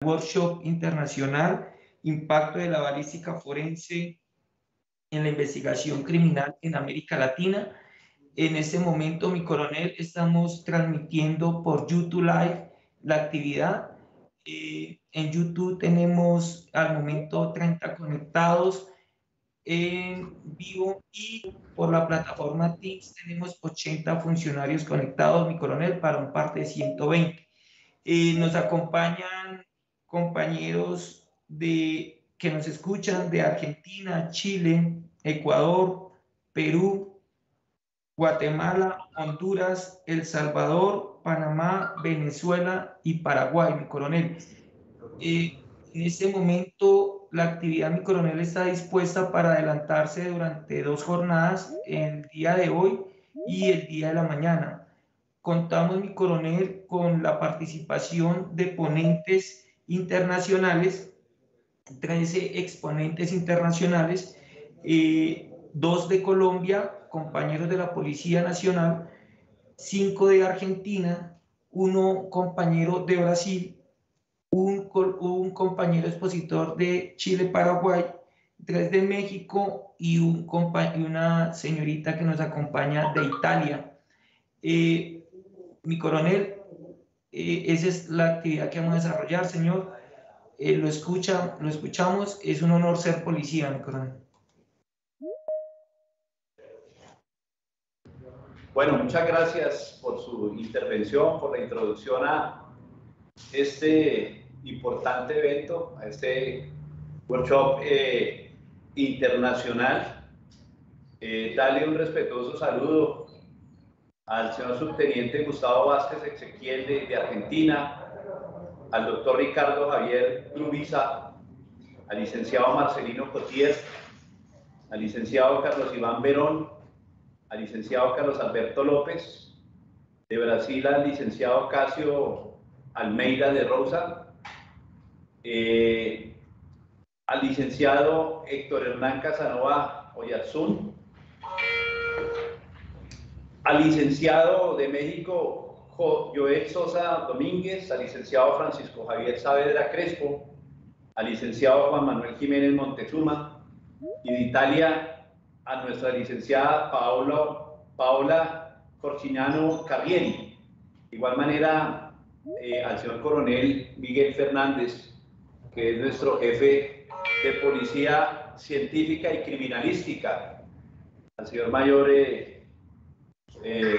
Workshop Internacional, Impacto de la Balística Forense en la Investigación Criminal en América Latina. En este momento, mi coronel, estamos transmitiendo por YouTube Live la actividad. Eh, en YouTube tenemos al momento 30 conectados en vivo y por la plataforma Teams tenemos 80 funcionarios conectados, mi coronel, para un parte de 120. Eh, nos acompañan compañeros de, que nos escuchan de Argentina, Chile, Ecuador, Perú, Guatemala, Honduras, El Salvador, Panamá, Venezuela y Paraguay, mi coronel. Eh, en este momento la actividad, mi coronel, está dispuesta para adelantarse durante dos jornadas, el día de hoy y el día de la mañana. Contamos, mi coronel, con la participación de ponentes internacionales, 13 exponentes internacionales, eh, dos de Colombia, compañeros de la Policía Nacional, cinco de Argentina, uno compañero de Brasil, un, un compañero expositor de Chile-Paraguay, tres de México y, un y una señorita que nos acompaña de Italia. Eh, mi coronel, eh, esa es la actividad que vamos a desarrollar, señor. Eh, lo, escucha, lo escuchamos. Es un honor ser policía, mi coronel. Bueno, muchas gracias por su intervención, por la introducción a este importante evento, a este workshop eh, internacional. dale un respetuoso saludo al señor subteniente Gustavo Vázquez Ezequiel de, Argentina, al doctor Ricardo Javier Lubiza, al licenciado Marcelino Cotier, al licenciado Carlos Iván Verón, al licenciado Carlos Alberto López, de Brasil al licenciado Casio Almeida de Rosa, eh, al licenciado Héctor Hernán Casanova Oyarzún, al licenciado de México Joel Sosa Domínguez, al licenciado Francisco Javier Saavedra Crespo, al licenciado Juan Manuel Jiménez Montezuma. Y de Italia a nuestra licenciada Paola, Paola Corcinano Carrieri. De igual manera eh, al señor coronel Miguel Fernández, que es nuestro jefe de Policía Científica y Criminalística, al señor mayor eh, eh,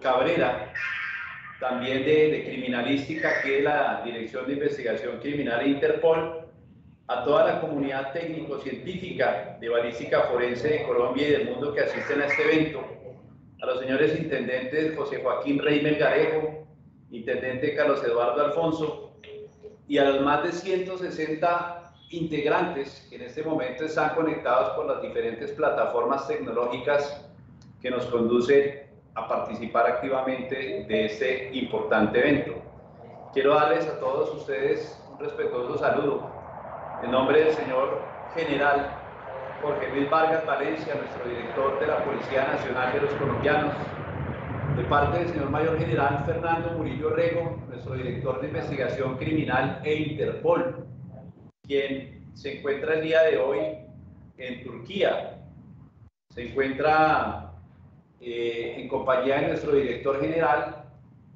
Cabrera, también de, criminalística, que es la Dirección de Investigación Criminal e Interpol, a toda la comunidad técnico-científica de balística forense de Colombia y del mundo que asisten a este evento, a los señores intendentes José Joaquín Rey Melgarejo, intendente Carlos Eduardo Alfonso, y a los más de 160 integrantes que en este momento están conectados por las diferentes plataformas tecnológicas que nos conduce a participar activamente de este importante evento. Quiero darles a todos ustedes un respetuoso saludo en nombre del señor general Jorge Luis Vargas Valencia, nuestro director de la Policía Nacional de los Colombianos, de parte del señor mayor general Fernando Murillo Rego, nuestro director de investigación criminal e Interpol, quien se encuentra el día de hoy en Turquía. Se encuentra eh, en compañía de nuestro director general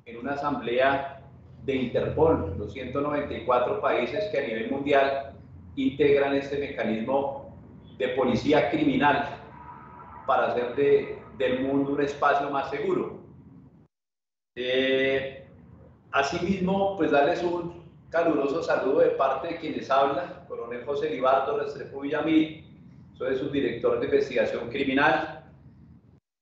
en una asamblea de Interpol, los 194 países que a nivel mundial integran este mecanismo de policía criminal para hacer del mundo un espacio más seguro. Eh, asimismo, pues darles un caluroso saludo de parte de quienes hablan, coronel José Libardo Restrepo Villamil, soy su director de investigación criminal,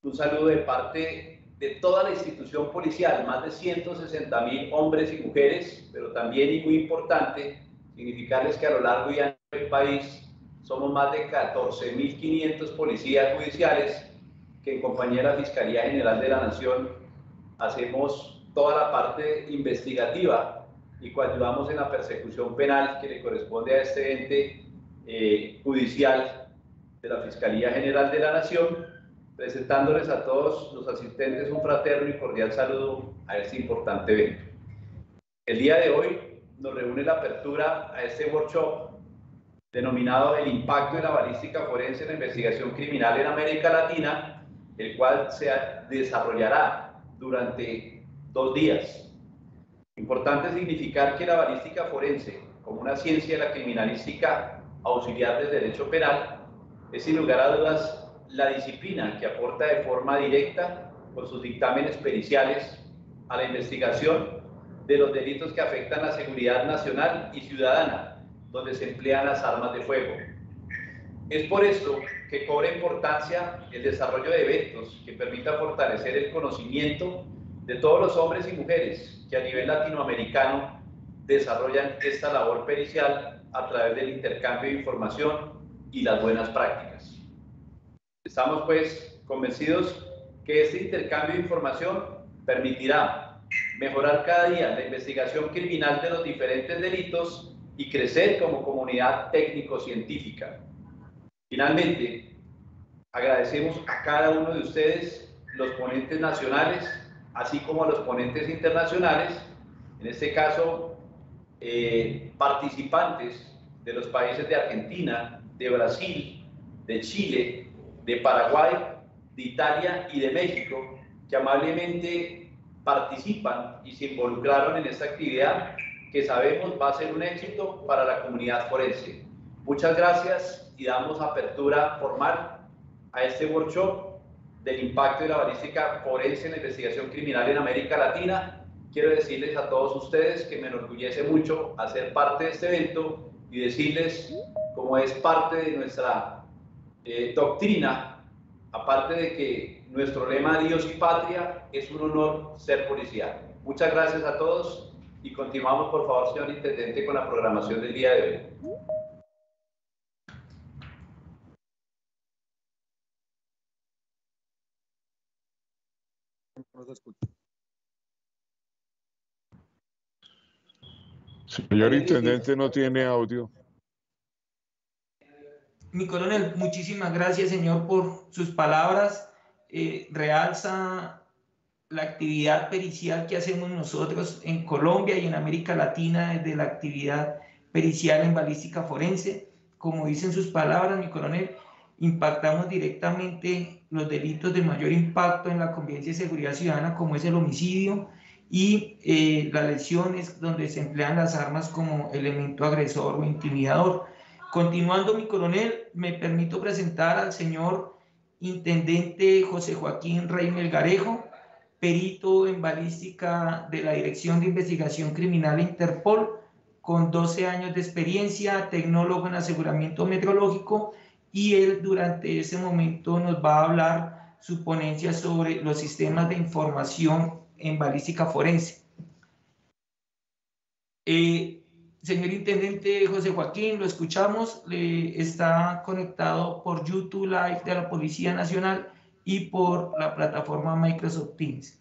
un saludo de parte de toda la institución policial, más de 160 mil hombres y mujeres, pero también y muy importante, significarles que a lo largo y ancho del país somos más de 14.500 policías judiciales que en compañía de la Fiscalía General de la Nación hacemos toda la parte investigativa y coayudamos en la persecución penal que le corresponde a este ente eh, judicial de la Fiscalía General de la Nación, presentándoles a todos los asistentes un fraterno y cordial saludo a este importante evento. El día de hoy nos reúne la apertura a este workshop denominado El impacto de la balística forense en la investigación criminal en América Latina, el cual se desarrollará durante dos días. Importante significar que la balística forense, como una ciencia de la criminalística auxiliar del derecho penal, es sin lugar a dudas la disciplina que aporta de forma directa con sus dictámenes periciales a la investigación de los delitos que afectan la seguridad nacional y ciudadana, donde se emplean las armas de fuego. Es por esto que cobra importancia el desarrollo de eventos que permita fortalecer el conocimiento de todos los hombres y mujeres que a nivel latinoamericano desarrollan esta labor pericial a través del intercambio de información y las buenas prácticas. Estamos pues convencidos que este intercambio de información permitirá mejorar cada día la investigación criminal de los diferentes delitos y crecer como comunidad técnico-científica. Finalmente, agradecemos a cada uno de ustedes, los ponentes nacionales, así como a los ponentes internacionales, en este caso, eh, participantes de los países de Argentina, de Brasil, de Chile, de Paraguay, de Italia y de México, que amablemente participan y se involucraron en esta actividad que sabemos va a ser un éxito para la comunidad forense. Muchas gracias y damos apertura formal a este workshop del impacto de la balística forense en la investigación criminal en América Latina. Quiero decirles a todos ustedes que me enorgullece mucho hacer parte de este evento y decirles, como es parte de nuestra eh, doctrina, aparte de que nuestro lema Dios y Patria es un honor ser policía. Muchas gracias a todos y continuamos, por favor, señor Intendente, con la programación del día de hoy. Señor Intendente, no tiene audio. Mi coronel, muchísimas gracias, señor, por sus palabras. Eh, realza la actividad pericial que hacemos nosotros en Colombia y en América Latina desde la actividad pericial en balística forense. Como dicen sus palabras, mi coronel, impactamos directamente los delitos de mayor impacto en la convivencia y seguridad ciudadana, como es el homicidio y eh, las lesiones donde se emplean las armas como elemento agresor o intimidador. Continuando, mi coronel, me permito presentar al señor Intendente José Joaquín Rey Melgarejo, perito en balística de la Dirección de Investigación Criminal Interpol, con 12 años de experiencia, tecnólogo en aseguramiento meteorológico, y él durante ese momento nos va a hablar su ponencia sobre los sistemas de información en balística forense. Eh, Señor Intendente José Joaquín, lo escuchamos, le está conectado por YouTube Live de la Policía Nacional y por la plataforma Microsoft Teams.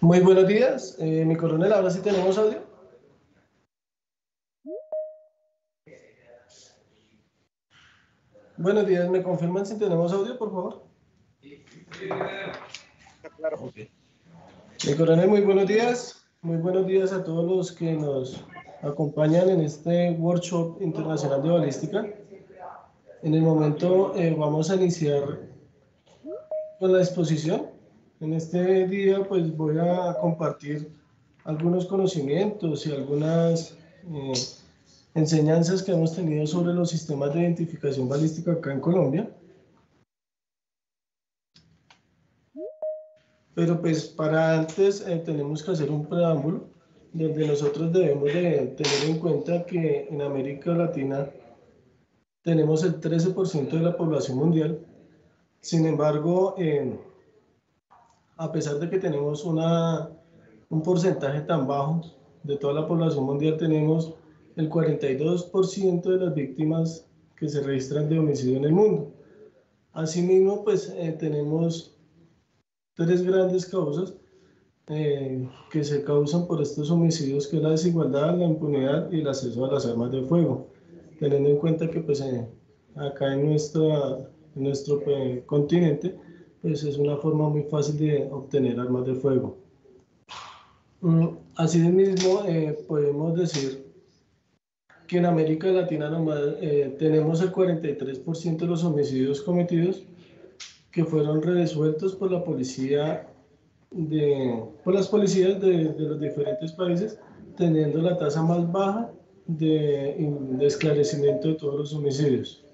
Muy buenos días, eh, mi coronel, ahora sí tenemos audio. Buenos días, ¿me confirman si tenemos audio, por favor? Ok. Mi coronel, muy buenos días. Muy buenos días a todos los que nos acompañan en este workshop internacional de balística. En el momento eh, vamos a iniciar con la exposición. En este día pues voy a compartir algunos conocimientos y algunas eh, enseñanzas que hemos tenido sobre los sistemas de identificación balística acá en Colombia. Pero pues para antes eh, tenemos que hacer un preámbulo donde nosotros debemos de tener en cuenta que en América Latina tenemos el 13% de la población mundial. Sin embargo, eh, a pesar de que tenemos una, un porcentaje tan bajo de toda la población mundial, tenemos el 42% de las víctimas que se registran de homicidio en el mundo. Asimismo, pues eh, tenemos tres grandes causas eh, que se causan por estos homicidios, que es la desigualdad, la impunidad y el acceso a las armas de fuego. Teniendo en cuenta que pues, eh, acá en, nuestra, en nuestro eh, continente pues, es una forma muy fácil de obtener armas de fuego. Mm, así mismo podemos decir que en América Latina nomás, tenemos el 43% de los homicidios cometidos que fueron resueltos por la policía de, por las policías de, de los diferentes países, teniendo la tasa más baja de, de esclarecimiento de todos los homicidios.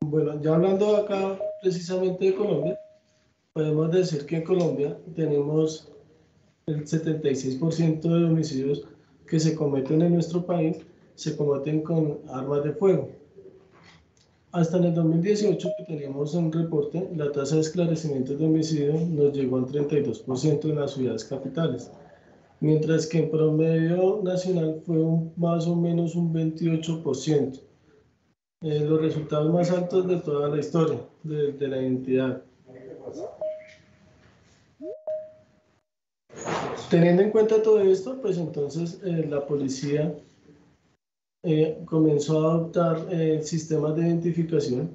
Bueno, ya hablando acá precisamente de Colombia, podemos decir que en Colombia tenemos el 76% de homicidios que se cometen en nuestro país se combaten con armas de fuego. Hasta en el 2018 que teníamos un reporte, la tasa de esclarecimiento de homicidio nos llegó al 32% en las ciudades capitales, mientras que en promedio nacional fue más o menos un 28%. Eh, los resultados más altos de toda la historia de, de la entidad. Teniendo en cuenta todo esto, pues entonces eh, la policía eh, comenzó a adoptar eh, sistemas de identificación.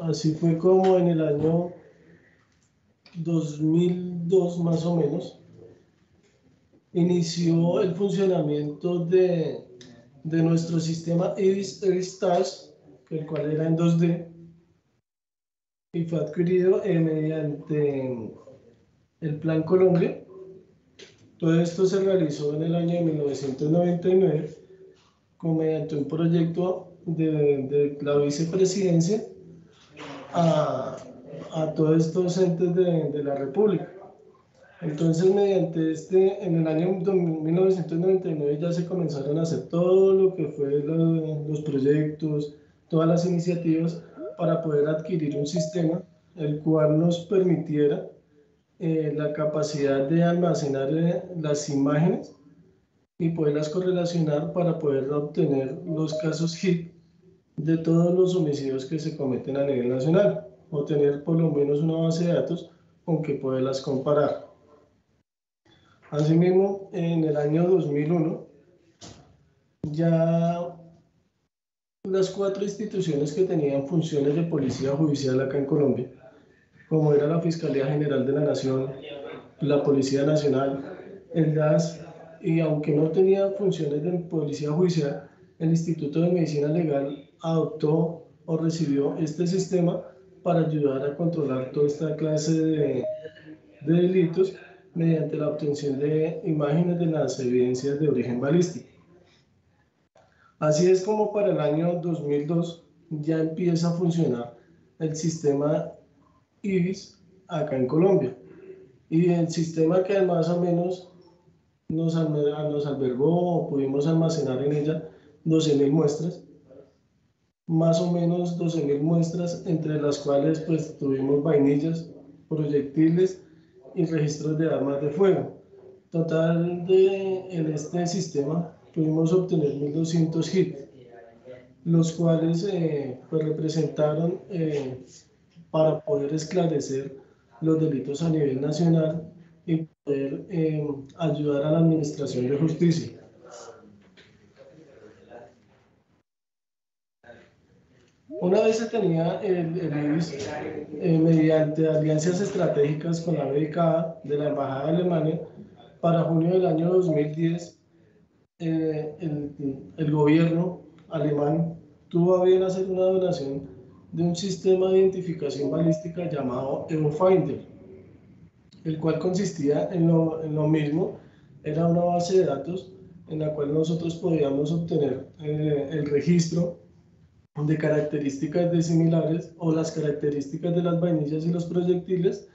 Así fue como en el año 2002 más o menos inició el funcionamiento de, de nuestro sistema IRIS, IRIS el cual era en 2D y fue adquirido eh, mediante el Plan Colombia. Todo esto se realizó en el año de 1999 mediante un proyecto de, de la vicepresidencia a, a, todos estos entes de, de, la República. Entonces, mediante este, en el año 1999 ya se comenzaron a hacer todo lo que fue los, los proyectos, todas las iniciativas para poder adquirir un sistema el cual nos permitiera eh, la capacidad de almacenar eh, las imágenes y poderlas correlacionar para poder obtener los casos HIT de todos los homicidios que se cometen a nivel nacional o tener por lo menos una base de datos con que poderlas comparar. Asimismo, en el año 2001 ya las cuatro instituciones que tenían funciones de policía judicial acá en Colombia, como era la Fiscalía General de la Nación, la Policía Nacional, el DAS y aunque no tenía funciones de policía judicial, el Instituto de Medicina Legal adoptó o recibió este sistema para ayudar a controlar toda esta clase de, de delitos mediante la obtención de imágenes de las evidencias de origen balístico. Así es como para el año 2002 ya empieza a funcionar el sistema IBIS acá en Colombia. Y el sistema que más o menos nos, nos albergó o pudimos almacenar en ella 12.000 muestras, más o menos 12.000 muestras, entre las cuales pues tuvimos vainillas, proyectiles y registros de armas de fuego. Total de en este sistema pudimos obtener 1.200 hits, los cuales eh, pues representaron eh, para poder esclarecer los delitos a nivel nacional y poder eh, ayudar a la administración de justicia. Una vez se tenía el, IBIS, eh, mediante alianzas estratégicas con la BK de la Embajada de Alemania, para junio del año 2010, eh, el, el, gobierno alemán tuvo a bien hacer una donación de un sistema de identificación balística llamado Eurofinder, el cual consistía en lo, en lo mismo, era una base de datos en la cual nosotros podíamos obtener eh, el registro de características de similares o las características de las vainillas y los proyectiles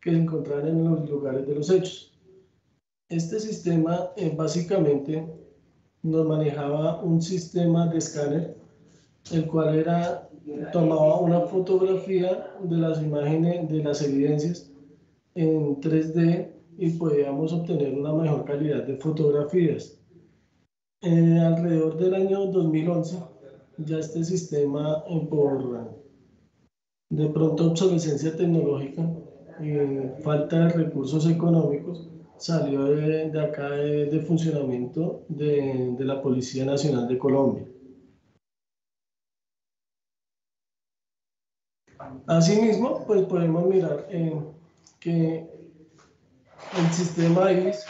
que se encontraban en los lugares de los hechos. Este sistema eh, básicamente nos manejaba un sistema de escáner, el cual era, tomaba una fotografía de las imágenes, de las evidencias en 3D y podíamos obtener una mejor calidad de fotografías. Eh, alrededor del año 2011 ya este sistema por de pronto obsolescencia tecnológica y falta de recursos económicos salió de, acá de, funcionamiento de, de, la Policía Nacional de Colombia. Asimismo, pues podemos mirar eh, que el sistema IBIS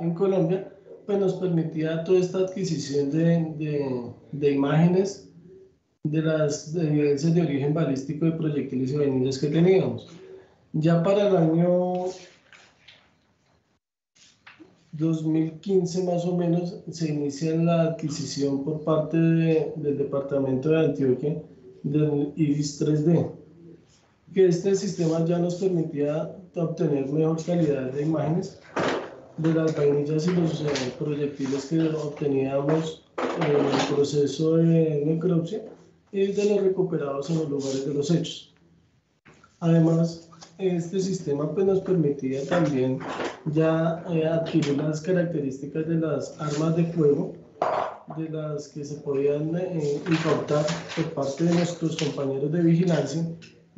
en Colombia pues nos permitía toda esta adquisición de, de, imágenes de las evidencias de origen balístico de proyectiles y vainillas que teníamos. Ya para el año 2015 más o menos se inicia la adquisición por parte del Departamento de Antioquia del IRIS 3D, que este sistema ya nos permitía obtener mejor calidad de imágenes de las vainillas y los eh, proyectiles que obteníamos en el proceso de necropsia y de los recuperados en los lugares de los hechos. Además, este sistema pues, nos permitía también ya eh, adquirir las características de las armas de fuego, de las que se podían eh, por parte de nuestros compañeros de vigilancia,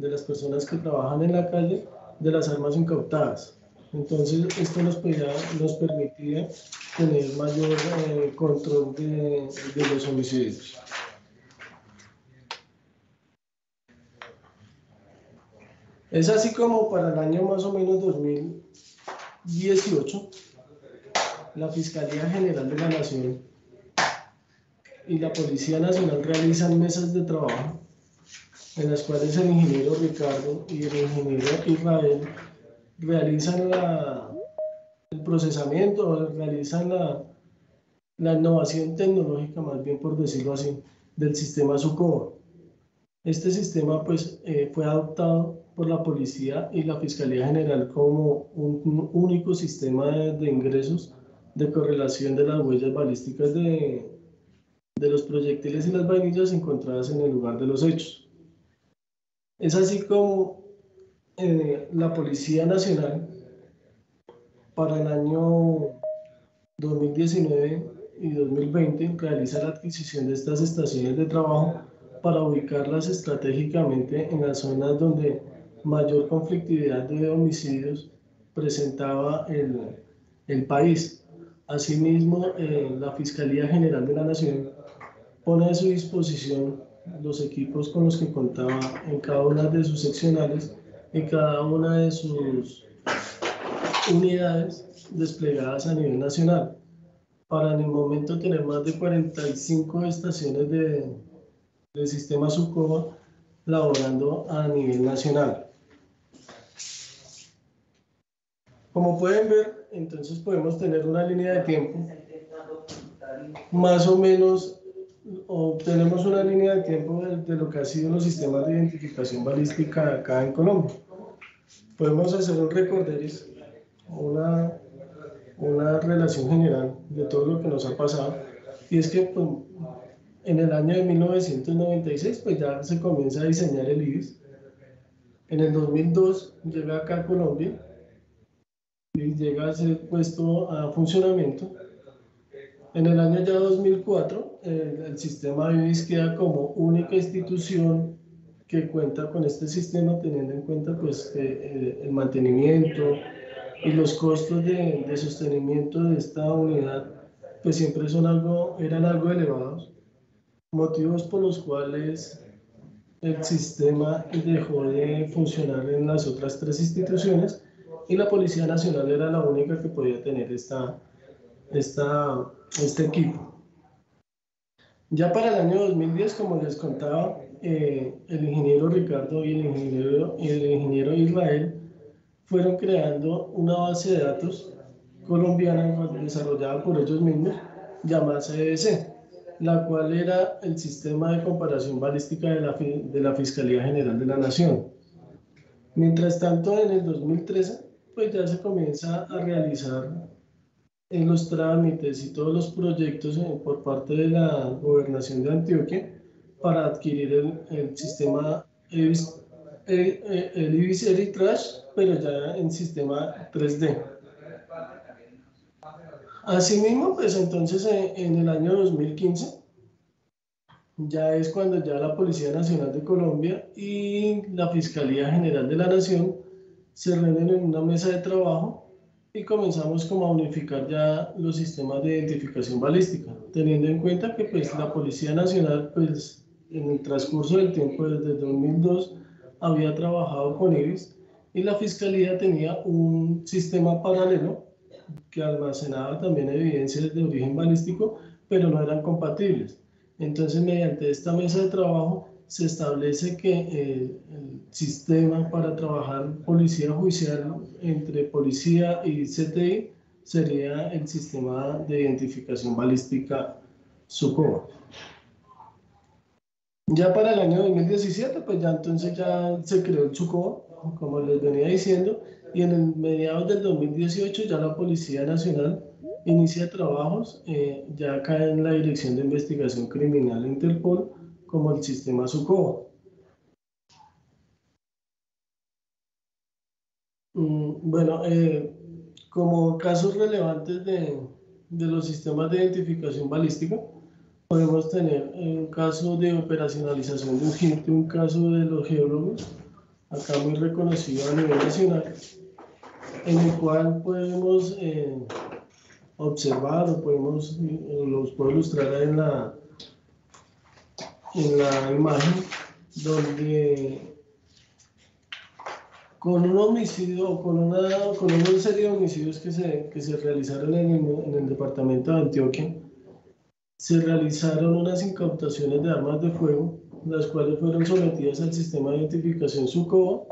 de las personas que trabajan en la calle, de las armas incautadas. Entonces, esto nos, nos permitía tener mayor eh, control de los homicidios. Es así como para el año más o menos 2018, la Fiscalía General de la Nación y la Policía Nacional realizan mesas de trabajo en las cuales el ingeniero Ricardo y el ingeniero Israel realizan el procesamiento, realizan la, la, innovación tecnológica, más bien por decirlo así, del sistema SUCOA. Este sistema pues, eh, fue adoptado por la Policía y la Fiscalía General como un, único sistema de, ingresos de correlación de las huellas balísticas de, de los proyectiles y las vainillas encontradas en el lugar de los hechos. Es así como eh, la Policía Nacional para el año 2019 y 2020 realiza la adquisición de estas estaciones de trabajo para ubicarlas estratégicamente en las zonas donde mayor conflictividad de homicidios presentaba el, el país. Asimismo, eh, la Fiscalía General de la Nación pone a su disposición los equipos con los que contaba en cada una de sus seccionales en cada una de sus unidades desplegadas a nivel nacional, para en el momento tener más de 45 estaciones de, del sistema SUCOBA laborando a nivel nacional. Como pueden ver, entonces podemos tener una línea de tiempo más o menos o tenemos una línea de tiempo de, lo que ha sido los sistemas de identificación balística acá en Colombia. Podemos hacer un recorderis, una, una relación general de todo lo que nos ha pasado. Y es que pues, en el año de 1996 pues ya se comienza a diseñar el IBIS. En el 2002 llega acá a Colombia y llega a ser puesto a funcionamiento en el año ya 2004, el sistema IBIS queda como única institución que cuenta con este sistema, teniendo en cuenta pues, eh, el mantenimiento y los costos de, de, sostenimiento de esta unidad, pues siempre son algo, eran algo elevados, motivos por los cuales el sistema dejó de funcionar en las otras tres instituciones y la Policía Nacional era la única que podía tener esta, esta, este equipo. Ya para el año 2010, como les contaba, eh, el ingeniero Ricardo y el ingeniero, el ingeniero Israel fueron creando una base de datos colombiana desarrollada por ellos mismos llamada CDC, la cual era el sistema de comparación balística de la, de la Fiscalía General de la Nación. Mientras tanto, en el 2013, pues ya se comienza a realizar en los trámites y todos los proyectos eh, por parte de la gobernación de Antioquia para adquirir el, el sistema EVIS, el, el IBIS Eritrash, pero ya en sistema 3D. Asimismo, pues entonces eh, en el año 2015 ya es cuando ya la Policía Nacional de Colombia y la Fiscalía General de la Nación se reúnen en una mesa de trabajo y comenzamos como a unificar ya los sistemas de identificación balística, teniendo en cuenta que pues la Policía Nacional pues en el transcurso del tiempo desde 2002 había trabajado con IBIS y la Fiscalía tenía un sistema paralelo que almacenaba también evidencias de origen balístico, pero no eran compatibles. Entonces, mediante esta mesa de trabajo se establece que eh, el sistema para trabajar policía judicial entre policía y CTI sería el sistema de identificación balística SUCOBA. Ya para el año 2017, pues ya entonces ya se creó el SUCOBA, como les venía diciendo, y en el mediados del 2018 ya la Policía Nacional inicia trabajos eh, ya acá en la Dirección de Investigación Criminal Interpol como el sistema SUCOBA. Mm, bueno, eh, como casos relevantes de, de, los sistemas de identificación balística, podemos tener un caso de operacionalización de un gente, un caso de los geólogos, acá muy reconocido a nivel nacional, en el cual podemos eh, observar o podemos, eh, los puedo ilustrar en la, en la imagen donde con un homicidio con una, con una serie de homicidios que se, que se realizaron en el, en el, departamento de Antioquia, se realizaron unas incautaciones de armas de fuego, las cuales fueron sometidas al sistema de identificación SUCOA,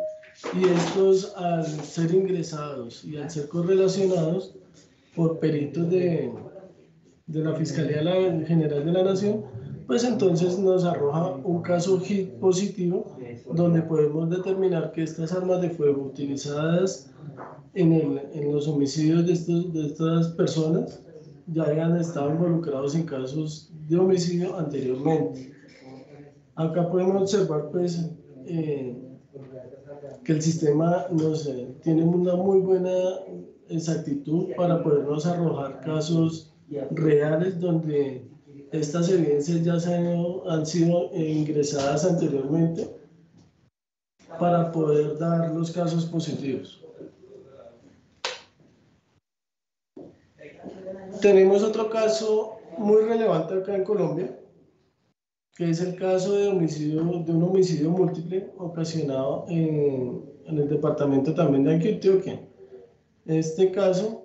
y estos al ser ingresados y al ser correlacionados por peritos de, de la Fiscalía General de la Nación, pues entonces nos arroja un caso HIT positivo donde podemos determinar que estas armas de fuego utilizadas en, el, en los homicidios de, estos, de estas personas ya habían estado involucrados en casos de homicidio anteriormente. Acá podemos observar pues eh, que el sistema nos, eh, tiene una muy buena exactitud para podernos arrojar casos reales donde estas evidencias ya se han, sido ingresadas anteriormente para poder dar los casos positivos. Tenemos otro caso muy relevante acá en Colombia, que es el caso de, homicidio, de un homicidio múltiple ocasionado en, en el departamento también de Antioquia. Este caso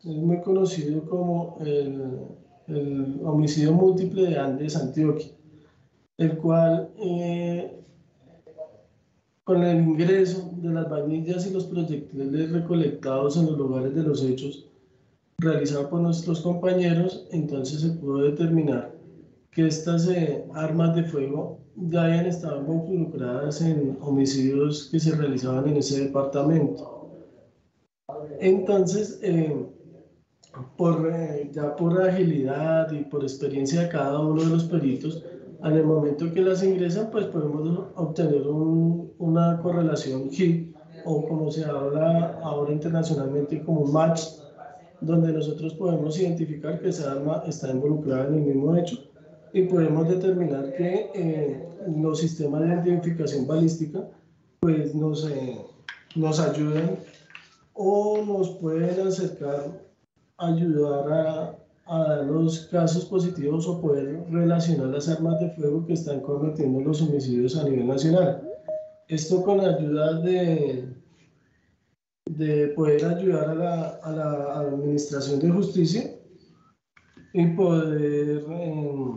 es muy conocido como el el homicidio múltiple de Andes, Antioquia, el cual eh, con el ingreso de las vainillas y los proyectiles recolectados en los lugares de los hechos realizados por nuestros compañeros, entonces se pudo determinar que estas eh, armas de fuego ya habían estado involucradas en homicidios que se realizaban en ese departamento. Entonces, eh, por, eh, ya por agilidad y por experiencia de cada uno de los peritos, el momento que las ingresan, pues podemos obtener un, una correlación HIT o como se habla ahora internacionalmente como match, donde nosotros podemos identificar que esa arma está involucrada en el mismo hecho y podemos determinar que eh, los sistemas de identificación balística pues nos, eh, nos ayudan o nos pueden acercar ayudar a dar los casos positivos o poder relacionar las armas de fuego que están cometiendo los homicidios a nivel nacional. Esto con la ayuda de, de poder ayudar a la, a la Administración de Justicia y poder em,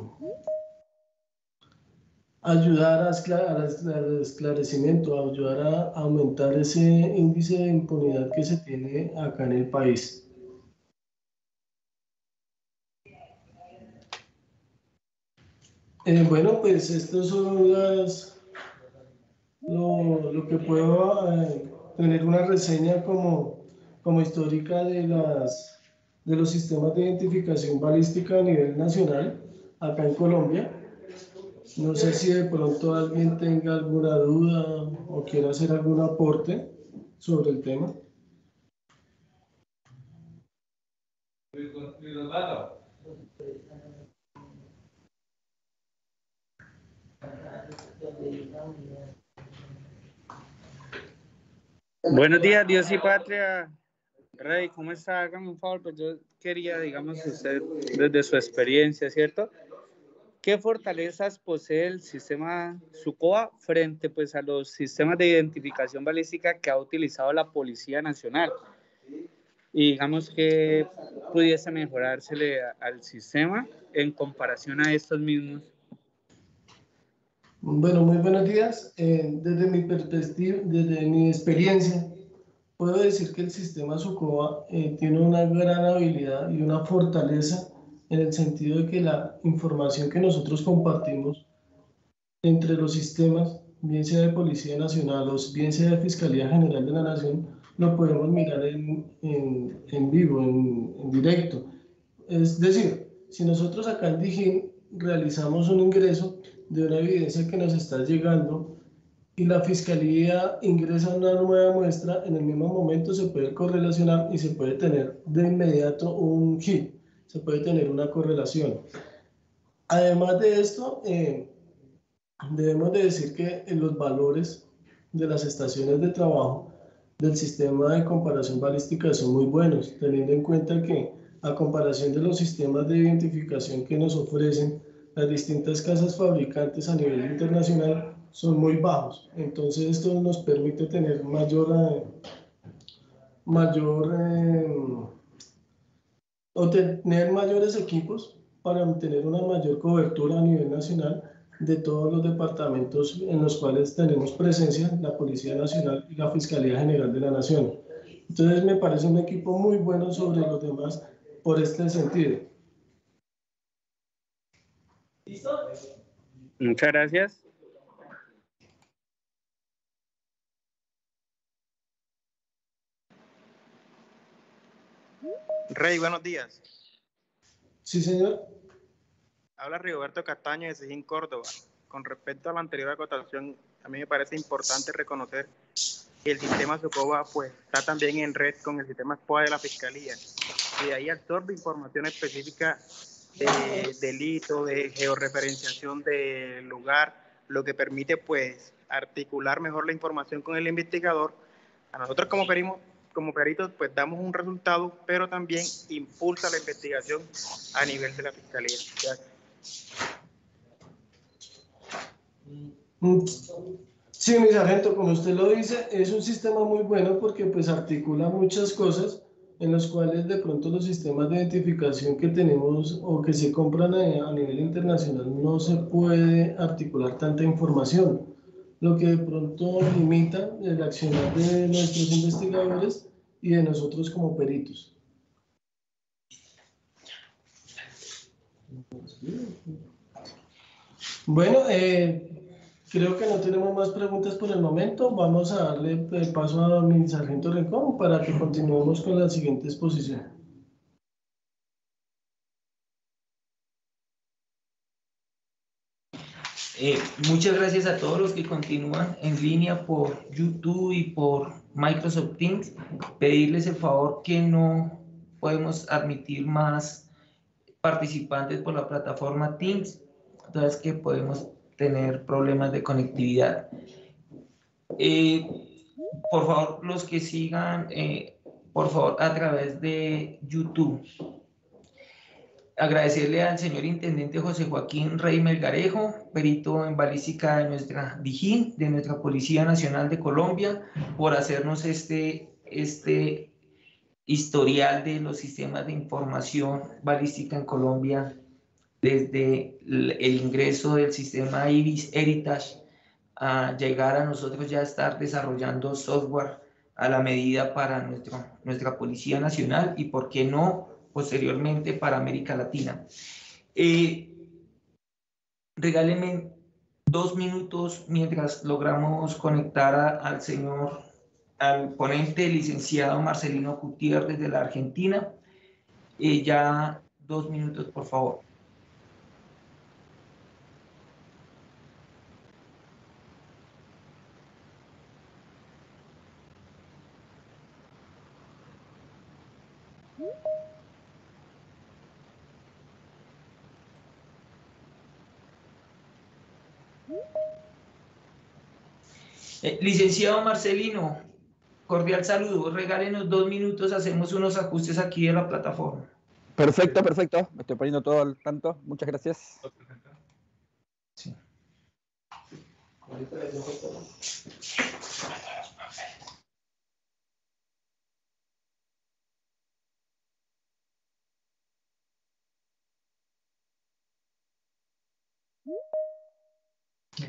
ayudar al esclarecimiento, ayudar a aumentar ese índice de impunidad que se tiene acá en el país. Eh, bueno, pues estos son las, lo, lo que puedo eh, tener una reseña como, como histórica de, las, de los sistemas de identificación balística a nivel nacional acá en Colombia. No sé si de pronto alguien tenga alguna duda o quiera hacer algún aporte sobre el tema. Buenos días, Dios y patria. Rey, ¿cómo está? Hágame un favor, pues yo quería, digamos, usted, desde su experiencia, ¿cierto? ¿Qué fortalezas posee el sistema SUCOA frente pues, a los sistemas de identificación balística que ha utilizado la Policía Nacional? Y digamos que pudiese mejorársele al sistema en comparación a estos mismos. Bueno, muy buenos días. Eh, desde mi perspectiva, desde mi experiencia, puedo decir que el sistema SUCOA eh, tiene una gran habilidad y una fortaleza en el sentido de que la información que nosotros compartimos entre los sistemas, bien sea de Policía Nacional o bien sea de Fiscalía General de la Nación, lo podemos mirar en, en, en vivo, en, en, directo. Es decir, si nosotros acá en Dijín realizamos un ingreso de una evidencia que nos está llegando y la Fiscalía ingresa una nueva muestra, en el mismo momento se puede correlacionar y se puede tener de inmediato un hit se puede tener una correlación. Además de esto, eh, debemos de decir que los valores de las estaciones de trabajo del sistema de comparación balística son muy buenos, teniendo en cuenta que a comparación de los sistemas de identificación que nos ofrecen las distintas casas fabricantes a nivel internacional son muy bajos. Entonces esto nos permite tener mayor, eh, mayor eh, o tener mayores equipos para tener una mayor cobertura a nivel nacional de todos los departamentos en los cuales tenemos presencia, la Policía Nacional y la Fiscalía General de la Nación. Entonces me parece un equipo muy bueno sobre los demás por este sentido. Muchas gracias. Rey, buenos días. Sí, señor. Habla Rigoberto Castaño de Sejín, Córdoba. Con respecto a la anterior acotación, a mí me parece importante reconocer que el sistema SOCOBA pues, está también en red con el sistema SPOA de la Fiscalía. Y de ahí absorbe información específica de delito, de georreferenciación del lugar, lo que permite pues articular mejor la información con el investigador. A nosotros como como peritos pues damos un resultado, pero también impulsa la investigación a nivel de la Fiscalía. Sí, mi sargento, como usted lo dice, es un sistema muy bueno porque pues articula muchas cosas en las cuales de pronto los sistemas de identificación que tenemos o que se compran a nivel internacional no se puede articular tanta información lo que de pronto limita el accionar de nuestros investigadores y de nosotros como peritos. Bueno, eh, creo que no tenemos más preguntas por el momento. Vamos a darle el paso a mi sargento Rincón para que continuemos con la siguiente exposición. Eh, muchas gracias a todos los que continúan en línea por YouTube y por Microsoft Teams. Pedirles el favor que no podemos admitir más participantes por la plataforma Teams, entonces que podemos tener problemas de conectividad. Eh, por favor, los que sigan, eh, por favor, a través de YouTube. agradecerle al señor intendente José Joaquín Rey Melgarejo, perito en balística de nuestra DIJÍN, de nuestra Policía Nacional de Colombia, por hacernos este, este historial de los sistemas de información balística en Colombia desde el ingreso del sistema IBIS Heritage a llegar a nosotros ya estar desarrollando software a la medida para nuestro, nuestra Policía Nacional y, por qué no, posteriormente para América Latina. Eh, regáleme dos minutos mientras logramos conectar al señor, al ponente licenciado Marcelino Gutiérrez de la Argentina. Eh, ya dos minutos, por favor. Eh, licenciado Marcelino, cordial saludo. Regálenos dos minutos, hacemos unos ajustes aquí en la plataforma. Perfecto, perfecto. Me estoy poniendo todo al tanto. Muchas gracias. Sí.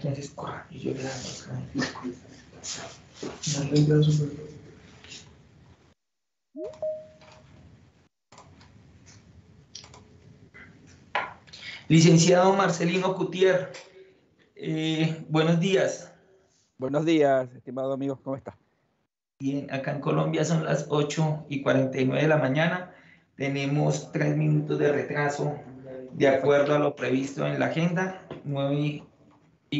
Entonces, y yo le Licenciado Marcelino Cutier, eh, buenos días. Buenos días, estimado amigo, ¿cómo está? Bien, acá en Colombia son las 8 y 49 de la mañana. Tenemos tres minutos de retraso de acuerdo a lo previsto en la agenda. 9 y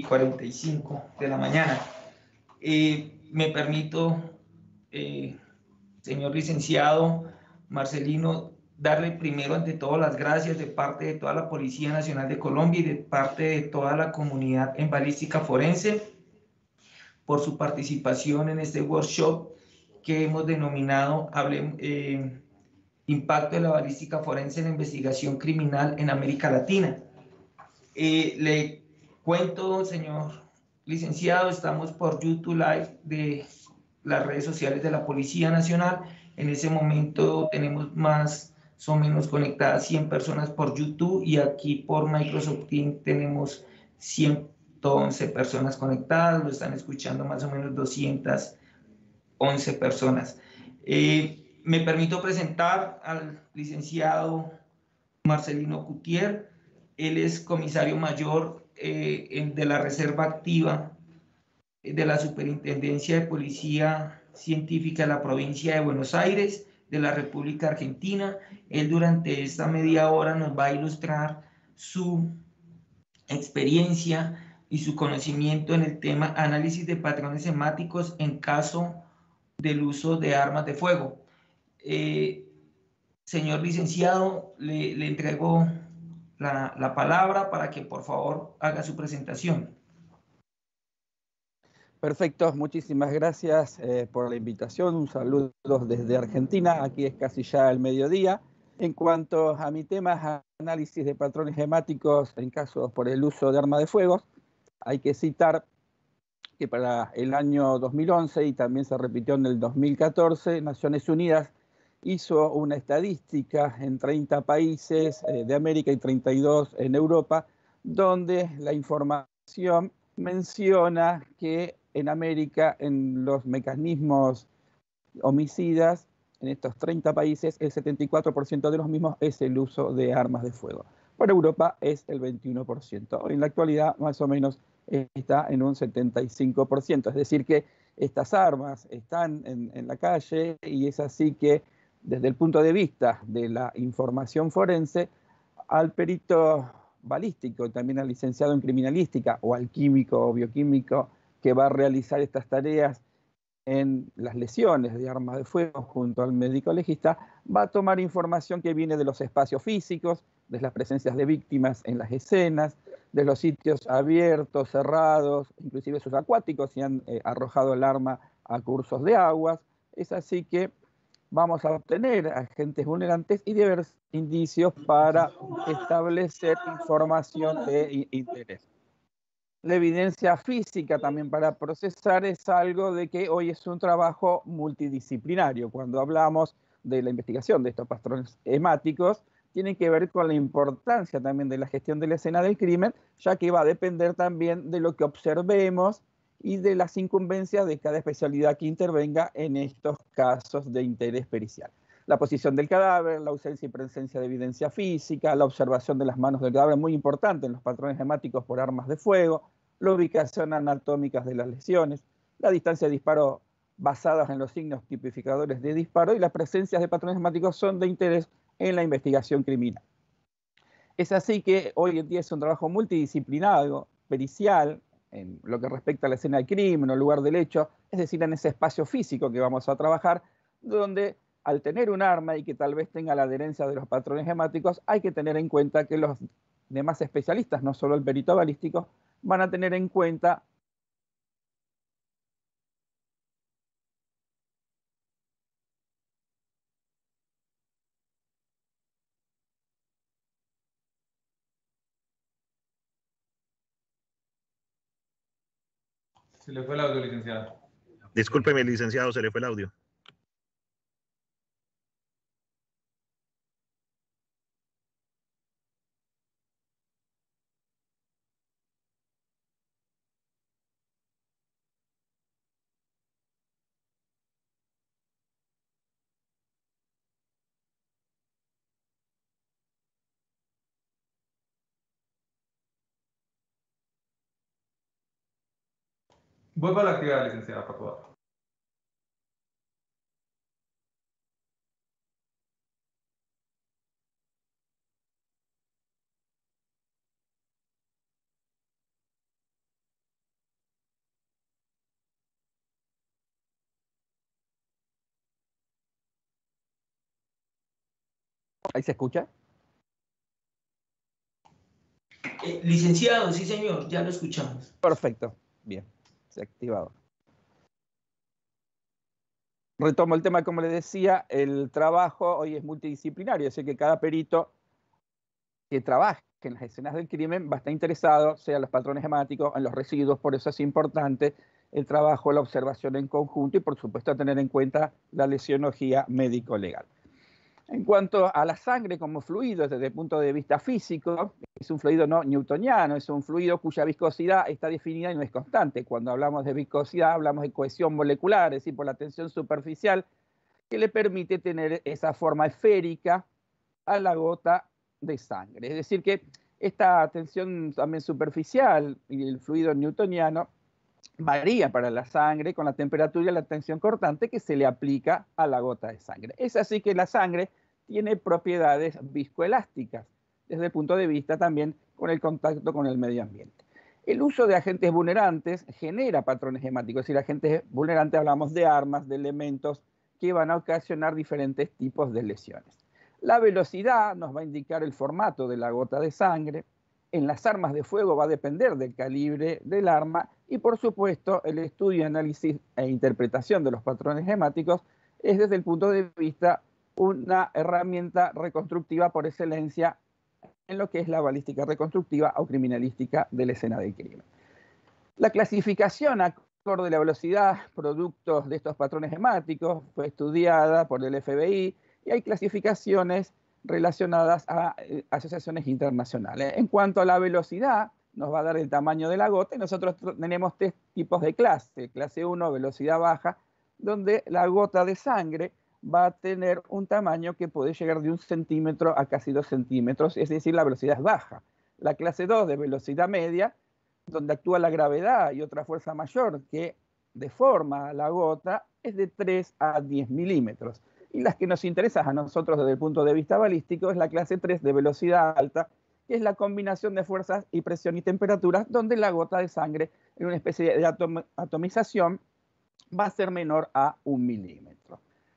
45 de la mañana. Eh, me permito, eh, señor licenciado Marcelino, darle primero ante todo las gracias de parte de toda la Policía Nacional de Colombia y de parte de toda la comunidad en balística forense por su participación en este workshop que hemos denominado eh, Impacto de la balística forense en la investigación criminal en América Latina. le Cuento, señor licenciado, estamos por YouTube Live de las redes sociales de la Policía Nacional. En ese momento tenemos más o menos conectadas 100 personas por YouTube y aquí por Microsoft Teams tenemos 111 personas conectadas, lo están escuchando más o menos 211 personas. Eh, me permito presentar al licenciado Marcelino Cutier, él es comisario mayor eh, de la Reserva Activa de la Superintendencia de Policía Científica de la provincia de Buenos Aires, de la República Argentina. Él durante esta media hora nos va a ilustrar su experiencia y su conocimiento en el tema análisis de patrones semáticos en caso del uso de armas de fuego. Eh, señor licenciado, le, le entrego la, palabra para que por favor haga su presentación. Perfecto, muchísimas gracias eh, por la invitación. Un saludo desde Argentina. Aquí es casi ya el mediodía. En cuanto a mi tema, análisis de patrones hemáticos en casos por el uso de arma de fuego, hay que citar que para el año 2011 y también se repitió en el 2014, Naciones Unidas hizo una estadística en 30 países eh, de América y 32 en Europa, donde la información menciona que en América, en los mecanismos homicidas, en estos 30 países, el 74% de los mismos es el uso de armas de fuego. Por Europa es el 21%. En la actualidad, más o menos, está en un 75%. Es decir, que estas armas están en la calle y es así que desde el punto de vista de la información forense al perito balístico, también al licenciado en criminalística o al químico o bioquímico que va a realizar estas tareas en las lesiones de armas de fuego junto al médico legista, va a tomar información que viene de los espacios físicos, de las presencias de víctimas en las escenas, de los sitios abiertos, cerrados, inclusive sus acuáticos si han eh, arrojado el arma a cursos de aguas. Es así que vamos a obtener agentes vulnerantes y diversos indicios para establecer información de interés. La evidencia física también para procesar es algo de que hoy es un trabajo multidisciplinario. Cuando hablamos de la investigación de estos patrones hemáticos, tiene que ver con la importancia también de la gestión de la escena del crimen, ya que va a depender también de lo que observemos y de las incumbencias de cada especialidad que intervenga en estos casos de interés pericial. La posición del cadáver, la ausencia y presencia de evidencia física, la observación de las manos del cadáver, muy importante en los patrones hemáticos por armas de fuego, la ubicación anatómica de las lesiones, la distancia de disparo basadas en los signos tipificadores de disparo y las presencias de patrones hemáticos son de interés en la investigación criminal. Es así que hoy en día es un trabajo multidisciplinario, pericial, en lo que respecta a la escena del crimen o lugar del hecho, es decir, en ese espacio físico que vamos a trabajar, donde al tener un arma y que tal vez tenga la adherencia de los patrones hemáticos, hay que tener en cuenta que los demás especialistas, no solo el perito balístico, van a tener en cuenta Se le fue el audio, licenciado. Discúlpeme, licenciado, se le fue el audio. Vuelva a la actividad, licenciada, por favor. ¿Ahí se escucha? Eh, licenciado, sí señor, ya lo escuchamos. Perfecto, bien se. Retomo el tema, como le decía, el trabajo hoy es multidisciplinario, así que cada perito que trabaje en las escenas del crimen va a estar interesado, sea en los patrones hemáticos, en los residuos, por eso es importante el trabajo, la observación en conjunto y por supuesto tener en cuenta la lesionología médico-legal. En cuanto a la sangre como fluido desde el punto de vista físico, es un fluido no newtoniano, es un fluido cuya viscosidad está definida y no es constante. Cuando hablamos de viscosidad hablamos de cohesión molecular, es decir, por la tensión superficial que le permite tener esa forma esférica a la gota de sangre. Es decir, que esta tensión también superficial y el fluido newtoniano varía para la sangre con la temperatura y la tensión cortante que se le aplica a la gota de sangre. Es así que la sangre tiene propiedades viscoelásticas, desde el punto de vista también con el contacto con el medio ambiente. El uso de agentes vulnerantes genera patrones hemáticos, es decir, agentes vulnerantes hablamos de armas, de elementos que van a ocasionar diferentes tipos de lesiones. La velocidad nos va a indicar el formato de la gota de sangre, en las armas de fuego va a depender del calibre del arma y por supuesto el estudio, análisis e interpretación de los patrones hemáticos es desde el punto de vista una herramienta reconstructiva por excelencia en lo que es la balística reconstructiva o criminalística de la escena del crimen. La clasificación acorde de la velocidad, productos de estos patrones hemáticos, fue estudiada por el FBI y hay clasificaciones relacionadas a eh, asociaciones internacionales. En cuanto a la velocidad, nos va a dar el tamaño de la gota y nosotros tenemos tres tipos de clase. Clase 1, velocidad baja, donde la gota de sangre va a tener un tamaño que puede llegar de un centímetro a casi dos centímetros, es decir, la velocidad es baja. La clase 2 de velocidad media, donde actúa la gravedad y otra fuerza mayor que deforma la gota, es de 3 a 10 milímetros. Y las que nos interesan a nosotros desde el punto de vista balístico es la clase 3 de velocidad alta, que es la combinación de fuerzas y presión y temperatura, donde la gota de sangre en una especie de atomización va a ser menor a un milímetro.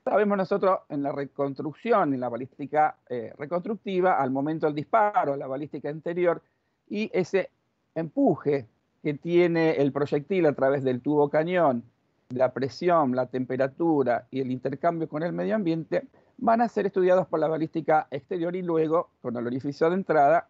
Sabemos nosotros en la reconstrucción, en la balística eh, reconstructiva, al momento del disparo, la balística anterior, y ese empuje que tiene el proyectil a través del tubo cañón la presión, la temperatura y el intercambio con el medio ambiente van a ser estudiados por la balística exterior y luego con el orificio de entrada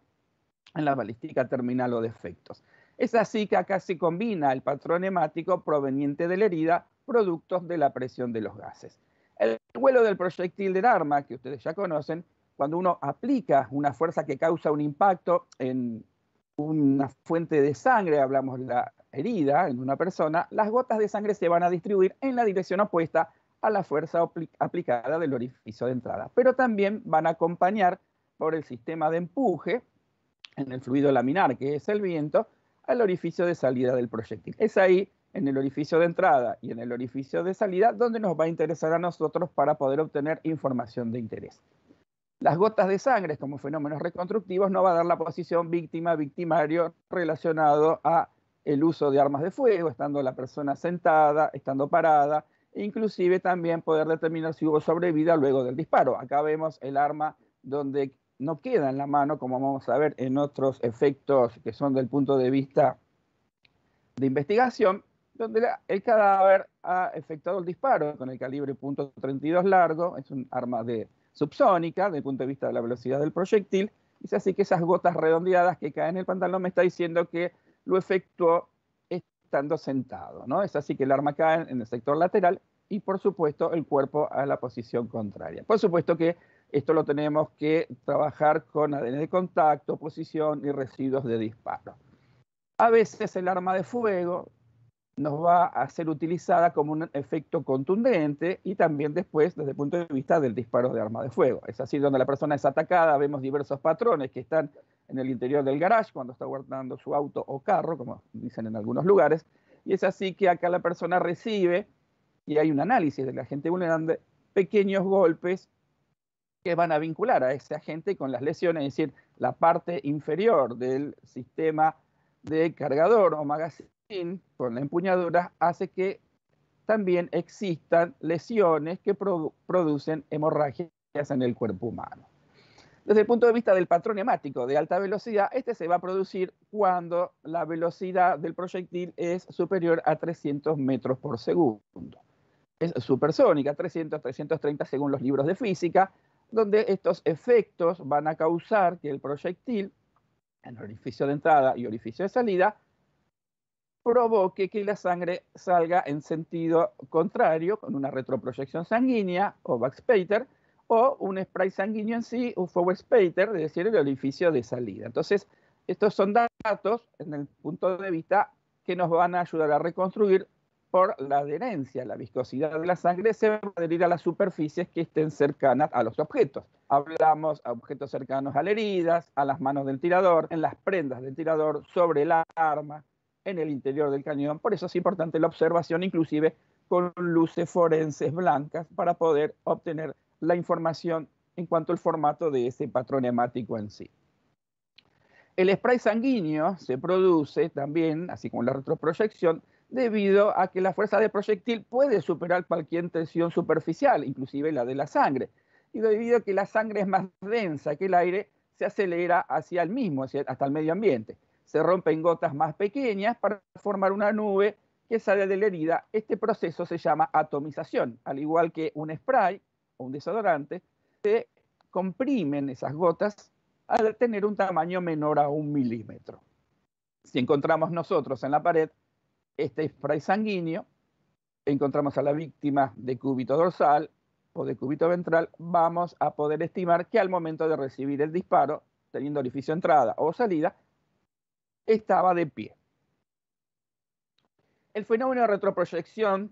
en la balística terminal o de efectos. Es así que acá se combina el patrón hemático proveniente de la herida, productos de la presión de los gases. El vuelo del proyectil del arma, que ustedes ya conocen, cuando uno aplica una fuerza que causa un impacto en una fuente de sangre, hablamos de la herida en una persona, las gotas de sangre se van a distribuir en la dirección opuesta a la fuerza aplicada del orificio de entrada, pero también van a acompañar por el sistema de empuje en el fluido laminar, que es el viento, al orificio de salida del proyectil. Es ahí, en el orificio de entrada y en el orificio de salida, donde nos va a interesar a nosotros para poder obtener información de interés. Las gotas de sangre como fenómenos reconstructivos no va a dar la posición víctima-victimario relacionado a el uso de armas de fuego, estando la persona sentada, estando parada, e inclusive también poder determinar si hubo sobrevida luego del disparo. Acá vemos el arma donde no queda en la mano, como vamos a ver en otros efectos que son del punto de vista de investigación, donde el cadáver ha efectuado el disparo con el calibre .32 largo, es un arma de subsónica desde el punto de vista de la velocidad del proyectil, y es así que esas gotas redondeadas que caen en el pantalón me está diciendo que lo efectuó estando sentado, ¿no? Es así que el arma cae en el sector lateral y por supuesto el cuerpo a la posición contraria. Por supuesto que esto lo tenemos que trabajar con ADN de contacto, posición y residuos de disparo. A veces el arma de fuego nos va a ser utilizada como un efecto contundente y también después desde el punto de vista del disparo de arma de fuego. Es así donde la persona es atacada, vemos diversos patrones que están en el interior del garage cuando está guardando su auto o carro, como dicen en algunos lugares, y es así que acá la persona recibe, y hay un análisis del agente vulnerable, pequeños golpes que van a vincular a ese agente con las lesiones, es decir, la parte inferior del sistema de cargador o magazine con la empuñadura hace que también existan lesiones que producen hemorragias en el cuerpo humano. Desde el punto de vista del patrón hemático de alta velocidad, este se va a producir cuando la velocidad del proyectil es superior a 300 metros por segundo. Es supersónica, 300, 330 según los libros de física, donde estos efectos van a causar que el proyectil, en orificio de entrada y orificio de salida, provoque que la sangre salga en sentido contrario, con una retroproyección sanguínea o backspater, o un spray sanguíneo en sí, un forward spater, es decir, el orificio de salida. Entonces, estos son datos, en el punto de vista, que nos van a ayudar a reconstruir por la adherencia, la viscosidad de la sangre se va a adherir a las superficies que estén cercanas a los objetos. Hablamos a objetos cercanos a las heridas, a las manos del tirador, en las prendas del tirador, sobre la arma, en el interior del cañón. Por eso es importante la observación, inclusive con luces forenses blancas, para poder obtener la información en cuanto al formato de ese patrón hemático en sí. El spray sanguíneo se produce también, así como la retroproyección, debido a que la fuerza de proyectil puede superar cualquier tensión superficial, inclusive la de la sangre. Y debido a que la sangre es más densa que el aire, se acelera hacia el mismo, hasta el medio ambiente. Se rompen gotas más pequeñas para formar una nube que sale de la herida. Este proceso se llama atomización, al igual que un spray o un desodorante, se comprimen esas gotas al tener un tamaño menor a un milímetro. Si encontramos nosotros en la pared este spray sanguíneo, encontramos a la víctima de cúbito dorsal o de cúbito ventral, vamos a poder estimar que al momento de recibir el disparo, teniendo orificio entrada o salida, estaba de pie. El fenómeno de retroproyección,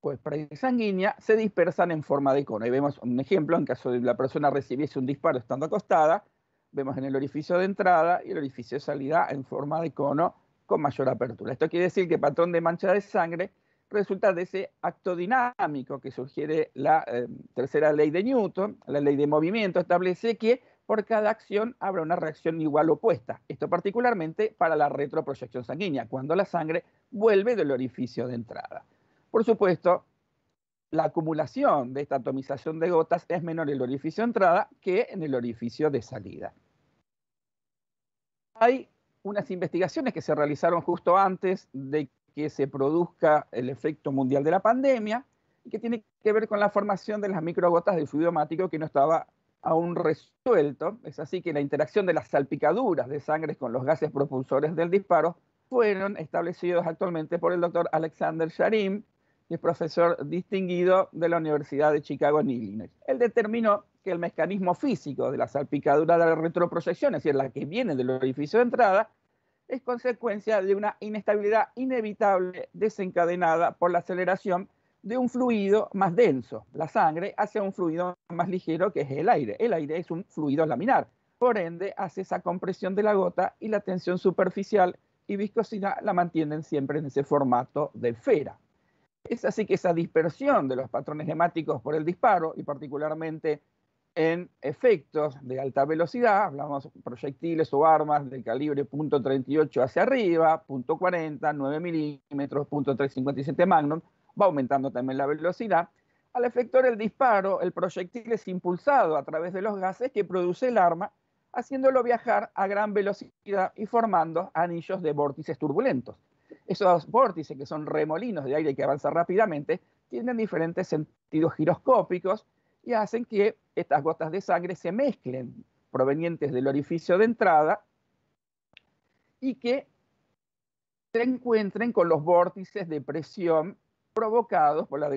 pues sanguínea, se dispersan en forma de cono. Ahí vemos un ejemplo, en caso de la persona recibiese un disparo estando acostada, vemos en el orificio de entrada y el orificio de salida en forma de cono con mayor apertura. Esto quiere decir que el patrón de mancha de sangre resulta de ese acto dinámico que sugiere la eh, tercera ley de Newton, la ley de movimiento, establece que por cada acción habrá una reacción igual opuesta. Esto particularmente para la retroproyección sanguínea, cuando la sangre vuelve del orificio de entrada. Por supuesto, la acumulación de esta atomización de gotas es menor en el orificio de entrada que en el orificio de salida. Hay unas investigaciones que se realizaron justo antes de que se produzca el efecto mundial de la pandemia y que tiene que ver con la formación de las microgotas de fluido hemático que no estaba aún resuelto. Es así que la interacción de las salpicaduras de sangre con los gases propulsores del disparo fueron establecidos actualmente por el doctor Alexander Sharim, que es profesor distinguido de la Universidad de Chicago en Illinois. Él determinó que el mecanismo físico de la salpicadura de la retroproyección, es decir, la que viene del orificio de entrada, es consecuencia de una inestabilidad inevitable desencadenada por la aceleración de un fluido más denso, la sangre, hacia un fluido más ligero que es el aire. El aire es un fluido laminar. Por ende, hace esa compresión de la gota y la tensión superficial y viscosidad la mantienen siempre en ese formato de esfera. Es así que esa dispersión de los patrones hemáticos por el disparo y particularmente en efectos de alta velocidad, hablamos proyectiles o armas del calibre .38 hacia arriba, .40, 9 milímetros, .357 Magnum, va aumentando también la velocidad. Al efectuar el disparo, el proyectil es impulsado a través de los gases que produce el arma, haciéndolo viajar a gran velocidad y formando anillos de vórtices turbulentos. Esos vórtices, que son remolinos de aire que avanzan rápidamente, tienen diferentes sentidos giroscópicos y hacen que estas gotas de sangre se mezclen provenientes del orificio de entrada y que se encuentren con los vórtices de presión provocados por la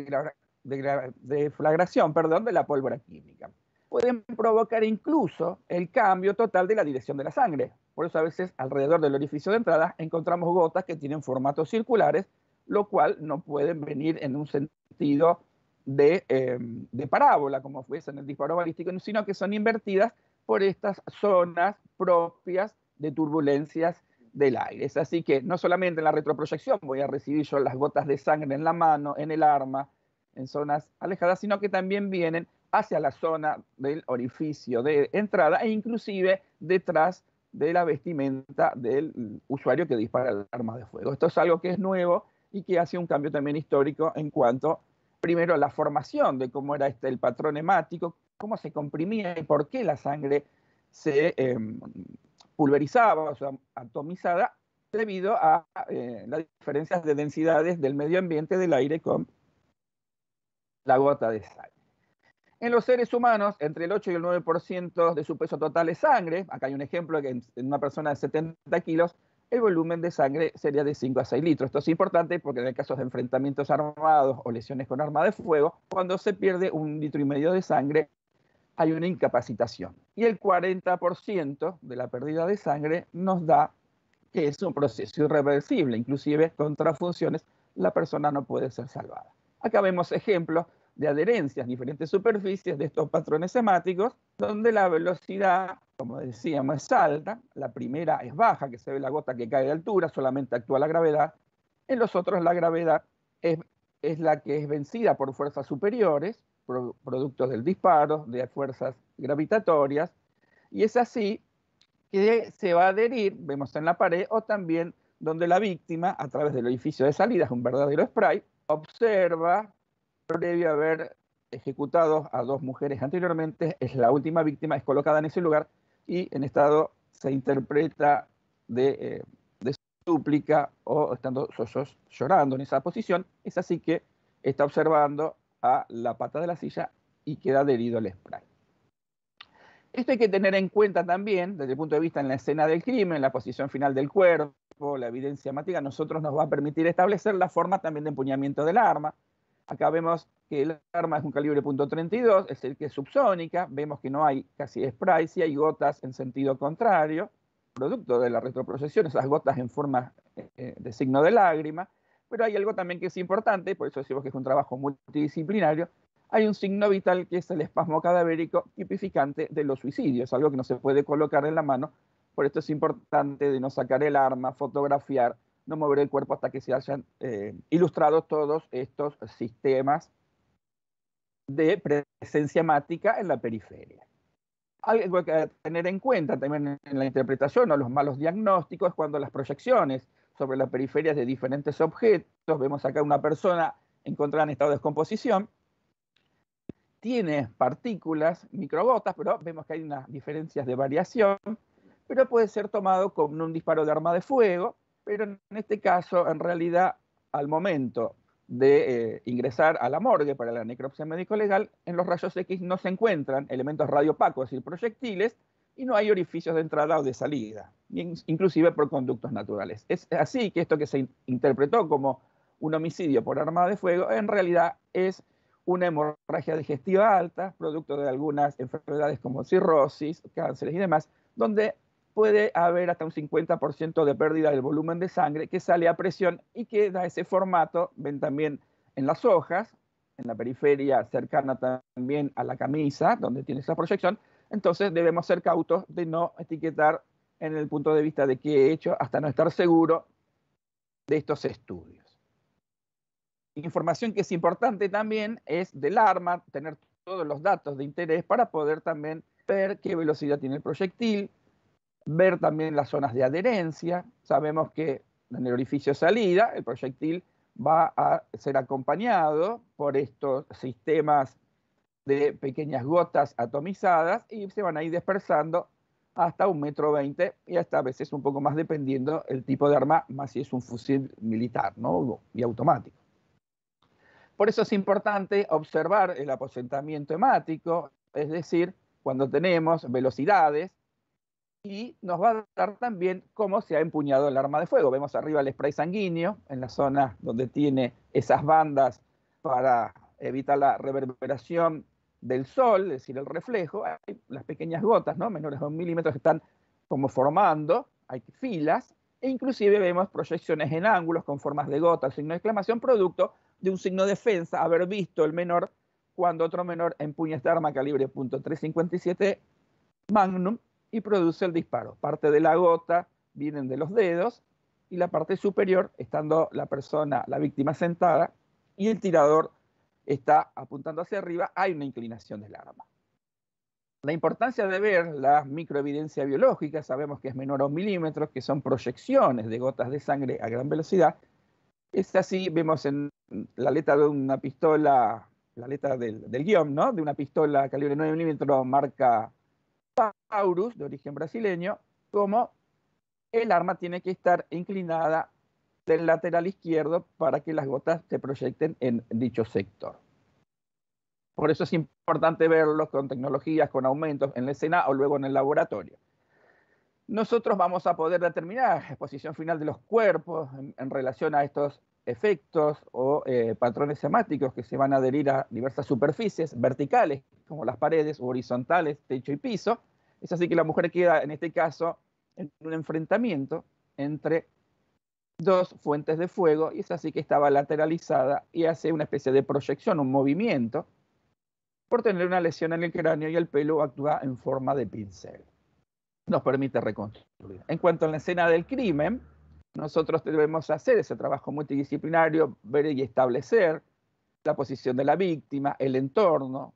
deflagración perdón, de la pólvora química. Pueden provocar incluso el cambio total de la dirección de la sangre. Por eso a veces alrededor del orificio de entrada encontramos gotas que tienen formatos circulares, lo cual no pueden venir en un sentido de, eh, de parábola, como fuese en el disparo balístico, sino que son invertidas por estas zonas propias de turbulencias del aire. Es así que no solamente en la retroproyección voy a recibir yo las gotas de sangre en la mano, en el arma, en zonas alejadas, sino que también vienen hacia la zona del orificio de entrada e inclusive detrás de la vestimenta del usuario que dispara el arma de fuego. Esto es algo que es nuevo y que hace un cambio también histórico en cuanto, primero, a la formación de cómo era este el patrón hemático, cómo se comprimía y por qué la sangre se em, pulverizada, o atomizada, debido a eh, las diferencias de densidades del medio ambiente del aire con la gota de sal. En los seres humanos, entre el 8 y el 9% de su peso total es sangre. Acá hay un ejemplo que en una persona de 70 kilos, el volumen de sangre sería de 5 a 6 litros. Esto es importante porque en el caso de enfrentamientos armados o lesiones con arma de fuego, cuando se pierde un litro y medio de sangre, hay una incapacitación. Y el 40% de la pérdida de sangre nos da que es un proceso irreversible, inclusive contra funciones, la persona no puede ser salvada. Acá vemos ejemplos de adherencias en diferentes superficies de estos patrones hemáticos, donde la velocidad, como decíamos, es alta, la primera es baja, que se ve la gota que cae de altura, solamente actúa la gravedad, en los otros la gravedad es la que es vencida por fuerzas superiores, producto del disparo, de fuerzas gravitatorias, y es así que se va a adherir, vemos en la pared, o también donde la víctima, a través del edificio de salida, es un verdadero spray, observa, previo a haber ejecutado a dos mujeres anteriormente, es la última víctima, es colocada en ese lugar y en estado se interpreta de, eh, de súplica o estando llorando en esa posición, es así que está observando a la pata de la silla y queda adherido al spray. Esto hay que tener en cuenta también desde el punto de vista en la escena del crimen, la posición final del cuerpo, la evidencia mática, nosotros nos va a permitir establecer la forma también de empuñamiento del arma. Acá vemos que el arma es un calibre .32, es el que es subsónica, vemos que no hay casi spray, si hay gotas en sentido contrario, producto de la retroprocesión, esas gotas en forma eh, de signo de lágrima, pero hay algo también que es importante, por eso decimos que es un trabajo multidisciplinario, hay un signo vital que es el espasmo cadavérico tipificante de los suicidios, algo que no se puede colocar en la mano, por esto es importante de no sacar el arma, fotografiar, no mover el cuerpo hasta que se hayan eh, ilustrado todos estos sistemas de presencia mática en la periferia. Algo que tener en cuenta también en la interpretación o los malos diagnósticos es cuando las proyecciones sobre las periferias de diferentes objetos. Vemos acá una persona encontrada en estado de descomposición. Tiene partículas, microgotas, pero vemos que hay unas diferencias de variación, pero puede ser tomado como un disparo de arma de fuego, pero en este caso en realidad al momento de eh, ingresar a la morgue para la necropsia médico-legal, en los rayos X no se encuentran elementos radiopacos, es decir, proyectiles, y no hay orificios de entrada o de salida, inclusive por conductos naturales. Es así que esto que se interpretó como un homicidio por arma de fuego, en realidad es una hemorragia digestiva alta, producto de algunas enfermedades como cirrosis, cánceres y demás, donde puede haber hasta un 50% de pérdida del volumen de sangre que sale a presión y que da ese formato, ven también en las hojas, en la periferia cercana también a la camisa, donde tiene esa proyección, entonces debemos ser cautos de no etiquetar en el punto de vista de qué he hecho hasta no estar seguro de estos estudios. Información que es importante también es del arma, tener todos los datos de interés para poder también ver qué velocidad tiene el proyectil, ver también las zonas de adherencia. Sabemos que en el orificio salida el proyectil va a ser acompañado por estos sistemas de pequeñas gotas atomizadas y se van a ir dispersando hasta un metro veinte y hasta a veces un poco más dependiendo el tipo de arma, más si es un fusil militar ¿no? y automático. Por eso es importante observar el aposentamiento hemático, es decir, cuando tenemos velocidades y nos va a dar también cómo se ha empuñado el arma de fuego. Vemos arriba el spray sanguíneo en la zona donde tiene esas bandas para evitar la reverberación del sol, es decir, el reflejo. Hay las pequeñas gotas, ¿no? menores de un milímetro, que están como formando, hay filas, e inclusive vemos proyecciones en ángulos con formas de gotas, signo de exclamación, producto de un signo de defensa, haber visto el menor cuando otro menor empuña esta arma calibre .357 Magnum y produce el disparo. Parte de la gota vienen de los dedos y la parte superior, estando la persona, la víctima sentada, y el tirador está apuntando hacia arriba, hay una inclinación del arma. La importancia de ver la microevidencia biológica, sabemos que es menor a un milímetro, que son proyecciones de gotas de sangre a gran velocidad. Es así, vemos en la letra de una pistola, la letra del, guion, ¿no? De una pistola calibre 9 milímetros marca Taurus, de origen brasileño, como el arma tiene que estar inclinada del lateral izquierdo para que las gotas se proyecten en dicho sector. Por eso es importante verlos con tecnologías, con aumentos en la escena o luego en el laboratorio. Nosotros vamos a poder determinar la exposición final de los cuerpos en, relación a estos efectos o eh, patrones semáticos que se van a adherir a diversas superficies verticales, como las paredes, horizontales, techo y piso. Es así que la mujer queda, en este caso, en un enfrentamiento entre dos fuentes de fuego, y es así que estaba lateralizada y hace una especie de proyección, un movimiento, por tener una lesión en el cráneo y el pelo actúa en forma de pincel. Nos permite reconstruir. En cuanto a la escena del crimen, nosotros debemos hacer ese trabajo multidisciplinario, ver y establecer la posición de la víctima, el entorno,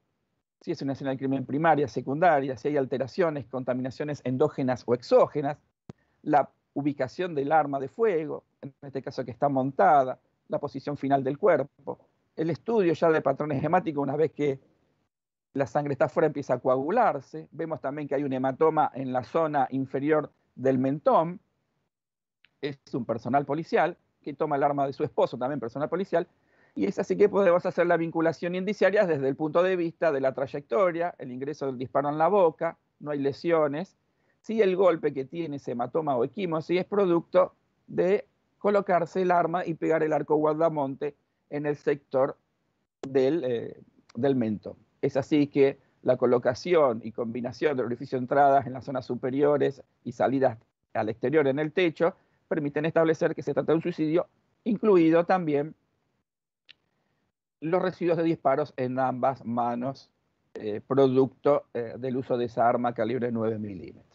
si es una escena del crimen primaria, secundaria, si hay alteraciones, contaminaciones endógenas o exógenas, la ubicación del arma de fuego, en este caso que está montada, la posición final del cuerpo, el estudio ya de patrones hemáticos una vez que la sangre está fuera, empieza a coagularse. Vemos también que hay un hematoma en la zona inferior del mentón. Es un personal policial que toma el arma de su esposo, también personal policial. Y es así que podemos hacer la vinculación indiciaria desde el punto de vista de la trayectoria, el ingreso del disparo en la boca, no hay lesiones. Si el golpe que tiene ese hematoma o equimosis es producto de colocarse el arma y pegar el arco guardamonte en el sector del, eh, del mentón. Es así que la colocación y combinación de orificio de entradas en las zonas superiores y salidas al exterior en el techo permiten establecer que se trata de un suicidio, incluido también los residuos de disparos en ambas manos, eh, producto eh, del uso de esa arma calibre 9 milímetros.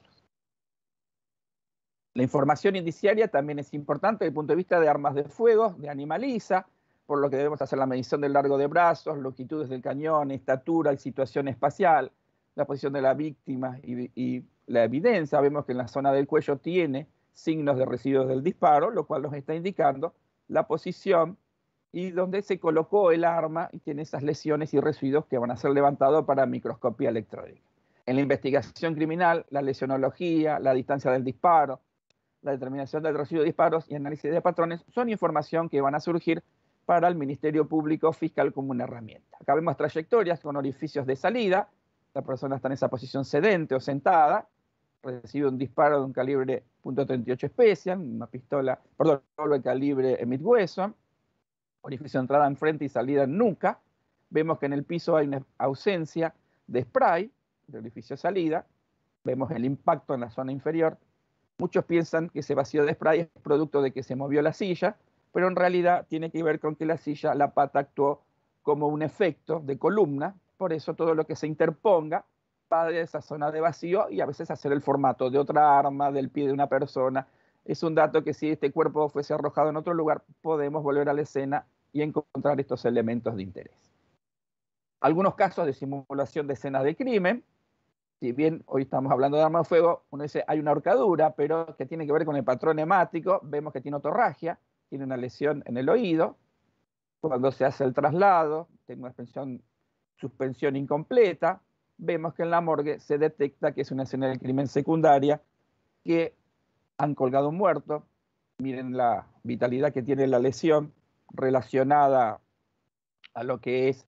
La información indiciaria también es importante desde el punto de vista de armas de fuego, de animaliza, por lo que debemos hacer la medición del largo de brazos, longitudes del cañón, estatura y situación espacial, la posición de la víctima y, la evidencia. Vemos que en la zona del cuello tiene signos de residuos del disparo, lo cual nos está indicando la posición y donde se colocó el arma y tiene esas lesiones y residuos que van a ser levantados para microscopía electrónica. En la investigación criminal, la lesionología, la distancia del disparo, la determinación del residuo de disparos y análisis de patrones son información que van a surgir para el Ministerio Público Fiscal como una herramienta. Acá vemos trayectorias con orificios de salida, la persona está en esa posición sedente o sentada, recibe un disparo de un calibre .38 Special, una pistola, perdón, de calibre Emit Wesson, orificio de entrada en frente y salida en nuca. Vemos que en el piso hay una ausencia de spray, de orificio de salida. Vemos el impacto en la zona inferior. Muchos piensan que ese vacío de spray es producto de que se movió la silla, pero en realidad tiene que ver con que la silla, la pata actuó como un efecto de columna, por eso todo lo que se interponga va de esa zona de vacío y a veces hacer el formato de otra arma, del pie de una persona. Es un dato que si este cuerpo fuese arrojado en otro lugar, podemos volver a la escena y encontrar estos elementos de interés. Algunos casos de simulación de escenas de crimen, si bien hoy estamos hablando de arma de fuego, uno dice hay una horcadura, pero que tiene que ver con el patrón hemático, vemos que tiene otorragia, tiene una lesión en el oído, cuando se hace el traslado, tiene una suspensión, suspensión incompleta, vemos que en la morgue se detecta que es una escena del crimen secundaria, que han colgado un muerto, miren la vitalidad que tiene la lesión relacionada a lo que es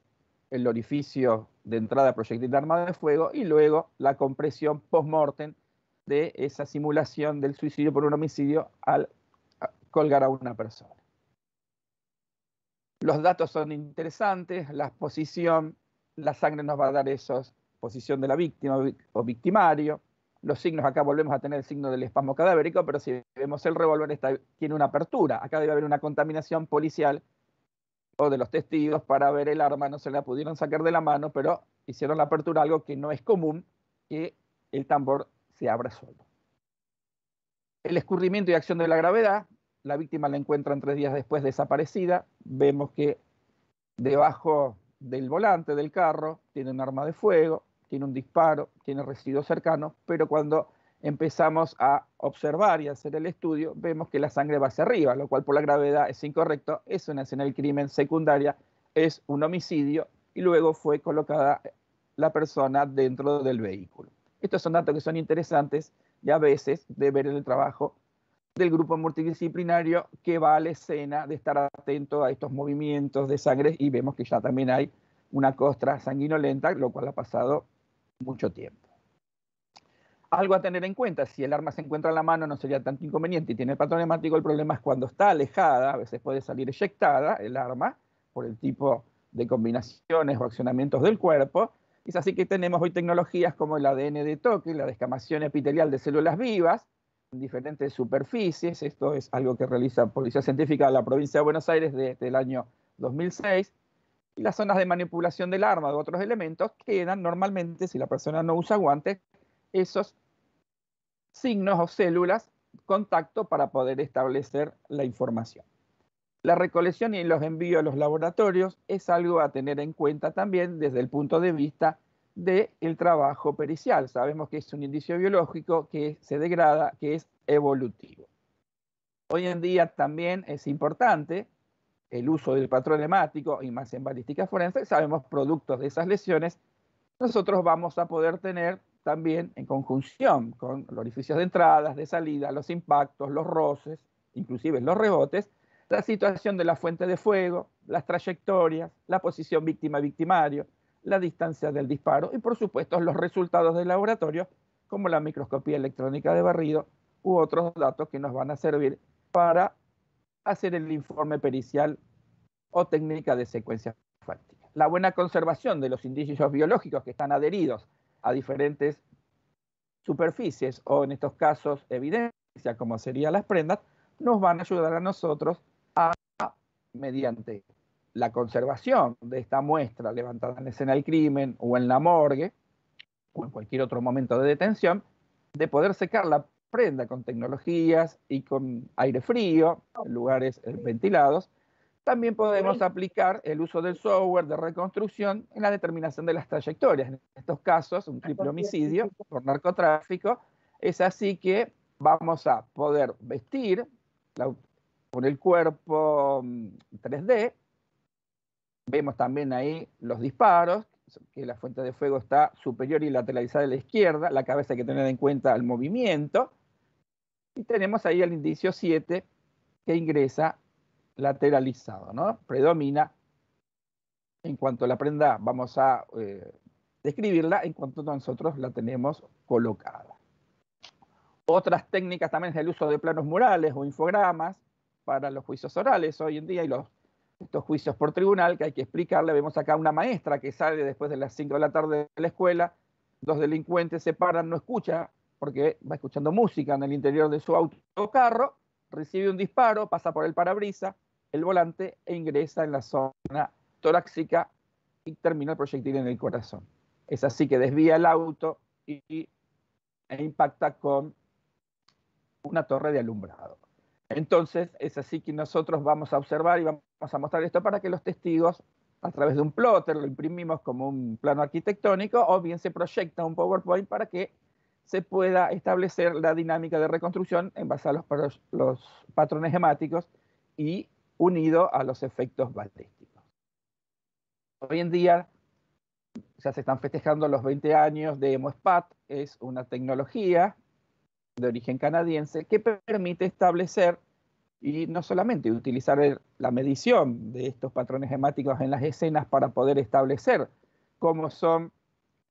el orificio de entrada proyectil de arma de fuego y luego la compresión post-mortem de esa simulación del suicidio por un homicidio al colgar a una persona. Los datos son interesantes, la exposición, la sangre nos va a dar esos, posición de la víctima o victimario. Los signos, acá volvemos a tener el signo del espasmo cadavérico, pero si vemos el revólver, tiene una apertura. Acá debe haber una contaminación policial o de los testigos para ver el arma, no se la pudieron sacar de la mano, pero hicieron la apertura, algo que no es común, que el tambor se abra solo. El escurrimiento y acción de la gravedad, la víctima la encuentran tres días después desaparecida. Vemos que debajo del volante del carro tiene un arma de fuego, tiene un disparo, tiene residuos cercanos, pero cuando empezamos a observar y hacer el estudio, vemos que la sangre va hacia arriba, lo cual por la gravedad es incorrecto, es una escena del crimen secundaria, es un homicidio y luego fue colocada la persona dentro del vehículo. Estos son datos que son interesantes y a veces de ver el trabajo del grupo multidisciplinario que va a la escena de estar atento a estos movimientos de sangre y vemos que ya también hay una costra sanguinolenta, lo cual ha pasado mucho tiempo. Algo a tener en cuenta, si el arma se encuentra en la mano no sería tan inconveniente y tiene el patrón hemático, el problema es cuando está alejada, a veces puede salir eyectada el arma por el tipo de combinaciones o accionamientos del cuerpo. Es así que tenemos hoy tecnologías como el ADN de toque, la descamación epitelial de células vivas, en diferentes superficies. Esto es algo que realiza Policía Científica de la provincia de Buenos Aires desde el año 2006. Y las zonas de manipulación del arma u otros elementos quedan normalmente, si la persona no usa guantes, esos signos o células contacto para poder establecer la información. La recolección y los envíos a los laboratorios es algo a tener en cuenta también desde el punto de vista del trabajo pericial. Sabemos que es un indicio biológico que se degrada, que es evolutivo. Hoy en día también es importante el uso del patrón hemático y más en balística forense. Sabemos productos de esas lesiones. Nosotros vamos a poder tener también en conjunción con los orificios de entradas, de salida, los impactos, los roces, inclusive los rebotes, la situación de la fuente de fuego, las trayectorias, la posición víctima-victimario, la distancia del disparo y por supuesto los resultados del laboratorio como la microscopía electrónica de barrido u otros datos que nos van a servir para hacer el informe pericial o técnica de secuencia fáctica. La buena conservación de los indicios biológicos que están adheridos a diferentes superficies o en estos casos evidencia como serían las prendas, nos van a ayudar a nosotros a, mediante la conservación de esta muestra levantada en la escena del crimen o en la morgue o en cualquier otro momento de detención, de poder secar la prenda con tecnologías y con aire frío, en lugares eh, ventilados. También podemos aplicar el uso del software de reconstrucción en la determinación de las trayectorias. En estos casos, un triple homicidio por narcotráfico, es así que vamos a poder vestir con el cuerpo 3D mm, Vemos también ahí los disparos, que la fuente de fuego está superior y lateralizada a la izquierda, la cabeza hay que tener en cuenta el movimiento. Y tenemos ahí el indicio 7 que ingresa lateralizado, ¿no? Predomina en cuanto la prenda, vamos a eh, describirla en cuanto nosotros la tenemos colocada. Otras técnicas también es el uso de planos murales o infogramas para los juicios orales hoy en día y los, estos juicios por tribunal que hay que explicarle. Vemos acá una maestra que sale después de las 5 de la tarde de la escuela, dos delincuentes se paran, no escucha porque va escuchando música en el interior de su auto o carro, recibe un disparo, pasa por el parabrisa, el volante e ingresa en la zona torácica y termina el proyectil en el corazón. Es así que desvía el auto y, e impacta con una torre de alumbrado. Entonces, es así que nosotros vamos a observar y vamos a mostrar esto para que los testigos, a través de un plotter, lo imprimimos como un plano arquitectónico o bien se proyecta un PowerPoint para que se pueda establecer la dinámica de reconstrucción en base a los, patrones gemáticos y unido a los efectos balísticos. Hoy en día ya se están festejando los 20 años de EMOSPAT, es una tecnología de origen canadiense que permite establecer y no solamente utilizar la medición de estos patrones gemáticos en las escenas para poder establecer cómo son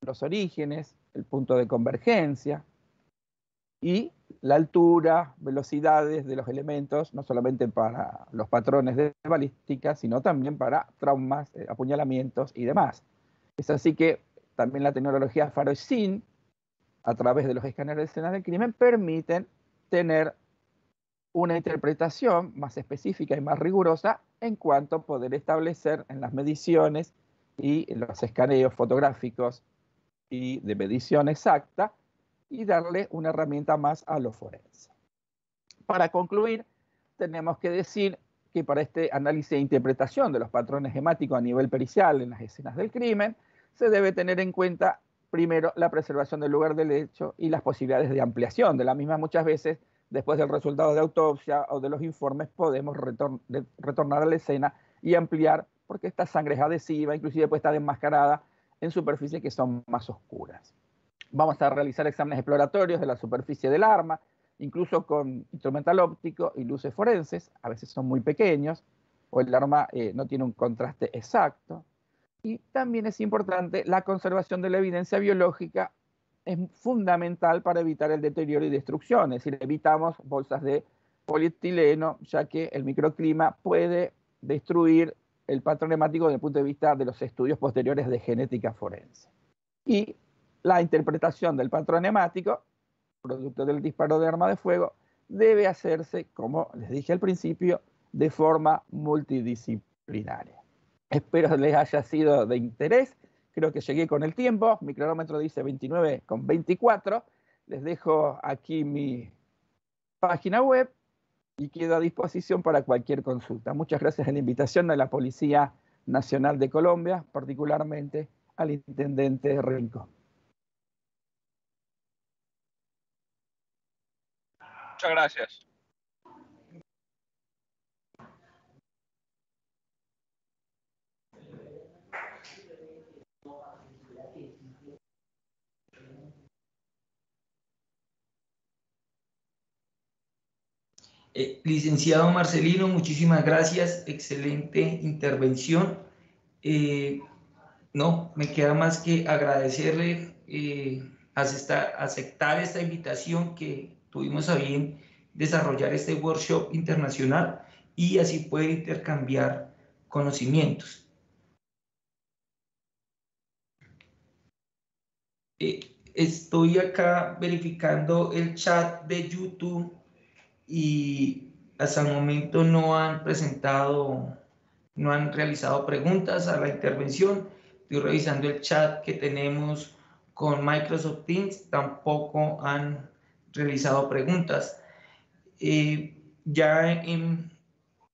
los orígenes, el punto de convergencia y la altura, velocidades de los elementos, no solamente para los patrones de balística, sino también para traumas, eh, apuñalamientos y demás. Es así que también la tecnología FAROSYN, a través de los escáneres de escenas del crimen, permiten tener una interpretación más específica y más rigurosa en cuanto a poder establecer en las mediciones y en los escaneos fotográficos y de medición exacta y darle una herramienta más a los forenses. Para concluir, tenemos que decir que para este análisis e interpretación de los patrones hemáticos a nivel pericial en las escenas del crimen, se debe tener en cuenta primero la preservación del lugar del hecho y las posibilidades de ampliación de la misma. Muchas veces, después del resultado de autopsia o de los informes, podemos retornar a la escena y ampliar porque esta sangre es adhesiva, inclusive puede estar enmascarada en superficies que son más oscuras. Vamos a realizar exámenes exploratorios de la superficie del arma, incluso con instrumental óptico y luces forenses, a veces son muy pequeños, o el arma eh, no tiene un contraste exacto. Y también es importante la conservación de la evidencia biológica, es fundamental para evitar el deterioro y destrucción, es decir, evitamos bolsas de polietileno, ya que el microclima puede destruir el patrón hemático desde el punto de vista de los estudios posteriores de genética forense. Y la interpretación del patrón hemático, producto del disparo de arma de fuego, debe hacerse, como les dije al principio, de forma multidisciplinaria. Espero les haya sido de interés. Creo que llegué con el tiempo. Mi cronómetro dice 29 con 24. Les dejo aquí mi página web y quedo a disposición para cualquier consulta. Muchas gracias a la invitación de la Policía Nacional de Colombia, particularmente al intendente Rincón. Muchas gracias. Eh, licenciado Marcelino, muchísimas gracias, excelente intervención. Eh, no, me queda más que agradecerle eh, aceptar, aceptar esta invitación que tuvimos a bien desarrollar este workshop internacional y así poder intercambiar conocimientos. estoy acá verificando el chat de YouTube y hasta el momento no han presentado, no han realizado preguntas a la intervención. Estoy revisando el chat que tenemos con Microsoft Teams, tampoco han realizado preguntas. Eh, ya en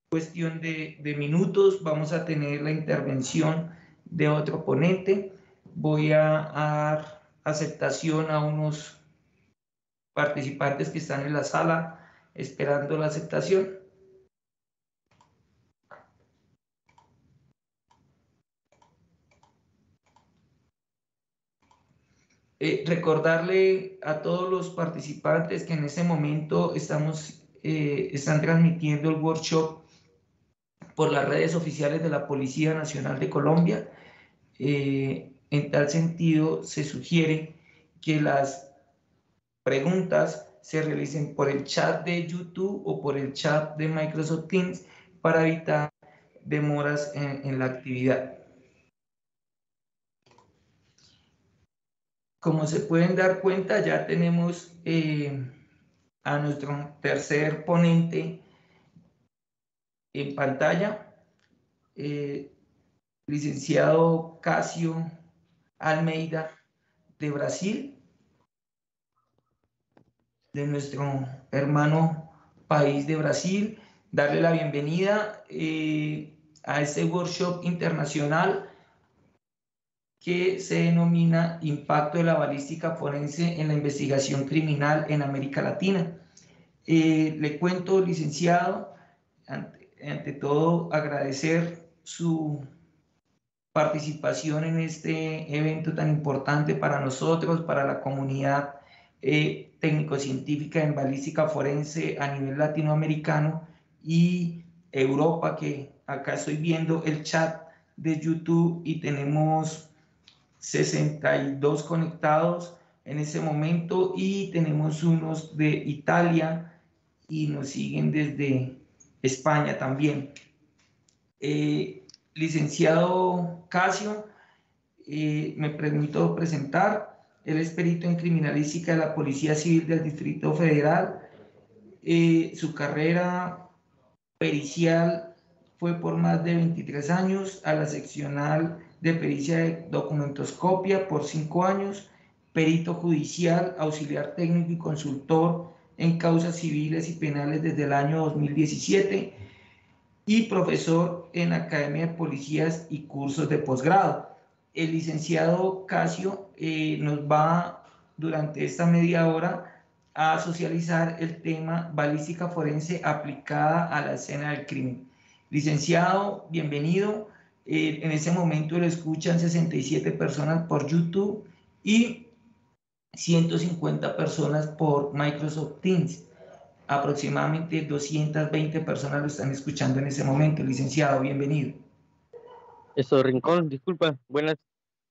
cuestión de, de, minutos vamos a tener la intervención de otro ponente. Voy a dar aceptación a unos participantes que están en la sala esperando la aceptación. Eh, recordarle a todos los participantes que en ese momento estamos, eh, están transmitiendo el workshop por las redes oficiales de la Policía Nacional de Colombia. Eh, en tal sentido, se sugiere que las preguntas se realicen por el chat de YouTube o por el chat de Microsoft Teams para evitar demoras en, la actividad. Como se pueden dar cuenta, ya tenemos eh, a nuestro tercer ponente en pantalla, eh, licenciado Casio Almeida de Brasil, de nuestro hermano país de Brasil. Darle la bienvenida eh, a este workshop internacional que se denomina Impacto de la Balística Forense en la Investigación Criminal en América Latina. Eh, le cuento, licenciado, ante, todo agradecer su participación en este evento tan importante para nosotros, para la comunidad eh, técnico-científica en balística forense a nivel latinoamericano y Europa, que acá estoy viendo el chat de YouTube y tenemos 62 conectados en ese momento y tenemos unos de Italia y nos siguen desde España también. Eh, licenciado Casio, eh, me permito presentar, él es perito en criminalística de la Policía Civil del Distrito Federal. Eh, su carrera pericial fue por más de 23 años a la seccional de pericia de documentoscopia por cinco años, perito judicial, auxiliar técnico y consultor en causas civiles y penales desde el año 2017 y profesor en Academia de Policías y cursos de posgrado. El licenciado Casio eh, nos va durante esta media hora a socializar el tema balística forense aplicada a la escena del crimen. Licenciado, bienvenido. Eh, en ese momento lo escuchan 67 personas por YouTube y 150 personas por Microsoft Teams. Aproximadamente 220 personas lo están escuchando en ese momento. Licenciado, bienvenido. Eso, Rincón, disculpa. Buenas.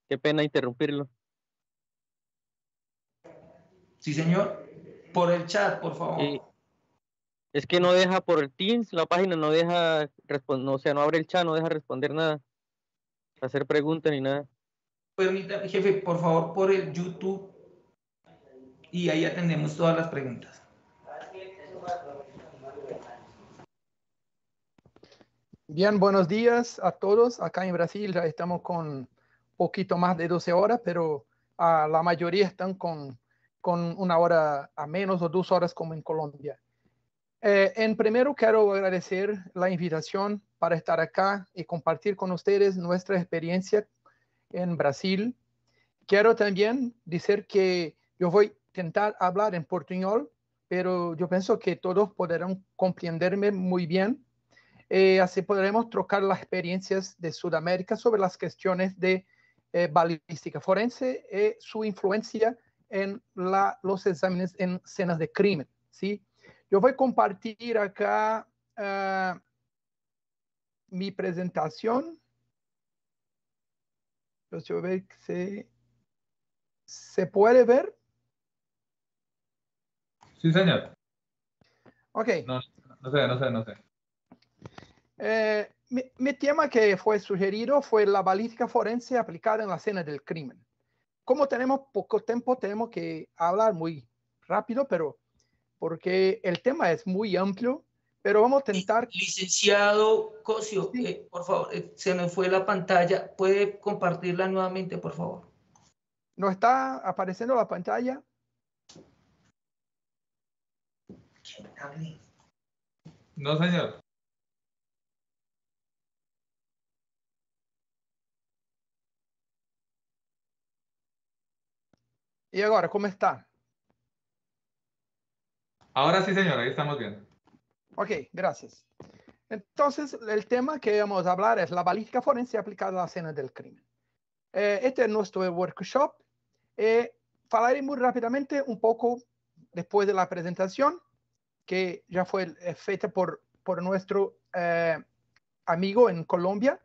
Qué pena interrumpirlo. Sí, señor. Por el chat, por favor. Eh, es que no deja por el Teams, la página no deja responder, o sea, no abre el chat, no deja responder nada hacer preguntas ni nada. Permítame, jefe, por favor, por el YouTube y ahí atendemos todas las preguntas. Bien, buenos días a todos. Acá en Brasil ya estamos con poquito más de 12 horas, pero a la mayoría están con, con una hora a menos o dos horas como en Colombia. Eh, en primero quiero agradecer la invitación para estar acá y compartir con ustedes nuestra experiencia en Brasil. Quiero también decir que yo voy a intentar hablar en portuñol, pero yo pienso que todos podrán comprenderme muy bien. Eh, así podremos trocar las experiencias de Sudamérica sobre las cuestiones de eh, balística forense y su influencia en la, los exámenes en escenas de crimen. ¿sí? Yo voy a compartir acá uh, mi presentación. Deixa eu ver que se, se puede ver. Sí, señor. Ok. No, no sé, no sé, no sé. Eh, mi, mi, tema que fue sugerido fue la balística forense aplicada en la escena del crimen. Como tenemos poco tiempo, tenemos que hablar muy rápido, pero porque el tema es muy amplio pero vamos a intentar... Licenciado Cosio, sí. eh, por favor, eh, se me fue la pantalla. ¿Puede compartirla nuevamente, por favor? ¿No está apareciendo la pantalla? No, señor. ¿Y ahora cómo está? Ahora sí, señor, ahí estamos bien. Ok, gracias. Entonces, el tema que vamos a hablar es la balística forense aplicada a la escena del crimen. Eh, este es nuestro workshop. Eh, falaré muy rápidamente un poco después de la presentación que ya fue eh, feita por, por nuestro eh, amigo en Colombia.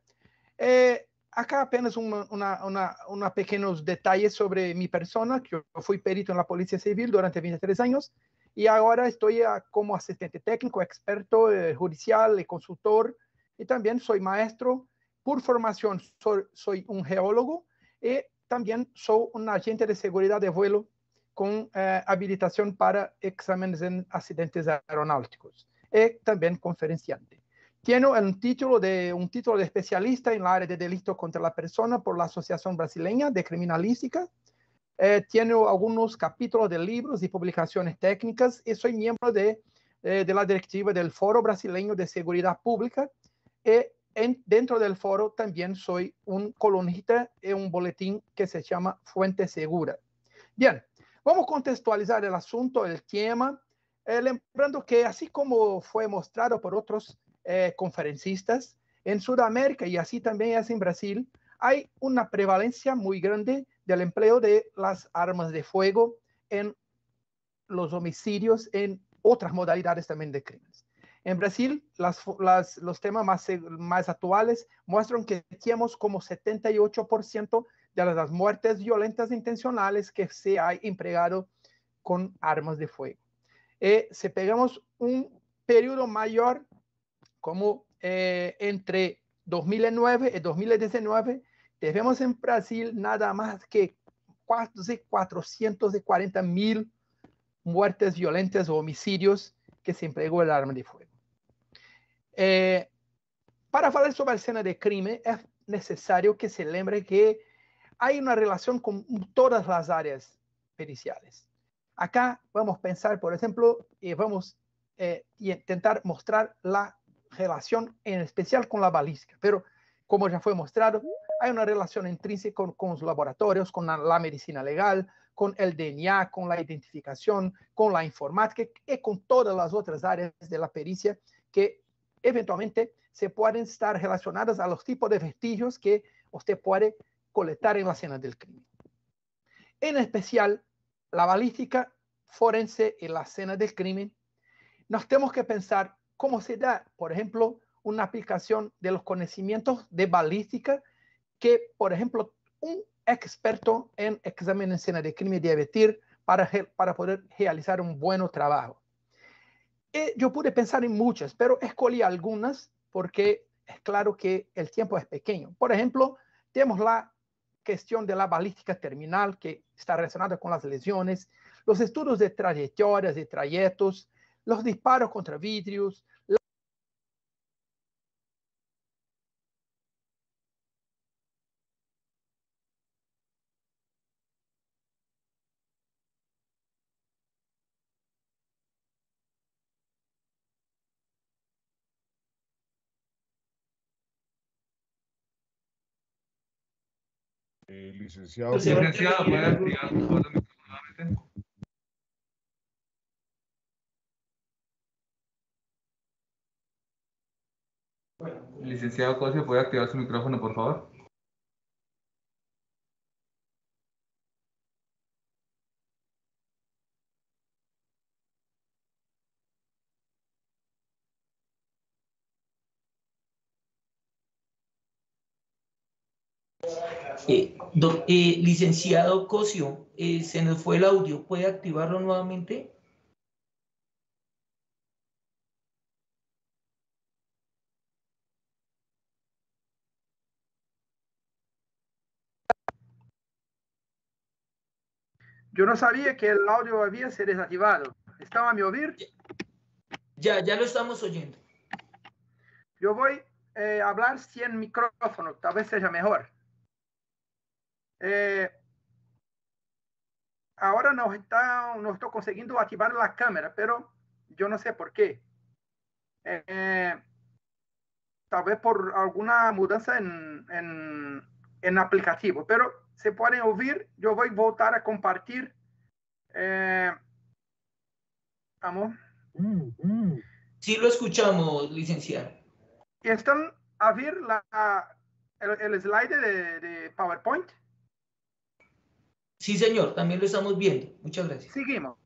Eh, acá apenas unos una, una, una pequeños detalles sobre mi persona, que yo fui perito en la Policía Civil durante 23 años y ahora estoy ah, como asistente técnico, experto eh, judicial consultor y también soy maestro. Por formación soy, soy un geólogo y también soy un agente de seguridad de vuelo con eh, habilitación para exámenes en accidentes aeronáuticos y también conferenciante. Tiene un título, de, un título de especialista en la área de delito contra la persona por la Asociación Brasileña de Criminalística. Eh, tiene algunos capítulos de libros y publicaciones técnicas y soy miembro de, eh, de la directiva del Foro Brasileño de Seguridad Pública. Y en, dentro del foro también soy un columnista en un boletín que se llama Fuente Segura. Bien, vamos a contextualizar el asunto, el tema, eh, lembrando que así como fue mostrado por otros eh, conferencistas, en Sudamérica y así también es en Brasil, hay una prevalencia muy grande del empleo de las armas de fuego en los homicidios, en otras modalidades también de crímenes. En Brasil, las, las, los temas más, más actuales muestran que tenemos como 78% de las muertes violentas intencionales que se ha empleado con armas de fuego. Eh, si pegamos un periodo mayor como eh, entre 2009 y 2019 tenemos en Brasil nada más que 440 mil muertes violentas o homicidios que se empleó el arma de fuego. Eh, para hablar sobre la escena de crimen es necesario que se lembre que hay una relación con todas las áreas periciales. Acá vamos a pensar, por ejemplo, y vamos a eh, intentar mostrar la relación en especial con la balística, pero como ya fue mostrado, hay una relación intrínseca con, con los laboratorios, con la, la, medicina legal, con el DNA, con la identificación, con la informática y con todas las otras áreas de la pericia que eventualmente se pueden estar relacionadas a los tipos de vestigios que usted puede colectar en la escena del crimen. En especial, la balística forense en la escena del crimen, nos tenemos que pensar cómo se da, por ejemplo, una aplicación de los conocimientos de balística que, por ejemplo, un experto en examen en escena de crimen debe tener para, para poder realizar un buen trabajo. Y yo pude pensar en muchas, pero escogí algunas porque es claro que el tiempo es pequeño. Por ejemplo, tenemos la cuestión de la balística terminal que está relacionada con las lesiones, los estudios de trayectorias y trayectos, los disparos contra vidrios, Eh, licenciado. Licenciado, ¿puede activar por favor el micrófono nuevamente? Licenciado Cosio, ¿puede activar su micrófono, por favor? Eh, do, eh, licenciado Cosio, eh, se nos fue el audio. ¿Puede activarlo nuevamente? Yo no sabía que el audio había sido desactivado. ¿Estaba a mi oír? Ya, ya lo estamos oyendo. Yo voy a hablar sin micrófono, tal vez sea mejor. Eh, ahora no, está, no estoy consiguiendo activar la cámara, pero yo no sé por qué. Eh, tal vez por alguna mudanza en, en, en aplicativo, pero se pueden oír. Yo voy a voltar a compartir. Eh, vamos. Sí lo escuchamos, licenciado. ¿Y están a ver la, el, el slide de, de PowerPoint? Sí, señor, también lo estamos viendo. Muchas gracias. Seguimos.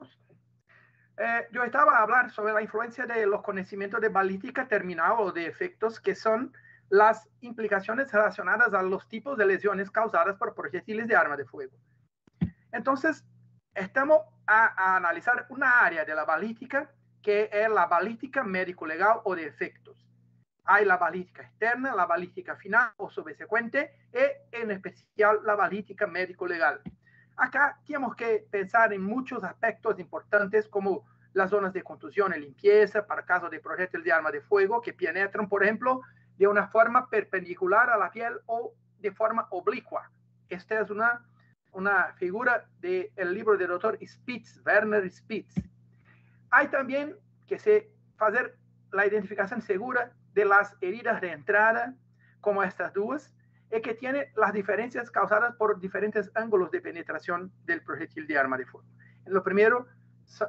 Eh, yo estaba a hablar sobre la influencia de los conocimientos de balística terminal o de efectos que son las implicaciones relacionadas a los tipos de lesiones causadas por proyectiles de arma de fuego. Entonces, estamos a, a analizar una área de la balística que es la balística médico-legal o de efectos. Hay la balística externa, la balística final o subsecuente y en especial la balística médico-legal. Acá tenemos que pensar en muchos aspectos importantes como las zonas de contusión y limpieza para caso de proyectiles de arma de fuego que penetran, por ejemplo, de una forma perpendicular a la piel o de forma oblicua. Esta es una, una figura del libro del doctor Spitz, Werner Spitz. Hay también que se hacer la identificación segura de las heridas de entrada, como estas dos, y que tiene las diferencias causadas por diferentes ángulos de penetración del proyectil de arma de fuego. En lo primero,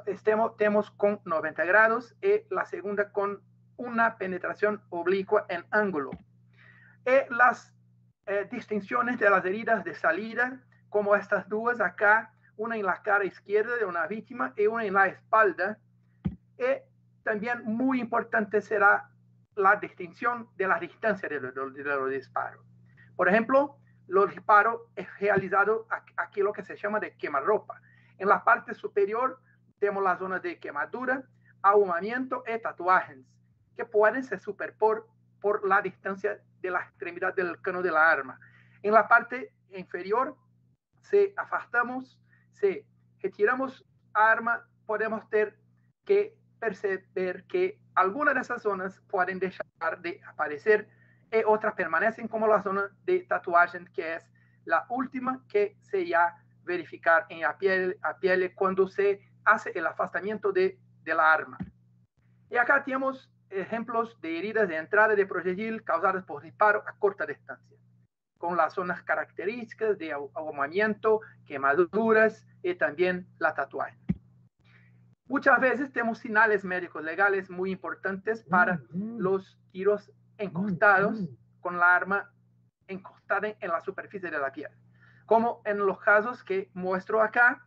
estemos, tenemos con 90 grados y la segunda con una penetración oblicua en ángulo. Y las eh, distinciones de las heridas de salida, como estas dos acá, una en la cara izquierda de una víctima y una en la espalda. Y también muy importante será la distinción de la distancia de los, disparos. Por ejemplo, los disparos es realizado aquí lo que se llama de quemarropa. En la parte superior tenemos la zona de quemadura, ahumamiento y tatuajes que pueden se superpor por la distancia de la extremidad del cano de la arma. En la parte inferior, si afastamos, si retiramos arma, podemos tener que perceber que algunas de esas zonas pueden dejar de aparecer y otras permanecen como la zona de tatuaje, que es la última que se ya verificar en la piel, a piel cuando se hace el afastamiento de, de la arma. Y acá tenemos ejemplos de heridas de entrada de proyectil causadas por disparo a corta distancia, con las zonas características de ahumamiento, quemaduras y también la tatuaje. Muchas veces tenemos señales médicos legales muy importantes para los tiros encostados con la arma encostada en la superficie de la piel, como en los casos que muestro acá.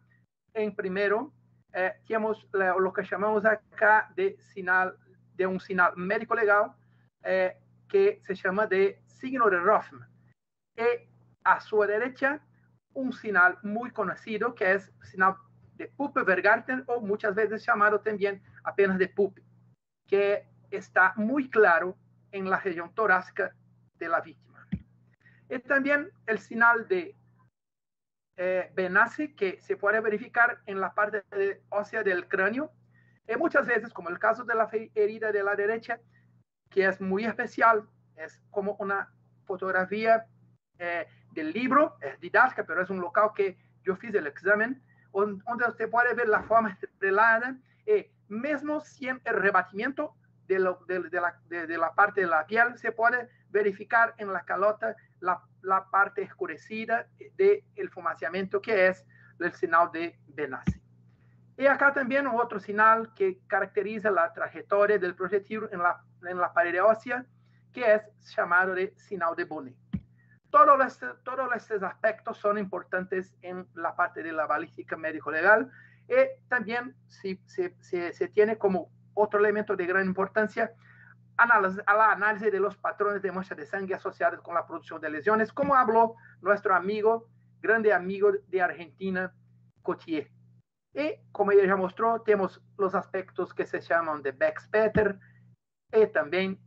En primero, eh, tenemos lo que llamamos acá de señal de un sinal médico legal eh, que se llama de signo de Rothman. Y a su derecha, un sinal muy conocido que es sinal de Puppe-Vergarten o muchas veces llamado también apenas de Puppe, que está muy claro en la región torácica de la víctima. Y también el sinal de eh, Benassi que se puede verificar en la parte ósea del cráneo y muchas veces, como el caso de la herida de la derecha, que es muy especial, es como una fotografía eh, del libro, es didáctica, pero es un local que yo fiz el examen, donde usted puede ver la forma estrelada y mismo sin el rebatimiento de, la, parte de la piel, se puede verificar en la calota la, parte oscurecida del el fumaciamiento, que es el señal de Benassi. Y acá también otro señal que caracteriza la trayectoria del proyectil en la, en la pared ósea, que es llamado de señal de Bonnet. Todos, todos estos aspectos son importantes en la parte de la balística médico-legal y también se si, si, tiene como otro elemento de gran importancia a la análisis de los patrones de mancha de sangre asociados con la producción de lesiones, como habló nuestro amigo, grande amigo de Argentina, Cotier. Y como ella ya mostró, tenemos los aspectos que se llaman de backspatter y también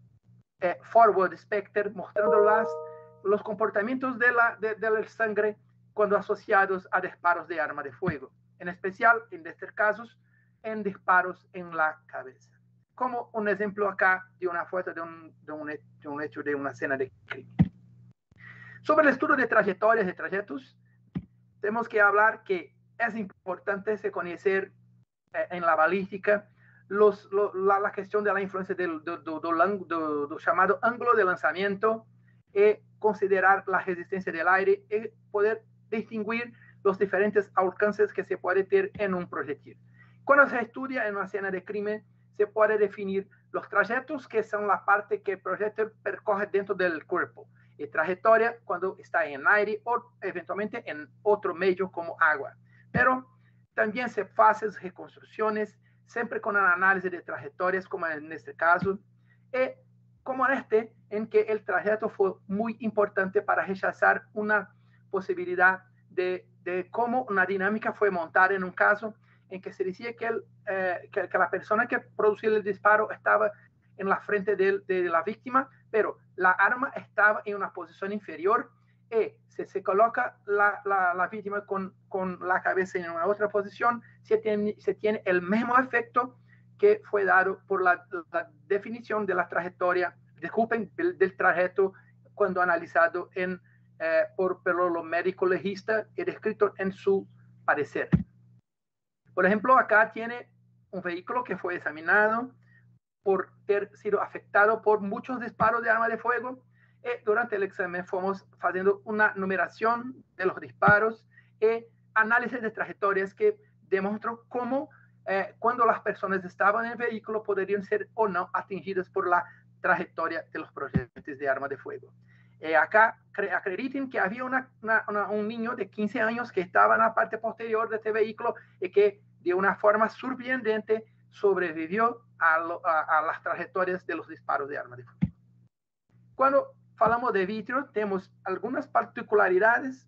eh, forward specter, mostrando las, los comportamientos de la, de, de la sangre cuando asociados a disparos de arma de fuego, en especial en estos casos en disparos en la cabeza. Como un ejemplo acá de una foto de un, de un, hecho de una escena de crimen. Sobre el estudio de trayectorias de trayectos, tenemos que hablar que es importante conocer eh, en la balística la, cuestión de la influencia del, del, del, del, llamado ángulo de lanzamiento y considerar la resistencia del aire y poder distinguir los diferentes alcances que se puede tener en un proyectil. Cuando se estudia en una escena de crimen, se puede definir los trayectos que son la parte que el proyectil percorre dentro del cuerpo y trayectoria cuando está en aire o eventualmente en otro medio como agua. Pero también se hacen reconstrucciones siempre con el análisis de trayectorias como en este caso y como en este en que el trayecto fue muy importante para rechazar una posibilidad de, de cómo una dinámica fue montada en un caso en que se decía que, el, eh, que, que, la persona que producía el disparo estaba en la frente de, de, la víctima, pero la arma estaba en una posición inferior y si se coloca la, la, la víctima con, con, la cabeza en una otra posición, se tiene, se tiene el mismo efecto que fue dado por la, la definición de la trayectoria, disculpen, del, del trayecto cuando analizado en, eh, por, por los médicos legistas y descrito en su parecer. Por ejemplo, acá tiene un vehículo que fue examinado por haber sido afectado por muchos disparos de arma de fuego. Y eh, durante el examen fuimos haciendo una numeración de los disparos y análisis de trayectorias que demostró cómo eh, cuando las personas estaban en el vehículo podrían ser o no atingidas por la trayectoria de los proyectiles de arma de fuego. Eh, acá acrediten que había una, una, una, un niño de 15 años que estaba en la parte posterior de este vehículo y que de una forma sorprendente sobrevivió a, lo, a, a las trayectorias de los disparos de arma de fuego. Cuando hablamos de vitro, tenemos algunas particularidades,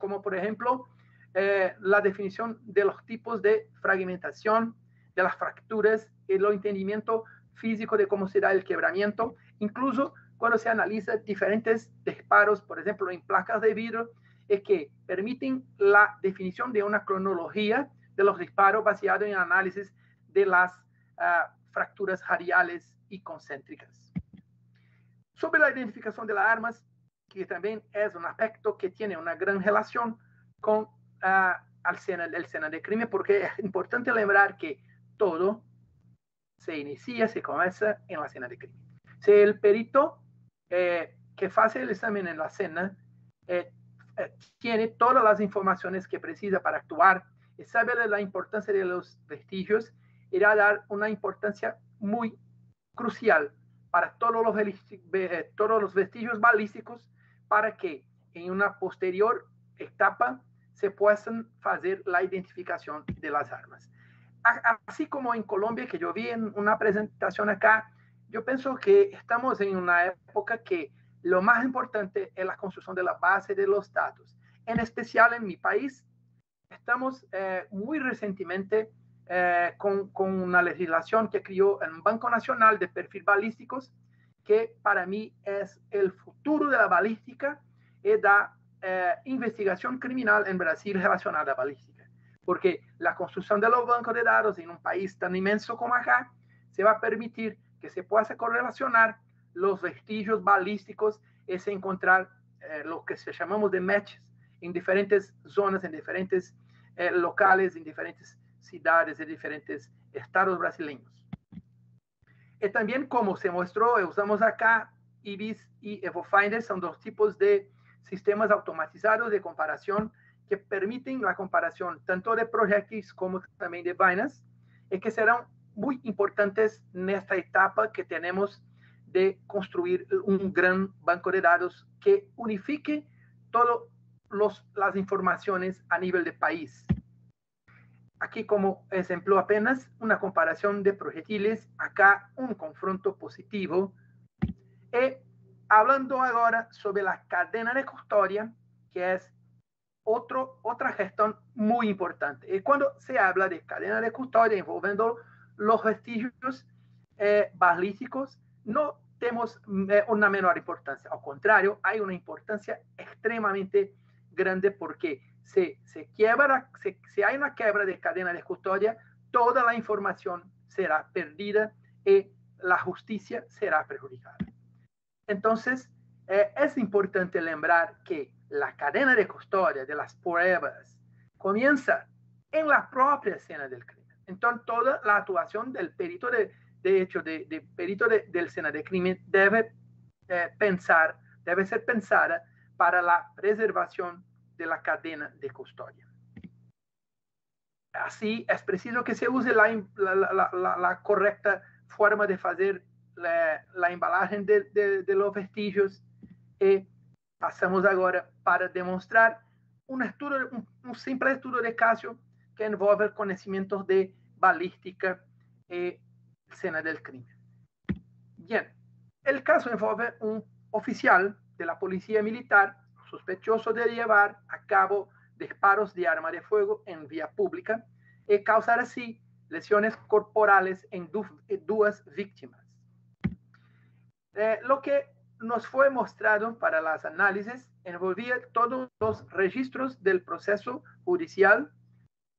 como por ejemplo eh, la definición de los tipos de fragmentación, de las fracturas, el entendimiento físico de cómo se da el quebramiento, incluso cuando se analiza diferentes disparos, por ejemplo, en placas de vidrio, es que permiten la definición de una cronología de los disparos basado en análisis de las uh, fracturas radiales y concéntricas. Sobre la identificación de las armas, que también es un aspecto que tiene una gran relación con uh, el escena, el escena de crimen, porque es importante lembrar que todo se inicia, se comienza en la escena de crimen. Si el perito eh, que hace el examen en la escena eh, eh, tiene todas las informaciones que precisa para actuar y sabe la importancia de los vestigios, irá a dar una importancia muy crucial para todos los, todos los vestigios balísticos para que en una posterior etapa se puedan hacer la identificación de las armas. Así como en Colombia, que yo vi en una presentación acá, yo pienso que estamos en una época que lo más importante es la construcción de la base de los datos. En especial en mi país, estamos eh, muy recientemente eh, con, con, una legislación que crió el Banco Nacional de Perfil Balísticos, que para mí es el futuro de la balística y da eh, investigación criminal en Brasil relacionada a balística. Porque la construcción de los bancos de datos en un país tan inmenso como acá se va a permitir que se pueda correlacionar los vestigios balísticos es encontrar eh, lo que se llamamos de matches en diferentes zonas, en diferentes eh, locales, en diferentes ciudades, en diferentes estados brasileños. Y también como se mostró, usamos acá IBIS y EvoFinder, son dos tipos de sistemas automatizados de comparación que permiten la comparación tanto de proyectos como también de vainas y que serán muy importantes en esta etapa que tenemos de construir un gran banco de datos que unifique todas las informaciones a nivel de país. Aquí como ejemplo apenas una comparación de proyectiles, acá un confronto positivo. Y hablando ahora sobre la cadena de custodia, que es otro, otra gestión muy importante. Y cuando se habla de cadena de custodia envolviendo los vestigios eh, balísticos no tenemos eh, una menor importancia. Al contrario, hay una importancia extremadamente grande porque se, se quiebra, se, si hay una quiebra de cadena de custodia, toda la información será perdida y la justicia será perjudicada. Entonces, eh, es importante lembrar que la cadena de custodia de las pruebas comienza en la propia escena del crimen. Entonces, toda la actuación del perito de, de hecho, de, de perito de, del escena de crimen debe eh, pensar, debe ser pensada para la preservación de la cadena de custodia. Así, es preciso que se use la, la, la, la correcta forma de hacer la, embalaje de, de, los vestigios y passamos agora para demonstrar um, estudo, um, um simples estudo de caso que envolve conhecimentos de balística e cena del crimen. Bien, el caso envolve un oficial de la policía militar sospechoso de llevar a cabo disparos de arma de fuego en vía pública y causar así lesiones corporales en dos víctimas. Eh, lo que nos fue mostrado para las análisis envolvía todos los registros del proceso judicial,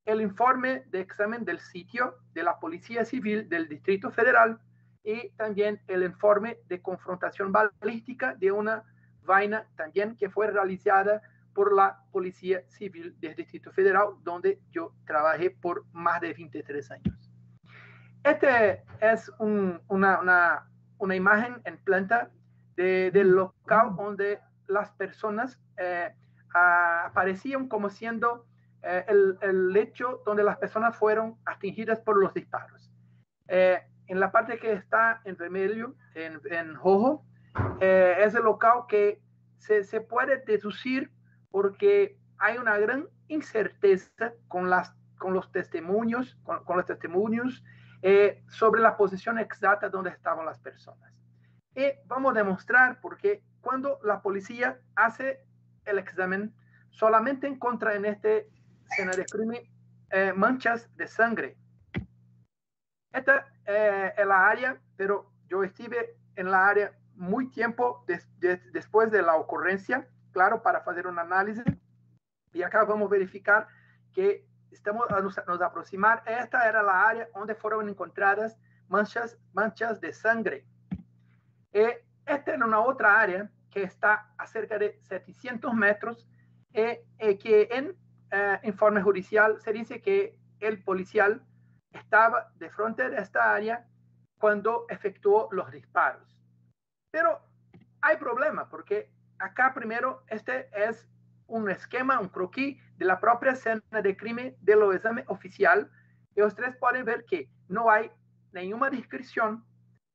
el informe de examen del sitio de la Policía Civil del Distrito Federal y también el informe de confrontación balística de una vaina también que fue realizada por la Policía Civil del Distrito Federal, donde yo trabajé por más de 23 años. Este es una, una, una, imagen en planta de, del local donde las personas eh, aparecían como siendo eh, el, el, hecho donde las personas fueron atingidas por los disparos. Eh, en la parte que está en remedio, en, en rojo, eh, es el local que se, se, puede deducir porque hay una gran incerteza con, las, con los testimonios, con, con los testimonios eh, sobre la posición exacta donde estaban las personas. Y vamos a demostrar porque cuando la policía hace el examen, solamente encuentra en este escena de crimen eh, manchas de sangre. Esta eh, es la área, pero yo estuve en la área muy tiempo des, después de la ocurrencia, claro, para hacer un análisis. Y acá vamos a verificar que estamos a nos, nos aproximar. Esta era la área donde fueron encontradas manchas, manchas de sangre. Eh, esta era una otra área que está a cerca de 700 metros eh, eh, que en eh, informe judicial se dice que el policial estaba de frente de esta área cuando efectuó los disparos. Pero hay problema porque acá primero este es un esquema, un croquis de la propia escena de crimen de lo examen oficial y ustedes pueden ver que no hay ninguna descripción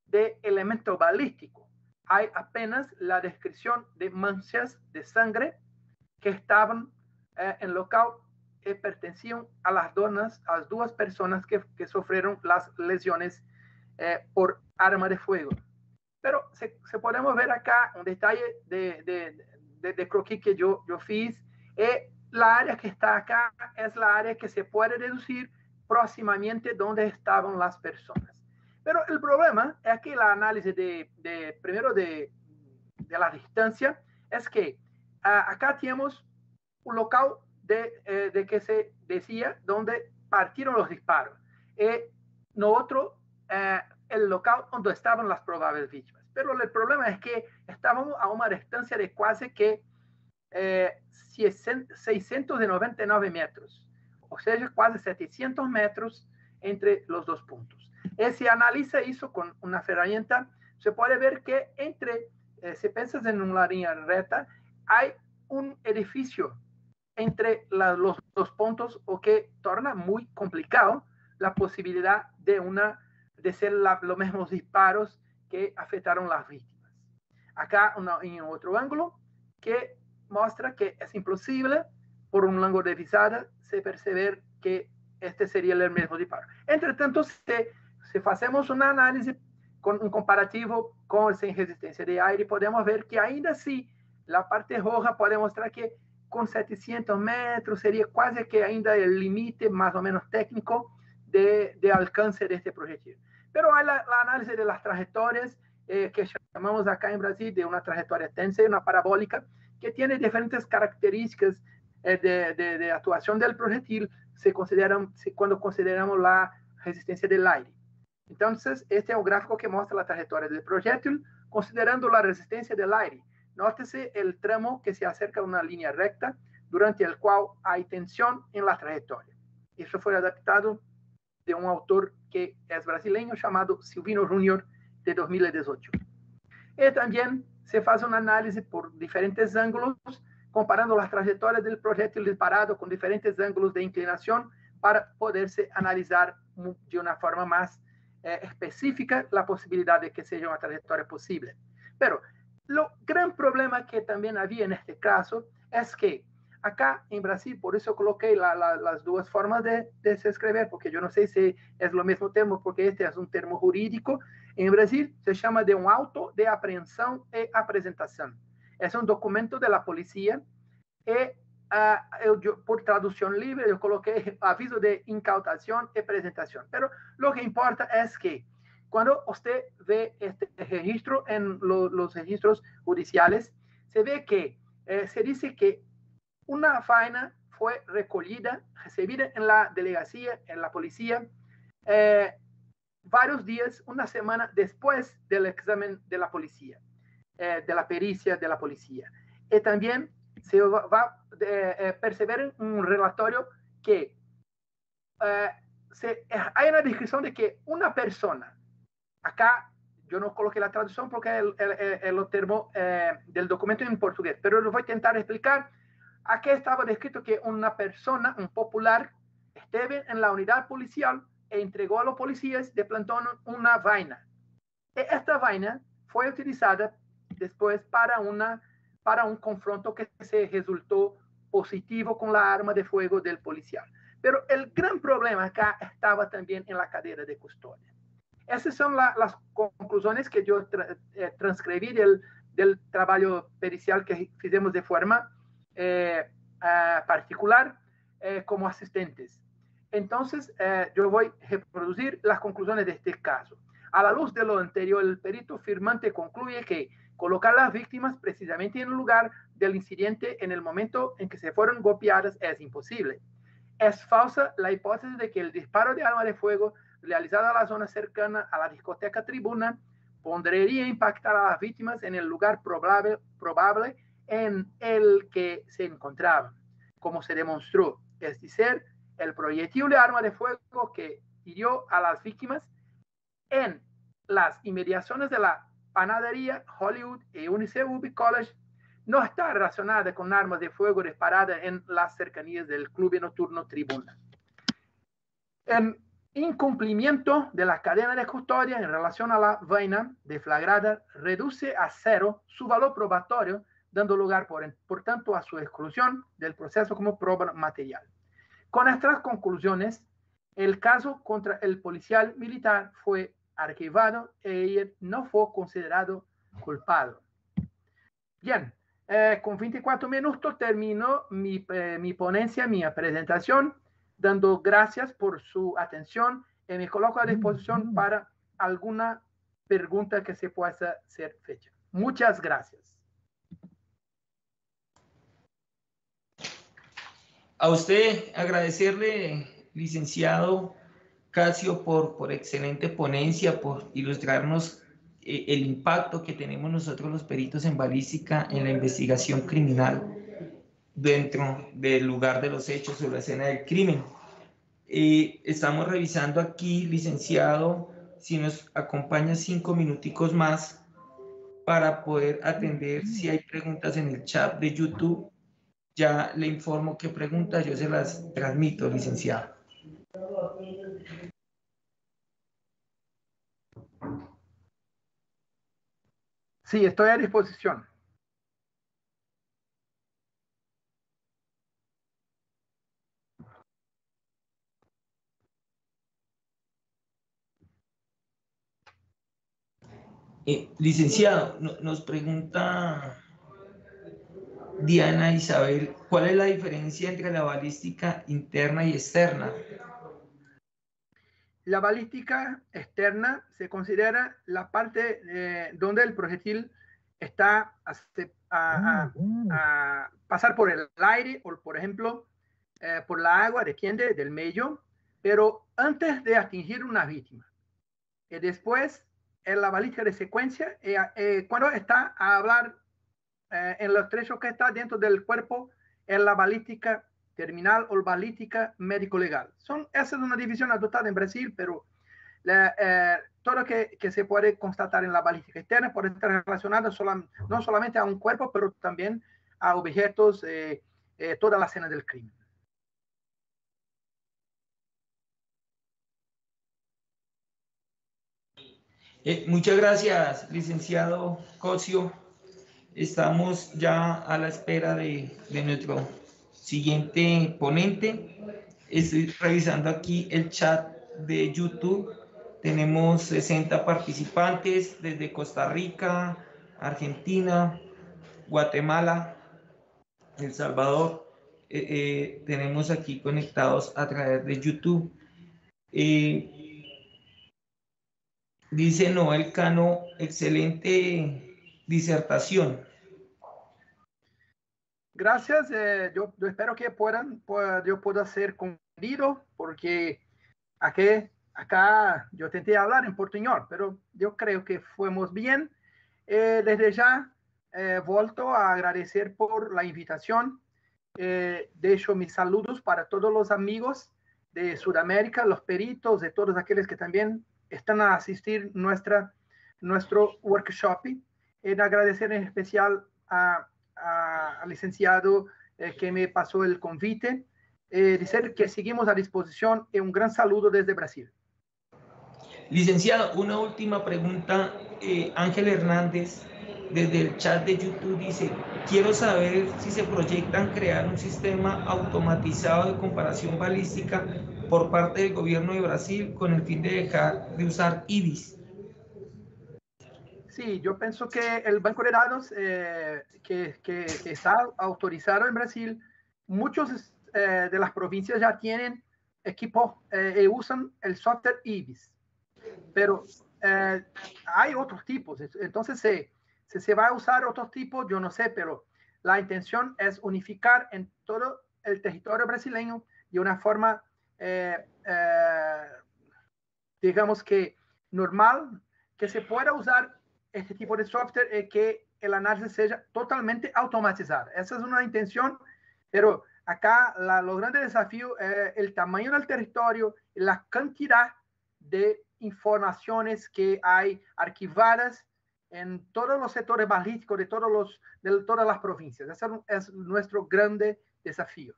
de elemento balístico. Hay apenas la descripción de manchas de sangre que estaban eh, en local que pertenecían a las, donas, a las dos personas que, que sufrieron las lesiones eh, por arma de fuego. Pero se, se, podemos ver acá un detalle de, de, de, de croquis que yo, yo fiz. Eh, la área que está acá es la área que se puede deducir próximamente donde estaban las personas. Pero el problema es que la análisis de, de primero de, de, la distancia es que uh, acá tenemos un local de, eh, de, que se decía donde partieron los disparos. Y nosotros, eh, el local donde estaban las probables víctimas. Pero el problema es que estábamos a una distancia de casi que eh, 699 metros, o sea, casi 700 metros entre los dos puntos. Y si analiza eso con una herramienta, se puede ver que entre, eh, si piensas en una línea recta, hay un edificio entre la, los dos puntos o que torna muy complicado la posibilidad de una de ser la, los mismos disparos que afectaron las víctimas. Acá una, en otro ángulo que muestra que es imposible por un ángulo de visada se perceber que este sería el mismo disparo. Entre tanto, si, si hacemos un análisis con un comparativo con sin resistencia de aire, podemos ver que ainda así la parte roja puede mostrar que con 700 metros sería casi que ainda el límite más o menos técnico de, de, alcance de este proyectil. Pero hay la, análisis de las trayectorias eh, que llamamos acá en Brasil de una trayectoria tensa y una parabólica que tiene diferentes características eh, de, de, de, actuación del proyectil se consideran, se, cuando consideramos la resistencia del aire. Entonces, este es un gráfico que muestra la trayectoria del proyectil considerando la resistencia del aire. Nótese el tramo que se acerca a una línea recta durante el cual hay tensión en la trayectoria. Eso fue adaptado de un autor que es brasileño llamado Silvino Junior de 2018. Y también se hace un análisis por diferentes ángulos, comparando las trayectorias del proyectil disparado con diferentes ángulos de inclinación para poderse analizar de una forma más eh, específica la posibilidad de que sea una trayectoria posible. Pero lo gran problema que también había en este caso es que acá en Brasil, por eso coloqué las dos formas de, de, se escribir, porque yo no sé si es lo mismo termo, porque este es un termo jurídico. En Brasil se llama de un auto de aprehensión y apresentación. Es un documento de la policía y uh, yo, por traducción libre yo coloqué aviso de incautación y presentación. Pero lo que importa es que cuando usted ve este registro en lo, los registros judiciales, se ve que eh, se dice que una faena fue recogida, recibida en la delegacia, en la policía, eh, varios días, una semana después del examen de la policía, eh, de la pericia de la policía. Y también se va, a eh, percibir un relatorio que se, hay una descripción de que una persona, acá yo no coloqué la traducción porque es el, el, el, termo del documento en portugués, pero lo voy a intentar explicar Aquí estaba descrito que una persona, un popular, estuvo en la unidad policial e entregó a los policías de plantón una vaina. E esta vaina fue utilizada después para, una, para un confronto que se resultó positivo con la arma de fuego del policial. Pero el gran problema acá estaba también en la cadena de custodia. Esas son las conclusiones que yo eh, transcribí del, del trabajo pericial que hicimos de forma eh, particular eh, como asistentes. Entonces, yo voy a reproducir las conclusiones de este caso. A la luz de lo anterior, el perito firmante concluye que colocar a las víctimas precisamente en el lugar del incidente en el momento en que se fueron golpeadas es imposible. Es falsa la hipótesis de que el disparo de arma de fuego realizado a la zona cercana a la discoteca Tribuna podría impactar a las víctimas en el lugar probable, probable en el que se encontraban, como se demostró, es decir, el proyectil de arma de fuego que hirió a las víctimas en las inmediaciones de la panadería Hollywood y UNICEF College no está relacionada con armas de fuego disparadas en las cercanías del club nocturno Tribuna. En incumplimiento de la cadena de custodia en relación a la vaina deflagrada reduce a cero su valor probatorio dando lugar, por, por tanto, a su exclusión del proceso como prueba material. Con estas conclusiones, el caso contra el policial militar fue archivado y no fue considerado culpado. Bien, eh, con 24 minutos termino mi, eh, mi, ponencia, mi presentación, dando gracias por su atención y me coloco a disposición para alguna pregunta que se pueda hacer fecha. Muchas gracias. A usted agradecerle, licenciado Casio, por, por excelente ponencia, por ilustrarnos eh, el impacto que tenemos nosotros los peritos en balística en la investigación criminal dentro del lugar de los hechos o la escena del crimen. y estamos revisando aquí, licenciado, si nos acompaña cinco minuticos más para poder atender si hay preguntas en el chat de YouTube ya le informo qué preguntas, yo se las transmito, licenciado. Sí, estoy a disposición. Eh, licenciado, nos pregunta Diana Isabel, ¿cuál es la diferencia entre la balística interna y externa? La balística externa se considera la parte eh, donde el proyectil está a, pasar por el aire o, por ejemplo, eh, por la agua, depende del medio, pero antes de atingir una víctima. Y después, en la balística de secuencia, eh, cuando está a hablar eh, en los trechos que está dentro del cuerpo en la balística terminal o balística médico-legal. Son, esa es una división adoptada en Brasil, pero eh, todo lo que, que, se puede constatar en la balística externa puede estar relacionado no solamente a un cuerpo, pero también a objetos, eh, toda la escena del crimen. Muchas gracias, licenciado Cosio. Estamos ya a la espera de, de nuestro siguiente ponente. Estoy revisando aquí el chat de YouTube. Tenemos 60 participantes desde Costa Rica, Argentina, Guatemala, El Salvador. Eh, eh, tenemos aquí conectados a través de YouTube. Eh, dice Noel Cano, excelente disertación. Gracias. eh, yo, yo espero que puedan, pueda- yo pueda ser comprendido porque aquí, acá yo intenté hablar en portuñol, pero yo creo que fuimos bien. Eh, desde ya, eh, vuelto a agradecer por la invitación. Eh, dejo mis saludos para todos los amigos de Sudamérica, los peritos, de todos aquellos que también están a asistir nuestra, nuestro workshop. En agradecer en especial al licenciado eh, que me pasó el convite. Eh, decir que seguimos a disposición y un gran saludo desde Brasil. Licenciado, una última pregunta. Eh, Ángel Hernández, desde el chat de YouTube, dice, quiero saber si se proyectan crear un sistema automatizado de comparación balística por parte del gobierno de Brasil con el fin de dejar de usar IBIS. Sí, yo pienso que el banco de datos eh, que, que- está autorizado en Brasil, muchos eh, de las provincias ya tienen equipos eh, y usan el software IBIS. Pero eh, hay otros tipos. Entonces, si se va a usar otros tipos, yo no sé, pero la intención es unificar en todo el territorio brasileño de una forma, eh, eh, digamos que normal, que se pueda usar este tipo de software y que el análisis sea totalmente automatizado. Esa es una intención, pero acá la, lo grande desafío es el tamaño del territorio y la cantidad de informaciones que hay archivadas en todos los sectores balísticos de, todos los, de todas las provincias. Ese es nuestro grande desafío.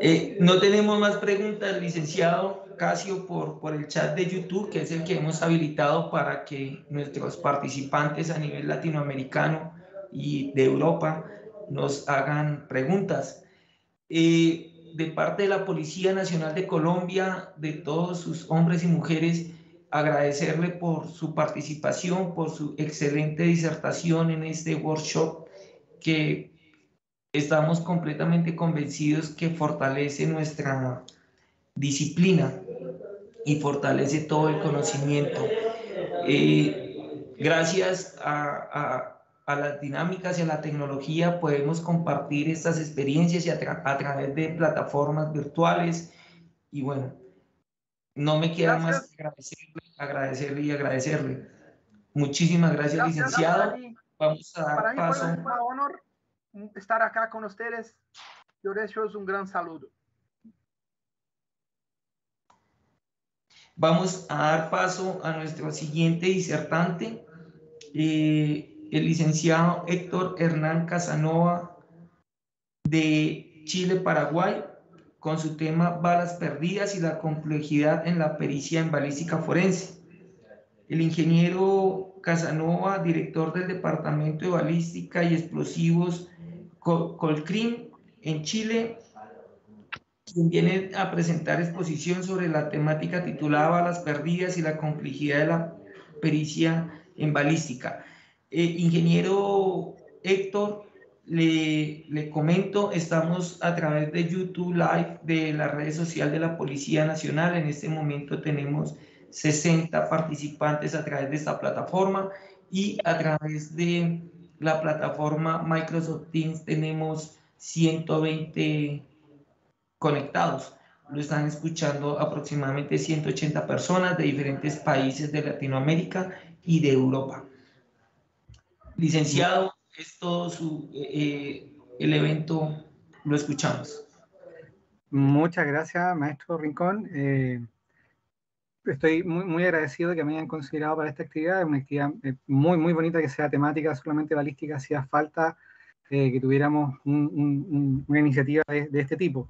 Eh, no tenemos más preguntas, licenciado Casio, por, por el chat de YouTube, que es el que hemos habilitado para que nuestros participantes a nivel latinoamericano y de Europa nos hagan preguntas. Eh, de parte de la Policía Nacional de Colombia, de todos sus hombres y mujeres, agradecerle por su participación, por su excelente disertación en este workshop que estamos completamente convencidos que fortalece nuestra disciplina y fortalece todo el conocimiento. Eh, gracias a, a, a, las dinámicas y a la tecnología podemos compartir estas experiencias y a, tra a través de plataformas virtuales y bueno, no me queda gracias. más que agradecerle, agradecerle y agradecerle. Muchísimas gracias, gracias licenciado. Vamos a dar paso. Estar acá con ustedes. Yo deseo un gran saludo. Vamos a dar paso a nuestro siguiente disertante, eh, el licenciado Héctor Hernán Casanova de Chile, Paraguay, con su tema Balas perdidas y la complejidad en la pericia en balística forense. El ingeniero Casanova, director del Departamento de Balística y Explosivos Colcrim en Chile, quien viene a presentar exposición sobre la temática titulada Balas perdidas y la complejidad de la pericia en balística. Eh, ingeniero Héctor, le, le, comento, estamos a través de YouTube Live de la red social de la Policía Nacional. En este momento tenemos 60 participantes a través de esta plataforma y a través de la plataforma Microsoft Teams tenemos 120 conectados. Lo están escuchando aproximadamente 180 personas de diferentes países de Latinoamérica y de Europa. Licenciado, es todo su, eh, el evento, lo escuchamos. Muchas gracias, maestro Rincón. Eh, estoy muy, muy agradecido de que me hayan considerado para esta actividad. Es una actividad eh, muy, muy bonita que sea temática, solamente balística, hacía falta eh, que tuviéramos un, un, una iniciativa de, de, este tipo.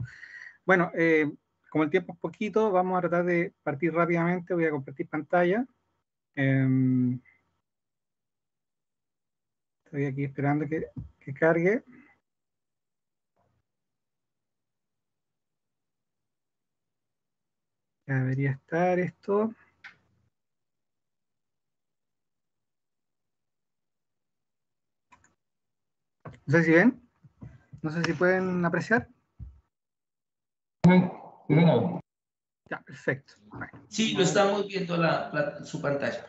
Bueno, eh, como el tiempo es poquito, vamos a tratar de partir rápidamente. Voy a compartir pantalla. Em, Estoy aquí esperando que, que cargue. Ya debería estar esto. No sé si ven. No sé si pueden apreciar. Ya, perfecto. Sí, lo estamos viendo la, la- su pantalla.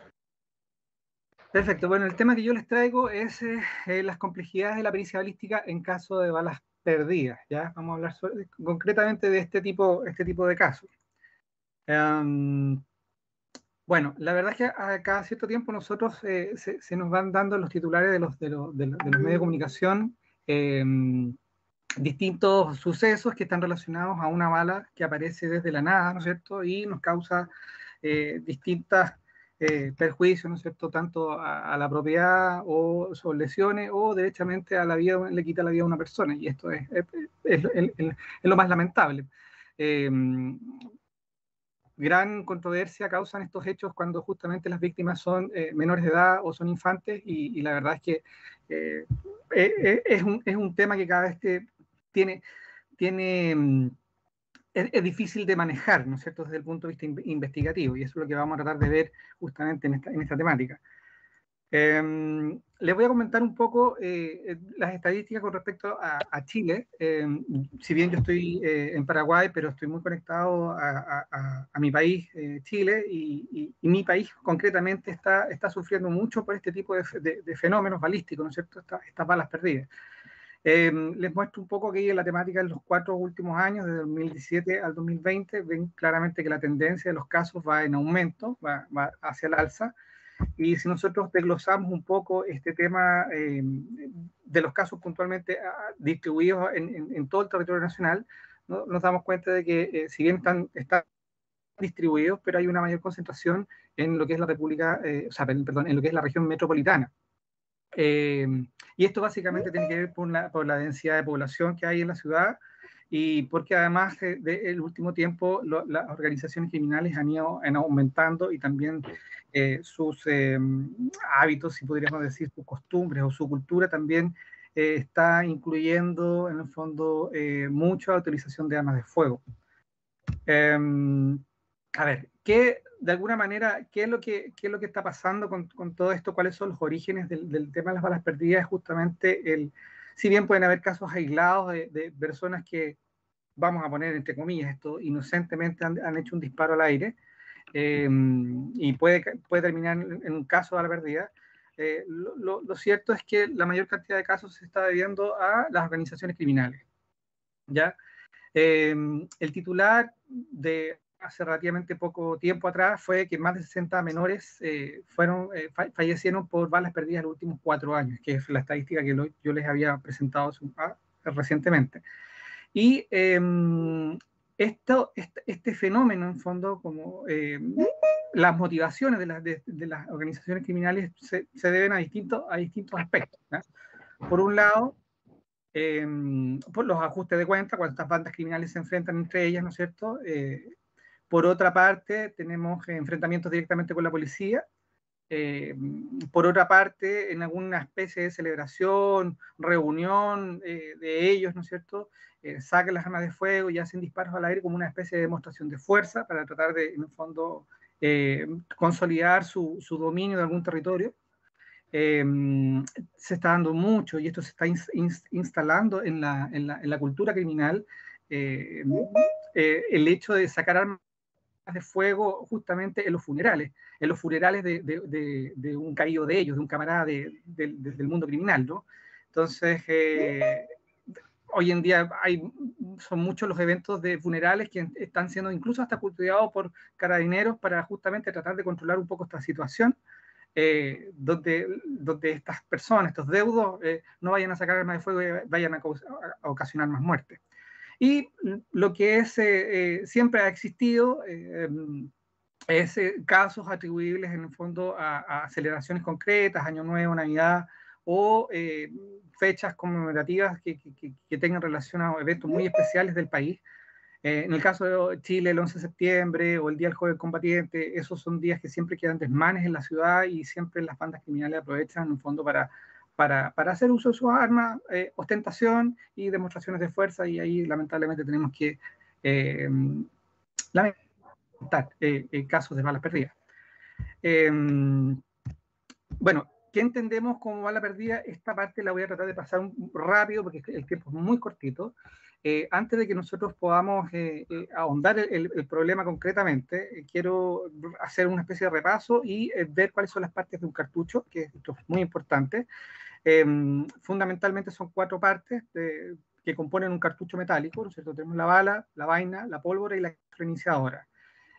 Perfecto. Bueno, el tema que yo les traigo es eh, eh, las complejidades de la pericia balística en caso de balas perdidas. Ya vamos a hablar sobre- concretamente de este tipo, este tipo de casos. Em, bueno, la verdad es que a cada cierto tiempo nosotros eh, se, nos van dando los titulares de los, de medios de comunicación em, distintos sucesos que están relacionados a una bala que aparece desde la nada, ¿no es cierto? Y nos causa eh, distintas eh, perjuicios, ¿no es cierto? Tanto a, la propiedad o son lesiones o derechamente a la vida, le quita la vida a una persona. Y esto es, es, es- es- es lo más lamentable. Em, gran controversia causan estos hechos cuando justamente las víctimas son eh, menores de edad o son infantes y, la verdad es que eh, eh, eh, es, un, es un tema que cada vez que tiene, tiene mm, es, difícil de manejar, ¿no es cierto?, desde el punto de vista in- investigativo y eso es lo que vamos a tratar de ver justamente en esta, en esta temática. Em, les voy a comentar un poco eh, eh, las estadísticas con respecto a, a Chile. Em, si bien yo estoy eh, en Paraguay, pero estoy muy conectado a, a- a- mi país, eh, Chile, y, y- y mi país concretamente está, está sufriendo mucho por este tipo de, de- de fenómenos balísticos, ¿no es cierto? Esta- estas balas perdidas. Em, les muestro un poco que la temática en los cuatro últimos años, desde 2017 al 2020, ven claramente que la tendencia de los casos va en aumento, va, va hacia el alza. Y si nosotros desglosamos un poco este tema eh, de los casos puntualmente ah, distribuidos en, en- en todo el territorio nacional, ¿no? nos damos cuenta de que eh, si bien están, están distribuidos, pero hay una mayor concentración en lo que es la República, eh, o sea, perdón, en lo que es la región metropolitana. Eh, y esto básicamente tiene que ver por la, por la densidad de población que hay en la ciudad y porque además eh, del último tiempo lo- las organizaciones criminales han ido han aumentando y también eh, sus eh, hábitos, si podríamos decir, sus costumbres o su cultura también eh, está incluyendo en el fondo eh, mucha utilización de armas de fuego. Em, a ver, ¿qué, de alguna manera, qué es lo que, qué es lo que está pasando con, con todo esto? ¿Cuáles son los orígenes del, del tema de las balas perdidas? Justamente el, si bien pueden haber casos aislados de, personas que, vamos a poner entre comillas esto, inocentemente han, hecho un disparo al aire, eh, y puede, puede terminar en, un caso de bala perdida, eh, lo, cierto es que la mayor cantidad de casos se está debiendo a las organizaciones criminales. ¿ya? Eh, el titular de hace relativamente poco tiempo atrás fue que más de 60 menores eh, fueron, eh, fa- fallecieron por balas perdidas en los últimos cuatro años, que es la estadística que yo les había presentado su- ah, recientemente. Y eh, esto, este, fenómeno, en fondo, como eh, las motivaciones de las, organizaciones criminales se, deben a distintos, a distintos aspectos. Por un lado, eh, por los ajustes de cuenta, cuando estas bandas criminales se enfrentan entre ellas, ¿no es cierto? Eh, por otra parte, tenemos enfrentamientos directamente con la policía. Eh, por otra parte, en alguna especie de celebración, reunión eh, de ellos, ¿no es cierto? Eh, sacan las armas de fuego y hacen disparos al aire como una especie de demostración de fuerza para tratar de, en el fondo, eh, consolidar su, su dominio de algún territorio. Eh, se está dando mucho y esto se está ins- ins- instalando en la, en la- en la cultura criminal, eh, el hecho de sacar armas de fuego justamente en los funerales, en los funerales de, de- de- de un caído de ellos, de un camarada de- de- de- del mundo criminal, ¿no? Entonces, eh, hoy en día hay, son muchos los eventos de funerales que están siendo incluso hasta custodiados por carabineros para justamente tratar de controlar un poco esta situación, eh, donde, donde estas personas, estos deudos, eh, no vayan a sacar armas de fuego y vayan a, a ocasionar más muertes. Y lo que es, eh, eh, siempre ha existido eh, es eh, casos atribuibles en el fondo a, a celebraciones concretas, Año Nuevo, Navidad, o eh, fechas conmemorativas que, que- que- tengan relación a eventos muy especiales del país. En el caso de Chile, el 11 de septiembre o el Día del Joven Combatiente, esos son días que siempre quedan desmanes en la ciudad y siempre las bandas criminales aprovechan en el fondo para, para, para, hacer uso de sus armas, eh, ostentación y demostraciones de fuerza, y ahí lamentablemente tenemos que eh, lamentar eh, casos de balas perdidas. bueno, ¿qué entendemos como bala perdida? Esta parte la voy a tratar de pasar rápido porque el tiempo es muy cortito. Eh, antes de que nosotros podamos eh, eh, ahondar el, problema concretamente, quiero hacer una especie de repaso y ver cuáles son las partes de un cartucho, que esto es muy importante. Em, fundamentalmente son cuatro partes que componen un cartucho metálico, ¿no es cierto? Tenemos la bala, la vaina, la pólvora y la iniciadora.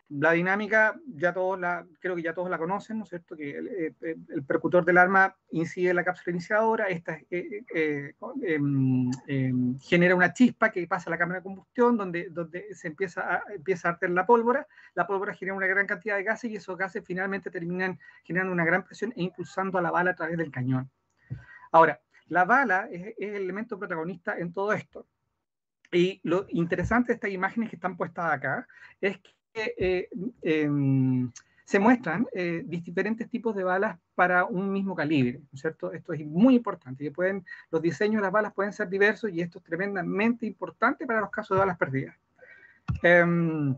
La dinámica, ya todos la, creo que ya todos la conocen, ¿no es cierto? Que el, eh, el, percutor del arma incide en la cápsula iniciadora, esta eh, eh, em, em, genera una chispa que pasa a la cámara de combustión, donde, donde se empieza a, empieza a arder la pólvora, la pólvora genera una gran cantidad de gases y esos gases finalmente terminan generando una gran presión e impulsando a la bala a través del cañón. Ahora, la bala es, es el elemento protagonista en todo esto. Y lo interesante de estas imágenes que están puestas acá es que eh, em, se muestran eh, diferentes tipos de balas para un mismo calibre, ¿no es cierto? Esto es muy importante, que pueden, los diseños de las balas pueden ser diversos y esto es tremendamente importante para los casos de balas perdidas. Em,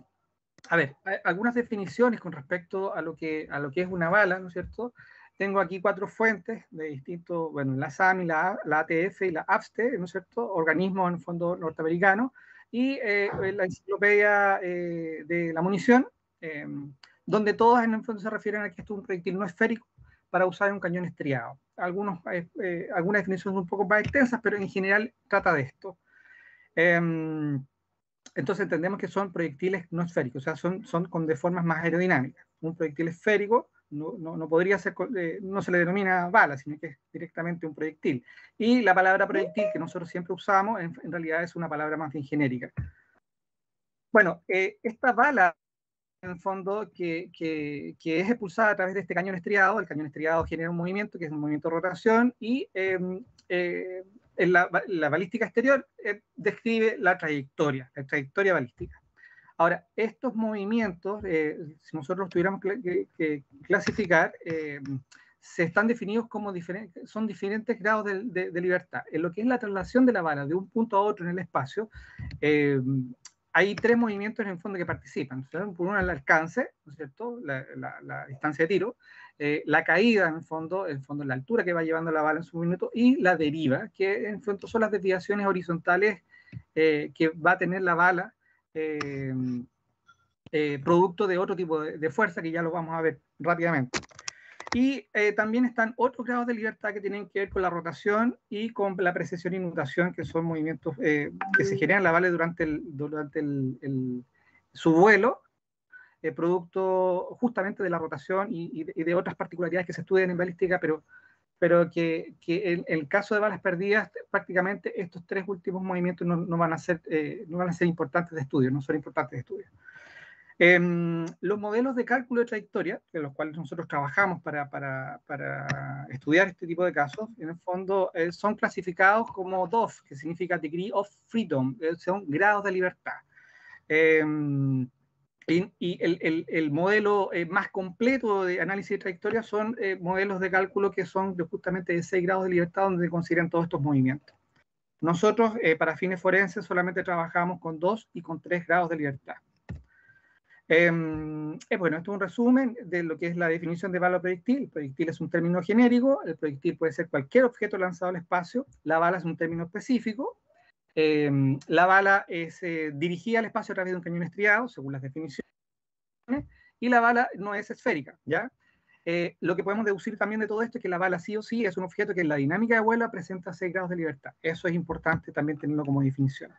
a ver, algunas definiciones con respecto a lo, que, a lo que es una bala, ¿no es cierto? Tengo aquí cuatro fuentes de distintos, bueno, la SAMI, la, la ATF y la AFSTE, ¿no es cierto? Organismos en el fondo norteamericano, y eh, la enciclopedia eh, de la munición, eh, donde todas en el fondo se refieren a que esto es un proyectil no esférico para usar en un cañón estriado. Algunos, algunas definiciones un poco más extensas, pero en general trata de esto. Em, entonces entendemos que son proyectiles no esféricos, o sea, son, son con de formas más aerodinámicas. Un proyectil esférico no, no, podría ser, eh, no se le denomina bala, sino que es directamente un proyectil. Y la palabra proyectil que nosotros siempre usamos, en, realidad es una palabra más bien genérica. Bueno, eh, esta bala, en el fondo, que, que, es expulsada a través de este cañón estriado, el cañón estriado genera un movimiento, que es un movimiento de rotación, y em, eh, la, la, balística exterior describe la trayectoria, la trayectoria balística. Ahora, estos movimientos, eh, si nosotros los tuviéramos que, clasificar, eh, se están definidos como diferentes, son diferentes grados de, libertad. En lo que es la traslación de la bala de un punto a otro en el espacio, eh, hay tres movimientos en el fondo que participan. Por uno, el alcance, ¿no es cierto? La, distancia de tiro, la caída, en el fondo, en el fondo, la altura que va llevando la bala en su minuto, y la deriva, que en el fondo son las desviaciones horizontales que va a tener la bala eh, eh, producto de otro tipo de, fuerza que ya lo vamos a ver rápidamente. Y eh, también están otros grados de libertad que tienen que ver con la rotación y con la precesión y nutación, que son movimientos que se generan en la bala durante, el, durante el, su vuelo, producto justamente de la rotación y, de, otras particularidades que se estudian en balística, pero pero que, que en, el caso de balas perdidas, prácticamente estos tres últimos movimientos no, no van, a ser, eh, no van a ser importantes de estudio, no son importantes de estudio. Em, los modelos de cálculo de trayectoria, en los cuales nosotros trabajamos para, para, para estudiar este tipo de casos, en el fondo eh, son clasificados como DOF, que significa Degree of Freedom, eh, son grados de libertad. Y, el, modelo eh, más completo de análisis de trayectoria son eh, modelos de cálculo que son justamente de 6 grados de libertad donde se consideran todos estos movimientos. Nosotros, eh, para fines forenses, solamente trabajamos con 2 y con 3 grados de libertad. Em, bueno, esto es un resumen de lo que es la definición de bala proyectil. El proyectil es un término genérico, el proyectil puede ser cualquier objeto lanzado al espacio, la bala es un término específico, Em, la bala es eh, dirigida al espacio a través de un cañón estriado, según las definiciones, y la bala no es esférica, ¿ya? Eh, lo que podemos deducir también de todo esto es que la bala sí o sí es un objeto que en la dinámica de vuelo presenta 6 grados de libertad. Eso es importante también tenerlo como definición.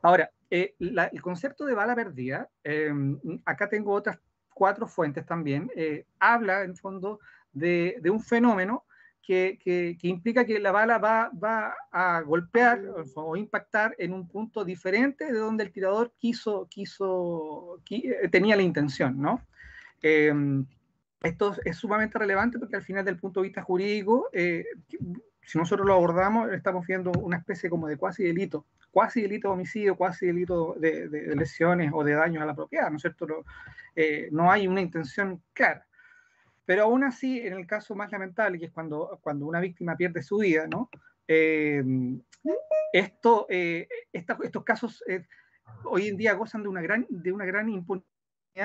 Ahora, eh, el concepto de bala perdida, em, acá tengo otras cuatro fuentes también, habla en fondo de un fenómeno que, implica que la bala va, va a golpear o, impactar en un punto diferente de donde el tirador quiso, quiso, eh, tenía la intención, ¿no? Em, esto es sumamente relevante porque al final del punto de vista jurídico, eh, si nosotros lo abordamos, estamos viendo una especie como de cuasi delito, cuasi delito de homicidio, cuasi delito de, lesiones o de daños a la propiedad, ¿no es cierto? no eh, hay una intención clara. Pero aún así, en el caso más lamentable, que es cuando, cuando una víctima pierde su vida, ¿no? Eh, esto, eh, estos casos eh, hoy en día gozan de una gran, de una gran impunidad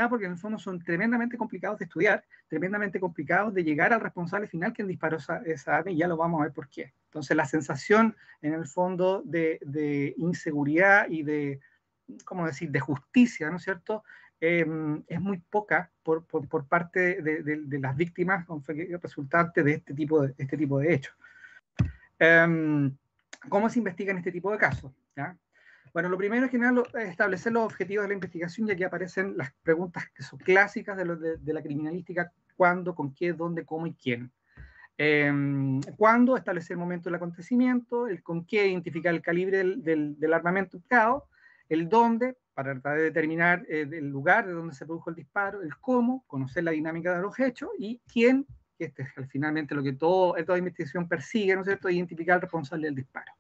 porque en el fondo son tremendamente complicados de estudiar, tremendamente complicados de llegar al responsable final quien disparó esa, esa arma y ya lo vamos a ver por qué. Entonces la sensación en el fondo de, de inseguridad y de, ¿cómo decir?, de justicia, ¿no es cierto?, em, es muy poca por, por, por parte de, de, las víctimas resultantes de este tipo de, este tipo de hechos. Um, ¿Cómo se investigan este tipo de casos? ¿Ya? Bueno, lo primero es general, establecer los objetivos de la investigación, ya que aparecen las preguntas que son clásicas de, lo, de, de la criminalística, cuándo, con qué, dónde, cómo y quién. Eh, ¿Cuándo? Establecer el momento del acontecimiento, el con qué, identificar el calibre del, del, del armamento empleado, el dónde, para tratar de determinar eh, el lugar de donde se produjo el disparo, el cómo, conocer la dinámica de los hechos y quién, que este es finalmente lo que todo, toda investigación persigue, ¿no es cierto?, identificar al responsable del disparo.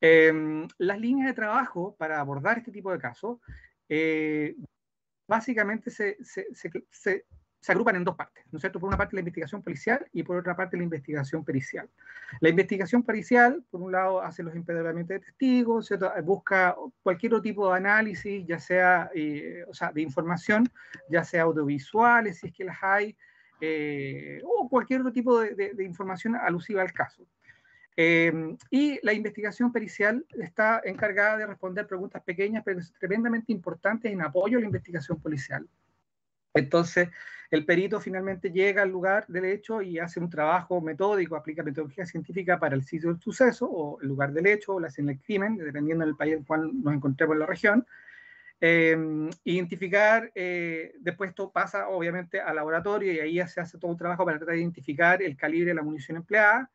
Eh, las líneas de trabajo para abordar este tipo de casos eh, básicamente se, agrupan en dos partes, ¿no es cierto? Por una parte la investigación policial y por otra parte la investigación pericial. La investigación pericial, por un lado, hace los empedramientos de testigos, ¿cierto? busca cualquier otro tipo de análisis, ya sea, eh, o sea, de información, ya sea audiovisuales, si es que las hay, eh, o cualquier otro tipo de, de, de información alusiva al caso. Eh, y la investigación pericial está encargada de responder preguntas pequeñas, pero tremendamente importantes en apoyo a la investigación policial. Entonces, el perito finalmente llega al lugar del hecho y hace un trabajo metódico, aplica metodología científica para el sitio del suceso, o el lugar del hecho, o la escena del crimen, dependiendo del país en el cual nos encontremos en la región. Eh, identificar, eh, después esto pasa obviamente al laboratorio y ahí se hace todo un trabajo para tratar de identificar el calibre de la munición empleada,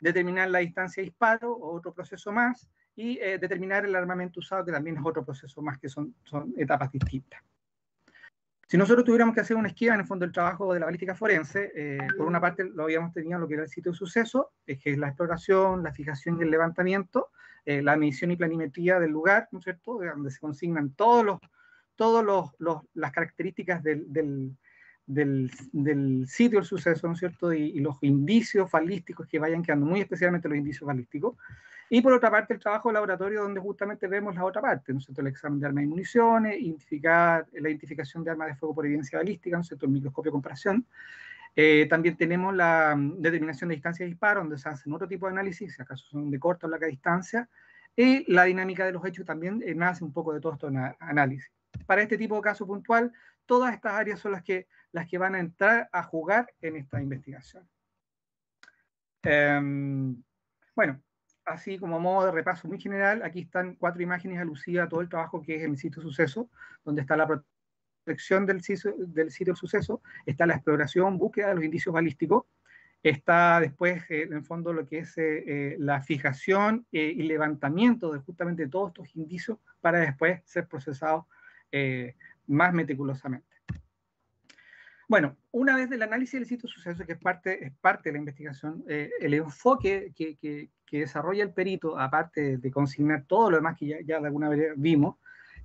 determinar la distancia de disparo, otro proceso más, y eh, determinar el armamento usado, que también es otro proceso más, que son, son etapas distintas. Si nosotros tuviéramos que hacer una esquiva en el fondo del trabajo de la balística forense, eh, por una parte lo habíamos tenido lo que era el sitio de suceso, que es la exploración, la fijación y el levantamiento, eh, la medición y planimetría del lugar, ¿no es cierto?, donde se consignan todos los, todos los, los las características del, del del, del, sitio del suceso, ¿no es cierto? Y, y, los indicios balísticos que vayan quedando, muy especialmente los indicios balísticos. Y por otra parte, el trabajo de laboratorio, donde justamente vemos la otra parte, ¿no es cierto? El examen de armas y municiones, identificar, la identificación de armas de fuego por evidencia balística, ¿no es cierto? El microscopio de comparación. Eh, también tenemos la mm, determinación de distancia de disparo, donde se hacen otro tipo de análisis, si acaso son de corta o larga distancia. Y la dinámica de los hechos también eh, nace un poco de todo estos análisis. Para este tipo de caso puntual, todas estas áreas son las que las que van a entrar a jugar en esta investigación. Eh, bueno, así como modo de repaso muy general, aquí están cuatro imágenes alusivas a todo el trabajo que es el sitio suceso, donde está la protección del sitio del, sitio suceso, está la exploración, búsqueda de los indicios balísticos, está después, eh, en el fondo, lo que es eh, eh, la fijación y levantamiento de justamente todos estos indicios para después ser procesados más meticulosamente. Bueno, una vez del análisis del sitio suceso, que es parte, es parte de la investigación, eh, el enfoque que, desarrolla el perito, aparte de consignar todo lo demás que ya, de alguna vez vimos,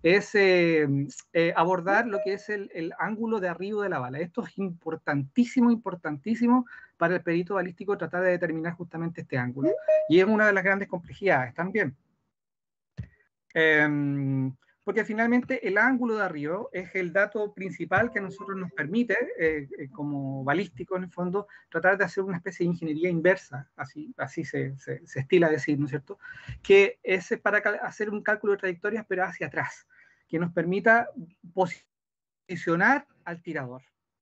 es eh, eh, abordar lo que es el, ángulo de arribo de la bala. Esto es importantísimo, importantísimo para el perito balístico tratar de determinar justamente este ángulo. Y es una de las grandes complejidades también. Eh, porque finalmente el ángulo de arriba es el dato principal que a nosotros nos permite, eh, eh, como balístico en el fondo, tratar de hacer una especie de ingeniería inversa, así, así se, se, se estila decir, ¿no es cierto? Que es para hacer un cálculo de trayectorias, pero hacia atrás, que nos permita posicionar al tirador.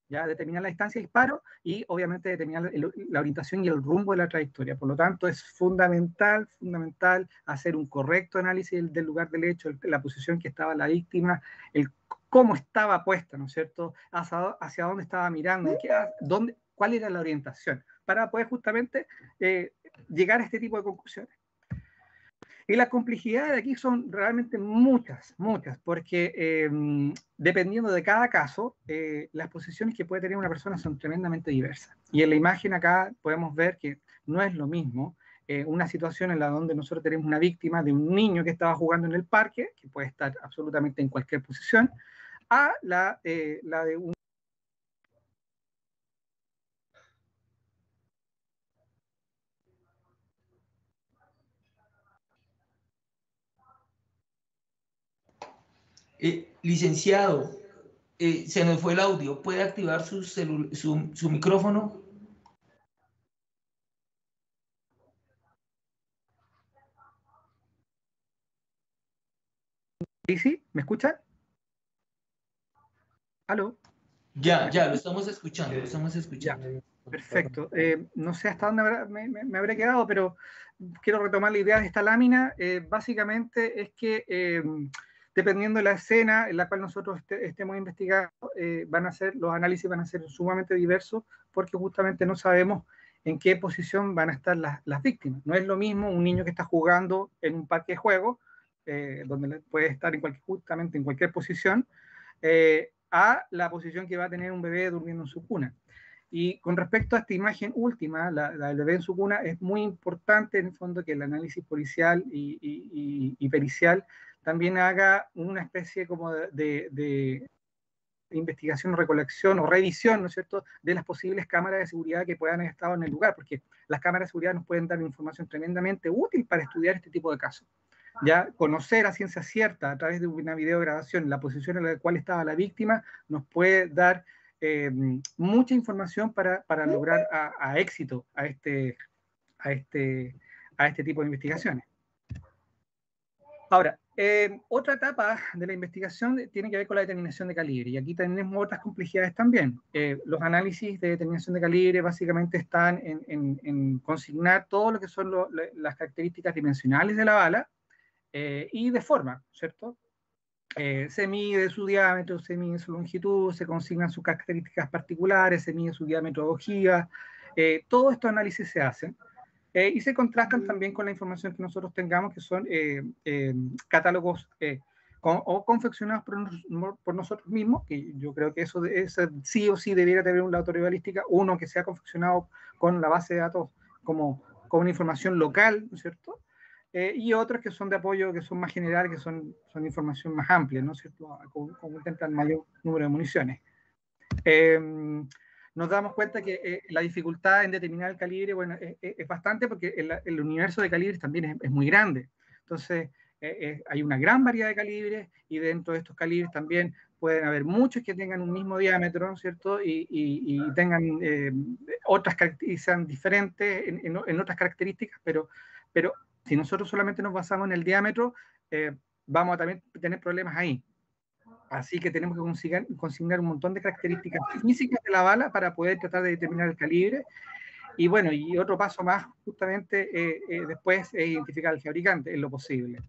¿Ya? determinar la distancia de disparo y obviamente determinar la orientación y el rumbo de la trayectoria. Por lo tanto, es fundamental, fundamental hacer un correcto análisis del, lugar del hecho, la posición que estaba la víctima, el cómo estaba puesta, ¿no es cierto? Hacia, hacia dónde estaba mirando, qué, dónde, cuál era la orientación, para poder justamente eh, llegar a este tipo de conclusiones. Y las complejidades de aquí son realmente muchas, muchas, porque eh, dependiendo de cada caso, eh, las posiciones que puede tener una persona son tremendamente diversas. Y en la imagen acá podemos ver que no es lo mismo eh, una situación en la donde nosotros tenemos una víctima de un niño que estaba jugando en el parque, que puede estar absolutamente en cualquier posición, a la, la de un Eh, licenciado, eh, se nos fue el audio. ¿Puede activar su, su, su micrófono? ¿Sí, sí? ¿Me escucha? ¿Aló? Ya, ya, lo estamos escuchando, lo estamos escuchando. perfecto. Eh, no sé hasta dónde me, me, habré quedado, pero quiero retomar la idea de esta lámina. Eh, básicamente es que dependiendo de la escena en la cual nosotros este, estemos investigando, van a ser, los análisis van a ser sumamente diversos porque justamente no sabemos en qué posición van a estar las, las víctimas. No es lo mismo un niño que está jugando en un parque de juegos eh, donde puede estar en cualquier, justamente en cualquier posición, eh, a la posición que va a tener un bebé durmiendo en su cuna. Y con respecto a esta imagen última, la, del bebé en su cuna, es muy importante en el fondo que el análisis policial y, pericial también haga una especie como de, investigación, recolección o revisión, ¿no es cierto?, de las posibles cámaras de seguridad que puedan haber estado en el lugar, porque las cámaras de seguridad nos pueden dar información tremendamente útil para estudiar este tipo de casos ya conocer a ciencia cierta a través de una videograbación la posición en la cual estaba la víctima nos puede dar eh, mucha información para, para lograr a, éxito a este, a, este, a este tipo de investigaciones. Ahora, eh, otra etapa de la investigación tiene que ver con la determinación de calibre, y aquí tenemos otras complejidades también. Eh, los análisis de determinación de calibre básicamente están en, en, consignar todo lo que son las características dimensionales de la bala, eh, y de forma, ¿cierto? Eh, se mide su diámetro, se mide su longitud, se consignan sus características particulares, se mide su diámetro de ojiva, eh, todos estos análisis se hacen y se contrastan también con la información que nosotros tengamos, que son catálogos o confeccionados por, nosotros mismos, que yo creo que eso, sí o sí debiera tener una autoridad balística, uno que sea confeccionado con la base de datos como, como una información local, ¿no es cierto? Eh, y otros que son de apoyo, que son más generales, que son, son información más amplia, ¿no es cierto? Como, el mayor número de municiones. Nos damos cuenta que eh, la dificultad en determinar el calibre, bueno, es, bastante porque el, el, universo de calibres también es, es muy grande. Entonces, eh, hay una gran variedad de calibres y dentro de estos calibres también pueden haber muchos que tengan un mismo diámetro, ¿no es cierto? Y, y, tengan otras características, sean diferentes en, en, en, otras características, pero, pero si nosotros solamente nos basamos en el diámetro, eh, vamos a también tener problemas ahí. Así que tenemos que consignar, un montón de características físicas de la bala para poder tratar de determinar el calibre. Y bueno, y otro paso más, justamente eh, eh, después es identificar al fabricante en lo posible.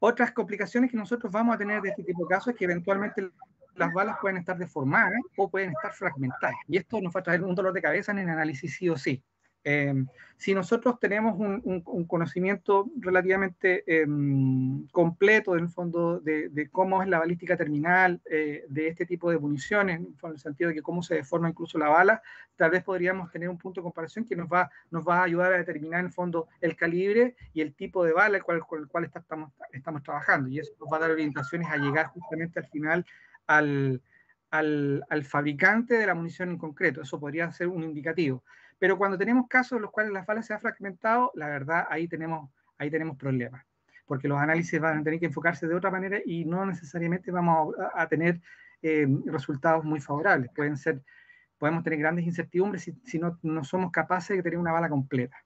Otras complicaciones que nosotros vamos a tener de este tipo de casos es que eventualmente las balas pueden estar deformadas o pueden estar fragmentadas. Y esto nos va a traer un dolor de cabeza en el análisis sí o sí. Em, si nosotros tenemos un, conocimiento relativamente em, completo, en el fondo, de, cómo es la balística terminal eh, de este tipo de municiones, en el sentido de que cómo se deforma incluso la bala, tal vez podríamos tener un punto de comparación que nos va, nos va a ayudar a determinar, en el fondo, el calibre y el tipo de bala con el cual estamos, estamos trabajando. Y eso nos va a dar orientaciones a llegar justamente al final al, al, al fabricante de la munición en concreto. Eso podría ser un indicativo. Pero cuando tenemos casos en los cuales la fala se ha fragmentado, la verdad, ahí tenemos, ahí tenemos problemas, porque los análisis van a tener que enfocarse de otra manera y no necesariamente vamos a, tener eh, resultados muy favorables. Pueden ser, podemos tener grandes incertidumbres si, si no, no, somos capaces de tener una bala completa.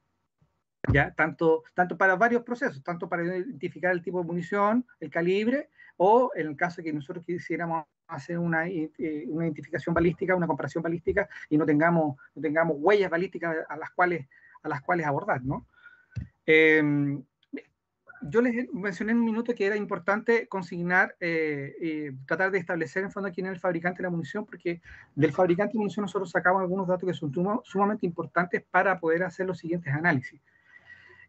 ¿Ya? Tanto, tanto para varios procesos, tanto para identificar el tipo de munición, el calibre, o en el caso de que nosotros quisiéramos hacer una, eh, una, identificación balística, una comparación balística y no tengamos, no tengamos huellas balísticas a las cuales, a las cuales abordar, ¿no? Em, yo les mencioné en un minuto que era importante consignar, eh, eh, tratar de establecer en fondo quién es el fabricante de la munición, porque del fabricante de munición nosotros sacamos algunos datos que son sumamente importantes para poder hacer los siguientes análisis.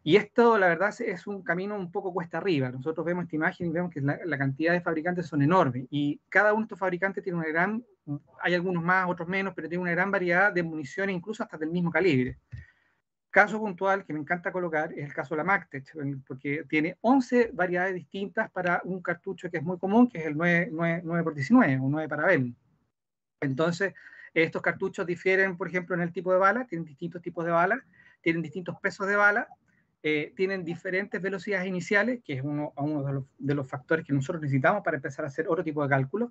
Y esto, la verdad, es un camino un poco cuesta arriba. Nosotros vemos esta imagen y vemos que la, cantidad de fabricantes son enormes. Y cada uno de estos fabricantes tiene una gran, hay algunos más, otros menos, pero tiene una gran variedad de municiones, incluso hasta del mismo calibre. Caso puntual que me encanta colocar es el caso de la Mactech, porque tiene 11 variedades distintas para un cartucho que es muy común, que es el 9, 9, x 19 o 9 para. Entonces, estos cartuchos difieren, por ejemplo, en el tipo de bala, tienen distintos tipos de bala, tienen distintos pesos de bala, eh, tienen diferentes velocidades iniciales, que es uno, uno de, los, de, los, factores que nosotros necesitamos para empezar a hacer otro tipo de cálculos.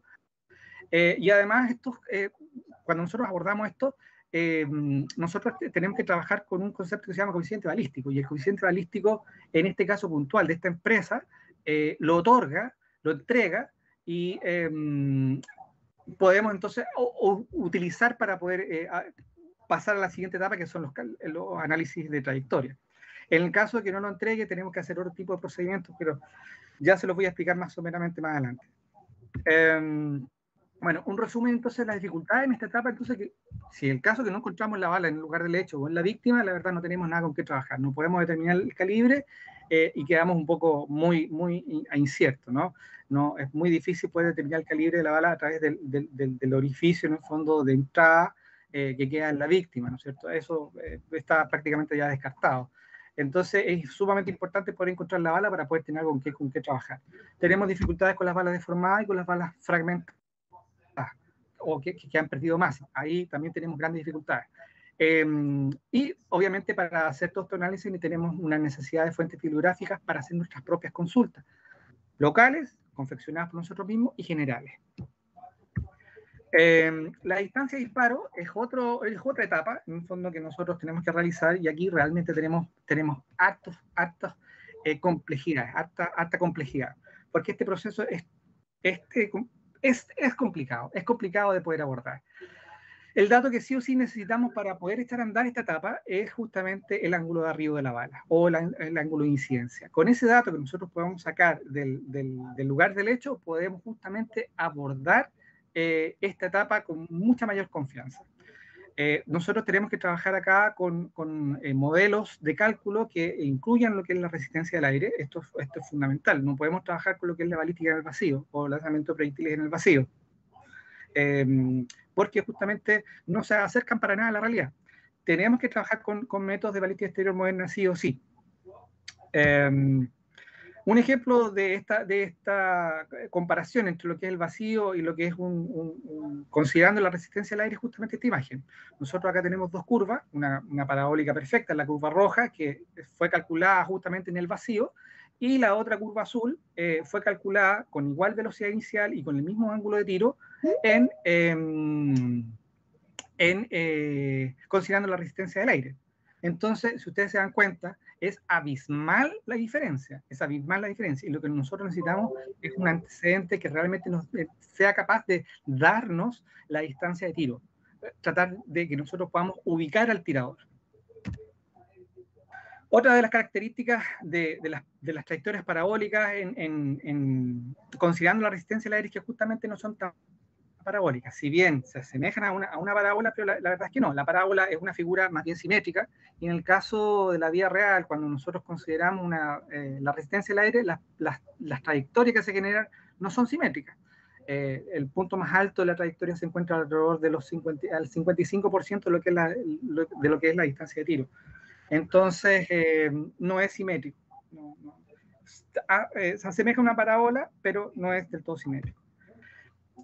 Eh, y además, estos, eh, cuando nosotros abordamos esto, nosotros tenemos que trabajar con un concepto que se llama coeficiente balístico, y el coeficiente balístico, en este caso puntual de esta empresa, lo otorga, lo entrega, y em, podemos entonces utilizar para poder pasar a la siguiente etapa, que son los, los análisis de trayectoria. En el caso de que no lo entregue, tenemos que hacer otro tipo de procedimientos, pero ya se los voy a explicar más someramente más adelante. Em, bueno, un resumen entonces de las dificultades en esta etapa, entonces que si el caso que no encontramos la bala en el lugar del hecho o en la víctima, la verdad no tenemos nada con qué trabajar, no podemos determinar el calibre eh, y quedamos un poco muy, muy incierto, ¿no? ¿no? Es muy difícil poder determinar el calibre de la bala a través del, del, del, orificio, en el fondo, de entrada eh, que queda en la víctima, ¿no es cierto? Eso eh, está prácticamente ya descartado. Entonces es sumamente importante poder encontrar la bala para poder tener algo con qué, con qué trabajar. Tenemos dificultades con las balas deformadas y con las balas fragmentadas o que, que han perdido masa. Ahí también tenemos grandes dificultades. Em, y obviamente para hacer todo este análisis tenemos una necesidad de fuentes bibliográficas para hacer nuestras propias consultas, locales, confeccionadas por nosotros mismos y generales. Eh, la distancia de disparo es, otro, es otra etapa, en un fondo, que nosotros tenemos que realizar y aquí realmente tenemos, tenemos hartos, hartas eh, complejidades, harta, harta complejidad, porque este proceso es, este, es, es complicado, es complicado de poder abordar. El dato que sí o sí necesitamos para poder echar a andar esta etapa es justamente el ángulo de arriba de la bala o el ángulo de incidencia. Con ese dato que nosotros podemos sacar del, del, del lugar del hecho, podemos justamente abordar eh, esta etapa con mucha mayor confianza. Eh, nosotros tenemos que trabajar acá con, con eh, modelos de cálculo que incluyan lo que es la resistencia del aire. Esto, esto es fundamental. No podemos trabajar con lo que es la balística en el vacío o lanzamiento de proyectiles en el vacío. porque justamente no se acercan para nada a la realidad. Tenemos que trabajar con, con métodos de balística exterior moderna sí o sí. Un ejemplo de esta, esta comparación entre lo que es el vacío y lo que es un, considerando la resistencia al aire, es justamente esta imagen. Nosotros acá tenemos dos curvas, una, parabólica perfecta, la curva roja, que fue calculada justamente en el vacío, y la otra curva azul eh, fue calculada con igual velocidad inicial y con el mismo ángulo de tiro en, em, eh, considerando la resistencia del aire. Entonces, si ustedes se dan cuenta, es abismal la diferencia, es abismal la diferencia. Y lo que nosotros necesitamos es un antecedente que realmente nos, eh, sea capaz de darnos la distancia de tiro, tratar de que nosotros podamos ubicar al tirador. Otra de las características de, las, de las, trayectorias parabólicas, en, en, considerando la resistencia al aire, es que justamente no son tan parabólicas. Si bien se asemejan a una, a una parábola, pero la, verdad es que no. La parábola es una figura más bien simétrica. Y en el caso de la vía real, cuando nosotros consideramos una, eh, la resistencia al aire, las, las, las, trayectorias que se generan no son simétricas. Eh, el punto más alto de la trayectoria se encuentra alrededor de los 50, al 55% de lo, que es la, de lo que es la distancia de tiro. Entonces, eh, no es simétrico. No, no. Ah, se asemeja a una parábola, pero no es del todo simétrico.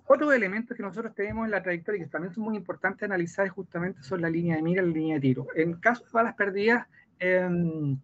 Otro elemento que nosotros tenemos en la trayectoria y que también son muy importantes analizar justamente son la línea de mira y la línea de tiro. En caso de balas perdidas, em,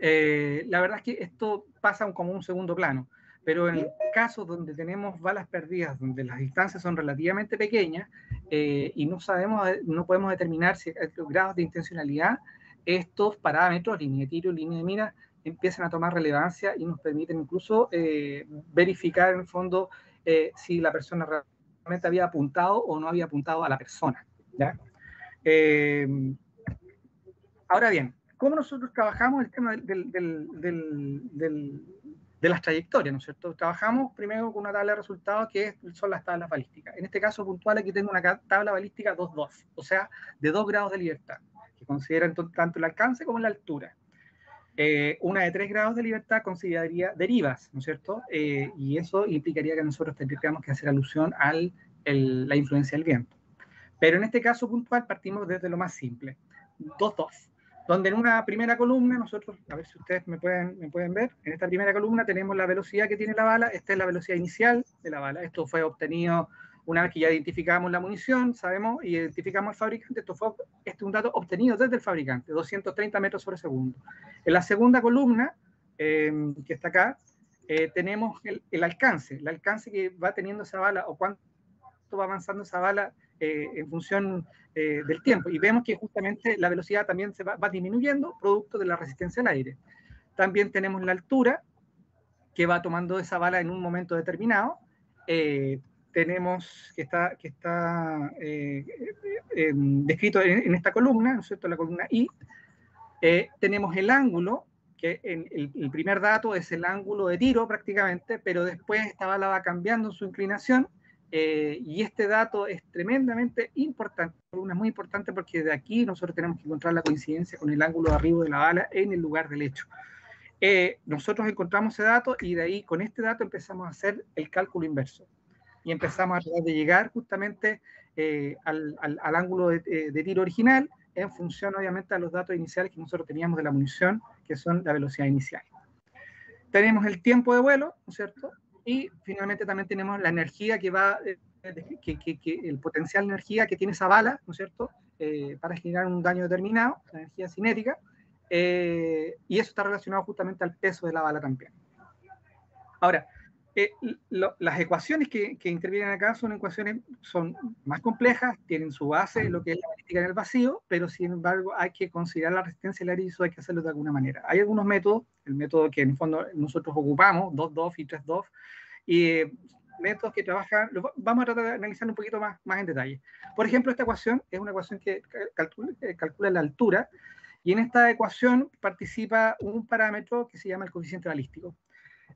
eh, la verdad es que esto pasa como un segundo plano, pero en el caso donde tenemos balas perdidas, donde las distancias son relativamente pequeñas eh, y no sabemos, no podemos determinar si los grados de intencionalidad, estos parámetros, línea de tiro, línea de mira, empiezan a tomar relevancia y nos permiten incluso eh, verificar en el fondo eh, si la persona realmente había apuntado o no había apuntado a la persona. ¿ya? Eh, ahora bien, ¿cómo nosotros trabajamos el tema del, del, del, de las trayectorias, ¿no es cierto? Trabajamos primero con una tabla de resultados que son las tablas balísticas. En este caso puntual aquí tengo una tabla balística 2-2, o sea, de 2 grados de libertad, que consideran tanto el alcance como la altura. Eh, una de tres grados de libertad consideraría derivas, ¿no es cierto? Eh, y eso implicaría que nosotros tendríamos que hacer alusión a la influencia del viento. Pero en este caso puntual partimos desde lo más simple, 2-2, donde en una primera columna nosotros, a ver si ustedes me pueden, me pueden ver, en esta primera columna tenemos la velocidad que tiene la bala, esta es la velocidad inicial de la bala, esto fue obtenido Una vez que ya identificamos la munición, sabemos, y identificamos al fabricante, esto fue, este es un dato obtenido desde el fabricante, 230 metros sobre segundo. En la segunda columna, eh, que está acá, eh, tenemos el, el, alcance, el alcance que va teniendo esa bala o cuánto va avanzando esa bala eh, en función eh, del tiempo. Y vemos que justamente la velocidad también se va, va, disminuyendo, producto de la resistencia al aire. También tenemos la altura, que va tomando esa bala en un momento determinado. Eh, tenemos que está, que está descrito en, en, esta columna, ¿no es cierto? La columna I. tenemos el ángulo, que en el, el, primer dato es el ángulo de tiro prácticamente, pero después esta bala va cambiando su inclinación eh, y este dato es tremendamente importante, es muy importante porque de aquí nosotros tenemos que encontrar la coincidencia con el ángulo de arriba de la bala en el lugar del hecho. Eh, nosotros encontramos ese dato y de ahí con este dato empezamos a hacer el cálculo inverso y empezamos a tratar de llegar justamente eh, al, al, al, ángulo de, eh, de, tiro original en función obviamente a los datos iniciales que nosotros teníamos de la munición, que son la velocidad inicial. Tenemos el tiempo de vuelo, ¿no es cierto? Y finalmente también tenemos la energía que va, eh, que, que, que, el potencial de energía que tiene esa bala, ¿no es cierto?, eh, para generar un daño determinado, la energía cinética, eh, y eso está relacionado justamente al peso de la bala también. Ahora, eh, lo, las ecuaciones que, que, intervienen acá son ecuaciones son más complejas, tienen su base en lo que es la balística en el vacío, pero sin embargo hay que considerar la resistencia y eso hay que hacerlo de alguna manera. Hay algunos métodos, el método que en el fondo nosotros ocupamos, 2-2 y 3-2, y eh, métodos que trabajan, vamos a tratar de analizar un poquito más, más en detalle. Por ejemplo, esta ecuación es una ecuación que calcula, calcula la altura, y en esta ecuación participa un parámetro que se llama el coeficiente balístico.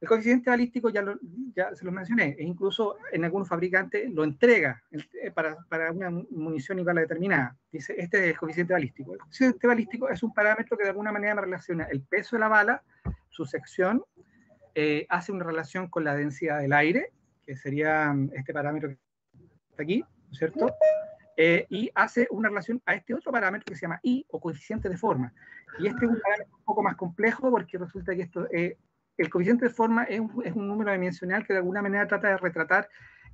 El coeficiente balístico ya, lo, ya se lo mencioné, e incluso en algunos fabricantes lo entrega eh, para, para, una munición y bala determinada. Dice, este es el coeficiente balístico. El coeficiente balístico es un parámetro que de alguna manera me relaciona el peso de la bala, su sección, eh, hace una relación con la densidad del aire, que sería mm, este parámetro que está aquí, ¿no es cierto? Eh, y hace una relación a este otro parámetro que se llama I, o coeficiente de forma. Y este es un parámetro un poco más complejo porque resulta que esto eh, el coeficiente de forma es un, número dimensional que de alguna manera trata de retratar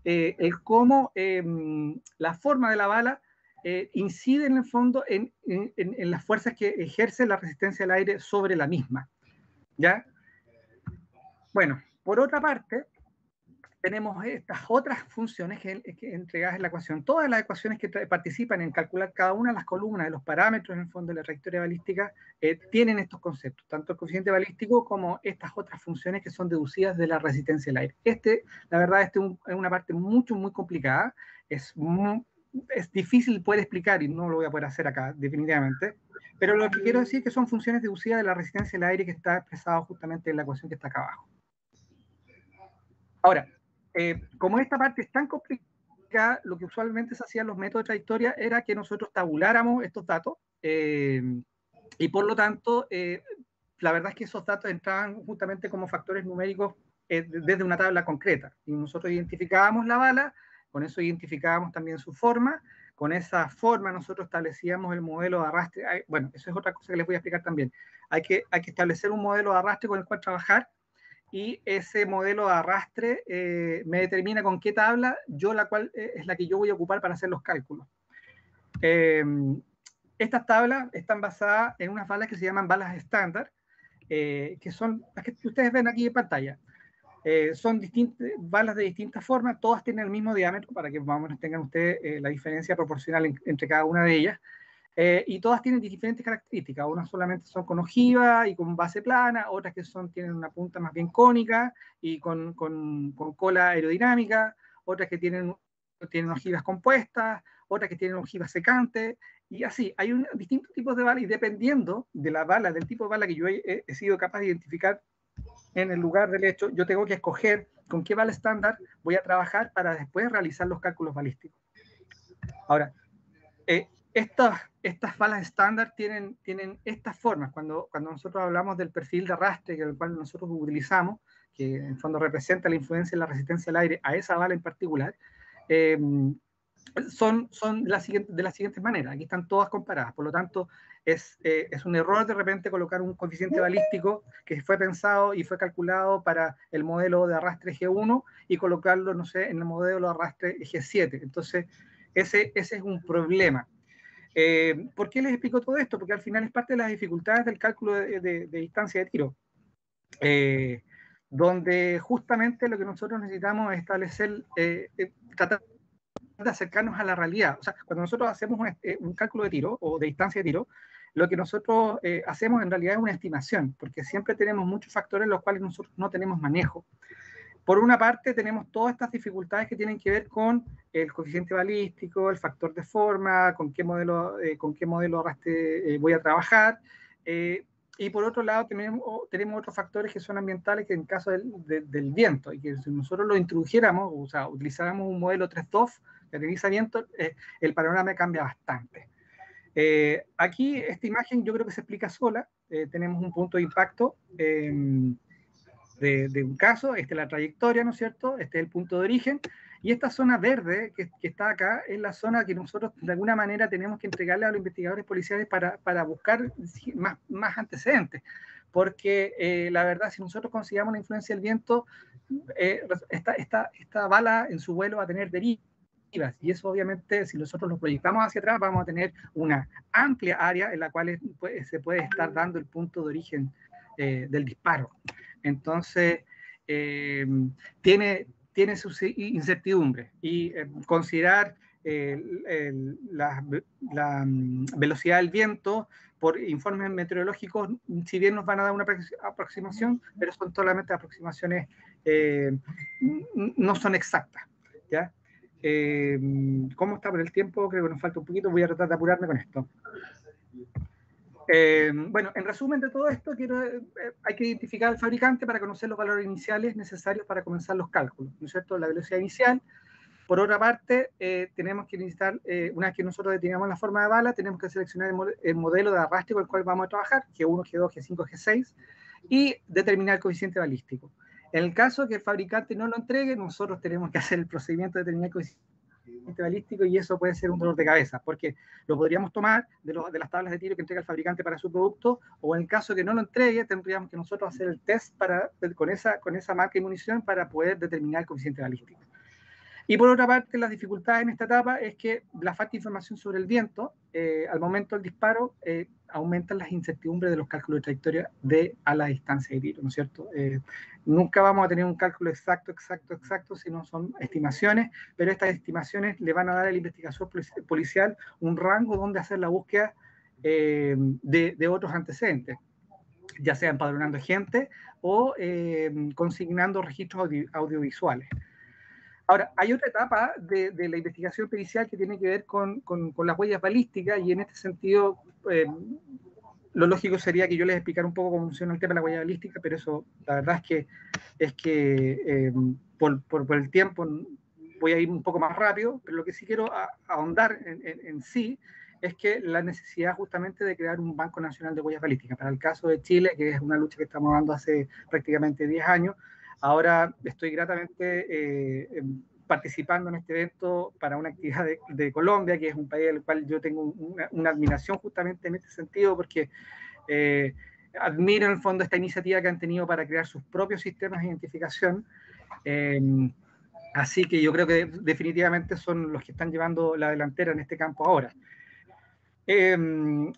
eh, el cómo eh, la forma de la bala eh, incide en el fondo en, en, en, las fuerzas que ejerce la resistencia al aire sobre la misma. ¿Ya? Bueno, por otra parte, tenemos estas otras funciones que, que entregadas en la ecuación. Todas las ecuaciones que participan en calcular cada una de las columnas de los parámetros en el fondo de la trayectoria balística eh, tienen estos conceptos, tanto el coeficiente balístico como estas otras funciones que son deducidas de la resistencia al aire. Este, la verdad, este es una parte mucho, muy complicada, es, es difícil poder explicar y no lo voy a poder hacer acá, definitivamente, pero lo que quiero decir es que son funciones deducidas de la resistencia al aire que está expresado justamente en la ecuación que está acá abajo. Ahora, eh, como esta parte es tan complicada, lo que usualmente se hacía en los métodos de trayectoria era que nosotros tabuláramos estos datos eh, y por lo tanto, eh, la verdad es que esos datos entraban justamente como factores numéricos eh, desde una tabla concreta. Y nosotros identificábamos la bala, con eso identificábamos también su forma, con esa forma nosotros establecíamos el modelo de arrastre, bueno, eso es otra cosa que les voy a explicar también, hay que, hay que establecer un modelo de arrastre con el cual trabajar y ese modelo de arrastre eh, me determina con qué tabla yo la cual eh, es la que yo voy a ocupar para hacer los cálculos. Eh, estas tablas están basadas en unas balas que se llaman balas estándar, eh, que son las que ustedes ven aquí en pantalla. son distintas, balas de distintas formas, todas tienen el mismo diámetro para que vamos, tengan ustedes la diferencia proporcional en, entre cada una de ellas. Eh, y todas tienen diferentes características. Unas solamente son con ojiva y con base plana, otras que son, tienen una punta más bien cónica y con, con, con cola aerodinámica, otras que tienen, tienen ojivas compuestas, otras que tienen ojivas secantes, y así. Hay un, distintos tipos de balas y dependiendo de la bala, del tipo de bala que yo he, he sido capaz de identificar en el lugar del hecho, yo tengo que escoger con qué bala estándar voy a trabajar para después realizar los cálculos balísticos. Ahora, eh, estas, estas balas estándar tienen, tienen estas formas. Cuando, cuando nosotros hablamos del perfil de arrastre, que el cual nosotros utilizamos, que en fondo representa la influencia y la resistencia al aire a esa bala en particular, eh, son, son la siguiente, de la siguiente manera. Aquí están todas comparadas. Por lo tanto, es, eh, es, un error de repente colocar un coeficiente balístico que fue pensado y fue calculado para el modelo de arrastre G1 y colocarlo, no sé, en el modelo de arrastre G7. Entonces, ese, ese es un problema. Eh, ¿Por qué les explico todo esto? Porque al final es parte de las dificultades del cálculo de, de, de distancia de tiro. Eh, donde justamente lo que nosotros necesitamos es establecer, eh, tratar de acercarnos a la realidad. O sea, cuando nosotros hacemos un, un cálculo de tiro o de distancia de tiro, lo que nosotros eh, hacemos en realidad es una estimación, porque siempre tenemos muchos factores los cuales nosotros no tenemos manejo. Por una parte, tenemos todas estas dificultades que tienen que ver con el coeficiente balístico, el factor de forma, con qué modelo, eh, con qué modelo eh, voy a trabajar. Eh, y por otro lado, tenemos, otros factores que son ambientales, que en caso del, de, del viento, y que si nosotros lo introdujéramos, o sea, utilizáramos un modelo 3DOF que utiliza viento, el panorama cambia bastante. Aquí esta imagen yo creo que se explica sola. Tenemos un punto de impacto de, un caso, esta es la trayectoria, ¿no es cierto? Este es el punto de origen. Y esta zona verde que, está acá es la zona que nosotros de alguna manera tenemos que entregarle a los investigadores policiales para, para buscar más, más, antecedentes. Porque eh, la verdad, si nosotros consigamos la influencia del viento, esta, esta, esta bala en su vuelo va a tener deriva y eso obviamente, si nosotros lo proyectamos hacia atrás, vamos a tener una amplia área en la cual se puede estar dando el punto de origen eh, del disparo. Entonces, eh, tiene, tiene su incertidumbre y eh, considerar el, la, mm, velocidad del viento por informes meteorológicos, si bien nos van a dar una aproximación, pero son solamente aproximaciones, eh, no son exactas. ¿ya? Eh, ¿Cómo está por el tiempo? Creo que nos falta un poquito, voy a tratar de apurarme con esto. Eh, bueno, en resumen de todo esto, quiero, eh, hay que identificar al fabricante para conocer los valores iniciales necesarios para comenzar los cálculos, ¿no es cierto? La velocidad inicial. Por otra parte, eh, tenemos que necesitar, eh, una vez que nosotros determinamos la forma de bala, tenemos que seleccionar el, mod el, modelo de arrastre con el cual vamos a trabajar, G1, G2, G5, G6, y determinar el coeficiente balístico. En el caso que el fabricante no lo entregue, nosotros tenemos que hacer el procedimiento de determinar el coeficiente y eso puede ser un dolor de cabeza, porque lo podríamos tomar de, lo, de, las tablas de tiro que entrega el fabricante para su producto, o en el caso que no lo entregue, tendríamos que nosotros hacer el test para, con, esa, con esa marca y munición para poder determinar el coeficiente balístico. Y por otra parte, las dificultades en esta etapa es que la falta de información sobre el viento, eh, al momento del disparo, eh, aumentan las incertidumbres de los cálculos de trayectoria de a la distancia de tiro, ¿no es cierto? Eh, nunca vamos a tener un cálculo exacto, exacto, exacto, sino son estimaciones, pero estas estimaciones le van a dar al investigador policial un rango donde hacer la búsqueda de, de, otros antecedentes, ya sea empadronando gente o consignando registros audio, audiovisuales. Ahora, hay otra etapa de, de, la investigación pericial que tiene que ver con, con, con las huellas balísticas y en este sentido eh, lo lógico sería que yo les explicara un poco cómo funciona el tema de la huella balística, pero eso la verdad es que, es que eh, por, por, por, el tiempo voy a ir un poco más rápido, pero lo que sí quiero ahondar en, en, en, sí es que la necesidad justamente de crear un Banco Nacional de Huellas Balísticas. Para el caso de Chile, que es una lucha que estamos dando hace prácticamente 10 años, Ahora estoy gratamente eh, participando en este evento para una actividad de, de, Colombia, que es un país al cual yo tengo una, una admiración justamente en este sentido, porque eh, admiro en el fondo esta iniciativa que han tenido para crear sus propios sistemas de identificación. Eh, así que yo creo que definitivamente son los que están llevando la delantera en este campo ahora. Eh,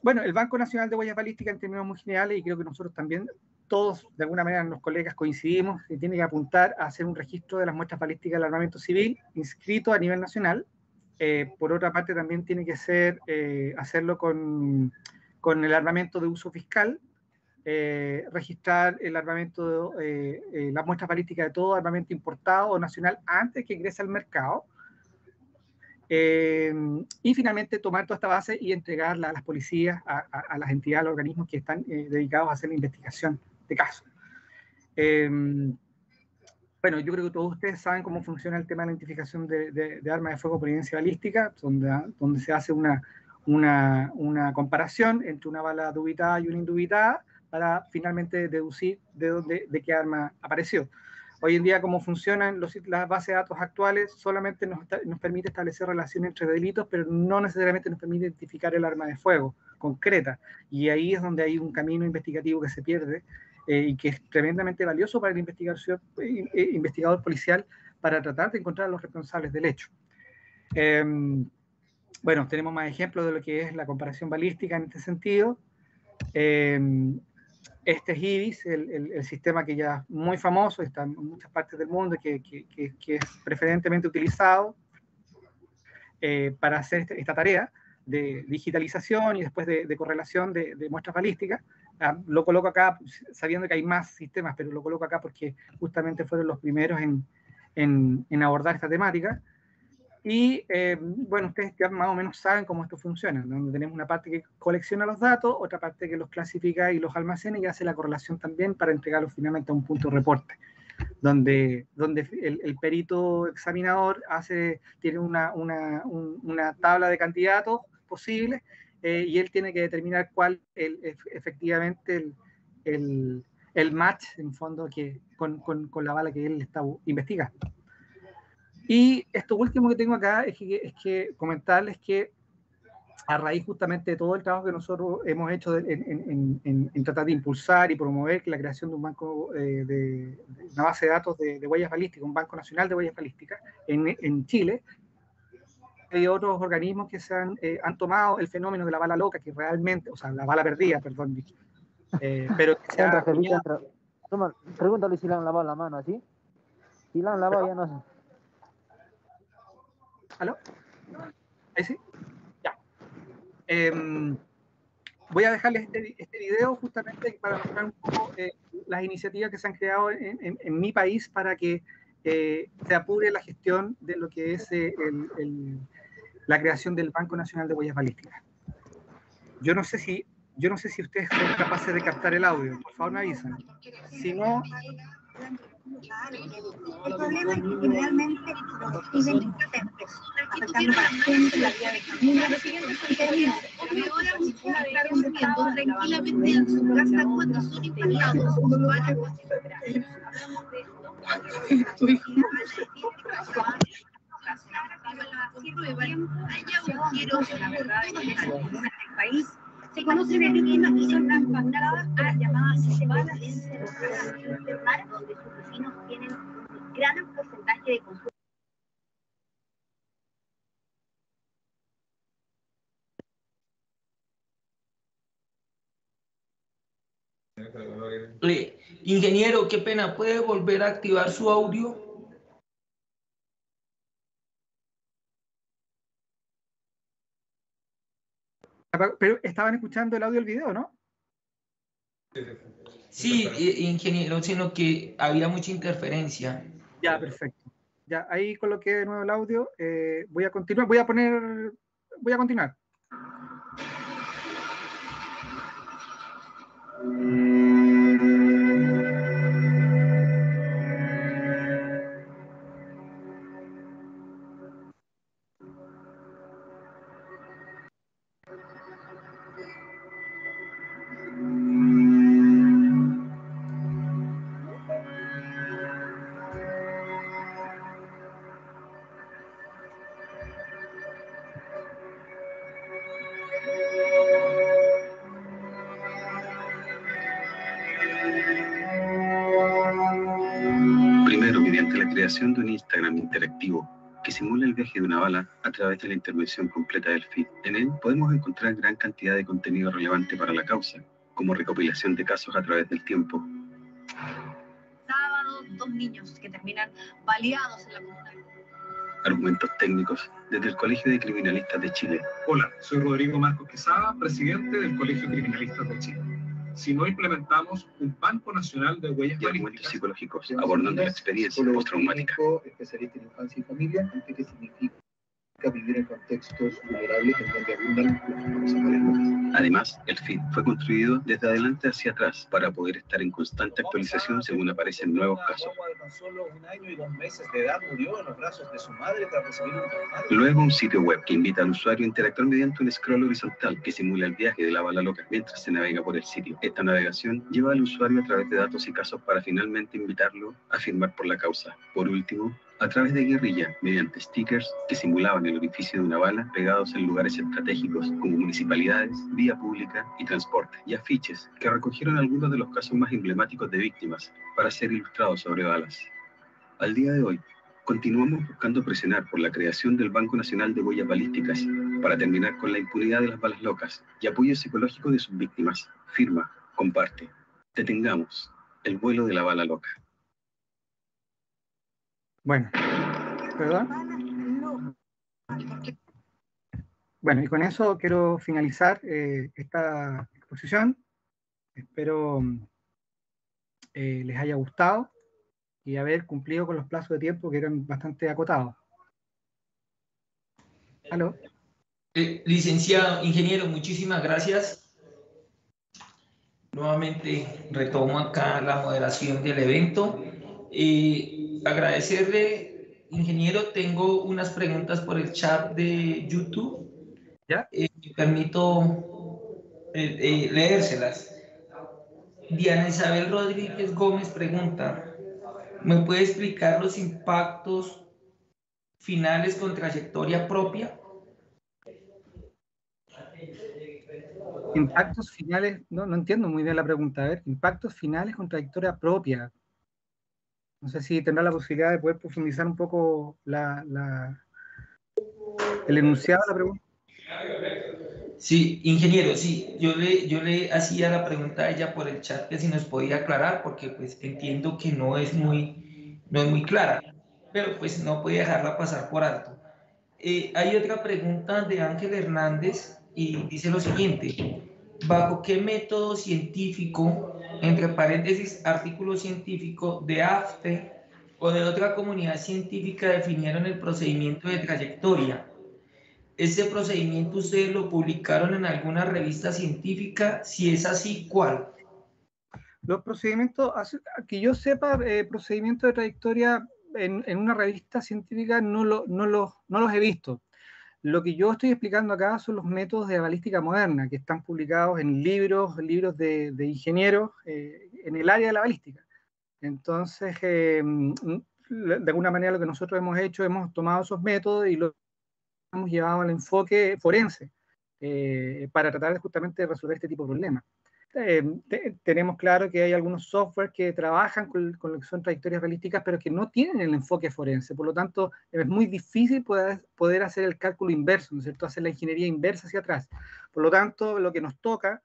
bueno, el Banco Nacional de Huellas Balísticas en términos muy generales, y creo que nosotros también todos, de alguna manera, los colegas coincidimos que tiene que apuntar a hacer un registro de las muestras balísticas del armamento civil inscrito a nivel nacional. Eh, por otra parte, también tiene que ser eh, hacerlo con, con, el armamento de uso fiscal, eh, registrar el armamento, eh, eh, las muestras balísticas de todo armamento importado o nacional antes que ingrese al mercado. y finalmente tomar toda esta base y entregarla a las policías, a las entidades, a los organismos que están dedicados a hacer la investigación de caso. Eh, bueno, yo creo que todos ustedes saben cómo funciona el tema de la identificación de, de, de armas de fuego por evidencia balística, donde, donde se hace una, una, una, comparación entre una bala dubitada y una indubitada para finalmente deducir de, dónde, de qué arma apareció. Hoy en día, como funcionan los, las bases de datos actuales, solamente nos, nos, permite establecer relaciones entre delitos, pero no necesariamente nos permite identificar el arma de fuego concreta. Y ahí es donde hay un camino investigativo que se pierde eh, y que es tremendamente valioso para el investigador, eh, investigador policial para tratar de encontrar a los responsables del hecho. Eh, bueno, tenemos más ejemplos de lo que es la comparación balística en este sentido. Eh, este es IBIS, el, el, sistema que ya es muy famoso, está en muchas partes del mundo, que, que, que, es preferentemente utilizado eh, para hacer este, esta tarea de digitalización y después de, de correlación de, de, muestras balísticas. Lo coloco acá sabiendo que hay más sistemas, pero lo coloco acá porque justamente fueron los primeros en, en, abordar esta temática. Y eh, bueno, ustedes ya más o menos saben cómo esto funciona, donde tenemos una parte que colecciona los datos, otra parte que los clasifica y los almacena y hace la correlación también para entregarlos finalmente a un punto de reporte, donde, donde el, perito examinador hace, tiene una, una, un, una tabla de candidatos posibles eh, y él tiene que determinar cuál el, efectivamente el, el, el match, en fondo, que, con, con, con la bala que él está investigando. Y esto último que tengo acá es que, es que comentarles que a raíz justamente de todo el trabajo que nosotros hemos hecho en, en, en, en tratar de impulsar y promover la creación de un banco eh, de, de, una base de datos de, de, huellas balísticas, un banco nacional de huellas balísticas en, Chile, hay otros organismos que se han, eh, han, tomado el fenómeno de la bala loca, que realmente, o sea, la bala perdida, perdón, eh, pero que se entra, ha, entra. Toma, pregúntale si le han lavado la mano así. Si la han lavado, ya no sé. ¿Aló? ¿Ahí sí? Ya. Eh, voy a dejarles este, este, video justamente para mostrar un poco eh, las iniciativas que se han creado en, en, en mi país para que eh, se apure la gestión de lo que es el, el, la creación del Banco Nacional de Huellas Balísticas. Yo no sé si yo no sé si ustedes son capaces de captar el audio, por favor me avisan. Si no, el problema es que realmente los piden impotentes, afectando para siempre la vida de familia. Los siguientes son términos. Ahora están durmiendo tranquilamente en su casa cuando son impactados. Tu hijo. Hay agujeros en el país se conocen en víctimas que son transportadas a las llamadas balas del mar, donde sus vecinos tienen un gran porcentaje de consumo. Ingeniero, qué pena, ¿puede volver a activar su audio? Pero estaban escuchando el audio del video, ¿no? Sí, ingeniero, sino que había mucha interferencia. Ya, perfecto. Ya, ahí coloqué de nuevo el audio. Eh, voy a continuar, voy a poner, voy a continuar. De una bala a través de la intervención completa del feed. En él podemos encontrar gran cantidad de contenido relevante para la causa, como recopilación de casos a través del tiempo. Sábado, dos niños que terminan baleados en la comuna. Argumentos técnicos desde el Colegio de Criminalistas de Chile. Hola, soy Rodrigo Marcos Quesada, presidente del Colegio de Criminalistas de Chile si no implementamos un Banco Nacional de Huellas y argumentos psicológicos abordando la experiencia postraumática. especialista en infancia y familia, ¿qué significa? Vivir en contextos vulnerables en donde abundan los. Además, el feed fue construido desde adelante hacia atrás para poder estar en constante actualización según aparecen nuevos casos. Luego un sitio web que invita al usuario a interactuar mediante un scroll horizontal que simula el viaje de la bala loca mientras se navega por el sitio. Esta navegación lleva al usuario a través de datos y casos para finalmente invitarlo a firmar por la causa. Por último, a través de guerrilla, mediante stickers que simulaban el orificio de una bala pegados en lugares estratégicos como municipalidades, vía pública y transporte, y afiches que recogieron algunos de los casos más emblemáticos de víctimas para ser ilustrados sobre balas. Al día de hoy, continuamos buscando presionar por la creación del Banco Nacional de Huellas Balísticas para terminar con la impunidad de las balas locas y apoyo psicológico de sus víctimas. Firma, comparte. Detengamos el vuelo de la bala loca. Bueno, ¿verdad? Bueno, y con eso quiero finalizar eh, esta exposición. Espero eh, les haya gustado y haber cumplido con los plazos de tiempo que eran bastante acotados. ¿Aló? Eh, licenciado, ingeniero, muchísimas gracias. Nuevamente retomo acá la moderación del evento. y agradecerle, ingeniero, tengo unas preguntas por el chat de YouTube. ¿Ya? Eh, me permito eh, eh, leérselas. Diana Isabel Rodríguez Gómez pregunta, ¿me puede explicar los impactos finales con trayectoria propia? Impactos finales, no, no entiendo muy bien la pregunta. A ver, impactos finales con trayectoria propia. No sé si tendrá la posibilidad de poder profundizar un poco la, la- el enunciado de la pregunta. Sí, ingeniero, sí, yo le, yo le hacía la pregunta a ella por el chat que si nos podía aclarar, porque pues entiendo que no es muy, no es muy clara, pero pues no podía dejarla pasar por alto. Eh, hay otra pregunta de Ángel Hernández y dice lo siguiente, ¿bajo qué método científico, entre paréntesis, artículo científico de AFTE o de otra comunidad científica definieron el procedimiento de trayectoria? ¿Ese procedimiento ustedes lo publicaron en alguna revista científica? Si es así, ¿cuál? Los procedimientos, que yo sepa, eh, procedimientos de trayectoria en, en una revista científica no, lo- no, los, no los he visto. Lo que yo estoy explicando acá son los métodos de balística moderna que están publicados en libros, libros de, ingenieros eh, en el área de la balística. Entonces, eh, mm, de alguna manera lo que nosotros hemos hecho, hemos tomado esos métodos y los hemos llevado al enfoque forense eh, para tratar justamente de resolver este tipo de problemas. Eh, te- tenemos claro que hay algunos software que trabajan con, con lo que son trayectorias balísticas, pero que no tienen el enfoque forense. Por lo tanto, es muy difícil poder, poder hacer el cálculo inverso, ¿no es cierto? Hacer la ingeniería inversa hacia atrás. Por lo tanto, lo que nos toca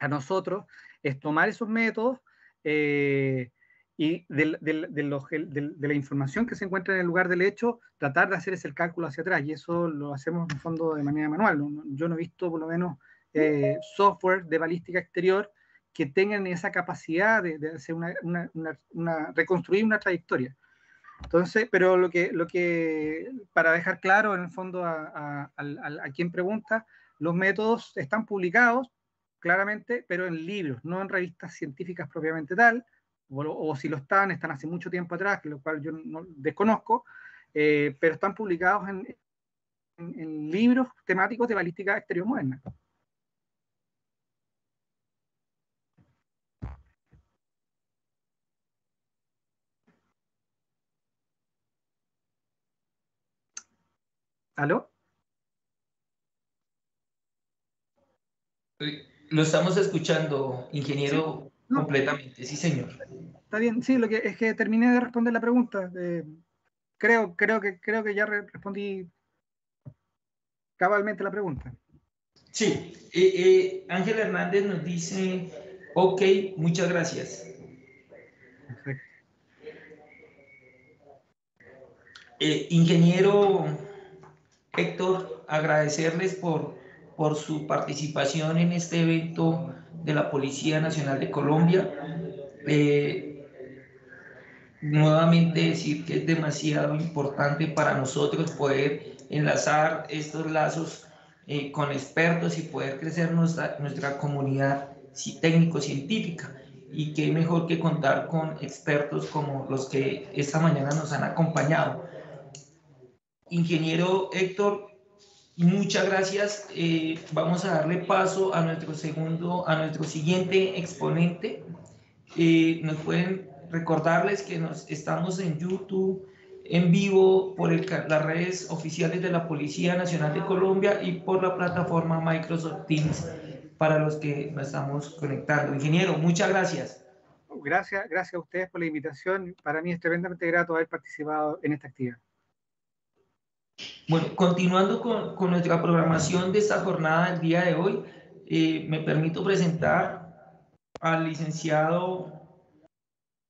a nosotros es tomar esos métodos eh, y del- del- de, los- de la información que se encuentra en el lugar del hecho, tratar de hacer ese cálculo hacia atrás. Y eso lo hacemos en fondo de manera manual. Yo no he visto por lo menos eh, software de balística exterior que tengan esa capacidad de, de hacer una, una- una- una- reconstruir una trayectoria. Entonces, pero lo que, para dejar claro en el fondo a, quien pregunta, los métodos están publicados claramente, pero en libros, no en revistas científicas propiamente tal, o, si lo están, están hace mucho tiempo atrás, lo cual yo no desconozco, eh, pero están publicados en- en libros temáticos de balística exterior moderna. ¿Aló? Lo estamos escuchando, ingeniero, completamente. Sí, señor. Está bien, sí, lo que es que terminé de responder la pregunta. eh, creo, creo que creo que ya re- respondí cabalmente la pregunta. Sí, eh, eh, Ángel Hernández nos dice, ok, muchas gracias. Eh, ingeniero Héctor, agradecerles por, por su participación en este evento de la Policía Nacional de Colombia. Eh, nuevamente decir que es demasiado importante para nosotros poder enlazar estos lazos eh, con expertos y poder crecer nuestra, nuestra comunidad técnico-científica. Y qué mejor que contar con expertos como los que esta mañana nos han acompañado. Ingeniero Héctor, muchas gracias. Eh, vamos a darle paso a nuestro segundo, a nuestro siguiente exponente. Eh, nos pueden recordarles que nos estamos en YouTube en vivo por el, las redes oficiales de la Policía Nacional de Colombia y por la plataforma Microsoft Teams para los que nos estamos conectando. Ingeniero, muchas gracias. Gracias, gracias a ustedes por la invitación. Para mí es tremendamente grato haber participado en esta actividad. Bueno, continuando con, nuestra programación de esta jornada del día de hoy, eh, me permito presentar al licenciado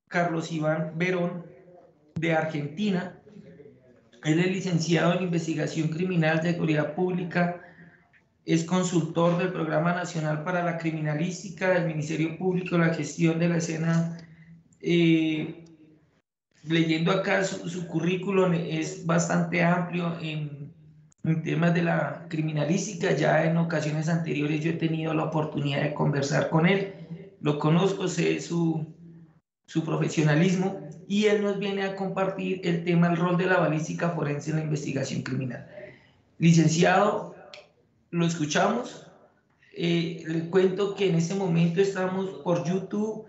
Carlos Iván Verón de Argentina. Él es licenciado en investigación criminal de seguridad pública, es consultor del Programa Nacional para la Criminalística del Ministerio Público, la gestión de la escena. Eh, leyendo acá su, su, currículum es bastante amplio en, en temas de la criminalística. Ya en ocasiones anteriores yo he tenido la oportunidad de conversar con él. Lo conozco, sé su, su profesionalismo y él nos viene a compartir el tema, el rol de la balística forense en la investigación criminal. Licenciado, lo escuchamos. Eh, le cuento que en este momento estamos por YouTube,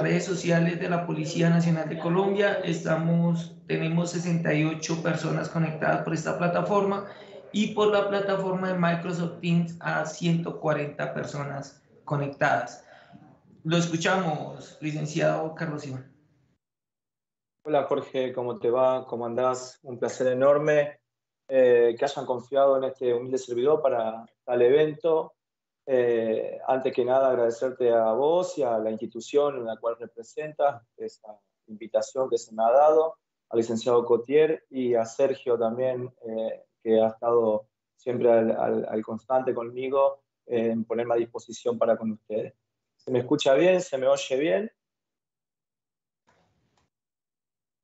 redes sociales de la Policía Nacional de Colombia. Estamos, tenemos 68 personas conectadas por esta plataforma y por la plataforma de Microsoft Teams a 140 personas conectadas. Lo escuchamos, licenciado Carlos Iván. Hola Jorge, ¿cómo te va? ¿Cómo andás? Un placer enorme eh, que hayan confiado en este humilde servidor para tal evento. Eh, antes que nada, agradecerte a vos y a la institución en la cual representas esa invitación que se me ha dado, al licenciado Cotier y a Sergio también, eh, que ha estado siempre al, al, al constante conmigo en ponerme a disposición para con ustedes. ¿Se me escucha bien? ¿Se me oye bien?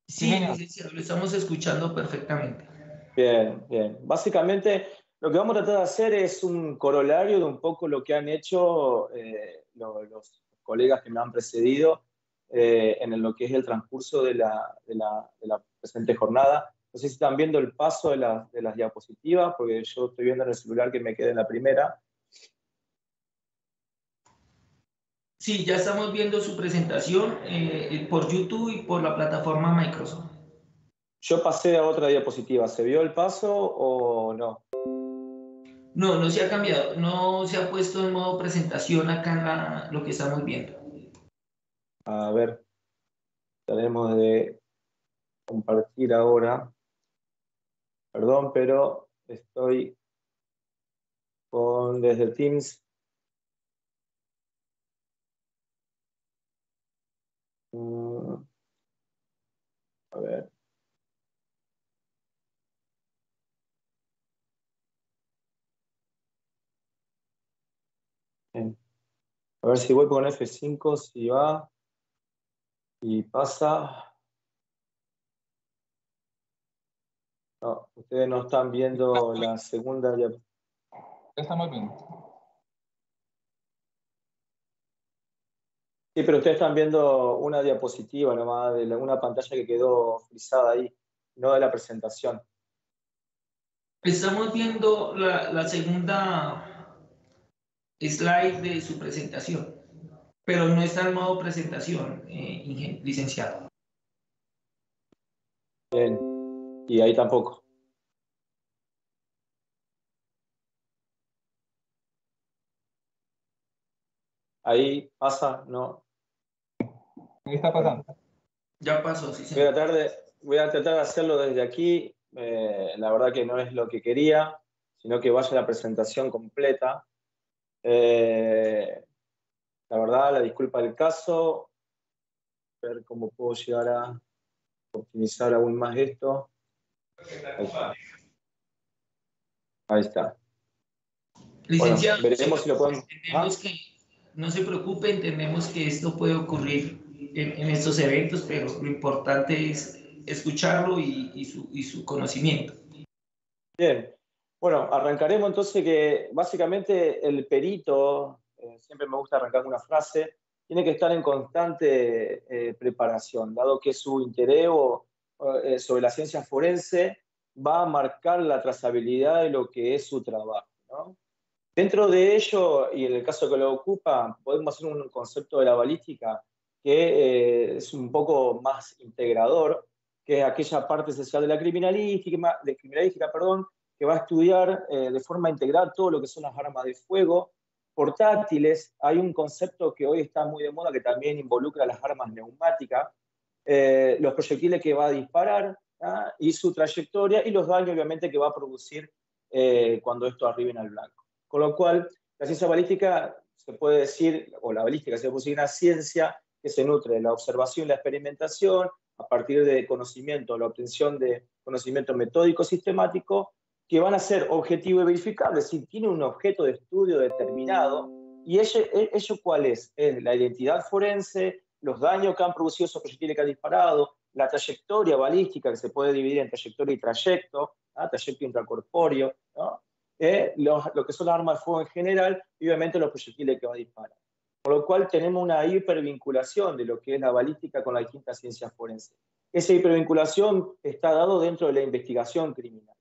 Sí, licenciado, lo estamos escuchando perfectamente. Bien, bien. Básicamente, lo que vamos a tratar de hacer es un corolario de un poco lo que han hecho eh, los, los, colegas que me han precedido eh, en lo que es el transcurso de la, de, la, de la, presente jornada. No sé si están viendo el paso de, la, de las diapositivas, porque yo estoy viendo en el celular que me queda en la primera. Sí, ya estamos viendo su presentación eh, por YouTube y por la plataforma Microsoft. Yo pasé a otra diapositiva. ¿Se vio el paso o no? No, no se ha cambiado. No se ha puesto en modo presentación acá lo que estamos viendo. A ver, tenemos de compartir ahora. Perdón, pero estoy con desde Teams Uh, a ver. Bien. A ver si voy con F5, si va y pasa. No, ustedes no están viendo la segunda diapositiva. Estamos viendo. Sí, pero ustedes están viendo una diapositiva nomás de una pantalla que quedó frisada ahí, no de la presentación. Estamos viendo la, la segunda slide de su presentación, pero no está en modo presentación, eh, licenciado. Bien, y ahí tampoco. Ahí pasa, no. ¿Qué está pasando? Ya pasó, sí, sí. Voy a tratar de, voy a tratar de hacerlo desde aquí. Eh, la verdad que no es lo que quería, sino que vaya la presentación completa. Eh, la verdad, la disculpa del caso. A ver cómo puedo llegar a optimizar aún más esto. Ahí está. Ahí está. Licenciado, bueno, veremos si lo podemos. Entendemos que no se preocupe, entendemos que esto puede ocurrir en, en estos eventos, pero lo importante es escucharlo y, y, su, y su conocimiento. Bien, bueno, arrancaremos entonces que básicamente el perito, eh, siempre me gusta arrancar una frase, tiene que estar en constante eh, preparación, dado que su interés o, eh, sobre la ciencia forense va a marcar la trazabilidad de lo que es su trabajo. ¿no? Dentro de ello, y en el caso que lo ocupa, podemos hacer un concepto de la balística que eh, es un poco más integrador, que es aquella parte esencial de la criminalística, de criminalística perdón, que va a estudiar eh, de forma integral todo lo que son las armas de fuego, portátiles. Hay un concepto que hoy está muy de moda que también involucra las armas neumáticas, eh, los proyectiles que va a disparar ¿ah? y su trayectoria y los daños obviamente que va a producir eh, cuando esto arribe al blanco. Con lo cual, la ciencia balística se puede decir, o la balística se puede decir una ciencia que se nutre de la observación y la experimentación a partir de conocimiento, la obtención de conocimiento metódico sistemático, que van a ser objetivos y verificables, si tiene un objeto de estudio determinado, y ello, ello cuál es? Es la identidad forense, los daños que han producido esos proyectiles que han disparado, la trayectoria balística que se puede dividir en trayectoria y trayecto, ¿no? trayecto intracorpóreo, ¿no? eh, lo, lo, que son las armas de fuego en general y obviamente los proyectiles que va a disparar. Por lo cual tenemos una hipervinculación de lo que es la balística con las distintas ciencias forenses. Esa hipervinculación está dado dentro de la investigación criminal,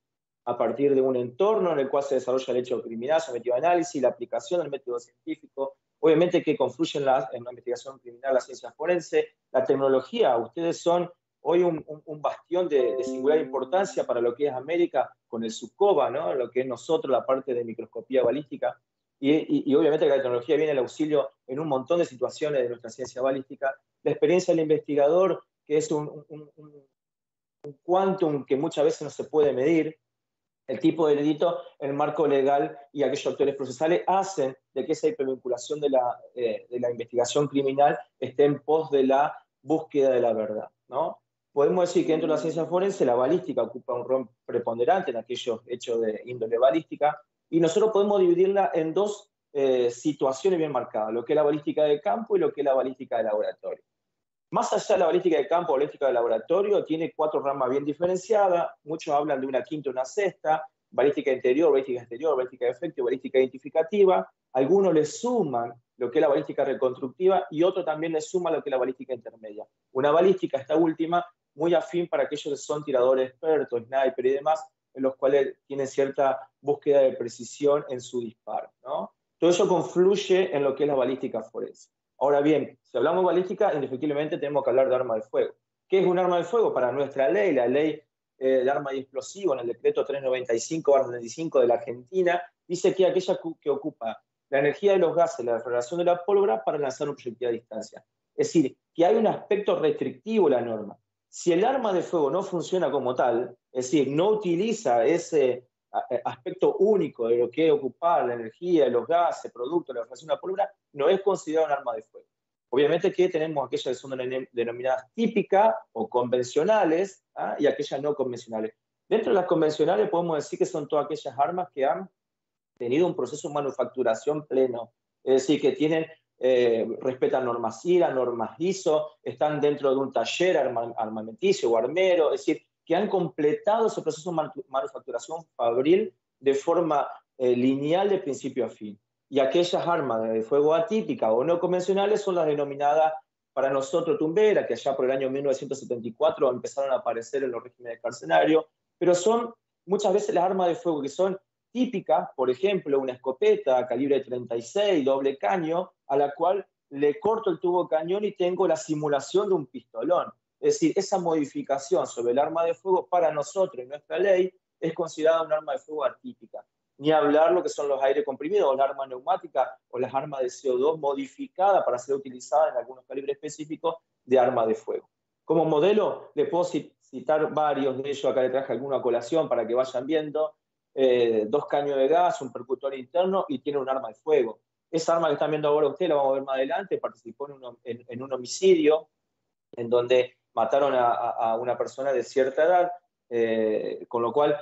a partir de un entorno en el cual se desarrolla el hecho criminal, sometido a análisis, la aplicación del método científico, obviamente que confluyen la, en la investigación criminal las ciencias forenses, la tecnología, ustedes son hoy un, bastión de, singular importancia para lo que es América con el SUCOBA, ¿no? lo que es nosotros, la parte de microscopía balística, y, obviamente que la tecnología viene al auxilio en un montón de situaciones de nuestra ciencia balística. La experiencia del investigador, que es un, un quantum que muchas veces no se puede medir, el tipo de delito, el marco legal y aquellos actores procesales hacen de que esa hipervinculación de la, eh, de la investigación criminal esté en pos de la búsqueda de la verdad. ¿no? Podemos decir que dentro de la ciencia forense la balística ocupa un rol preponderante en aquellos hechos de índole balística y nosotros podemos dividirla en dos eh, situaciones bien marcadas, lo que es la balística de campo y lo que es la balística de laboratorio. Más allá de la balística de campo balística de laboratorio, tiene cuatro ramas bien diferenciadas. Muchos hablan de una quinta una sexta, balística interior, balística exterior, balística de efecto, balística identificativa. Algunos le suman lo que es la balística reconstructiva y otro también le suma lo que es la balística intermedia. Una balística, esta última, muy afín para aquellos que son tiradores expertos, sniper y demás, en los cuales tienen cierta búsqueda de precisión en su disparo. Todo eso confluye en lo que es la balística forense. Ahora bien, si hablamos de balística, indefectiblemente tenemos que hablar de arma de fuego. ¿Qué es un arma de fuego? Para nuestra ley, la ley eh, de arma y explosivo, en el decreto 395-35 de la Argentina, dice que aquella que ocupa la energía de los gases, la refrigeración de la pólvora para lanzar un proyectil a distancia. Es decir, que hay un aspecto restrictivo en la norma. Si el arma de fuego no funciona como tal, es decir, no utiliza ese aspecto único de lo que es ocupar la energía, los gases, productos, la refrigeración de la pólvora, no es considerado un arma de fuego. Obviamente que tenemos aquellas que son denominadas típicas o convencionales ¿ah? y aquellas no convencionales. Dentro de las convencionales podemos decir que son todas aquellas armas que han tenido un proceso de manufacturación pleno, es decir, que tienen, eh, respetan normas IRA, normas ISO, están dentro de un taller armamenticio o armero, es decir, que han completado ese proceso de manufacturación fabril de forma eh, lineal de principio a fin. Y aquellas armas de fuego atípicas o no convencionales son las denominadas para nosotros tumbera, que allá por el año 1974 empezaron a aparecer en los regímenes carcenarios, pero son muchas veces las armas de fuego que son típicas, por ejemplo, una escopeta calibre 36, doble caño, a la cual le corto el tubo cañón y tengo la simulación de un pistolón. Es decir, esa modificación sobre el arma de fuego para nosotros en nuestra ley es considerada un arma de fuego atípica. Ni hablar lo que son los aire comprimidos, o la arma neumática o las armas de CO2 modificadas para ser utilizadas en algunos calibres específicos de arma de fuego. Como modelo, le puedo citar varios de ellos, acá le traje alguna colación para que vayan viendo. Eh, dos caños de gas, un percutor interno y tiene un arma de fuego. Esa arma que están viendo ahora ustedes, la vamos a ver más adelante, participó en un homicidio en donde mataron a, una persona de cierta edad, eh, con lo cual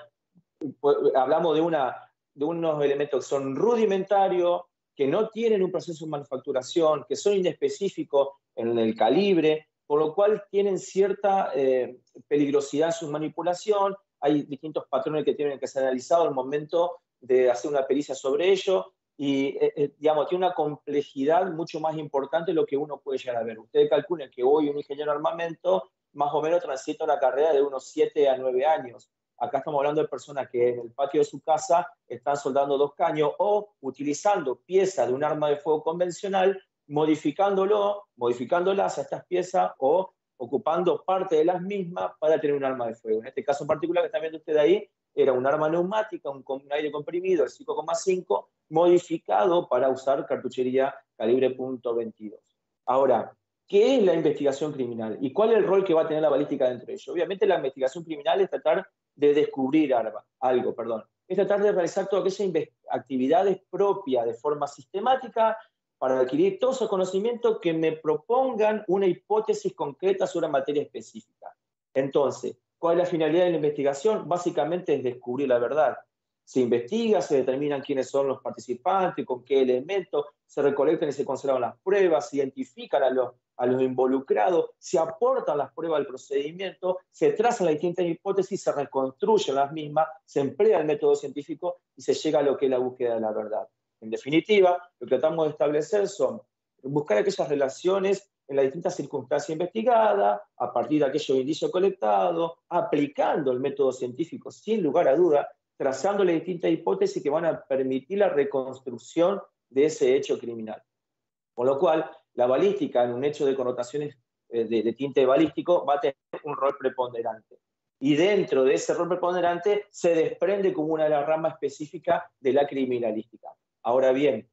pues, hablamos de, de unos elementos que son rudimentarios, que no tienen un proceso de manufacturación, que son inespecíficos en el calibre, por lo cual tienen cierta eh, peligrosidad en su manipulación, hay distintos patrones que tienen que ser analizados al momento de hacer una pericia sobre ello, y eh, eh, digamos, tiene una complejidad mucho más importante de lo que uno puede llegar a ver. Ustedes calculen que hoy un ingeniero de armamento más o menos transita una carrera de unos 7 a 9 años. Acá estamos hablando de personas que en el patio de su casa están soldando dos caños o utilizando piezas de un arma de fuego convencional modificándolo, modificándolas a estas piezas o ocupando parte de las mismas para tener un arma de fuego. En este caso en particular que están viendo ustedes ahí, era un arma neumática, un, un aire comprimido, el 5,5, modificado para usar cartuchería calibre .22. Ahora, ¿qué es la investigación criminal? ¿Y cuál es el rol que va a tener la balística dentro de ello? Obviamente la investigación criminal es tratar de descubrir algo, perdón. Es tratar de realizar todas aquellas actividades propias de forma sistemática para adquirir todos esos conocimientos que me propongan una hipótesis concreta sobre una materia específica. Entonces, ¿cuál es la finalidad de la investigación? Básicamente es descubrir la verdad. Se investiga, se determinan quiénes son los participantes, con qué elementos, se recolectan y se conservan las pruebas, se identifican a los, involucrados, se aportan las pruebas al procedimiento, se trazan las distintas hipótesis, se reconstruyen las mismas, se emplea el método científico y se llega a lo que es la búsqueda de la verdad. En definitiva, lo que tratamos de establecer son buscar aquellas relaciones en las distintas circunstancias investigadas, a partir de aquellos indicios colectados, aplicando el método científico sin lugar a duda, trazando las distintas hipótesis que van a permitir la reconstrucción de ese hecho criminal. Con lo cual, la balística en un hecho de connotaciones eh, de, de tinte balístico va a tener un rol preponderante. Y dentro de ese rol preponderante se desprende como una de las ramas específicas de la criminalística. Ahora bien,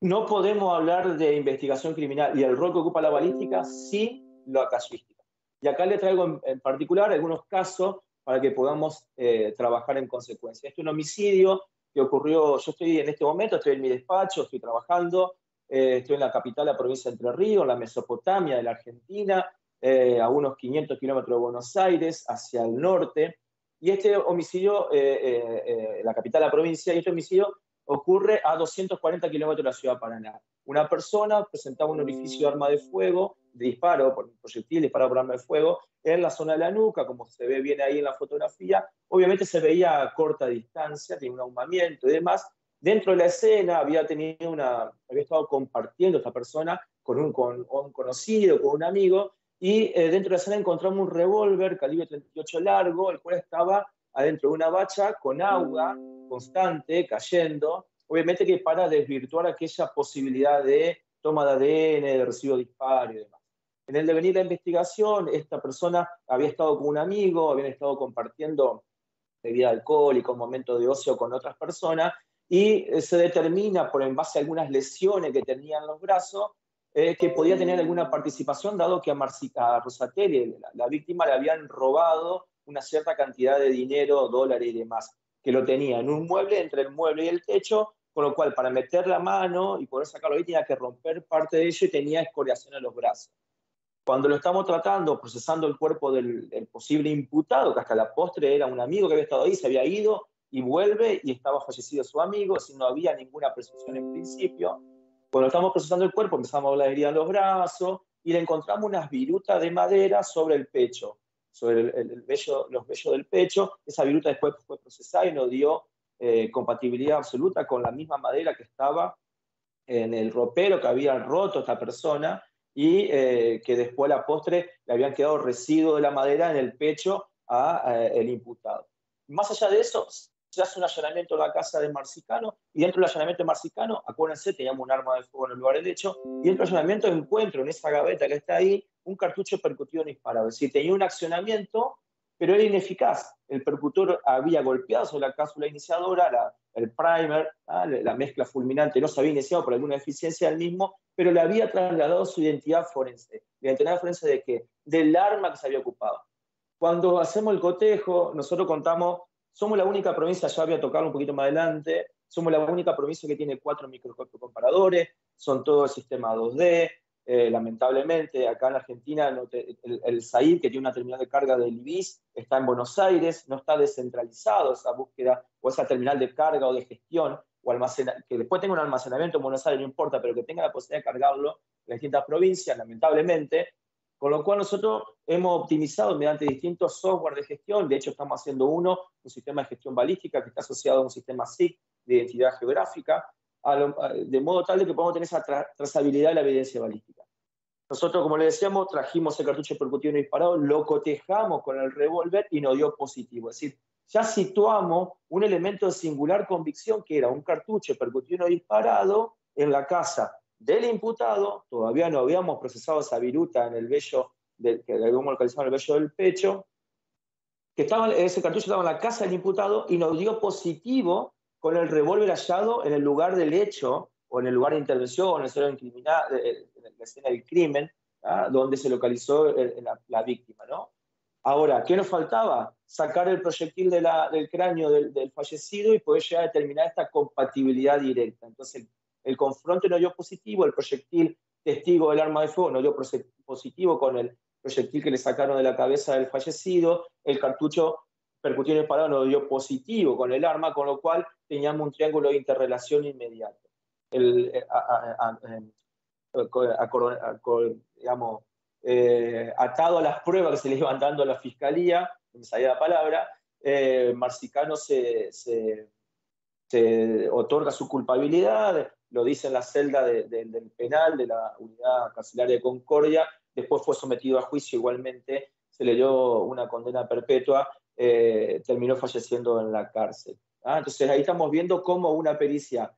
no podemos hablar de investigación criminal y el rol que ocupa la balística sin la casuística. Y acá le traigo en, particular algunos casos para que podamos eh, trabajar en consecuencia. Este es un homicidio que ocurrió, yo estoy en este momento, estoy en mi despacho, estoy trabajando, eh, estoy en la capital la provincia de Entre Ríos, en la Mesopotamia de la Argentina, eh, a unos 500 kilómetros de Buenos Aires, hacia el norte. Y este homicidio, la capital la provincia, y este homicidio ocurre a 240 kilómetros de la ciudad de Paraná. Una persona presentaba un orificio de arma de fuego, de disparo por proyectil, disparado por arma de fuego, en la zona de la nuca, como se ve bien ahí en la fotografía. Obviamente se veía a corta distancia, tenía un ahumamiento y demás. Dentro de la escena había, tenido una, había estado compartiendo esta persona con un, con un conocido, con un amigo, y eh, dentro de la escena encontramos un revólver calibre 38 largo, el cual estaba adentro de una bacha con agua constante cayendo, obviamente que para desvirtuar aquella posibilidad de toma de ADN, de de disparo y demás. En el devenir de la investigación, esta persona había estado con un amigo, habían estado compartiendo bebida alcohólica, un momento de ocio con otras personas, y eh, se determina, por en base a algunas lesiones que tenía en los brazos, eh, que podía tener alguna participación, dado que a, a Rosatelli, la, la, víctima, le habían robado una cierta cantidad de dinero, dólares y demás, que lo tenía en un mueble, entre el mueble y el techo, con lo cual para meter la mano y poder sacarlo ahí tenía que romper parte de ello y tenía escoriación en los brazos. Cuando lo estamos tratando, procesando el cuerpo del, posible imputado, que hasta la postre era un amigo que había estado ahí, se había ido y vuelve y estaba fallecido su amigo, así no había ninguna presunción en principio. Cuando estamos procesando el cuerpo, empezamos a ver la herida en los brazos y le encontramos unas virutas de madera sobre el pecho sobre el, los vellos del pecho. Esa viruta después fue procesada y nos dio eh, compatibilidad absoluta con la misma madera que estaba en el ropero que había roto esta persona y eh, que después a la postre le habían quedado residuos de la madera en el pecho al eh, imputado. Más allá de eso, se hace un allanamiento en la casa de Marcicano y dentro del allanamiento de Marcicano, acuérdense, teníamos un arma de fuego en el lugar del hecho y dentro del allanamiento encuentro en esa gaveta que está ahí un cartucho percutido en disparado. Es decir, tenía un accionamiento, pero era ineficaz. El percutor había golpeado sobre la cápsula iniciadora, la, el primer, ¿ah? la mezcla fulminante no se había iniciado por alguna deficiencia del mismo, pero le había trasladado su identidad forense. ¿La identidad forense de qué? Del arma que se había ocupado. Cuando hacemos el cotejo, nosotros contamos, somos la única provincia, ya voy a tocarlo un poquito más adelante, somos la única provincia que tiene cuatro microscopios comparadores, son todo el sistema 2D, eh, lamentablemente, acá en Argentina, el, el SAID, que tiene una terminal de carga del IBIS, está en Buenos Aires, no está descentralizado esa búsqueda o esa terminal de carga o de gestión, o almacena, que después tenga un almacenamiento en Buenos Aires, no importa, pero que tenga la posibilidad de cargarlo en distintas provincias, lamentablemente, con lo cual nosotros hemos optimizado mediante distintos software de gestión, de hecho estamos haciendo uno, un sistema de gestión balística que está asociado a un sistema SIG de identidad geográfica, de modo tal de que podamos tener esa tra- trazabilidad de la evidencia balística. Nosotros, como le decíamos, trajimos el cartucho percutivo no disparado, lo cotejamos con el revólver y nos dio positivo. Es decir, ya situamos un elemento de singular convicción que era un cartucho percutivo no disparado en la casa del imputado, todavía no habíamos procesado esa viruta en el vello, del, que habíamos localizado en el vello del pecho, que estaba, ese cartucho estaba en la casa del imputado y nos dio positivo con el revólver hallado en el lugar del hecho o en el lugar de intervención, en, la escena del crimen, ¿ah? donde se localizó la, víctima. ¿no? Ahora, ¿qué nos faltaba? Sacar el proyectil del cráneo del, fallecido y poder llegar a determinar esta compatibilidad directa. Entonces, el, el confronte no dio positivo, el proyectil testigo del arma de fuego no dio positivo con el proyectil que le sacaron de la cabeza del fallecido, el cartucho percutido disparado no dio positivo con el arma, con lo cual teníamos un triángulo de interrelación inmediato. El, digamos, atado a las pruebas que se le iban dando a la fiscalía, no me palabra, eh, Marcicano se, otorga su culpabilidad, lo dice en la celda de- de- del penal de la unidad carcelaria de Concordia, después fue sometido a juicio igualmente, se le dio una condena perpetua, eh, terminó falleciendo en la cárcel. ¿ah? Entonces ahí estamos viendo cómo una pericia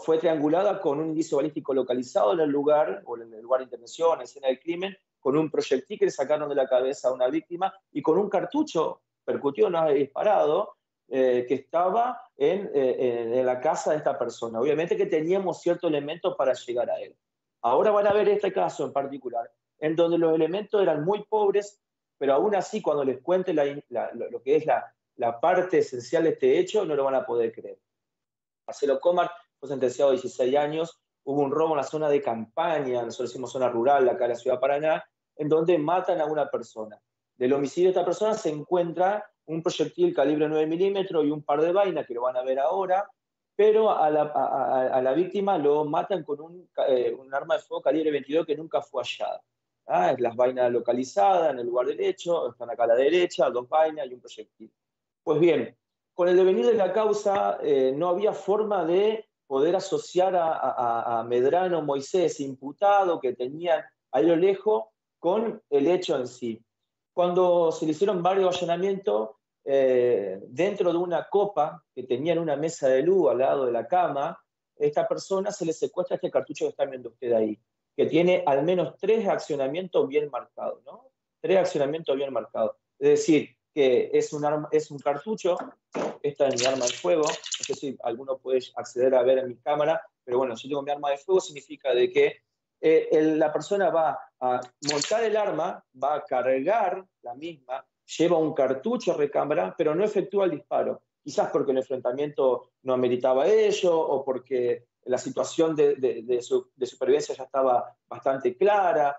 fue triangulada con un indicio balístico localizado en el lugar, o en el lugar de intervención, en escena del crimen, con un proyectil que le sacaron de la cabeza a una víctima y con un cartucho percutido no disparado eh, que estaba en, eh, en- la casa de esta persona. Obviamente que teníamos cierto elemento para llegar a él. Ahora van a ver este caso en particular, en donde los elementos eran muy pobres, pero aún así cuando les cuente lo que es la, parte esencial de este hecho, no lo van a poder creer. Marcelo Comar fue sentenciado a 16 años, hubo un robo en la zona de campaña, nosotros decimos zona rural, acá en la ciudad de Paraná, en donde matan a una persona. Del homicidio de esta persona se encuentra un proyectil calibre 9 milímetros y un par de vainas, que lo van a ver ahora, pero a la, víctima lo matan con un, eh, un arma de fuego calibre 22 que nunca fue hallada. Ah, las vainas localizadas en el lugar del hecho, están acá a la derecha, dos vainas y un proyectil. Pues bien, con el devenir de la causa eh, no había forma de poder asociar a, a- a Medrano Moisés, imputado que tenían a lo lejos, con el hecho en sí. Cuando se le hicieron varios allanamientos, eh, dentro de una copa que tenían una mesa de luz al lado de la cama, esta persona se le secuestra este cartucho que está viendo usted ahí, que tiene al menos tres accionamientos bien marcados, ¿no? Tres accionamientos bien marcados. Es decir, que es un, arma, es un cartucho, esta es mi arma de fuego, no sé si alguno puede acceder a ver en mi cámara, pero bueno, si tengo mi arma de fuego significa de que eh, la persona va a montar el arma, va a cargar la misma, lleva un cartucho a recámara, pero no efectúa el disparo. Quizás porque el enfrentamiento no ameritaba ello o porque la situación de, de- de su- de supervivencia ya estaba bastante clara.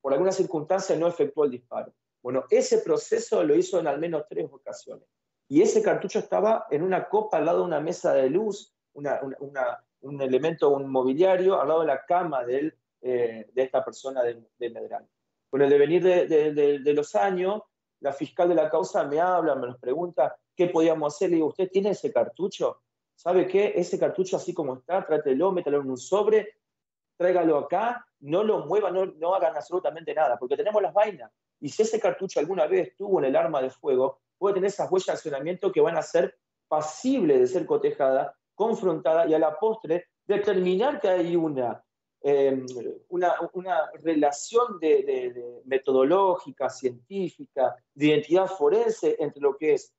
Por alguna circunstancia no efectuó el disparo. Bueno, ese proceso lo hizo en al menos tres ocasiones. Y ese cartucho estaba en una copa al lado de una mesa de luz, una- una- una- un elemento, un mobiliario, al lado de la cama del, eh, de esta persona de, de Medrano. Con el devenir de, de- de- de los años, la fiscal de la causa me habla, me nos pregunta qué podíamos hacer. Le digo, ¿usted tiene ese cartucho? ¿Sabe qué? Ese cartucho así como está, trátelo, métalo en un sobre, tráigalo acá, no lo mueva, no, no hagan absolutamente nada, porque tenemos las vainas. Y si ese cartucho alguna vez estuvo en el arma de fuego, puede tener esas huellas de accionamiento que van a ser pasibles de ser cotejada, confrontada y a la postre determinar que hay una, eh, una, una relación de, metodológica, científica, de identidad forense entre lo que es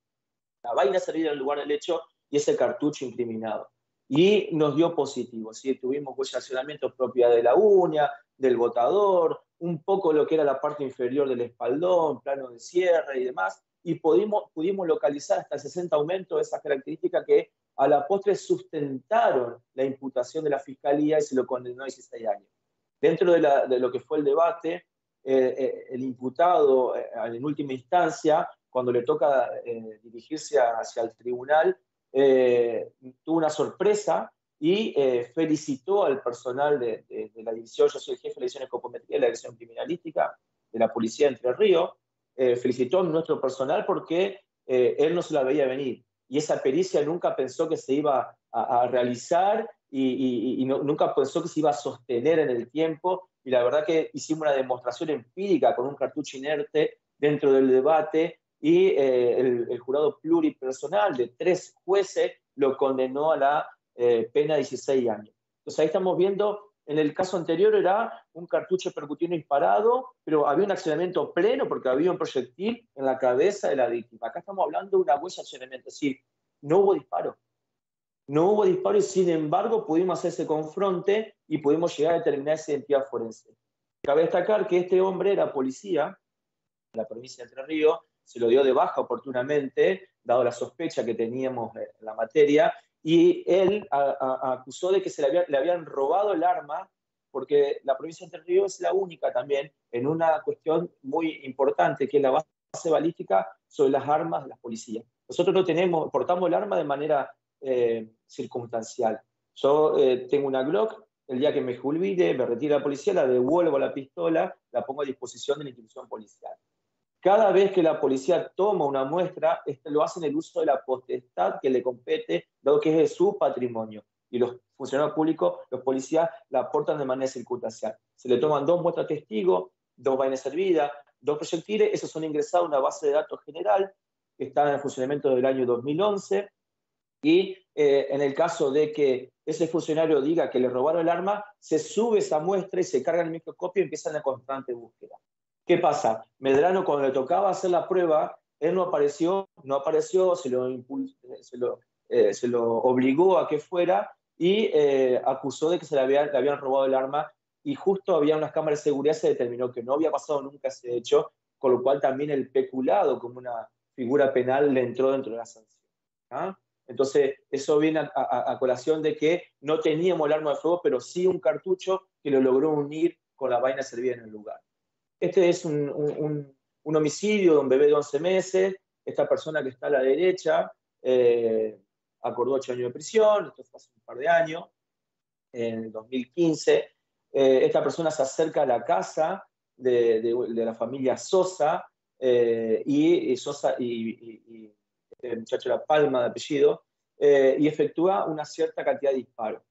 la vaina servida en lugar del hecho y ese cartucho incriminado. Y nos dio positivo, ¿sí? tuvimos accionamiento propia de la uña, del botador, un poco lo que era la parte inferior del espaldón, plano de cierre y demás, y pudimos, pudimos localizar hasta 60 aumentos de esas características que a la postre sustentaron la imputación de la fiscalía y se lo condenó a 16 años. Dentro de, la- de lo que fue el debate, eh, eh, el imputado, eh, en última instancia, cuando le toca eh, dirigirse a- hacia el tribunal, eh, tuvo una sorpresa y eh, felicitó al personal de, de- de la división, yo soy el jefe de la división escopometría de la división criminalística de la policía de Entre Ríos, eh, felicitó a nuestro personal porque eh, él no se la veía venir. Y esa pericia nunca pensó que se iba a, a realizar y, y- y no- nunca pensó que se iba a sostener en el tiempo. Y la verdad que hicimos una demostración empírica con un cartucho inerte dentro del debate y eh, el, el jurado pluripersonal de tres jueces lo condenó a la eh, pena de 16 años. Entonces ahí estamos viendo, en el caso anterior era un cartucho percutido disparado, pero había un accionamiento pleno porque había un proyectil en la cabeza de la víctima. Acá estamos hablando de una huella de accionamiento, es decir, no hubo disparo. No hubo disparo y sin embargo pudimos hacer ese confronte y pudimos llegar a determinar esa identidad forense. Cabe destacar que este hombre era policía la provincia de Entre Ríos, se lo dio de baja oportunamente, dado la sospecha que teníamos en la materia, y él a- a- acusó de que se le, había- le habían robado el arma, porque la provincia de Entre Ríos es la única también en una cuestión muy importante, que es la base balística sobre las armas de las policías. Nosotros no tenemos, portamos el arma de manera eh, circunstancial. Yo eh, tengo una Glock, el día que me jubilé, me retiro de la policía, la devuelvo la pistola, la pongo a disposición de la institución policial. Cada vez que la policía toma una muestra, este lo hace en el uso de la potestad que le compete, dado que es de su patrimonio. Y los funcionarios públicos, los policías, la aportan de manera circunstancial. Se le toman dos muestras testigos, dos vainas servidas, dos proyectiles, esos son ingresados a una base de datos general que está en funcionamiento del año 2011. Y eh, en el caso de que ese funcionario diga que le robaron el arma, se sube esa muestra y se carga el microscopio y empieza la constante búsqueda. ¿Qué pasa? Medrano, cuando le tocaba hacer la prueba, él no apareció, no apareció, se lo, se lo, eh, se lo obligó a que fuera y eh, acusó de que se le, había- habían robado el arma y justo había unas cámaras de seguridad, se determinó que no había pasado nunca ese hecho, con lo cual también el peculado como una figura penal le entró dentro de la sanción. ¿ah? Entonces, eso viene a, a- a colación de que no teníamos el arma de fuego, pero sí un cartucho que lo logró unir con la vaina servida en el lugar. Este es un, un- un- homicidio de un bebé de 11 meses. Esta persona que está a la derecha eh, acordó 8 años de prisión, esto fue hace un par de años, en el 2015. Eh, esta persona se acerca a la casa de, de- de la familia Sosa eh, y, y Sosa y, y- y este muchacho era Palma de apellido, eh, y efectúa una cierta cantidad de disparos.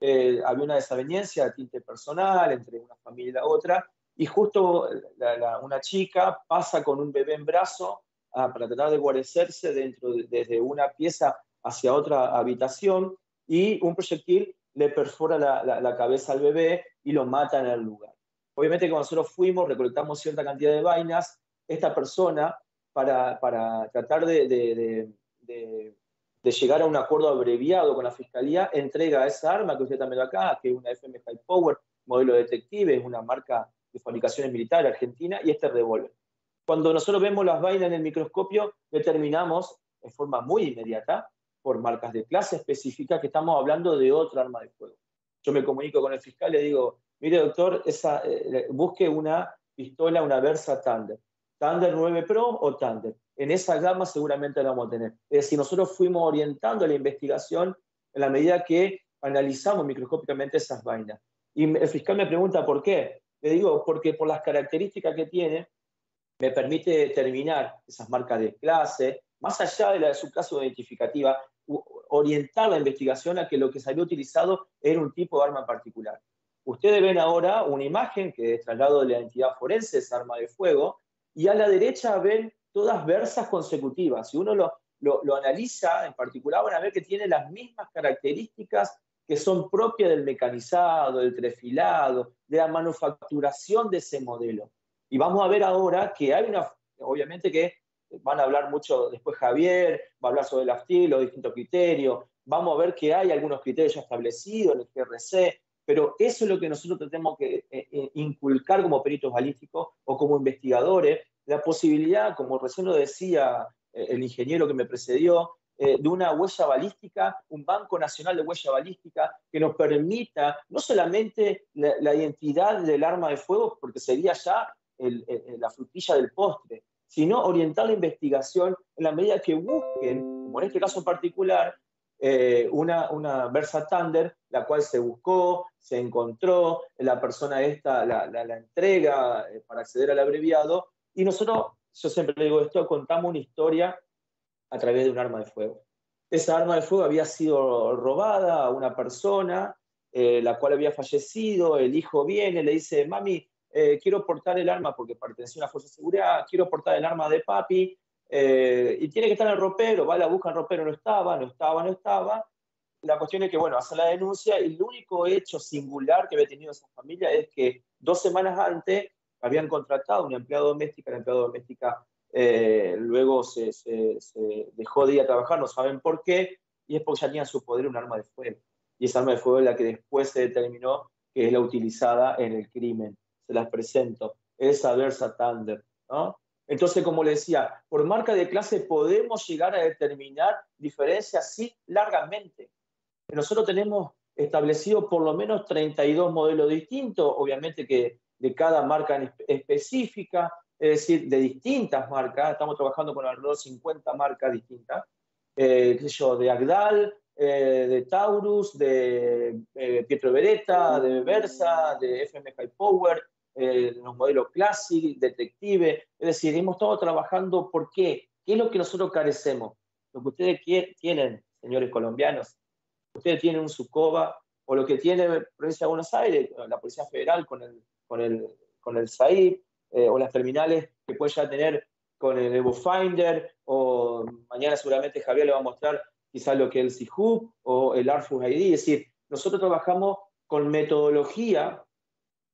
Eh, había una desaveniencia de tinte personal entre una familia y la otra, y justo la- la- una chica pasa con un bebé en brazo ah, para tratar de guarecerse dentro de- desde una pieza hacia otra habitación, y un proyectil le perfora la, cabeza al bebé y lo mata en el lugar. Obviamente cuando nosotros fuimos, recolectamos cierta cantidad de vainas, esta persona, para, para tratar de- de- de llegar a un acuerdo abreviado con la Fiscalía, entrega esa arma que usted también ve acá, que es una FM High Power, modelo detective, es una marca de fabricaciones militares argentina, y este revólver. Cuando nosotros vemos las vainas en el microscopio, determinamos en forma muy inmediata, por marcas de clase específica, que estamos hablando de otra arma de fuego. Yo me comunico con el fiscal y le digo, mire doctor, esa, eh, busque una pistola, una Versa Thunder. Thunder 9 Pro o Thunder. En esa gama seguramente la vamos a tener. Es decir, nosotros fuimos orientando la investigación en la medida que analizamos microscópicamente esas vainas. Y el fiscal me pregunta por qué. Le digo, porque por las características que tiene, me permite determinar esas marcas de clase, más allá de la de su caso identificativa, orientar la investigación a que lo que salió utilizado era un tipo de arma en particular. Ustedes ven ahora una imagen que es traslado de la entidad forense, esa arma de fuego, y a la derecha ven todas versas consecutivas. Si uno lo, lo, lo analiza en particular, van a ver que tiene las mismas características que son propias del mecanizado, del trefilado, de la manufacturación de ese modelo. Y vamos a ver ahora que hay una, obviamente que van a hablar mucho después Javier, va a hablar sobre el AFTI, los distintos criterios, vamos a ver que hay algunos criterios ya establecidos en el GRC, pero eso es lo que nosotros tenemos que eh, eh, inculcar como peritos balísticos o como investigadores, la posibilidad, como recién lo decía eh, el ingeniero que me precedió, eh, de una huella balística, un Banco Nacional de Huella Balística que nos permita no solamente la, la identidad del arma de fuego, porque sería ya el- el- la frutilla del postre, sino orientar la investigación en la medida que busquen, como en este caso en particular, eh, una, una Versa Thunder, la cual se buscó, se encontró, la persona esta la, la, la entrega eh, para acceder al abreviado, y nosotros, yo siempre digo esto, contamos una historia a través de un arma de fuego. Esa arma de fuego había sido robada a una persona, eh, la cual había fallecido, el hijo viene, le dice, mami, eh, quiero portar el arma porque pertenecía a una fuerza de seguridad, quiero portar el arma de papi, eh, y tiene que estar en el ropero, va, la busca en el ropero, no estaba, no estaba, no estaba. La cuestión es que, bueno, hace la denuncia y el único hecho singular que había tenido esa familia es que dos semanas antes habían contratado una empleada doméstica, la empleada doméstica eh, luego se, se, se, dejó de ir a trabajar, no saben por qué, y es porque ya tenía en su poder un arma de fuego. Y esa arma de fuego es la que después se determinó que es la utilizada en el crimen. Se las presento. Esa Versa Thunder. ¿no? Entonces, como le decía, por marca de clase podemos llegar a determinar diferencias, sí, largamente. Nosotros tenemos establecido por lo menos 32 modelos distintos, obviamente que de cada marca específica, es decir, de distintas marcas, estamos trabajando con alrededor de 50 marcas distintas, eh, qué sé de Agdal, eh, de Taurus, de eh, Pietro Beretta, de Versa, de FM High Power, eh, los modelos Classic, Detective, es decir, hemos estado trabajando, ¿por qué? ¿Qué es lo que nosotros carecemos? Lo que ustedes tienen, señores colombianos, ustedes tienen un Sucoba, o lo que tiene la provincia de Buenos Aires, la Policía Federal con el, con el, con el SAIP, eh, o las terminales que puede ya tener con el Evo Finder, o mañana seguramente Javier le va a mostrar quizás lo que es el CIHUB o el Arfus ID. Es decir, nosotros trabajamos con metodología,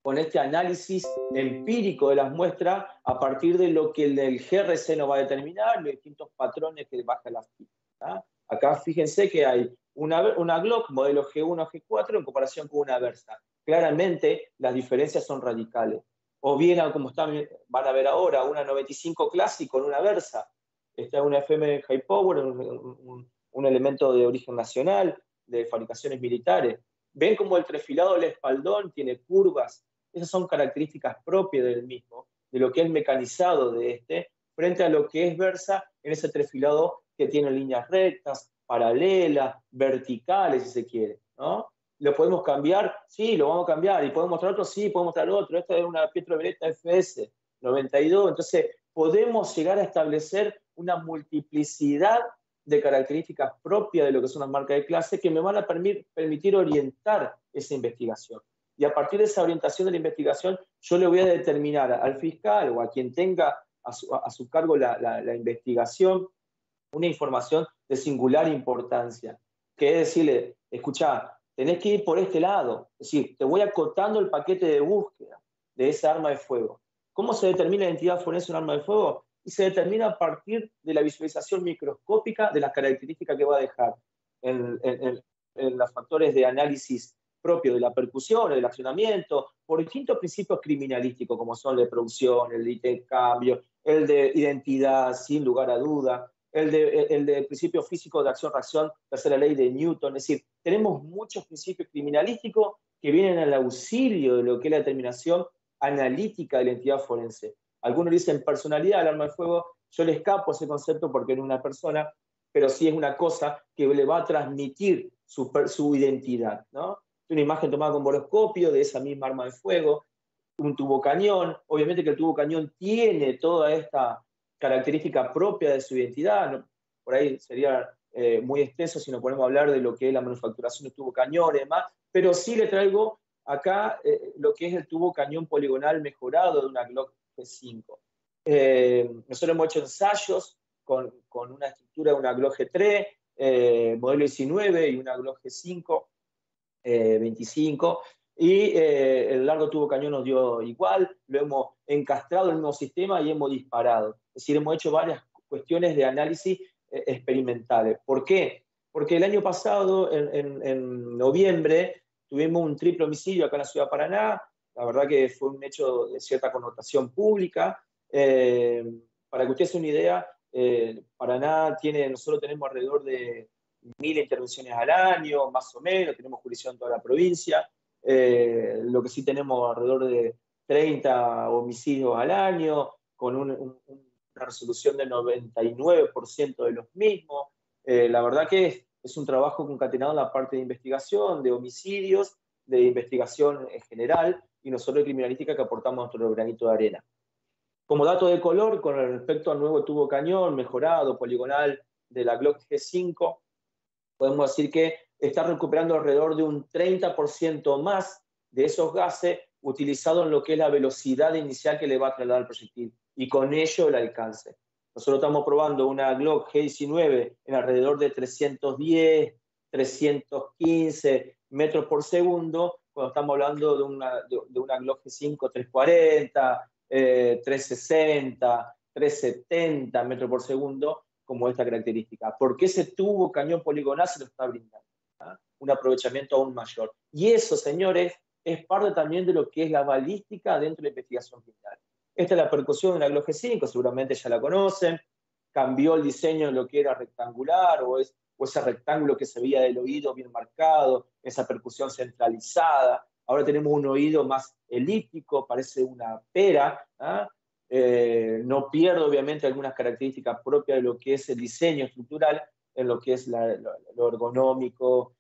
con este análisis empírico de las muestras a partir de lo que el, GRC nos va a determinar, los distintos patrones que baja la ficha. Acá fíjense que hay una, una Glock modelo G1 o G4 en comparación con una Versa. Claramente las diferencias son radicales o bien como están, van a ver ahora, una 95 Classic con una Versa. Esta es una FM High Power, un, elemento de origen nacional, de fabricaciones militares. Ven como el trefilado del espaldón tiene curvas. Esas son características propias del mismo, de lo que es mecanizado de este, frente a lo que es Versa en ese trefilado que tiene líneas rectas, paralelas, verticales, si se quiere. ¿no? ¿Lo podemos cambiar? Sí, lo vamos a cambiar. ¿Y podemos mostrar otro? Sí, podemos mostrar otro. Esta es una Pietro Beretta FS 92. Entonces, podemos llegar a establecer una multiplicidad de características propias de lo que son las marcas de clase que me van a permitir, permitir orientar esa investigación. Y a partir de esa orientación de la investigación, yo le voy a determinar al fiscal o a quien tenga a su, a su cargo la, la, la investigación una información de singular importancia, que es decirle, escucha, tenés que ir por este lado. Es decir, te voy acotando el paquete de búsqueda de esa arma de fuego. ¿Cómo se determina la identidad forense de un arma de fuego? Y se determina a partir de la visualización microscópica de las características que va a dejar en, en, en los factores de análisis propio de la percusión, del accionamiento, por distintos principios criminalísticos, como son el de producción, el de intercambio, el de identidad, sin lugar a duda, el principio físico de acción-reacción, tercera ley de Newton. Es decir, tenemos muchos principios criminalísticos que vienen al auxilio de lo que es la determinación analítica de la entidad forense. Algunos dicen personalidad al arma de fuego, yo le escapo ese concepto porque no es una persona, pero sí es una cosa que le va a transmitir su, su identidad. ¿no? Una imagen tomada con boroscopio de esa misma arma de fuego, un tubo cañón, obviamente que el tubo cañón tiene toda esta característica propia de su identidad, por ahí sería eh, muy extenso si nos ponemos a hablar de lo que es la manufacturación de tubo cañón y demás, pero sí le traigo acá eh, lo que es el tubo cañón poligonal mejorado de una Glock G5. Eh, nosotros hemos hecho ensayos con, con, una estructura de una Glock G3, eh, modelo 19 y una Glock G5 25, y el largo tubo cañón nos dio igual, lo hemos encastrado en el mismo sistema y hemos disparado. Es decir, hemos hecho varias cuestiones de análisis eh, experimentales. ¿Por qué? Porque el año pasado, en, en, en, noviembre, tuvimos un triple homicidio acá en la ciudad de Paraná. La verdad que fue un hecho de cierta connotación pública. Eh, para que ustedes se una idea, eh, Paraná tiene, nosotros tenemos alrededor de mil intervenciones al año, más o menos, tenemos jurisdicción en toda la provincia. Eh, lo que sí tenemos alrededor de 30 homicidios al año, con un, un, una resolución del 99% de los mismos. Eh, la verdad que es es un trabajo concatenado en la parte de investigación, de homicidios, de investigación en general, y nosotros de criminalística que aportamos nuestro granito de arena. Como dato de color, con respecto al nuevo tubo cañón mejorado, poligonal de la Glock G5, podemos decir que está recuperando alrededor de un 30% más de esos gases utilizados en lo que es la velocidad inicial que le va a trasladar el proyectil y con ello el alcance. Nosotros estamos probando una Glock G19 en alrededor de 310, 315 metros por segundo, cuando estamos hablando de una, de, una Glock G5 340, 360, 370 metros por segundo, como esta característica. Porque ese tubo cañón poligonal se lo está brindando. Un aprovechamiento aún mayor. Y eso, señores, es parte también de lo que es la balística dentro de la investigación criminal. Esta es la percusión de la Glock G5, seguramente ya la conocen. Cambió el diseño de lo que era rectangular o, es, o ese rectángulo que se veía del oído bien marcado, esa percusión centralizada. Ahora tenemos un oído más elíptico, parece una pera. ¿ah? Eh, no pierde obviamente algunas características propias de lo que es el diseño estructural, en lo que es lo, ergonómico,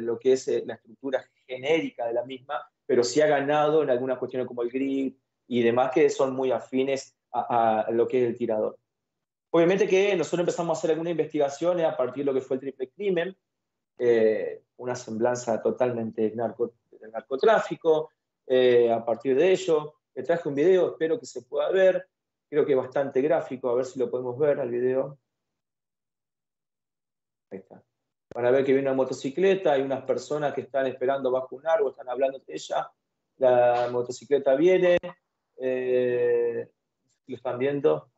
lo que es eh, la estructura genérica de la misma, pero sí ha ganado en algunas cuestiones como el grip y demás que son muy afines a, lo que es el tirador. Obviamente que nosotros empezamos a hacer algunas investigaciones a partir de lo que fue el triple crimen, eh, una semblanza totalmente del narcotráfico, eh, a partir de ello. Le traje un video, espero que se pueda ver, creo que es bastante gráfico, a ver si lo podemos ver al video. Ahí está. Van ver que viene una motocicleta, hay unas personas que están esperando bajo un árbol, están hablando de ella. La motocicleta viene, eh, lo están viendo.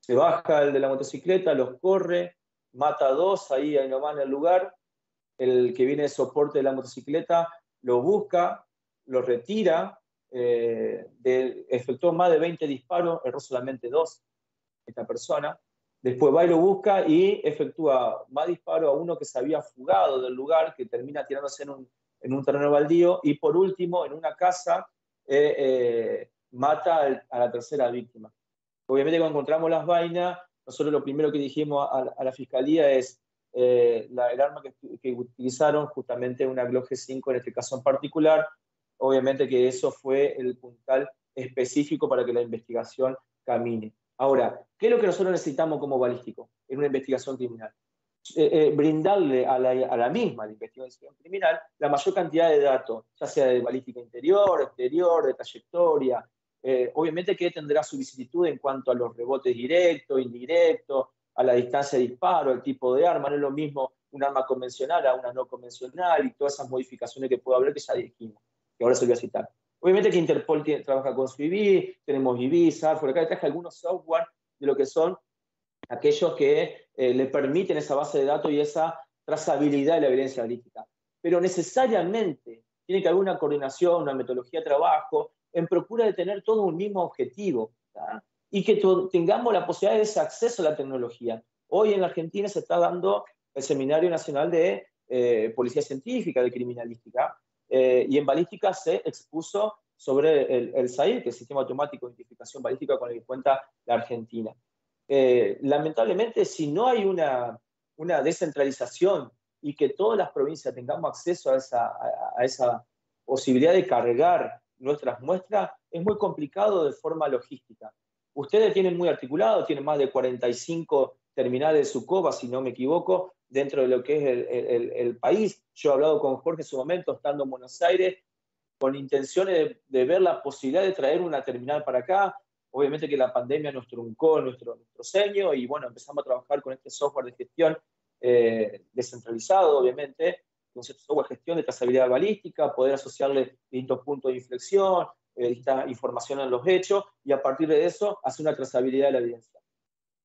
Se baja el de la motocicleta, los corre, mata a dos ahí, ahí nomás en el lugar. El que viene de soporte de la motocicleta lo busca, lo retira, eh, efectuó más de 20 disparos, erró solamente dos esta persona. Después va y lo busca y efectúa más disparos a uno que se había fugado del lugar, que termina tirándose en un, en un terreno baldío. Y por último, en una casa, eh, eh, mata a la tercera víctima. Obviamente cuando encontramos las vainas, nosotros lo primero que dijimos a, la fiscalía es eh, el arma que, utilizaron, justamente una Glock G5 en este caso en particular, obviamente que eso fue el puntal específico para que la investigación camine. Ahora, ¿qué es lo que nosotros necesitamos como balístico en una investigación criminal? Eh, eh, brindarle a la, a la, misma la investigación criminal la mayor cantidad de datos, ya sea de balística interior, exterior, de trayectoria. Eh, obviamente que tendrá su vicisitud en cuanto a los rebotes directos, indirectos, a la distancia de disparo, el tipo de arma. No es lo mismo un arma convencional a una no convencional y todas esas modificaciones que puede haber que ya dijimos, que ahora se voy a citar. Obviamente que Interpol trabaja con su IB, tenemos IBISA, por acá traje algunos software de lo que son aquellos que eh, le permiten esa base de datos y esa trazabilidad de la evidencia balística. Pero necesariamente tiene que haber una coordinación, una metodología de trabajo en procura de tener todo un mismo objetivo y que tengamos la posibilidad de ese acceso a la tecnología. Hoy en la Argentina se está dando el Seminario Nacional de eh, Policía Científica, de Criminalística, eh, y en balística se expuso sobre el, el SAIR, que es el Sistema Automático de Identificación Balística con el que cuenta la Argentina. Eh, lamentablemente, si no hay una, una, descentralización y que todas las provincias tengamos acceso a esa, a, esa posibilidad de cargar nuestras muestras, es muy complicado de forma logística. Ustedes tienen muy articulado, tienen más de 45 terminales de Sucoba, si no me equivoco, dentro de lo que es el, país. Yo he hablado con Jorge en su momento, estando en Buenos Aires, con intenciones de, ver la posibilidad de traer una terminal para acá. Obviamente que la pandemia nos truncó nuestro, nuestro sueño y bueno, empezamos a trabajar con este software de gestión eh, descentralizado, obviamente, con software de gestión de trazabilidad balística, poder asociarle distintos puntos de inflexión, eh, información en los hechos y a partir de eso hacer una trazabilidad de la evidencia.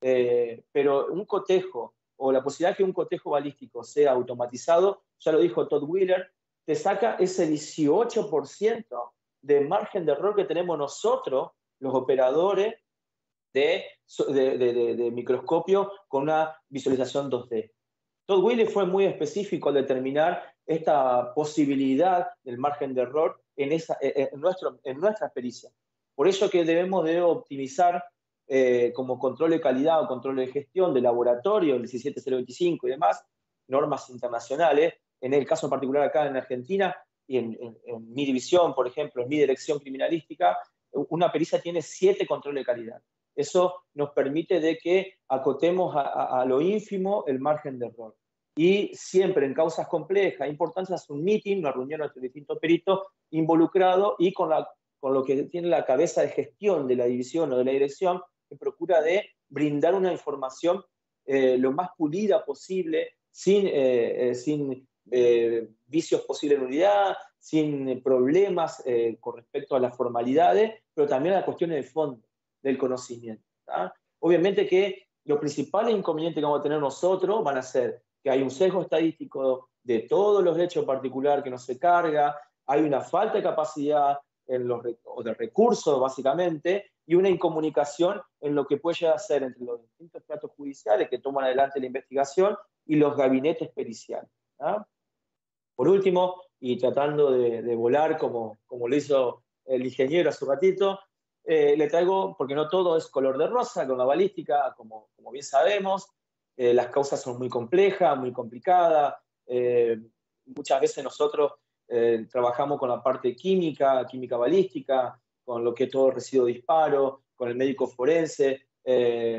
Eh, pero un cotejo o la posibilidad de que un cotejo balístico sea automatizado, ya lo dijo Todd Wheeler, te saca ese 18% de margen de error que tenemos nosotros, los operadores de, de, microscopio con una visualización 2D. Todd Wheeler fue muy específico al determinar esta posibilidad del margen de error en, esa, en, nuestro, en nuestra pericia. Por eso que debemos de optimizar eh, como control de calidad o control de gestión de laboratorio, el 17025 y demás, normas internacionales. En el caso particular acá en Argentina y en, mi división, por ejemplo, en mi dirección criminalística, una pericia tiene siete controles de calidad. Eso nos permite de que acotemos a, lo ínfimo el margen de error. Y siempre en causas complejas, importantes, hace un meeting, una reunión entre distintos peritos involucrados y con, la, con lo que tiene la cabeza de gestión de la división o de la dirección, procura de brindar una información eh, lo más pulida posible, sin, eh, eh, sin vicios posibles en unidad, sin problemas con respecto a las formalidades, pero también a las cuestiones de fondo del conocimiento. Obviamente que los principales inconvenientes que vamos a tener nosotros van a ser que hay un sesgo estadístico de todos los hechos en particular que no se carga, hay una falta de capacidad en los, o de recursos, básicamente, y una incomunicación en lo que puede llegar a ser entre los distintos tratos judiciales que toman adelante la investigación y los gabinetes periciales. Por último, y tratando de, volar como, como lo hizo el ingeniero hace un ratito, eh, le traigo, porque no todo es color de rosa, con la balística, como, como bien sabemos, eh, las causas son muy complejas, muy complicadas, eh, muchas veces nosotros trabajamos con la parte química, química balística, con lo que todo residuo disparo, con el médico forense,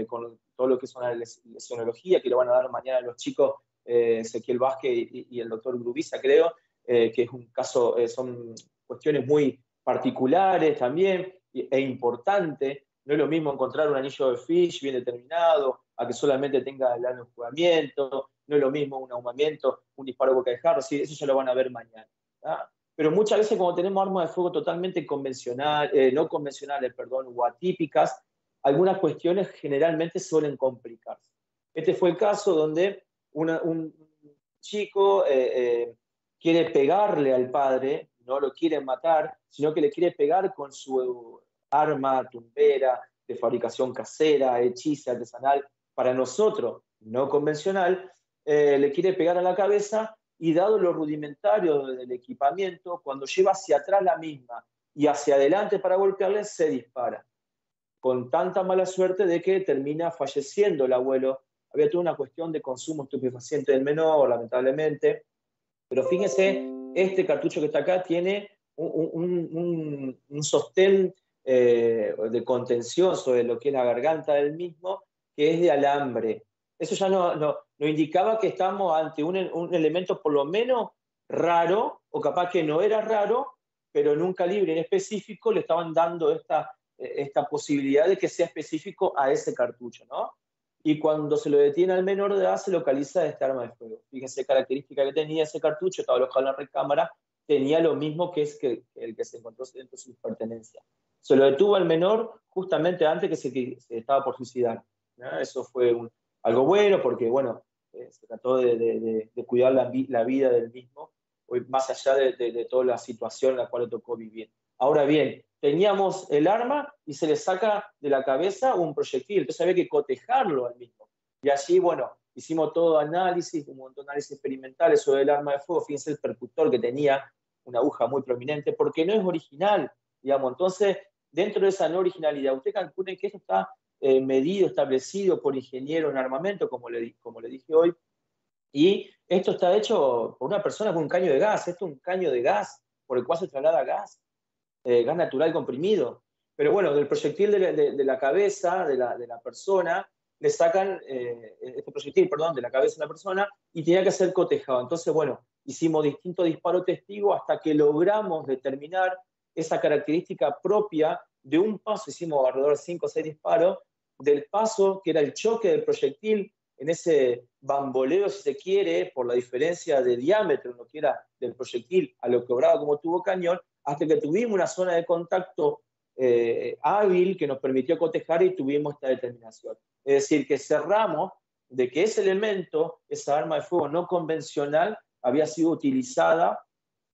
con todo lo que es una lesionología que lo van a dar mañana los chicos Ezequiel Vázquez y, el doctor Grubiza, creo, que es un caso, son cuestiones muy particulares también e importante. No es lo mismo encontrar un anillo de fish bien determinado a que solamente tenga el jugamiento. No es lo mismo un ahumamiento, un disparo boca de jarro. Sí, eso ya lo van a ver mañana. Pero muchas veces cuando tenemos armas de fuego totalmente convencional, eh, no convencionales, perdón, o atípicas, algunas cuestiones generalmente suelen complicarse. Este fue el caso donde un chico eh, eh, quiere pegarle al padre, no lo quiere matar, sino que le quiere pegar con su arma tumbera de fabricación casera, hechiza, artesanal, para nosotros no convencional, eh, le quiere pegar a la cabeza y dado lo rudimentario del equipamiento, cuando lleva hacia atrás la misma y hacia adelante para golpearle, se dispara. Con tanta mala suerte de que termina falleciendo el abuelo. Había toda una cuestión de consumo estupefaciente del menor, lamentablemente. Pero fíjense, este cartucho que está acá tiene un, un sostén eh, de contención sobre lo que es la garganta del mismo, que es de alambre. Eso ya no, indicaba que estamos ante un, un, elemento por lo menos raro, o capaz que no era raro, pero en un calibre en específico le estaban dando esta, esta posibilidad de que sea específico a ese cartucho, ¿no? Y cuando se lo detiene al menor de edad, se localiza esta arma de fuego. Fíjense característica que tenía ese cartucho, estaba alojado en la recámara, tenía lo mismo que, es que el que se encontró dentro de sus pertenencias. Se lo detuvo al menor justamente antes que se, estaba por suicidar. Eso fue algo bueno porque, bueno, eh, se trató de, cuidar la, vida del mismo, más allá de, toda la situación en la cual le tocó vivir. Ahora bien, teníamos el arma y se le saca de la cabeza un proyectil, entonces había que cotejarlo al mismo. Y así, bueno, hicimos todo análisis, un montón de análisis experimentales sobre el arma de fuego, fíjense el percutor que tenía una aguja muy prominente, porque no es original, digamos, entonces dentro de esa no originalidad, usted calcule que esto está eh, medido, establecido por ingeniero en armamento, como le, como le dije hoy, y esto está hecho por una persona con un caño de gas, esto es un caño de gas por el cual se traslada gas, eh, gas natural comprimido. Pero bueno, del proyectil de, la cabeza de la, de la, persona, le sacan eh, este proyectil, perdón, de la cabeza de la persona y tenía que ser cotejado. Entonces, bueno, hicimos distintos disparos testigos hasta que logramos determinar esa característica propia de un paso, hicimos alrededor de 5 o 6 disparos, del paso que era el choque del proyectil en ese bamboleo, si se quiere, por la diferencia de diámetro, lo que era del proyectil a lo que obraba como tubo cañón, hasta que tuvimos una zona de contacto eh, hábil que nos permitió cotejar y tuvimos esta determinación. Es decir, que cerramos de que ese elemento, esa arma de fuego no convencional, había sido utilizada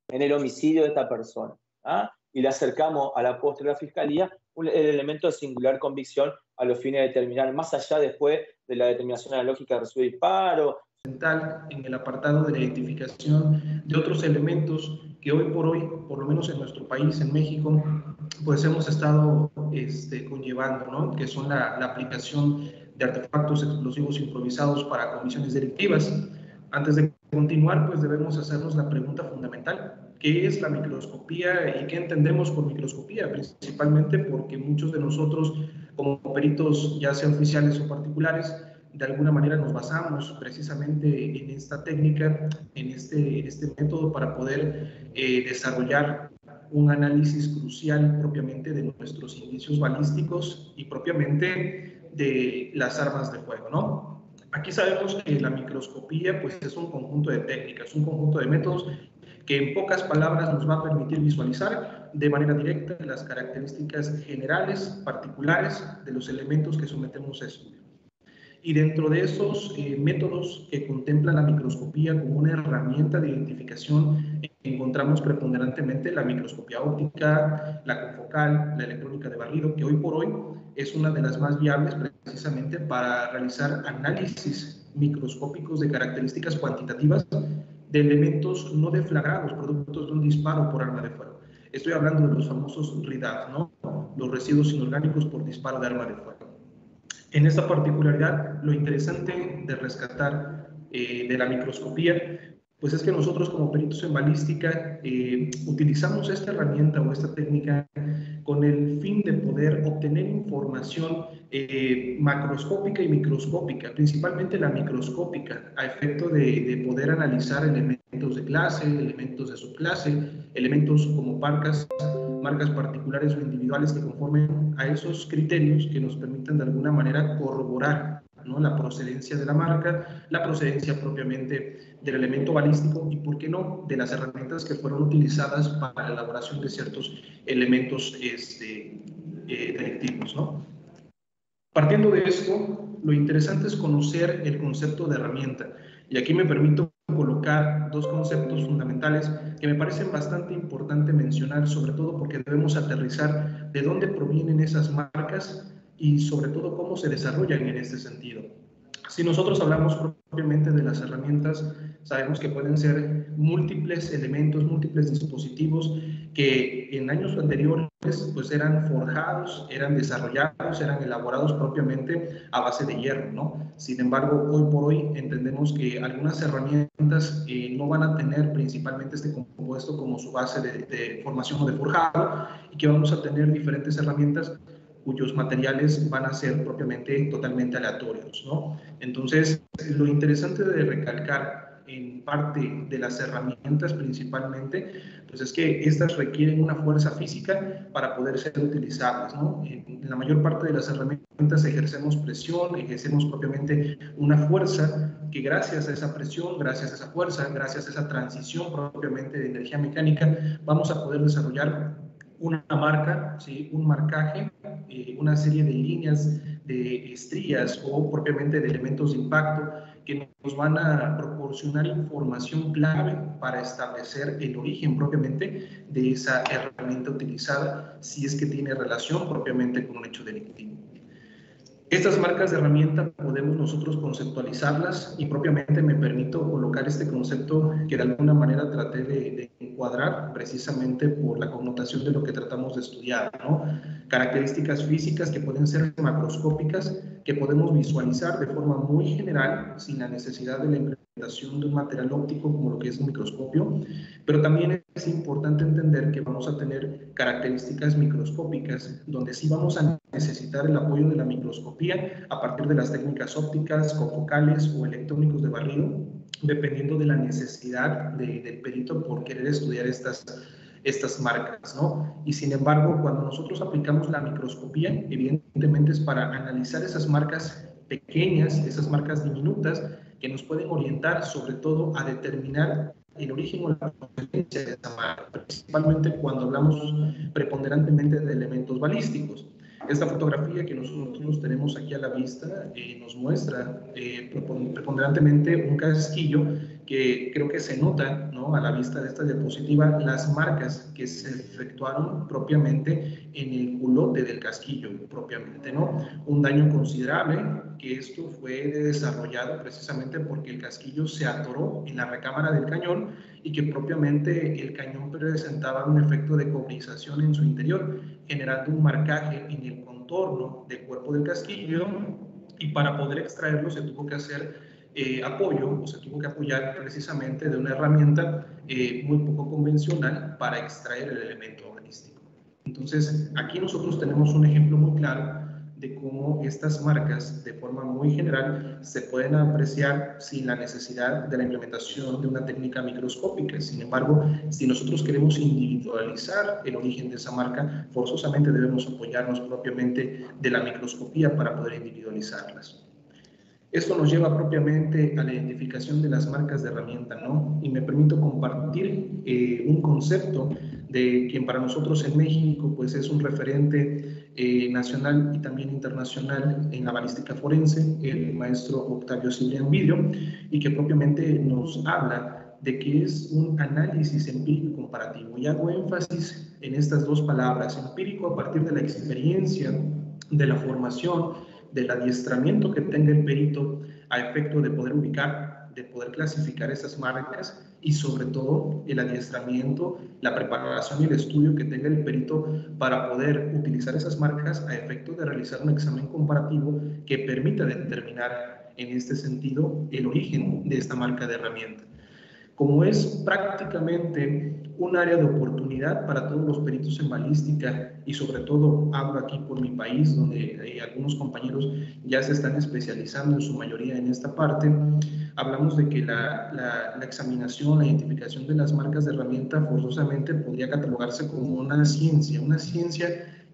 en el homicidio de esta persona. ¿ah? y le acercamos a la postre de la Fiscalía el elemento de singular convicción a los fines de determinar, más allá después de la determinación analógica de recibo disparo. En el apartado de la identificación de otros elementos que hoy por hoy, por lo menos en nuestro país, en México, pues hemos estado este, conllevando, ¿no? que son la, la aplicación de artefactos explosivos improvisados para comisiones delictivas. Antes de continuar, pues debemos hacernos la pregunta fundamental. ¿Qué es la microscopía y qué entendemos por microscopía? Principalmente porque muchos de nosotros, como peritos, ya sean oficiales o particulares, de alguna manera nos basamos precisamente en esta técnica, en este, este método para poder eh, desarrollar un análisis crucial propiamente de nuestros indicios balísticos y propiamente de las armas de fuego, ¿no? Aquí sabemos que la microscopía pues, es un conjunto de técnicas, un conjunto de métodos que en pocas palabras nos va a permitir visualizar de manera directa las características generales, particulares de los elementos que sometemos a estudio. Y dentro de esos eh, métodos que contempla la microscopía como una herramienta de identificación, encontramos preponderantemente la microscopía óptica, la confocal, la electrónica de barrido, que hoy por hoy es una de las más viables precisamente para realizar análisis microscópicos de características cuantitativas de elementos no deflagrados, productos de un disparo por arma de fuego. Estoy hablando de los famosos RIDAF, ¿no? los residuos inorgánicos por disparo de arma de fuego. En esta particularidad, lo interesante de rescatar eh, de la microscopía, pues es que nosotros como peritos en balística eh, utilizamos esta herramienta o esta técnica con el fin de poder obtener información eh, macroscópica y microscópica, principalmente la microscópica, a efecto de, de, poder analizar elementos de clase, elementos de subclase, elementos como marcas, marcas particulares o individuales que conformen a esos criterios que nos permitan de alguna manera corroborar ¿no? la procedencia de la marca, la procedencia propiamente del elemento balístico y, por qué no, de las herramientas que fueron utilizadas para la elaboración de ciertos elementos este, eh, delictivos. ¿no? Partiendo de esto, lo interesante es conocer el concepto de herramienta. Y aquí me permito colocar dos conceptos fundamentales que me parecen bastante importante mencionar, sobre todo porque debemos aterrizar de dónde provienen esas marcas y sobre todo cómo se desarrollan en este sentido. Si nosotros hablamos propiamente de las herramientas, sabemos que pueden ser múltiples elementos, múltiples dispositivos que en años anteriores pues eran forjados, eran desarrollados, eran elaborados propiamente a base de hierro, ¿no? Sin embargo, hoy por hoy entendemos que algunas herramientas eh, no van a tener principalmente este compuesto como su base de, de formación o de forjado y que vamos a tener diferentes herramientas cuyos materiales van a ser propiamente totalmente aleatorios, ¿no? Entonces, lo interesante de recalcar en parte de las herramientas principalmente, pues es que estas requieren una fuerza física para poder ser utilizadas, ¿no? En la mayor parte de las herramientas ejercemos presión, ejercemos propiamente una fuerza que gracias a esa presión, gracias a esa fuerza, gracias a esa transición propiamente de energía mecánica, vamos a poder desarrollar una marca, ¿sí? un marcaje, eh, una serie de líneas, de estrías o propiamente de elementos de impacto que nos van a proporcionar información clave para establecer el origen propiamente de esa herramienta utilizada, si es que tiene relación propiamente con un hecho delictivo. Estas marcas de herramienta podemos nosotros conceptualizarlas y propiamente me permito colocar este concepto que de alguna manera traté de, encuadrar precisamente por la connotación de lo que tratamos de estudiar. Características físicas que pueden ser macroscópicas, que podemos visualizar de forma muy general sin la necesidad de la de un material óptico como lo que es un microscopio, pero también es importante entender que vamos a tener características microscópicas donde sí vamos a necesitar el apoyo de la microscopía a partir de las técnicas ópticas, confocales o electrónicos de barrido, dependiendo de la necesidad del perito por querer estudiar estas estas marcas, ¿no? Y sin embargo, cuando nosotros aplicamos la microscopía, evidentemente es para analizar esas marcas pequeñas, esas marcas diminutas, que nos pueden orientar sobre todo a determinar el origen o la procedencia de esa marca, principalmente cuando hablamos preponderantemente de elementos balísticos. Esta fotografía que nosotros tenemos aquí a la vista eh, nos muestra eh, preponderantemente un casquillo que creo que se nota ¿no? a la vista de esta diapositiva las marcas que se efectuaron propiamente en el culote del casquillo, propiamente, ¿no? Un daño considerable, que esto fue desarrollado precisamente porque el casquillo se atoró en la recámara del cañón y que propiamente el cañón presentaba un efecto de cobrización en su interior, generando un marcaje en el contorno del cuerpo del casquillo y para poder extraerlo se tuvo que hacer eh, apoyo o se tuvo que apoyar precisamente de una herramienta eh, muy poco convencional para extraer el elemento balístico. Entonces, aquí nosotros tenemos un ejemplo muy claro de cómo estas marcas, de forma muy general, se pueden apreciar sin la necesidad de la implementación de una técnica microscópica. Sin embargo, si nosotros queremos individualizar el origen de esa marca, forzosamente debemos apoyarnos propiamente de la microscopía para poder individualizarlas. Esto nos lleva propiamente a la identificación de las marcas de herramienta, ¿no? Y me permito compartir eh, un concepto de quien para nosotros en México pues es un referente eh, nacional y también internacional en la balística forense, el maestro Octavio Cibrián Vidrio, y que propiamente nos habla de que es un análisis empírico comparativo. Y hago énfasis en estas dos palabras, empírico a partir de la experiencia, de la formación, del adiestramiento que tenga el perito a efecto de poder ubicar, de poder clasificar esas marcas y sobre todo el adiestramiento, la preparación y el estudio que tenga el perito para poder utilizar esas marcas a efecto de realizar un examen comparativo que permita determinar en este sentido el origen de esta marca de herramienta. Como es prácticamente un área de oportunidad para todos los peritos en balística y sobre todo hablo aquí por mi país donde eh, algunos compañeros ya se están especializando en su mayoría en esta parte, hablamos de que la, la, examinación, la identificación de las marcas de herramienta forzosamente podría catalogarse como una ciencia, una ciencia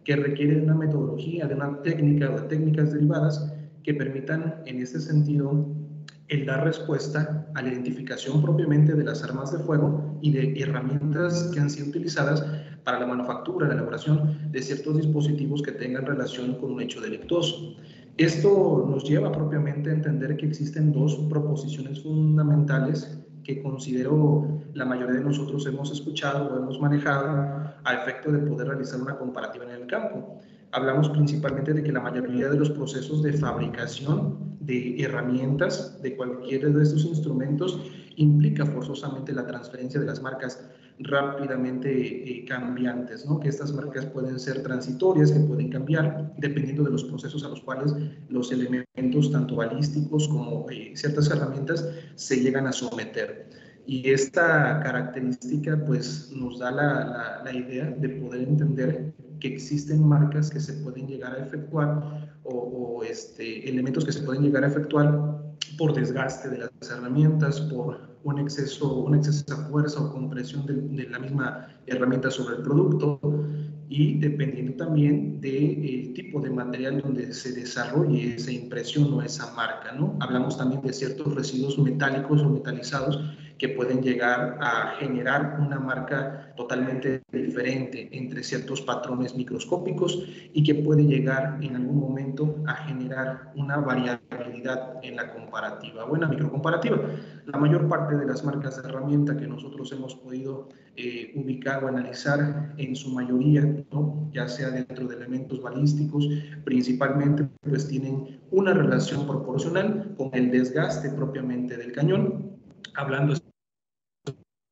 que requiere de una metodología, de una técnica o de técnicas derivadas que permitan en este sentido el dar respuesta a la identificación propiamente de las armas de fuego y de herramientas que han sido utilizadas para la manufactura, la elaboración de ciertos dispositivos que tengan relación con un hecho delictuoso. Esto nos lleva propiamente a entender que existen dos proposiciones fundamentales que considero la mayoría de nosotros hemos escuchado o hemos manejado a efecto de poder realizar una comparativa en el campo. Hablamos principalmente de que la mayoría de los procesos de fabricación de herramientas de cualquiera de estos instrumentos implica forzosamente la transferencia de las marcas rápidamente eh, cambiantes, ¿no? que estas marcas pueden ser transitorias, que pueden cambiar dependiendo de los procesos a los cuales los elementos, tanto balísticos como eh, ciertas herramientas, se llegan a someter. Y esta característica pues nos da la, la, la idea de poder entender que existen marcas que se pueden llegar a efectuar o, este, elementos que se pueden llegar a efectuar por desgaste de las herramientas, por un exceso, una excesiva fuerza o compresión de, la misma herramienta sobre el producto y dependiendo también del tipo de material donde se desarrolle esa impresión o esa marca. ¿no? Hablamos también de ciertos residuos metálicos o metalizados que pueden llegar a generar una marca totalmente diferente entre ciertos patrones microscópicos y que puede llegar en algún momento a generar una variabilidad en la comparativa, buena microcomparativa. La mayor parte de las marcas de herramienta que nosotros hemos podido eh, ubicar o analizar en su mayoría, ¿no? ya sea dentro de elementos balísticos, principalmente pues tienen una relación proporcional con el desgaste propiamente del cañón, hablando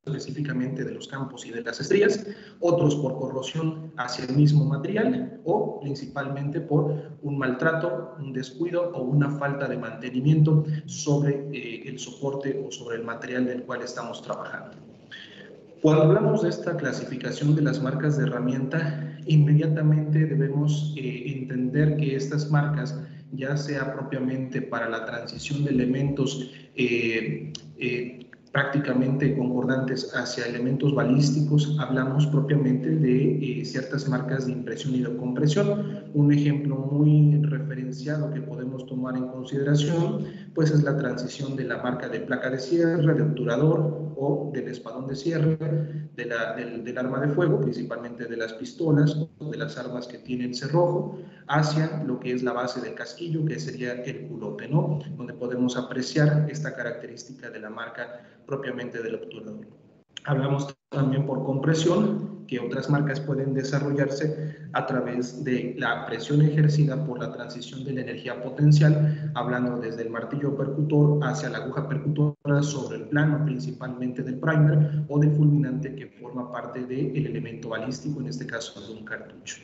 específicamente de los campos y de las estrías, otros por corrosión hacia el mismo material o principalmente por un maltrato, un descuido o una falta de mantenimiento sobre eh, el soporte o sobre el material del cual estamos trabajando. Cuando hablamos de esta clasificación de las marcas de herramienta, inmediatamente debemos eh, entender que estas marcas, ya sea propiamente para la transición de elementos eh, prácticamente concordantes hacia elementos balísticos, hablamos propiamente de eh, ciertas marcas de impresión y de compresión. Un ejemplo muy referenciado que podemos tomar en consideración pues es la transición de la marca de placa de cierre, de obturador o del espadón de cierre de la, del, del, arma de fuego, principalmente de las pistolas o de las armas que tienen cerrojo, hacia lo que es la base del casquillo, que sería el culote, ¿no? Donde podemos apreciar esta característica de la marca propiamente del obturador. Hablamos también por compresión, que otras marcas pueden desarrollarse a través de la presión ejercida por la transición de la energía potencial, hablando desde el martillo percutor hacia la aguja percutora sobre el plano principalmente del primer o del fulminante que forma parte del elemento balístico, en este caso de un cartucho.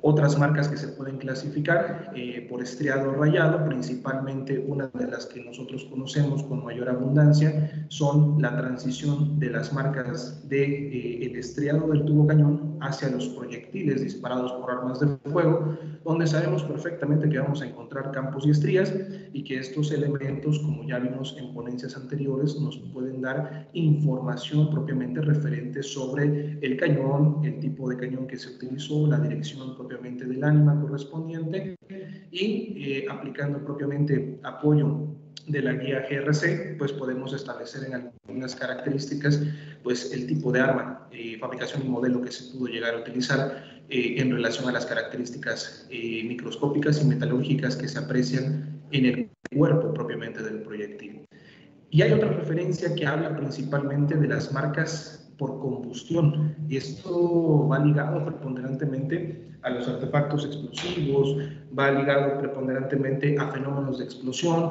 Otras marcas que se pueden clasificar eh, por estriado rayado, principalmente una de las que nosotros conocemos con mayor abundancia, son la transición de las marcas de eh, el estriado del tubo cañón hacia los proyectiles disparados por armas de fuego, donde sabemos perfectamente que vamos a encontrar campos y estrías y que estos elementos, como ya vimos en ponencias anteriores, nos pueden dar información propiamente referente sobre el cañón, el tipo de cañón que se utilizó, la dirección propiamente del ánima correspondiente y eh, aplicando propiamente apoyo de la guía GRC, pues podemos establecer en algunas características pues el tipo de arma, eh, fabricación y modelo que se pudo llegar a utilizar eh, en relación a las características microscópicas y metalúrgicas que se aprecian en el cuerpo propiamente del proyectil. Y hay otra referencia que habla principalmente de las marcas por combustión. Y esto va ligado preponderantemente a los artefactos explosivos, va ligado preponderantemente a fenómenos de explosión,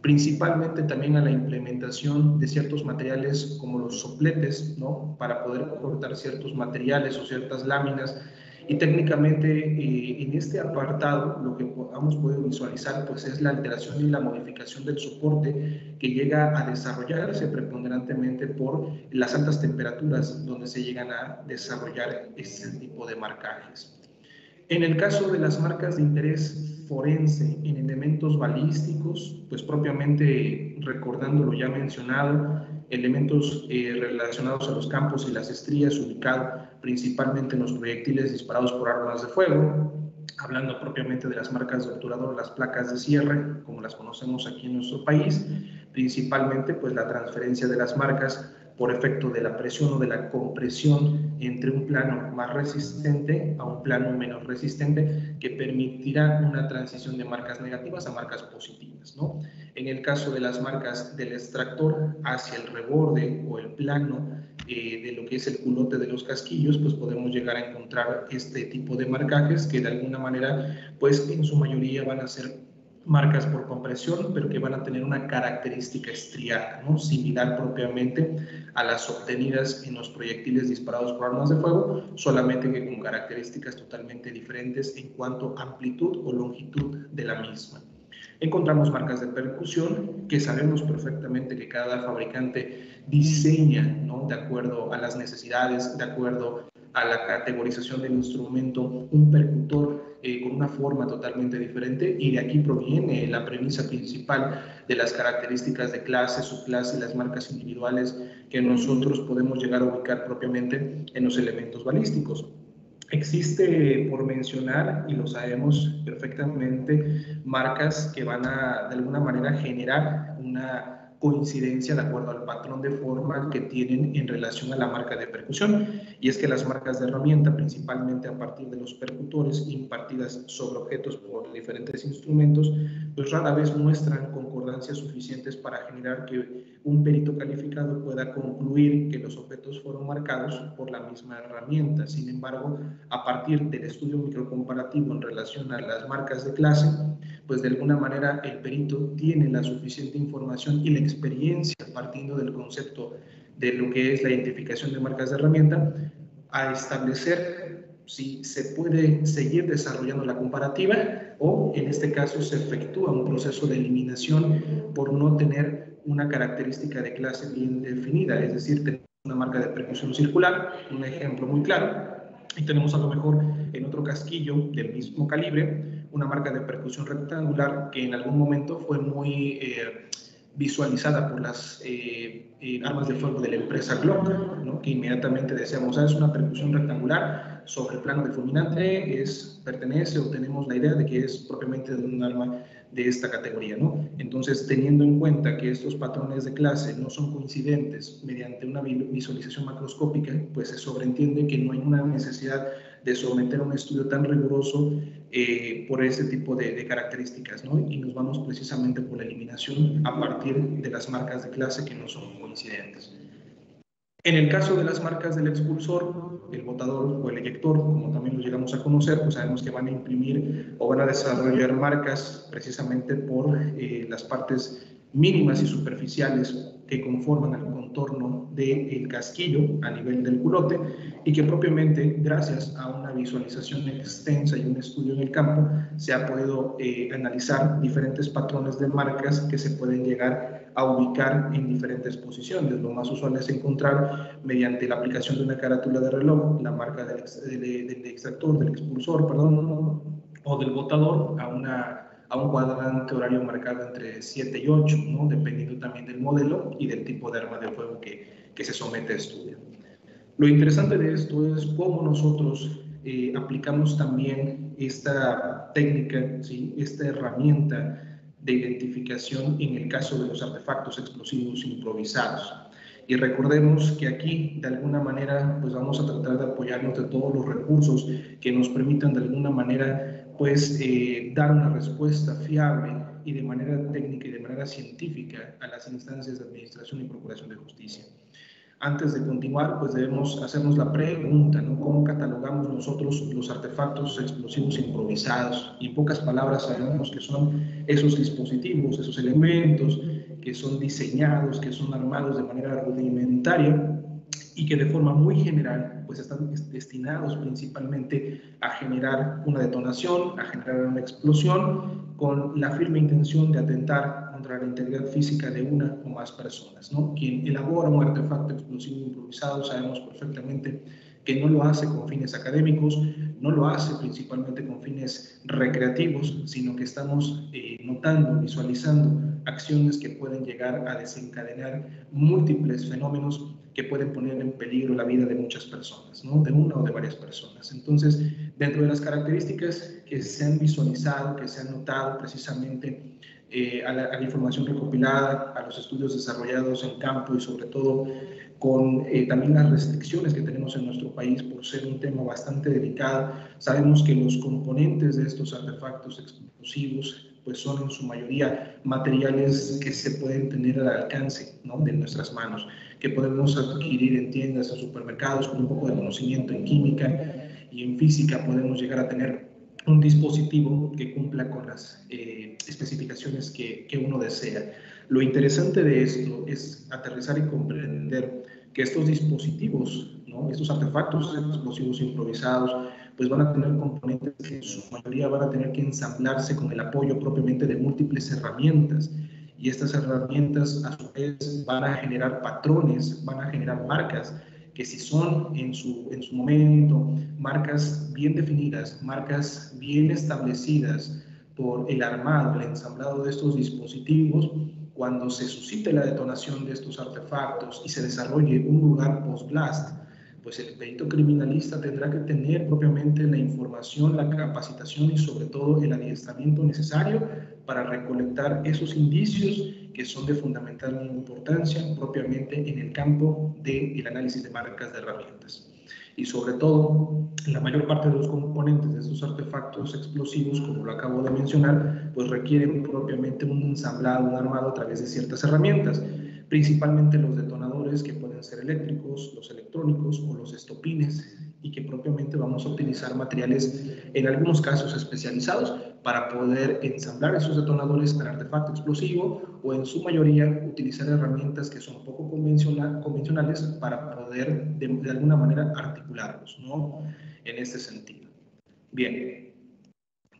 principalmente también a la implementación de ciertos materiales como los sopletes, ¿no? Para poder cortar ciertos materiales o ciertas láminas y técnicamente eh, en este apartado lo que vamos poder visualizar pues es la alteración y la modificación del soporte que llega a desarrollarse preponderantemente por las altas temperaturas donde se llegan a desarrollar este tipo de marcajes. En el caso de las marcas de interés forense en elementos balísticos, pues propiamente recordando lo ya mencionado, elementos eh, relacionados a los campos y las estrías ubicados principalmente en los proyectiles disparados por armas de fuego, hablando propiamente de las marcas de obturador, las placas de cierre, como las conocemos aquí en nuestro país, principalmente pues la transferencia de las marcas por efecto de la presión o de la compresión entre un plano más resistente a un plano menos resistente que permitirá una transición de marcas negativas a marcas positivas. ¿no? En el caso de las marcas del extractor hacia el reborde o el plano eh, de lo que es el culote de los casquillos, pues podemos llegar a encontrar este tipo de marcajes que de alguna manera, pues en su mayoría van a ser marcas por compresión, pero que van a tener una característica estriada, ¿no? similar propiamente a las obtenidas en los proyectiles disparados por armas de fuego, solamente que con características totalmente diferentes en cuanto a amplitud o longitud de la misma. Encontramos marcas de percusión que sabemos perfectamente que cada fabricante diseña ¿no? de acuerdo a las necesidades, de acuerdo a la categorización del instrumento, un percutor eh, con una forma totalmente diferente y de aquí proviene la premisa principal de las características de clase, subclase y las marcas individuales que nosotros podemos llegar a ubicar propiamente en los elementos balísticos. Existe, por mencionar, y lo sabemos perfectamente, marcas que van a de alguna manera generar una coincidencia de acuerdo al patrón de forma que tienen en relación a la marca de percusión. Y es que las marcas de herramienta, principalmente a partir de los percutores impartidas sobre objetos por diferentes instrumentos, pues rara vez muestran concordancias suficientes para generar que un perito calificado pueda concluir que los objetos fueron marcados por la misma herramienta. Sin embargo, a partir del estudio microcomparativo en relación a las marcas de clase, pues de alguna manera el perito tiene la suficiente información y la experiencia partiendo del concepto de lo que es la identificación de marcas de herramienta a establecer si se puede seguir desarrollando la comparativa o en este caso se efectúa un proceso de eliminación por no tener una característica de clase bien definida, es decir, tener una marca de percusión circular, un ejemplo muy claro, y tenemos a lo mejor en otro casquillo del mismo calibre una marca de percusión rectangular que en algún momento fue muy eh, visualizada por las eh, eh, armas de fuego de la empresa Glock, que inmediatamente decíamos, ah, es una percusión rectangular sobre el plano de fulminante, es, pertenece o tenemos la idea de que es propiamente de un arma de esta categoría. ¿no? Entonces, teniendo en cuenta que estos patrones de clase no son coincidentes mediante una visualización macroscópica, pues se sobreentiende que no hay una necesidad de someter un estudio tan riguroso eh, por ese tipo de, características, ¿no? Y nos vamos precisamente por la eliminación a partir de las marcas de clase que no son coincidentes. En el caso de las marcas del expulsor, el botador o el eyector, como también lo llegamos a conocer, pues sabemos que van a imprimir o van a desarrollar marcas precisamente por eh, las partes mínimas y superficiales que conforman el contorno del casquillo a nivel del culote y que propiamente gracias a una visualización extensa y un estudio en el campo se ha podido eh, analizar diferentes patrones de marcas que se pueden llegar a ubicar en diferentes posiciones. Lo más usual es encontrar mediante la aplicación de una carátula de reloj la marca del, del extractor, del expulsor, perdón, o del botador a una a un cuadrante horario marcado entre 7 y 8, ¿no? dependiendo también del modelo y del tipo de arma de fuego que, que se somete a estudio. Lo interesante de esto es cómo nosotros eh, aplicamos también esta técnica, ¿sí? esta herramienta de identificación en el caso de los artefactos explosivos improvisados. Y recordemos que aquí, de alguna manera, pues vamos a tratar de apoyarnos de todos los recursos que nos permitan de alguna manera pues eh, dar una respuesta fiable y de manera técnica y de manera científica a las instancias de administración y procuración de justicia. Antes de continuar, pues debemos hacernos la pregunta, ¿no? ¿Cómo catalogamos nosotros los artefactos explosivos improvisados? Y en pocas palabras sabemos que son esos dispositivos, esos elementos que son diseñados, que son armados de manera rudimentaria y que de forma muy general pues están destinados principalmente a generar una detonación, a generar una explosión con la firme intención de atentar contra la integridad física de una o más personas. ¿no? Quien elabora un artefacto explosivo improvisado sabemos perfectamente que no lo hace con fines académicos, no lo hace principalmente con fines recreativos, sino que estamos eh, notando, visualizando acciones que pueden llegar a desencadenar múltiples fenómenos que pueden poner en peligro la vida de muchas personas, ¿no? de una o de varias personas. Entonces, dentro de las características que se han visualizado, que se han notado precisamente eh, a, la, información recopilada, a los estudios desarrollados en campo y sobre todo con eh, también las restricciones que tenemos en nuestro país por ser un tema bastante delicado. Sabemos que los componentes de estos artefactos explosivos pues son en su mayoría materiales que se pueden tener al alcance ¿no? de nuestras manos que podemos adquirir en tiendas, en supermercados, con un poco de conocimiento en química y en física podemos llegar a tener un dispositivo que cumpla con las eh, especificaciones que, que uno desea. Lo interesante de esto es aterrizar y comprender que estos dispositivos, ¿no? estos artefactos explosivos improvisados, pues van a tener componentes que en su mayoría van a tener que ensamblarse con el apoyo propiamente de múltiples herramientas y estas herramientas a su vez van a generar patrones, van a generar marcas que si son en su, en su momento marcas bien definidas, marcas bien establecidas por el armado, el ensamblado de estos dispositivos, cuando se suscite la detonación de estos artefactos y se desarrolle un lugar post-blast, pues el perito criminalista tendrá que tener propiamente la información, la capacitación y sobre todo el adiestramiento necesario para recolectar esos indicios que son de fundamental importancia propiamente en el campo del análisis de marcas de herramientas. Y sobre todo, la mayor parte de los componentes de estos artefactos explosivos, como lo acabo de mencionar, pues requieren propiamente un ensamblado, un armado a través de ciertas herramientas, principalmente los detonadores que pueden ser eléctricos, los electrónicos o los estopines, y que propiamente vamos a utilizar materiales en algunos casos especializados para poder ensamblar esos detonadores al artefacto explosivo o en su mayoría utilizar herramientas que son poco convencional, convencionales para poder de, de, alguna manera articularlos ¿no? en este sentido. Bien,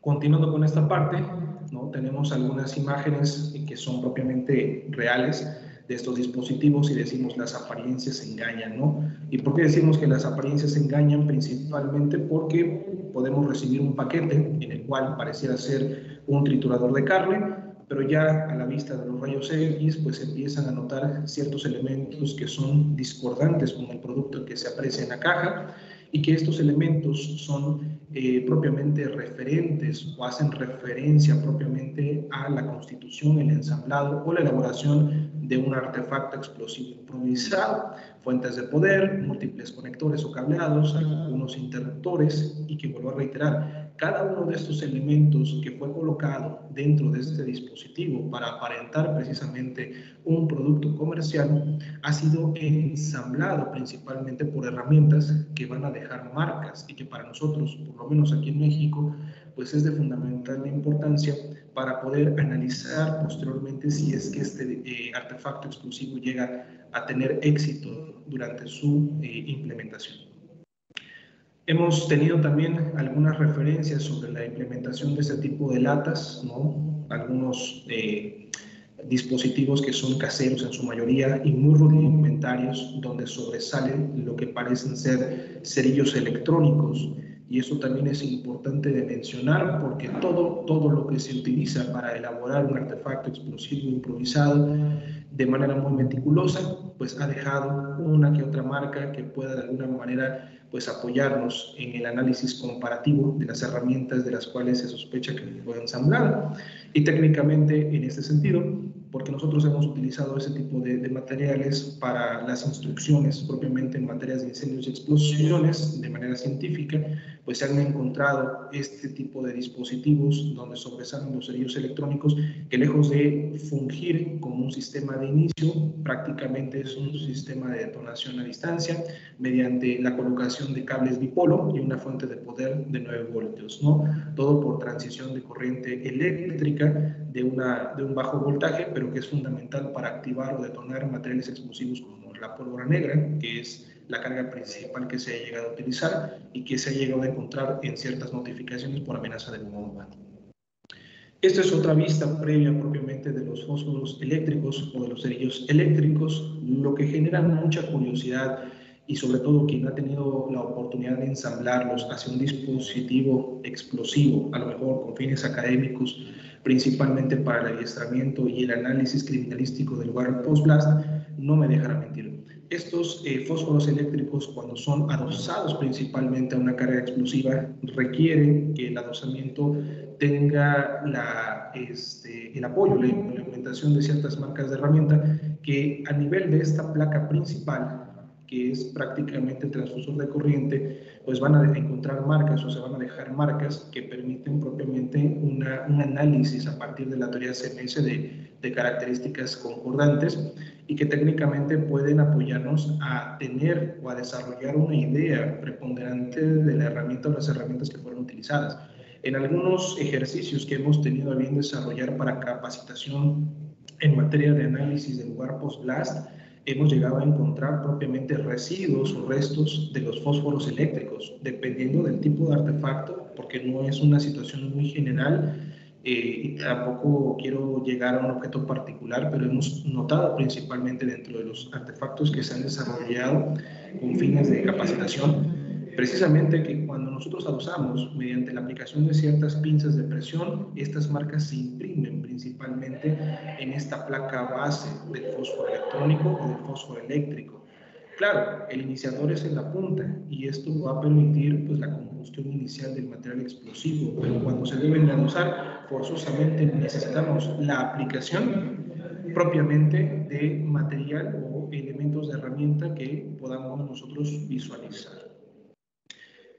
continuando con esta parte, ¿no? tenemos algunas imágenes que son propiamente reales de estos dispositivos y decimos las apariencias engañan, ¿no? ¿Y por qué decimos que las apariencias engañan? Principalmente porque podemos recibir un paquete en el cual pareciera ser un triturador de carne, pero ya a la vista de los rayos X, pues empiezan a notar ciertos elementos que son discordantes con el producto que se aprecia en la caja y que estos elementos son eh, propiamente referentes o hacen referencia propiamente a la constitución, el ensamblado o la elaboración de un artefacto explosivo improvisado, fuentes de poder, múltiples conectores o cableados, algunos interruptores y que vuelvo a reiterar, cada uno de estos elementos que fue colocado dentro de este dispositivo para aparentar precisamente un producto comercial ha sido ensamblado principalmente por herramientas que van a dejar marcas y que para nosotros, por lo menos aquí en México, pues es de fundamental importancia para poder analizar posteriormente si es que este eh, artefacto explosivo llega a tener éxito durante su eh, implementación. Hemos tenido también algunas referencias sobre la implementación de este tipo de latas, ¿no? algunos eh, dispositivos que son caseros en su mayoría y muy rudimentarios, donde sobresalen lo que parecen ser cerillos electrónicos y eso también es importante de mencionar porque todo, todo lo que se utiliza para elaborar un artefacto explosivo improvisado de manera muy meticulosa, pues ha dejado una que otra marca que pueda de alguna manera pues apoyarnos en el análisis comparativo de las herramientas de las cuales se sospecha que fue ensamblada. Y técnicamente en este sentido, porque nosotros hemos utilizado ese tipo de, de, materiales para las instrucciones propiamente en materias de incendios y explosiones de manera científica, pues se han encontrado este tipo de dispositivos donde sobresalen los cerillos electrónicos que lejos de fungir como un sistema de inicio, prácticamente es un sistema de detonación a distancia mediante la colocación de cables dipolo y una fuente de poder de 9 voltios, ¿no? Todo por transición de corriente eléctrica de, una, de un bajo voltaje, pero que es fundamental para activar o detonar materiales explosivos como la pólvora negra, que es la carga principal que se ha llegado a utilizar y que se ha llegado a encontrar en ciertas notificaciones por amenaza de bomba. Esta es otra vista previa propiamente de los fósforos eléctricos o de los cerillos eléctricos, lo que genera mucha curiosidad y sobre todo quien ha tenido la oportunidad de ensamblarlos hacia un dispositivo explosivo, a lo mejor con fines académicos, principalmente para el adiestramiento y el análisis criminalístico del lugar post-blast, no me dejará mentir. Estos eh, fósforos eléctricos, cuando son adosados principalmente a una carga explosiva, requieren que el adosamiento tenga la, este, el apoyo, la implementación de ciertas marcas de herramienta que a nivel de esta placa principal que es prácticamente el transfusor de corriente, pues van a encontrar marcas o se van a dejar marcas que permiten propiamente un análisis a partir de la teoría CMS de, de características concordantes y que técnicamente pueden apoyarnos a tener o a desarrollar una idea preponderante de la herramienta o las herramientas que fueron utilizadas. En algunos ejercicios que hemos tenido a bien desarrollar para capacitación en materia de análisis del lugar post-blast, hemos llegado a encontrar propiamente residuos o restos de los fósforos eléctricos, dependiendo del tipo de artefacto, porque no es una situación muy general eh, y tampoco quiero llegar a un objeto particular, pero hemos notado principalmente dentro de los artefactos que se han desarrollado con fines de capacitación, precisamente que cuando nosotros adosamos mediante la aplicación de ciertas pinzas de presión, estas marcas se imprimen principalmente en esta placa base del fósforo electrónico o del fósforo eléctrico. Claro, el iniciador es en la punta y esto va a permitir pues, la combustión inicial del material explosivo, pero cuando se deben de adosar, forzosamente necesitamos la aplicación propiamente de material o elementos de herramienta que podamos nosotros visualizar.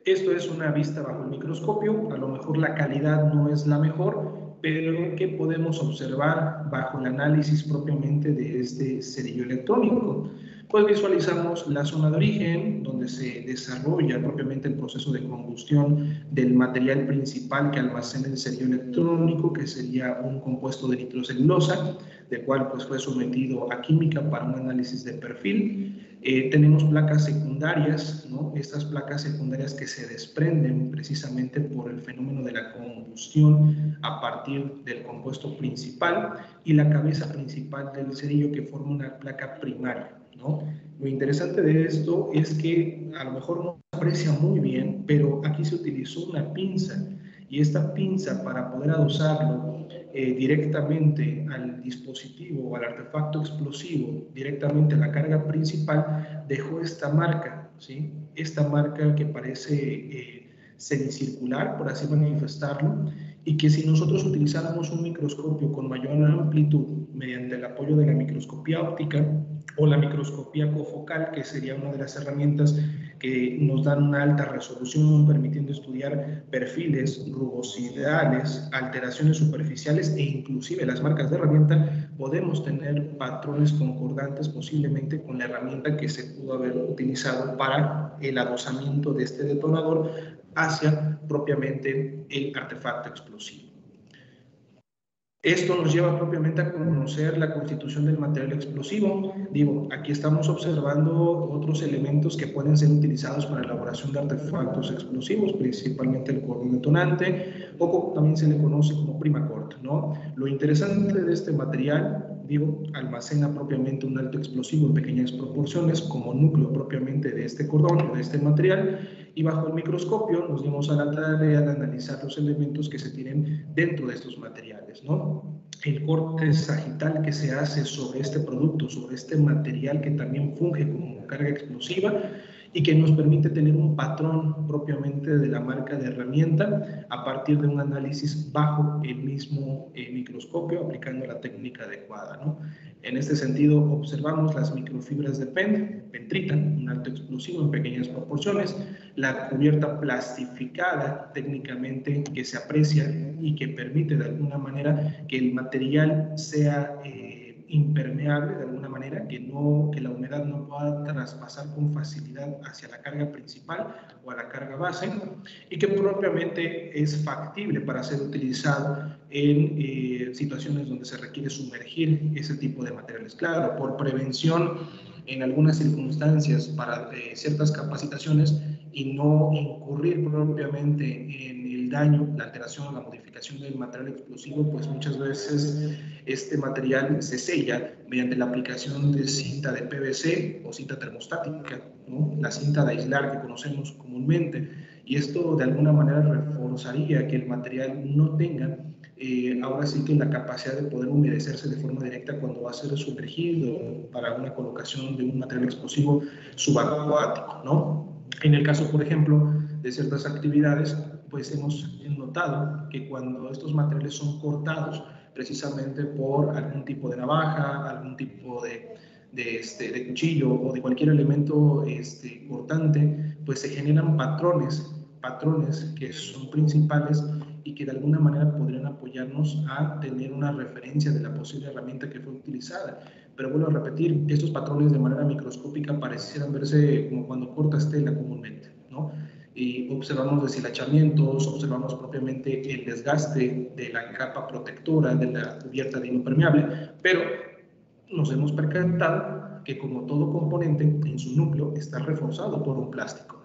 Esto es una vista bajo el microscopio, a lo mejor la calidad no es la mejor, pero que podemos observar bajo el análisis propiamente de este cerillo electrónico. Pues visualizamos la zona de origen, donde se desarrolla propiamente el proceso de combustión del material principal que almacena el cerillo electrónico, que sería un compuesto de nitrocelulosa, del cual pues, fue sometido a química para un análisis de perfil. Eh, tenemos placas secundarias, ¿no? estas placas secundarias que se desprenden precisamente por el fenómeno de la combustión a partir del compuesto principal y la cabeza principal del cerillo que forma una placa primaria. ¿No? Lo interesante de esto es que a lo mejor no se aprecia muy bien, pero aquí se utilizó una pinza y esta pinza para poder adosarlo eh, directamente al dispositivo o al artefacto explosivo, directamente a la carga principal, dejó esta marca, ¿sí? esta marca que parece eh, semicircular, por así manifestarlo, y que si nosotros utilizáramos un microscopio con mayor amplitud mediante el apoyo de la microscopía óptica o la microscopía cofocal, que sería una de las herramientas que nos dan una alta resolución, permitiendo estudiar perfiles, rugosidades, alteraciones superficiales e inclusive las marcas de herramienta, podemos tener patrones concordantes posiblemente con la herramienta que se pudo haber utilizado para el adosamiento de este detonador hacia propiamente el artefacto explosivo. Esto nos lleva propiamente a conocer la constitución del material explosivo. Digo, aquí estamos observando otros elementos que pueden ser utilizados para la elaboración de artefactos explosivos, principalmente el cordón detonante, o también se le conoce como prima corta, ¿no? Lo interesante de este material, almacena propiamente un alto explosivo en pequeñas proporciones como núcleo propiamente de este cordón, de este material, y bajo el microscopio nos dimos a la tarea de analizar los elementos que se tienen dentro de estos materiales, ¿no? El corte sagital que se hace sobre este producto, sobre este material que también funge como carga explosiva, y que nos permite tener un patrón propiamente de la marca de herramienta a partir de un análisis bajo el mismo eh, microscopio aplicando la técnica adecuada. ¿no? En este sentido, observamos las microfibras de PEN, pentrita, un alto explosivo en pequeñas proporciones, la cubierta plastificada técnicamente que se aprecia y que permite de alguna manera que el material sea... Eh, impermeable de alguna manera, que, no, que la humedad no pueda traspasar con facilidad hacia la carga principal o a la carga base y que propiamente es factible para ser utilizado en eh, situaciones donde se requiere sumergir ese tipo de materiales. Claro, por prevención en algunas circunstancias para eh, ciertas capacitaciones y no incurrir propiamente en el daño, la alteración, la modificación del material explosivo, pues muchas veces este material se sella mediante la aplicación de cinta de PVC o cinta termostática, ¿no? la cinta de aislar que conocemos comúnmente. Y esto de alguna manera reforzaría que el material no tenga eh, ahora sí que la capacidad de poder humedecerse de forma directa cuando va a ser sumergido para una colocación de un material explosivo subacuático, ¿no? En el caso, por ejemplo, de ciertas actividades, pues hemos notado que cuando estos materiales son cortados precisamente por algún tipo de navaja, algún tipo de, de, este, de cuchillo o de cualquier elemento este, cortante, pues se generan patrones, patrones que son principales y que de alguna manera podrían apoyarnos a tener una referencia de la posible herramienta que fue utilizada. Pero vuelvo a repetir, estos patrones de manera microscópica parecieran verse como cuando cortas tela comúnmente, ¿no? Y observamos deshilachamientos, observamos propiamente el desgaste de la capa protectora de la cubierta de impermeable, pero nos hemos percatado que como todo componente en su núcleo está reforzado por un plástico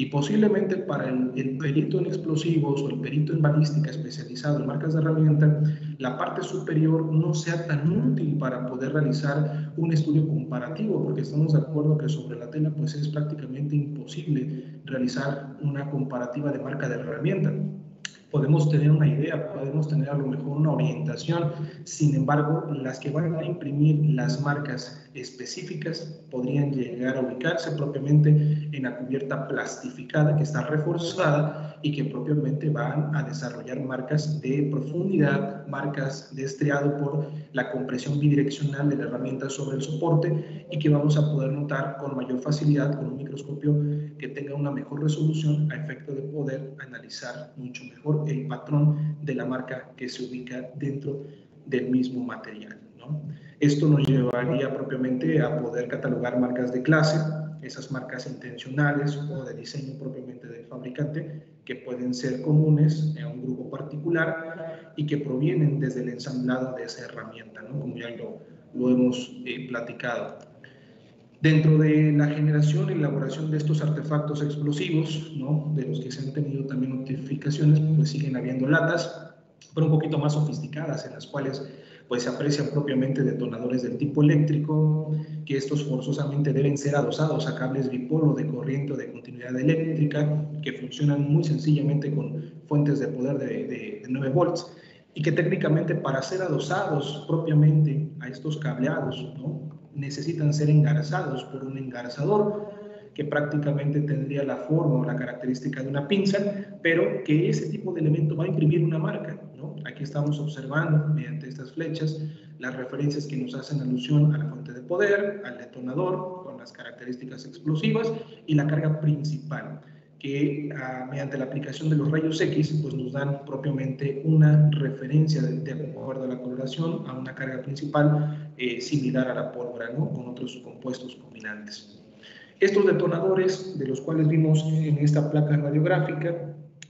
y posiblemente para el, perito en explosivos o el perito en balística especializado en marcas de herramienta, la parte superior no sea tan útil para poder realizar un estudio comparativo, porque estamos de acuerdo que sobre la tela pues es prácticamente imposible realizar una comparativa de marca de herramienta podemos tener una idea, podemos tener a lo mejor una orientación, sin embargo, las que van a imprimir las marcas específicas podrían llegar a ubicarse propiamente en la cubierta plastificada que está reforzada y que propiamente van a desarrollar marcas de profundidad, marcas de estriado por la compresión bidireccional de la herramienta sobre el soporte y que vamos a poder notar con mayor facilidad con un microscopio que tenga una mejor resolución a efecto de poder analizar mucho mejor el patrón de la marca que se ubica dentro del mismo material. ¿no? Esto nos llevaría propiamente a poder catalogar marcas de clase, esas marcas intencionales o de diseño propiamente del fabricante, que pueden ser comunes a un grupo particular y que provienen desde el ensamblado de esa herramienta, ¿no? como ya lo, lo hemos eh, platicado. Dentro de la generación y elaboración de estos artefactos explosivos, ¿no? de los que se han tenido también notificaciones, pues siguen habiendo latas, pero un poquito más sofisticadas, en las cuales pues se aprecian propiamente detonadores del tipo eléctrico, que estos forzosamente deben ser adosados a cables bipolo de corriente o de continuidad eléctrica, que funcionan muy sencillamente con fuentes de poder de, de, de 9 volts, y que técnicamente para ser adosados propiamente a estos cableados, ¿no? Necesitan ser engarzados por un engarzador que prácticamente tendría la forma o la característica de una pinza, pero que ese tipo de elemento va a imprimir una marca. ¿no? Aquí estamos observando mediante estas flechas las referencias que nos hacen alusión a la fuente de poder, al detonador con las características explosivas y la carga principal que ah, mediante la aplicación de los rayos X pues nos dan propiamente una referencia de, de acuerdo a la coloración a una carga principal eh, similar a la pólvora, ¿no? con otros compuestos combinantes. Estos detonadores, de los cuales vimos en esta placa radiográfica,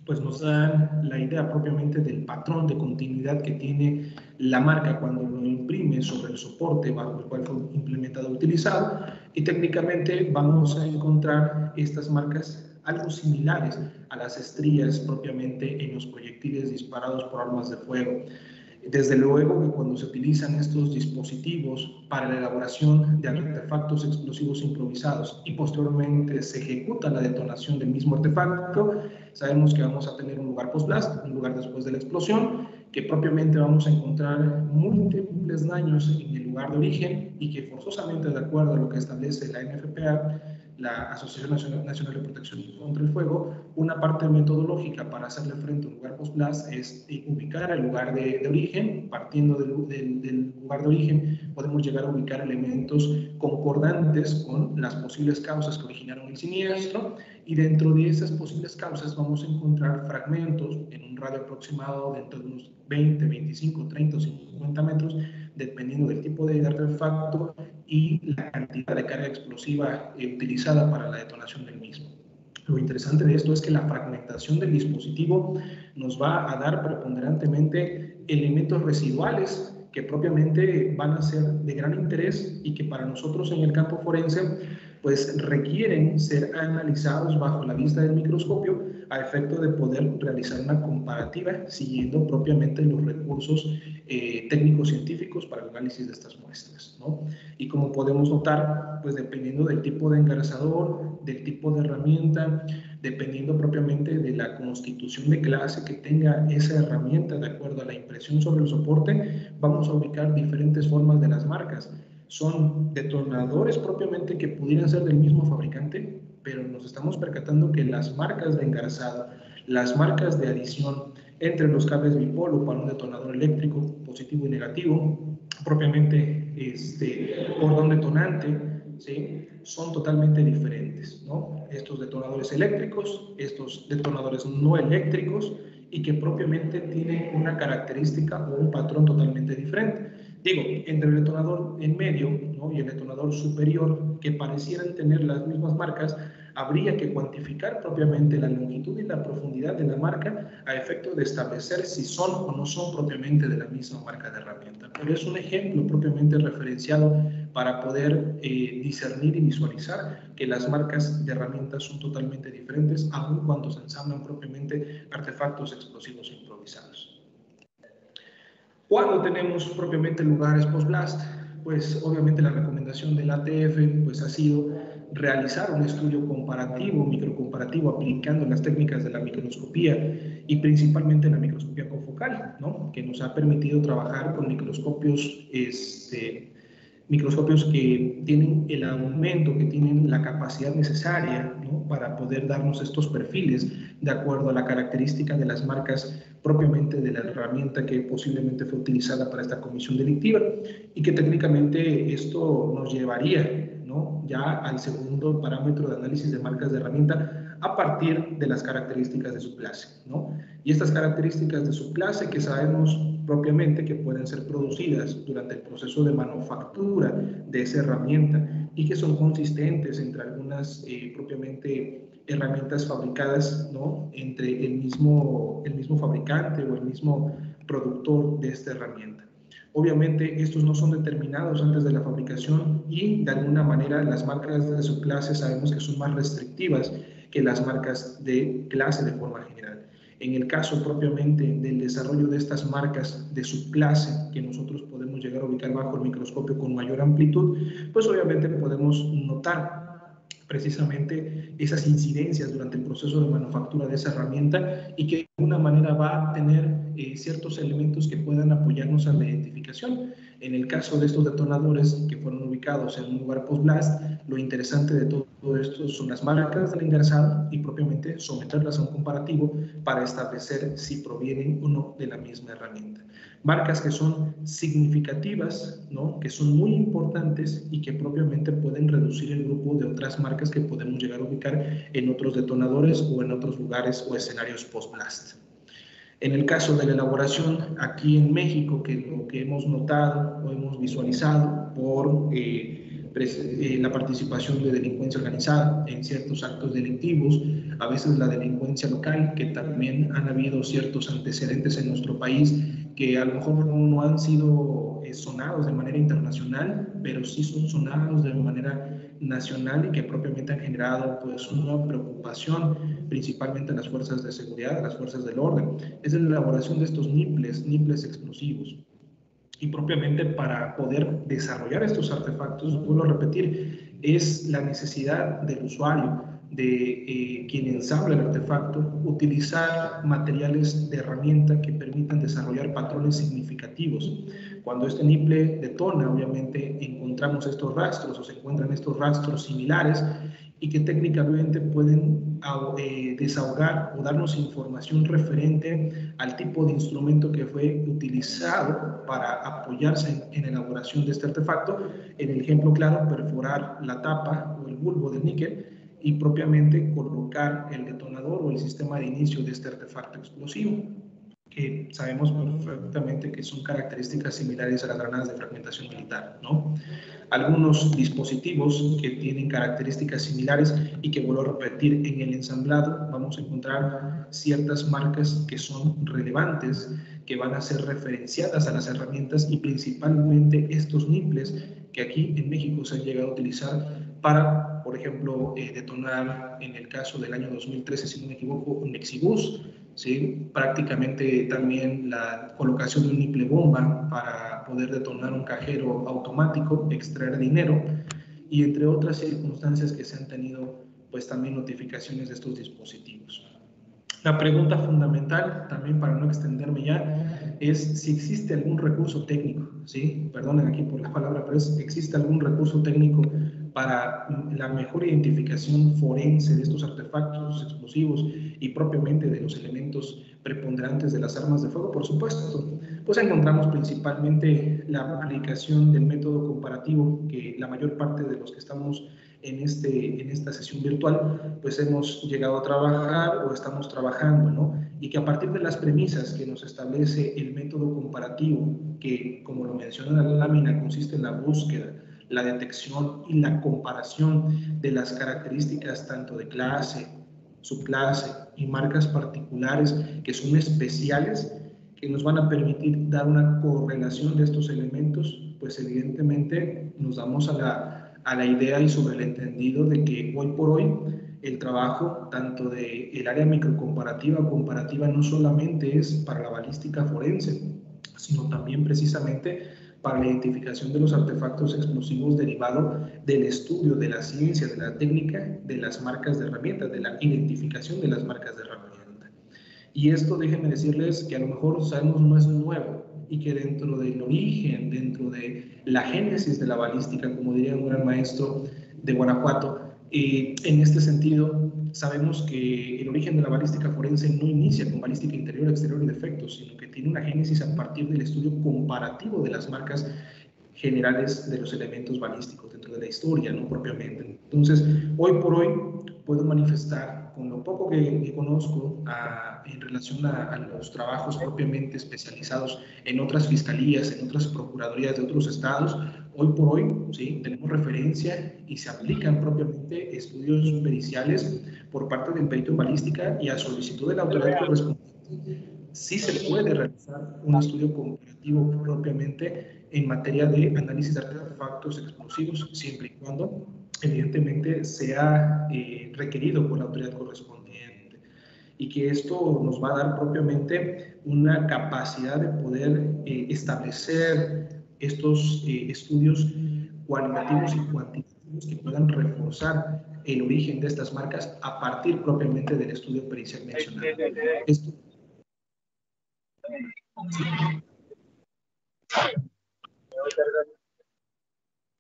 pues nos dan la idea propiamente del patrón de continuidad que tiene la marca cuando lo imprime sobre el soporte bajo el cual fue implementado o utilizado y técnicamente vamos a encontrar estas marcas algo similares a las estrías propiamente en los proyectiles disparados por armas de fuego. Desde luego que cuando se utilizan estos dispositivos para la elaboración de artefactos explosivos improvisados y posteriormente se ejecuta la detonación del mismo artefacto, sabemos que vamos a tener un lugar post-blast, un lugar después de la explosión, que propiamente vamos a encontrar múltiples daños en el lugar de origen y que forzosamente de acuerdo a lo que establece la NFPA, la Asociación Nacional, de Protección contra el Fuego, una parte metodológica para hacerle frente a un lugar post-blast es ubicar el lugar de, de origen. Partiendo del, del, del, lugar de origen, podemos llegar a ubicar elementos concordantes con las posibles causas que originaron el siniestro. Y dentro de esas posibles causas vamos a encontrar fragmentos en un radio aproximado de entre unos 20, 25, 30 o 50 metros, dependiendo del tipo de artefacto y la cantidad de carga explosiva utilizada para la detonación del mismo. Lo interesante de esto es que la fragmentación del dispositivo nos va a dar preponderantemente elementos residuales que propiamente van a ser de gran interés y que para nosotros en el campo forense pues requieren ser analizados bajo la vista del microscopio a efecto de poder realizar una comparativa siguiendo propiamente los recursos eh, técnicos científicos para el análisis de estas muestras. ¿no? Y como podemos notar, pues dependiendo del tipo de engarzador, del tipo de herramienta, dependiendo propiamente de la constitución de clase que tenga esa herramienta de acuerdo a la impresión sobre el soporte, vamos a ubicar diferentes formas de las marcas son detonadores propiamente que pudieran ser del mismo fabricante, pero nos estamos percatando que las marcas de engarzado, las marcas de adición entre los cables bipolo para un detonador eléctrico positivo y negativo, propiamente este cordón detonante, ¿sí? son totalmente diferentes. ¿no? Estos detonadores eléctricos, estos detonadores no eléctricos y que propiamente tienen una característica o un patrón totalmente diferente. Digo, entre el detonador en medio ¿no? y el detonador superior, que parecieran tener las mismas marcas, habría que cuantificar propiamente la longitud y la profundidad de la marca a efecto de establecer si son o no son propiamente de la misma marca de herramienta. Pero es un ejemplo propiamente referenciado para poder eh, discernir y visualizar que las marcas de herramientas son totalmente diferentes, aun cuando se ensamblan propiamente artefactos explosivos improvisados. Cuando tenemos propiamente lugares post-blast, pues obviamente la recomendación del ATF pues ha sido realizar un estudio comparativo, microcomparativo, aplicando las técnicas de la microscopía y principalmente la microscopía confocal, ¿no? que nos ha permitido trabajar con microscopios este, microscopios que tienen el aumento, que tienen la capacidad necesaria ¿no? para poder darnos estos perfiles de acuerdo a la característica de las marcas propiamente de la herramienta que posiblemente fue utilizada para esta comisión delictiva y que técnicamente esto nos llevaría ¿no? ya al segundo parámetro de análisis de marcas de herramienta a partir de las características de su clase. ¿no? Y estas características de su clase que sabemos propiamente que pueden ser producidas durante el proceso de manufactura de esa herramienta y que son consistentes entre algunas eh, propiamente herramientas fabricadas ¿no? entre el mismo, el mismo fabricante o el mismo productor de esta herramienta. Obviamente estos no son determinados antes de la fabricación y de alguna manera las marcas de su clase sabemos que son más restrictivas que las marcas de clase de forma general. En el caso propiamente del desarrollo de estas marcas de subclase que nosotros podemos llegar a ubicar bajo el microscopio con mayor amplitud, pues obviamente podemos notar precisamente esas incidencias durante el proceso de manufactura de esa herramienta y que de alguna manera va a tener eh, ciertos elementos que puedan apoyarnos a la identificación. En el caso de estos detonadores que fueron ubicados en un lugar post-blast, lo interesante de todo esto son las marcas del ingresado y propiamente someterlas a un comparativo para establecer si provienen o no de la misma herramienta. Marcas que son significativas, ¿no? que son muy importantes y que propiamente pueden reducir el grupo de otras marcas que podemos llegar a ubicar en otros detonadores o en otros lugares o escenarios post-blast. En el caso de la elaboración aquí en México, que lo que hemos notado o hemos visualizado por eh, eh, la participación de delincuencia organizada en ciertos actos delictivos, a veces la delincuencia local, que también han habido ciertos antecedentes en nuestro país que a lo mejor no han sido eh, sonados de manera internacional, pero sí son sonados de manera nacional y que propiamente han generado pues una preocupación principalmente a las fuerzas de seguridad, a las fuerzas del orden. Es la elaboración de estos niples, niples explosivos. Y propiamente para poder desarrollar estos artefactos, vuelvo a repetir, es la necesidad del usuario, de eh, quien ensambla el artefacto, utilizar materiales de herramienta que permitan desarrollar patrones significativos. Cuando este niple detona, obviamente encontramos estos rastros o se encuentran estos rastros similares y que técnicamente pueden eh, desahogar o darnos información referente al tipo de instrumento que fue utilizado para apoyarse en, elaboración de este artefacto. En el ejemplo claro, perforar la tapa o el bulbo de níquel y propiamente colocar el detonador o el sistema de inicio de este artefacto explosivo, que sabemos perfectamente que son características similares a las granadas de fragmentación militar, ¿no? Algunos dispositivos que tienen características similares y que vuelvo a repetir, en el ensamblado vamos a encontrar ciertas marcas que son relevantes, que van a ser referenciadas a las herramientas y principalmente estos niples que aquí en México se han llegado a utilizar para, por ejemplo, eh, detonar en el caso del año 2013, si no me equivoco, un Exibus, ¿sí? prácticamente también la colocación de un niple bomba para poder detonar un cajero automático, extraer dinero, y entre otras circunstancias que se han tenido, pues también notificaciones de estos dispositivos. La pregunta fundamental, también para no extenderme ya, es si existe algún recurso técnico, ¿sí? Perdonen aquí por la palabra, pero es, existe algún recurso técnico para la mejor identificación forense de estos artefactos explosivos y propiamente de los elementos preponderantes de las armas de fuego, por supuesto, pues encontramos principalmente la aplicación del método comparativo que la mayor parte de los que estamos en, este, en esta sesión virtual, pues hemos llegado a trabajar o estamos trabajando, ¿no? Y que a partir de las premisas que nos establece el método comparativo, que como lo menciona la lámina, consiste en la búsqueda, la detección y la comparación de las características tanto de clase, subclase y marcas particulares que son especiales que nos van a permitir dar una correlación de estos elementos, pues evidentemente nos damos a la a la idea y sobre el entendido de que hoy por hoy el trabajo tanto de el área microcomparativa comparativa no solamente es para la balística forense, sino también precisamente para la identificación de los artefactos explosivos derivado del estudio de la ciencia, de la técnica, de las marcas de herramientas, de la identificación de las marcas de herramientas. Y esto déjenme decirles que a lo mejor sabemos no es nuevo, y que dentro del origen, dentro de la génesis de la balística, como diría un gran maestro de Guanajuato, eh, en este sentido, sabemos que el origen de la balística forense no inicia con balística interior, exterior y defectos, sino que tiene una génesis a partir del estudio comparativo de las marcas generales de los elementos balísticos dentro de la historia, no propiamente. Entonces, hoy por hoy puedo manifestar con lo poco que, conozco en relación a, los trabajos propiamente especializados en otras fiscalías, en otras procuradurías de otros estados, hoy por hoy ¿sí? tenemos referencia y se aplican propiamente estudios periciales por parte del perito en balística y a solicitud de la autoridad correspondiente sí se puede realizar un estudio comparativo propiamente en materia de análisis de artefactos explosivos, siempre y cuando evidentemente sea eh, requerido por la autoridad correspondiente y que esto nos va a dar propiamente una capacidad de poder eh, establecer estos eh, estudios cualitativos y cuantitativos que puedan reforzar el origen de estas marcas a partir propiamente del estudio pericial mencionado. Esto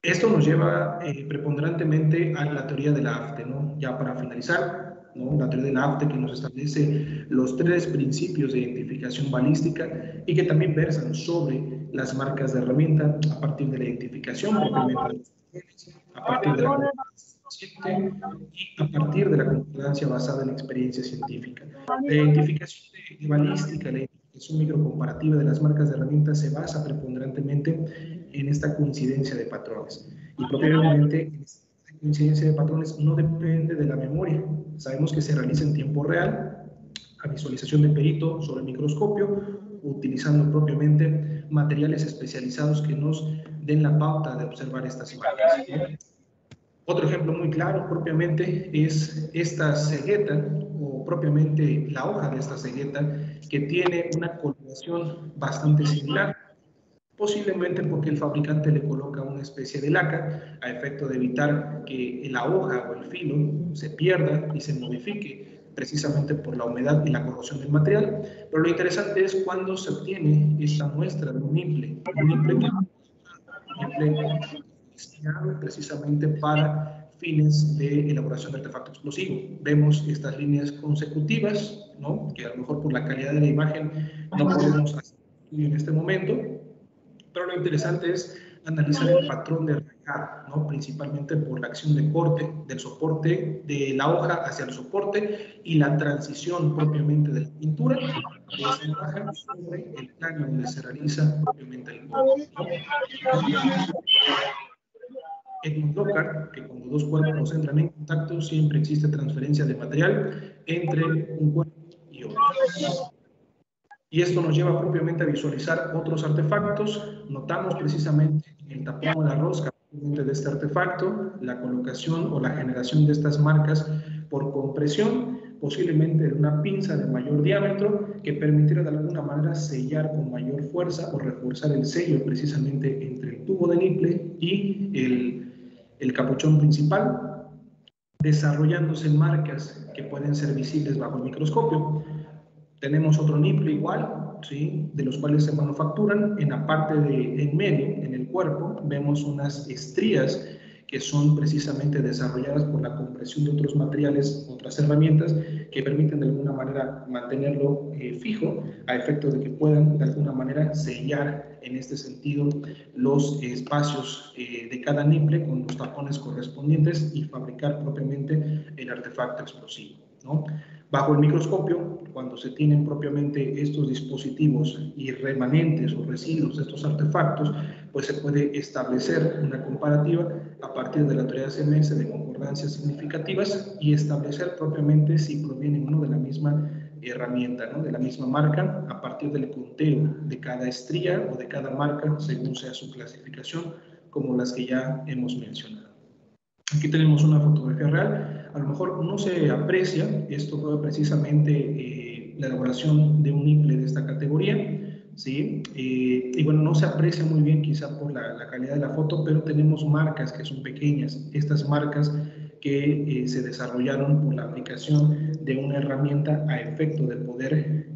Esto nos lleva eh, preponderantemente a la teoría de la AFTE, ¿no? Ya para finalizar, ¿no? La teoría de la AFTE que nos establece los tres principios de identificación balística y que también versan sobre las marcas de herramienta a partir de la identificación a partir de la y a partir de la concordancia basada en experiencia científica. La identificación de, balística, la identificación microcomparativa de las marcas de herramientas se basa preponderantemente en esta coincidencia de patrones. Y propiamente esta coincidencia de patrones no depende de la memoria. Sabemos que se realiza en tiempo real, a visualización de perito sobre el microscopio, utilizando propiamente materiales especializados que nos den la pauta de observar estas marcas. Otro ejemplo muy claro propiamente es esta cegueta propiamente la hoja de esta cegueta que tiene una coloración bastante similar, posiblemente porque el fabricante le coloca una especie de laca a efecto de evitar que la hoja o el filo se pierda y se modifique precisamente por la humedad y la corrosión del material. Pero lo interesante es cuando se obtiene esta muestra de un nimble, un nimble que precisamente para fines de elaboración de artefacto explosivo. Vemos estas líneas consecutivas, ¿no? que a lo mejor por la calidad de la imagen no podemos hacer en este momento, pero lo interesante es analizar el patrón de arraigado, ¿no? principalmente por la acción de corte del soporte de la hoja hacia el soporte y la transición propiamente de la pintura de esa imagen sobre el plano donde se realiza propiamente el. Edmund Lockhart, que cuando dos cuerpos entran en contacto siempre existe transferencia de material entre un cuerpo y otro. Y esto nos lleva propiamente a visualizar otros artefactos. Notamos precisamente en el tapón de la rosca de este artefacto la colocación o la generación de estas marcas por compresión, posiblemente de una pinza de mayor diámetro que permitiera de alguna manera sellar con mayor fuerza o reforzar el sello precisamente entre el tubo de niple y el, el capuchón principal, desarrollándose marcas que pueden ser visibles bajo el microscopio. Tenemos otro niple igual, ¿sí? de los cuales se manufacturan. En la parte de en medio, en el cuerpo, vemos unas estrías que son precisamente desarrolladas por la compresión de otros materiales, otras herramientas que permiten de alguna manera mantenerlo eh, fijo a efecto de que puedan de alguna manera sellar en este sentido los espacios eh, de cada niple con los tapones correspondientes y fabricar propiamente el artefacto explosivo. ¿no? Bajo el microscopio, cuando se tienen propiamente estos dispositivos y remanentes o residuos de estos artefactos, pues se puede establecer una comparativa a partir de la teoría de CMS de concordancias significativas y establecer propiamente si provienen uno de la misma herramienta, ¿no? de la misma marca, a partir del conteo de cada estría o de cada marca, según sea su clasificación, como las que ya hemos mencionado. Aquí tenemos una fotografía real a lo mejor no se aprecia, esto fue precisamente eh, la elaboración de un niple de esta categoría, ¿sí? Eh, y bueno, no se aprecia muy bien quizá por la, calidad de la foto, pero tenemos marcas que son pequeñas, estas marcas que eh, se desarrollaron por la aplicación de una herramienta a efecto de poder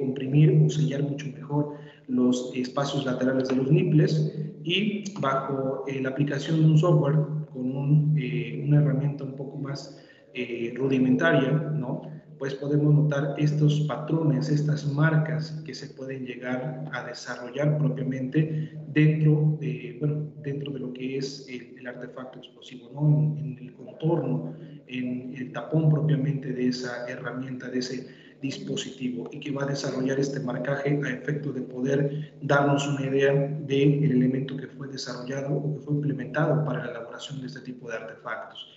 comprimir o sellar mucho mejor los espacios laterales de los niples y bajo la aplicación de un software con una herramienta un poco más eh, rudimentaria, ¿no? pues podemos notar estos patrones, estas marcas que se pueden llegar a desarrollar propiamente dentro de, bueno, dentro de lo que es el, artefacto explosivo, ¿no? en, el contorno, en el tapón propiamente de esa herramienta, de ese dispositivo y que va a desarrollar este marcaje a efecto de poder darnos una idea del elemento que fue desarrollado o que fue implementado para la elaboración de este tipo de artefactos.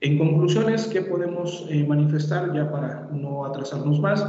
En conclusiones, ¿qué podemos eh, manifestar ya para no atrasarnos más?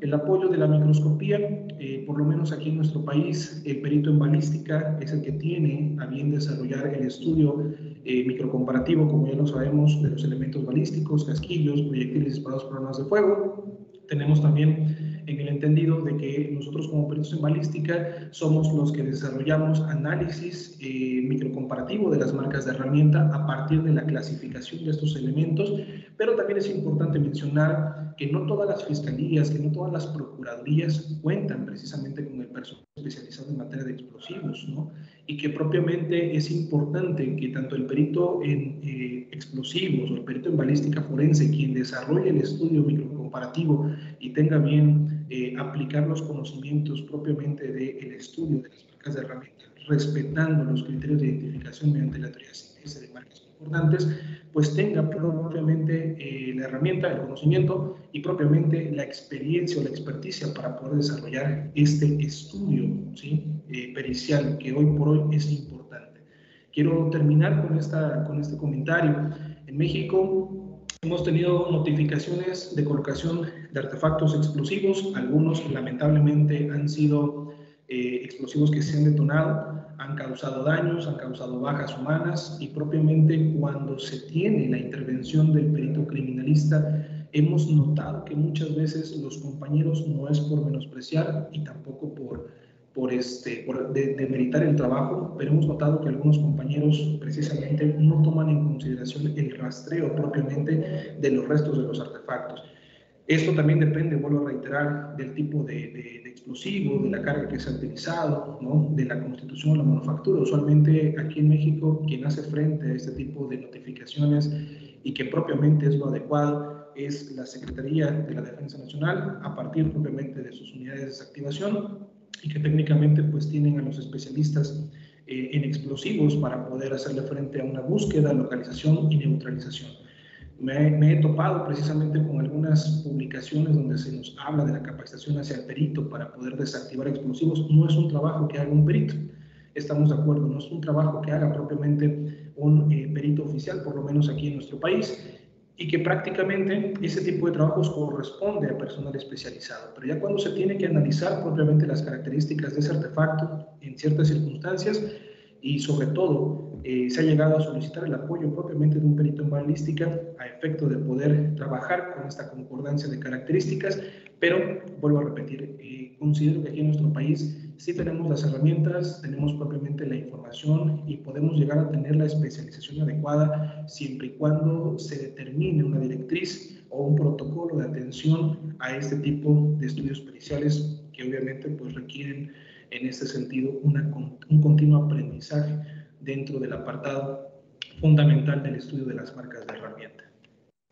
El apoyo de la microscopía, eh, por lo menos aquí en nuestro país, el perito en balística es el que tiene a bien desarrollar el estudio eh, microcomparativo, como ya lo sabemos, de los elementos balísticos, casquillos, proyectiles disparados por armas de fuego. Tenemos también en el entendido de que nosotros como peritos en balística somos los que desarrollamos análisis eh, microcomparativo de las marcas de herramienta a partir de la clasificación de estos elementos, pero también es importante mencionar que no todas las fiscalías, que no todas las procuradurías cuentan precisamente con el personal especializado en materia de explosivos, ¿no? Y que propiamente es importante que tanto el perito en eh, explosivos o el perito en balística forense, quien desarrolle el estudio microcomparativo y tenga bien eh, aplicar los conocimientos propiamente del estudio de las marcas de herramientas, respetando los criterios de identificación mediante la teoría de marcas concordantes, pues tenga propiamente eh, la herramienta, el conocimiento y propiamente la experiencia o la experticia para poder desarrollar este estudio ¿sí? Eh, pericial que hoy por hoy es importante. Quiero terminar con, esta, con este comentario. En México hemos tenido notificaciones de colocación de artefactos explosivos, algunos lamentablemente han sido eh, explosivos que se han detonado, han causado daños, han causado bajas humanas y propiamente cuando se tiene la intervención del perito criminalista, hemos notado que muchas veces los compañeros no es por menospreciar y tampoco por, por, este, por demeritar el trabajo, pero hemos notado que algunos compañeros precisamente no toman en consideración el rastreo propiamente de los restos de los artefactos. Esto también depende, vuelvo a reiterar, del tipo de, explosivo, de la carga que se ha utilizado, ¿no? de la constitución o la manufactura. Usualmente aquí en México quien hace frente a este tipo de notificaciones y que propiamente es lo adecuado es la Secretaría de la Defensa Nacional a partir propiamente de sus unidades de desactivación y que técnicamente pues tienen a los especialistas eh, en explosivos para poder hacerle frente a una búsqueda, localización y neutralización. Me, he topado precisamente con algunas publicaciones donde se nos habla de la capacitación hacia el perito para poder desactivar explosivos. No es un trabajo que haga un perito, estamos de acuerdo, no es un trabajo que haga propiamente un eh, perito oficial, por lo menos aquí en nuestro país, y que prácticamente ese tipo de trabajos corresponde a personal especializado. Pero ya cuando se tiene que analizar propiamente las características de ese artefacto en ciertas circunstancias, y sobre todo eh, se ha llegado a solicitar el apoyo propiamente de un perito en balística a efecto de poder trabajar con esta concordancia de características, pero vuelvo a repetir, eh, considero que aquí en nuestro país sí tenemos las herramientas, tenemos propiamente la información y podemos llegar a tener la especialización adecuada siempre y cuando se determine una directriz o un protocolo de atención a este tipo de estudios periciales que obviamente pues requieren en este sentido una, un continuo aprendizaje dentro del apartado fundamental del estudio de las marcas de herramienta.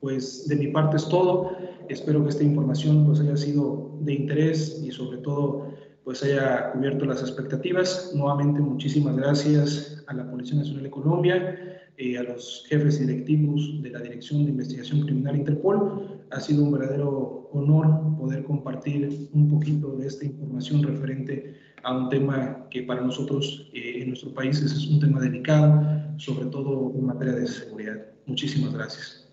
Pues de mi parte es todo. Espero que esta información pues haya sido de interés y sobre todo pues haya cubierto las expectativas. Nuevamente muchísimas gracias a la Policía Nacional de Colombia, eh, a los jefes directivos de la Dirección de Investigación Criminal Interpol. Ha sido un verdadero honor poder compartir un poquito de esta información referente a un tema que para nosotros eh, en nuestro país es un tema delicado, sobre todo en materia de seguridad. Muchísimas gracias.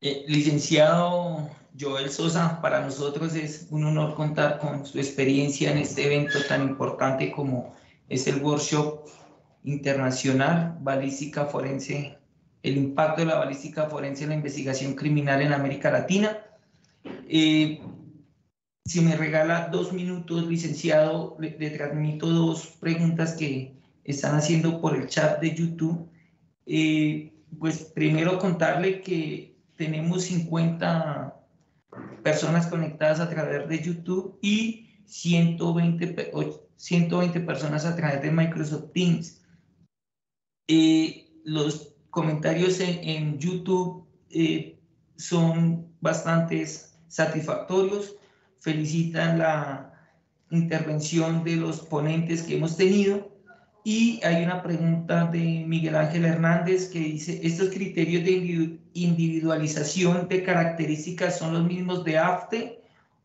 Eh, licenciado Joel Sosa, para nosotros es un honor contar con su experiencia en este evento tan importante como es el Workshop Internacional Balística Forense, el impacto de la balística forense en la investigación criminal en América Latina. Eh, si me regala dos minutos, licenciado, le, transmito dos preguntas que están haciendo por el chat de YouTube. Eh, pues primero contarle que tenemos 50 personas conectadas a través de YouTube y 120, 120 personas a través de Microsoft Teams. Los comentarios en, YouTube eh, son bastante satisfactorios felicitan la intervención de los ponentes que hemos tenido. Y hay una pregunta de Miguel Ángel Hernández que dice, ¿estos criterios de individualización de características son los mismos de AFTE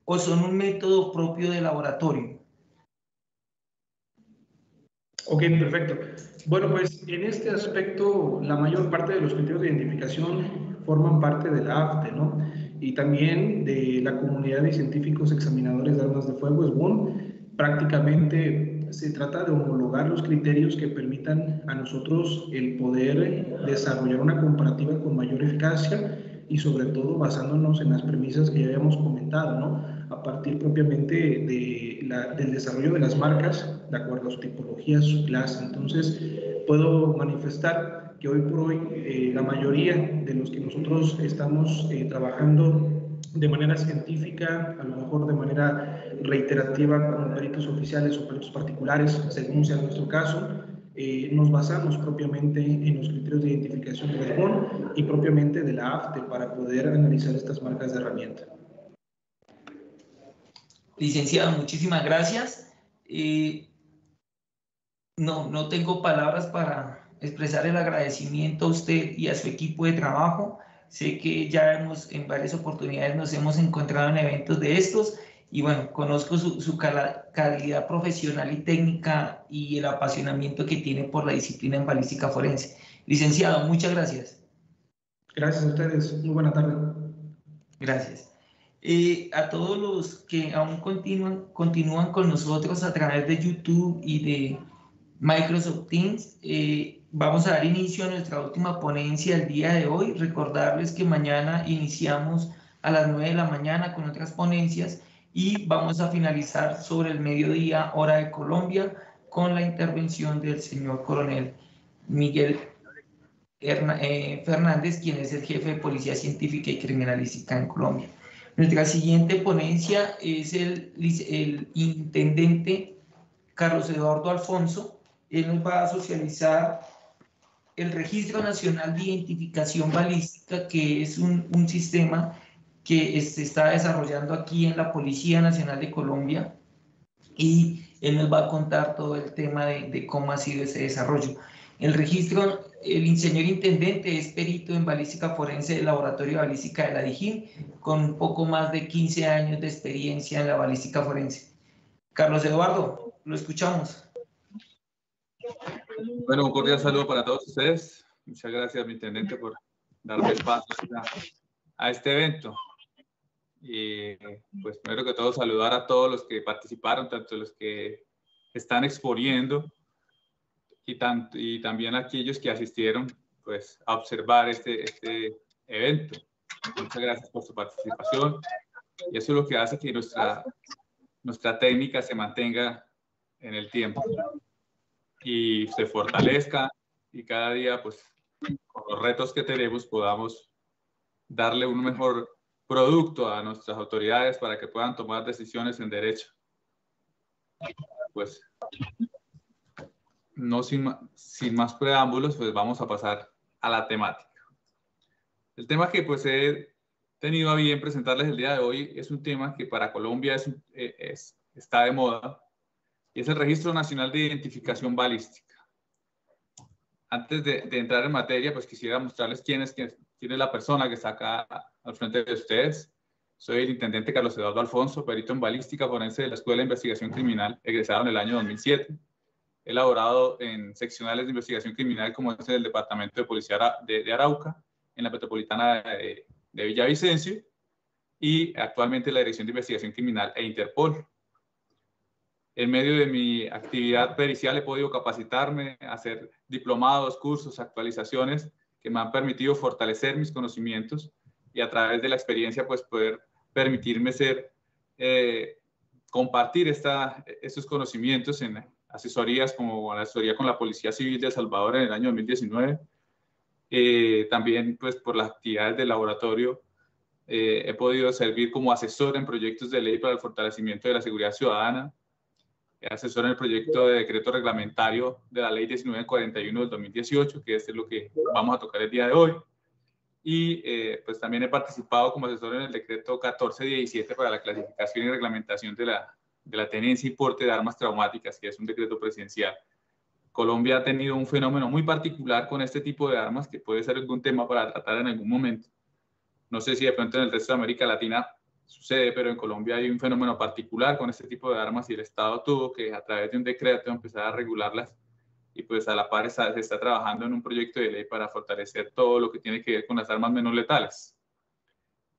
o son un método propio de laboratorio? Ok, perfecto. Bueno, pues en este aspecto, la mayor parte de los criterios de identificación forman parte de la AFTE, ¿no? y también de la comunidad de científicos examinadores de armas de fuego, es SBON. Prácticamente se trata de homologar los criterios que permitan a nosotros el poder desarrollar una comparativa con mayor eficacia y sobre todo basándonos en las premisas que ya habíamos comentado, ¿no? a partir propiamente del desarrollo de las marcas, de acuerdo a su tipología, su clase. Entonces, puedo manifestar que hoy por hoy eh, la mayoría de los que nosotros estamos eh, trabajando de manera científica, a lo mejor de manera reiterativa como peritos oficiales o peritos particulares, según sea nuestro caso, eh, nos basamos propiamente en los criterios de identificación de carbón y propiamente de la AFTE para poder analizar estas marcas de herramienta. Licenciado, muchísimas gracias. Eh, no, no tengo palabras para expresar el agradecimiento a usted y a su equipo de trabajo. Sé que ya hemos, en varias oportunidades nos hemos encontrado en eventos de estos y bueno, conozco su, su calidad profesional y técnica y el apasionamiento que tiene por la disciplina en balística forense. Licenciado, muchas gracias. Gracias a ustedes. Muy buena tarde. Gracias. Eh, a todos los que aún continúan, continúan con nosotros a través de YouTube y de Microsoft Teams, eh, vamos a dar inicio a nuestra última ponencia el día de hoy. Recordarles que mañana iniciamos a las 9 de la mañana con otras ponencias y vamos a finalizar sobre el mediodía, hora de Colombia, con la intervención del señor coronel Miguel eh, Fernández, quien es el jefe de Policía Científica y Criminalística en Colombia. Nuestra siguiente ponencia es el, el intendente Carlos Eduardo Alfonso. Él nos va a socializar el Registro Nacional de Identificación Balística, que es un, sistema que se está desarrollando aquí en la Policía Nacional de Colombia y él nos va a contar todo el tema de, cómo ha sido ese desarrollo. El registro, el señor intendente es perito en balística forense del Laboratorio de Balística de la DIJÍN, con un poco más de 15 años de experiencia en la balística forense. Carlos Eduardo, lo escuchamos. Bueno, un cordial saludo para todos ustedes. Muchas gracias, mi intendente, por darme el paso a este evento. Y pues primero que todo saludar a todos los que participaron, tanto los que están exponiendo y, tanto, y también a aquellos que asistieron pues, a observar este, este evento. Muchas gracias por su participación y eso es lo que hace que nuestra, nuestra técnica se mantenga en el tiempo y se fortalezca y cada día pues con los retos que tenemos podamos darle un mejor producto a nuestras autoridades para que puedan tomar decisiones en derecho. Pues, no sin, sin más preámbulos, pues vamos a pasar a la temática. El tema que pues he tenido a bien presentarles el día de hoy es un tema que para Colombia es, es, está de moda y es el Registro Nacional de Identificación Balística. Antes de, entrar en materia, pues quisiera mostrarles quién es, quién es la persona que está acá al frente de ustedes. Soy el intendente Carlos Eduardo Alfonso, perito en balística forense de la Escuela de Investigación Criminal, egresado en el año 2007. He elaborado en seccionales de investigación criminal como es el Departamento de Policía de, Arauca, en la Metropolitana de Villavicencio y actualmente en la Dirección de Investigación Criminal e Interpol. En medio de mi actividad pericial he podido capacitarme, hacer diplomados, cursos, actualizaciones que me han permitido fortalecer mis conocimientos y a través de la experiencia pues poder permitirme ser, eh, compartir estos conocimientos en asesorías como la asesoría con la Policía Civil de El Salvador en el año 2019. Eh, también pues por las actividades del laboratorio eh, he podido servir como asesor en proyectos de ley para el fortalecimiento de la seguridad ciudadana, asesor en el proyecto de decreto reglamentario de la ley 1941 del 2018, que es lo que vamos a tocar el día de hoy y eh, pues también he participado como asesor en el decreto 1417 para la clasificación y reglamentación de la, de la tenencia y porte de armas traumáticas, que es un decreto presidencial. Colombia ha tenido un fenómeno muy particular con este tipo de armas, que puede ser algún tema para tratar en algún momento. No sé si de pronto en el resto de América Latina sucede, pero en Colombia hay un fenómeno particular con este tipo de armas y el Estado tuvo que a través de un decreto empezar a regularlas y pues a la par se está trabajando en un proyecto de ley para fortalecer todo lo que tiene que ver con las armas menos letales.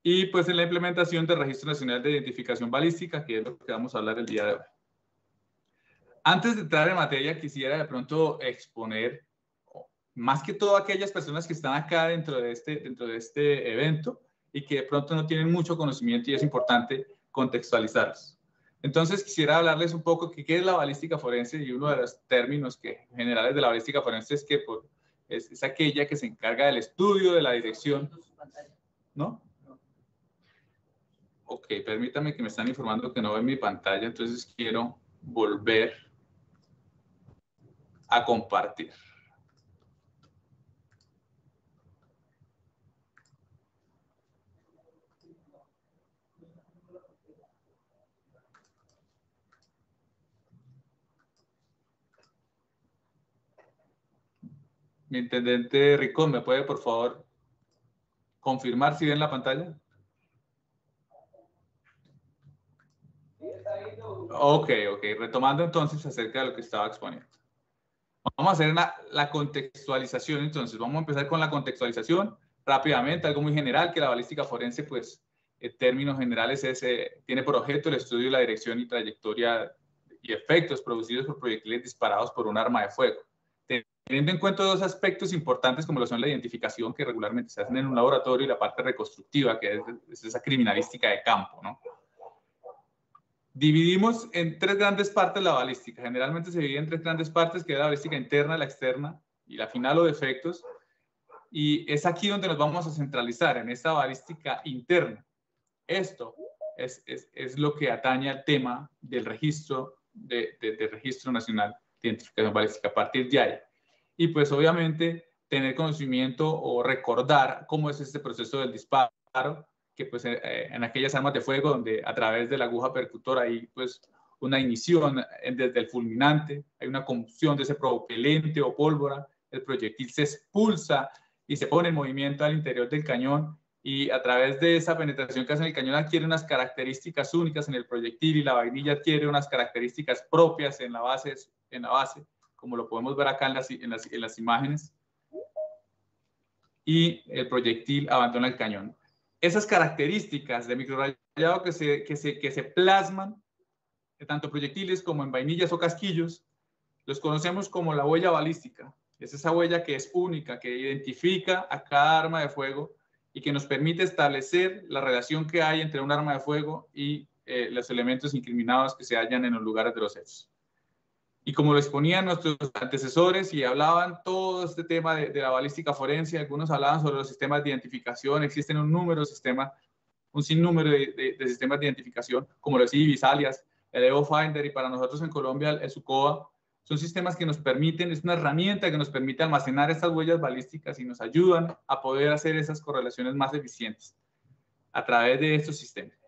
Y pues en la implementación del Registro Nacional de Identificación Balística, que es lo que vamos a hablar el día de hoy. Antes de entrar en materia, quisiera de pronto exponer más que todo aquellas personas que están acá dentro de este, dentro de este evento y que de pronto no tienen mucho conocimiento y es importante contextualizarlos. Entonces quisiera hablarles un poco de qué es la balística forense y uno de los términos que, generales de la balística forense es que por, es, es, aquella que se encarga del estudio de la dirección, ¿no? Ok, permítame que me están informando que no ven mi pantalla, entonces quiero volver a compartir. Mi intendente Ricón, ¿me puede por favor confirmar si ven la pantalla? Ok, ok. Retomando entonces acerca de lo que estaba exponiendo. Vamos a hacer la contextualización entonces. Vamos a empezar con la contextualización rápidamente, algo muy general, que la balística forense, pues, en términos generales, es, eh, tiene por objeto el estudio de la dirección y trayectoria y efectos producidos por proyectiles disparados por un arma de fuego teniendo en cuenta dos aspectos importantes como lo son la identificación que regularmente se hacen en un laboratorio y la parte reconstructiva, que es, esa criminalística de campo, ¿no? Dividimos en tres grandes partes la balística. Generalmente se divide en tres grandes partes, que es la balística interna, la externa y la final o de efectos. Y es aquí donde nos vamos a centralizar, en esta balística interna. Esto es, es, es lo que atañe al tema del registro, de, de, de registro nacional de identificación balística. A partir de ahí, y pues obviamente tener conocimiento o recordar cómo es este proceso del disparo, que pues eh, eh, en aquellas armas de fuego donde a través de la aguja percutora hay pues una ignición desde el fulminante, hay una combustión de ese propelente o pólvora, el proyectil se expulsa y se pone en movimiento al interior del cañón y a través de esa penetración que hace el cañón adquiere unas características únicas en el proyectil y la vainilla adquiere unas características propias en la base como lo podemos ver acá en las, en las, en las imágenes, y el proyectil abandona el cañón. Esas características de microrayado que se, que se, que se plasman, en tanto proyectiles como en vainillas o casquillos, los conocemos como la huella balística. Es esa huella que es única, que identifica a cada arma de fuego y que nos permite establecer la relación que hay entre un arma de fuego y eh, los elementos incriminados que se hallan en los lugares de los hechos. Y como lo exponían nuestros antecesores y hablaban todo este tema de, la balística forense, algunos hablaban sobre los sistemas de identificación, existen un número de sistemas, un sinnúmero de, de, sistemas de identificación, como los IBIS, alias, el EOFinder y para nosotros en Colombia el SUCOA, son sistemas que nos permiten, es una herramienta que nos permite almacenar estas huellas balísticas y nos ayudan a poder hacer esas correlaciones más eficientes a través de estos sistemas.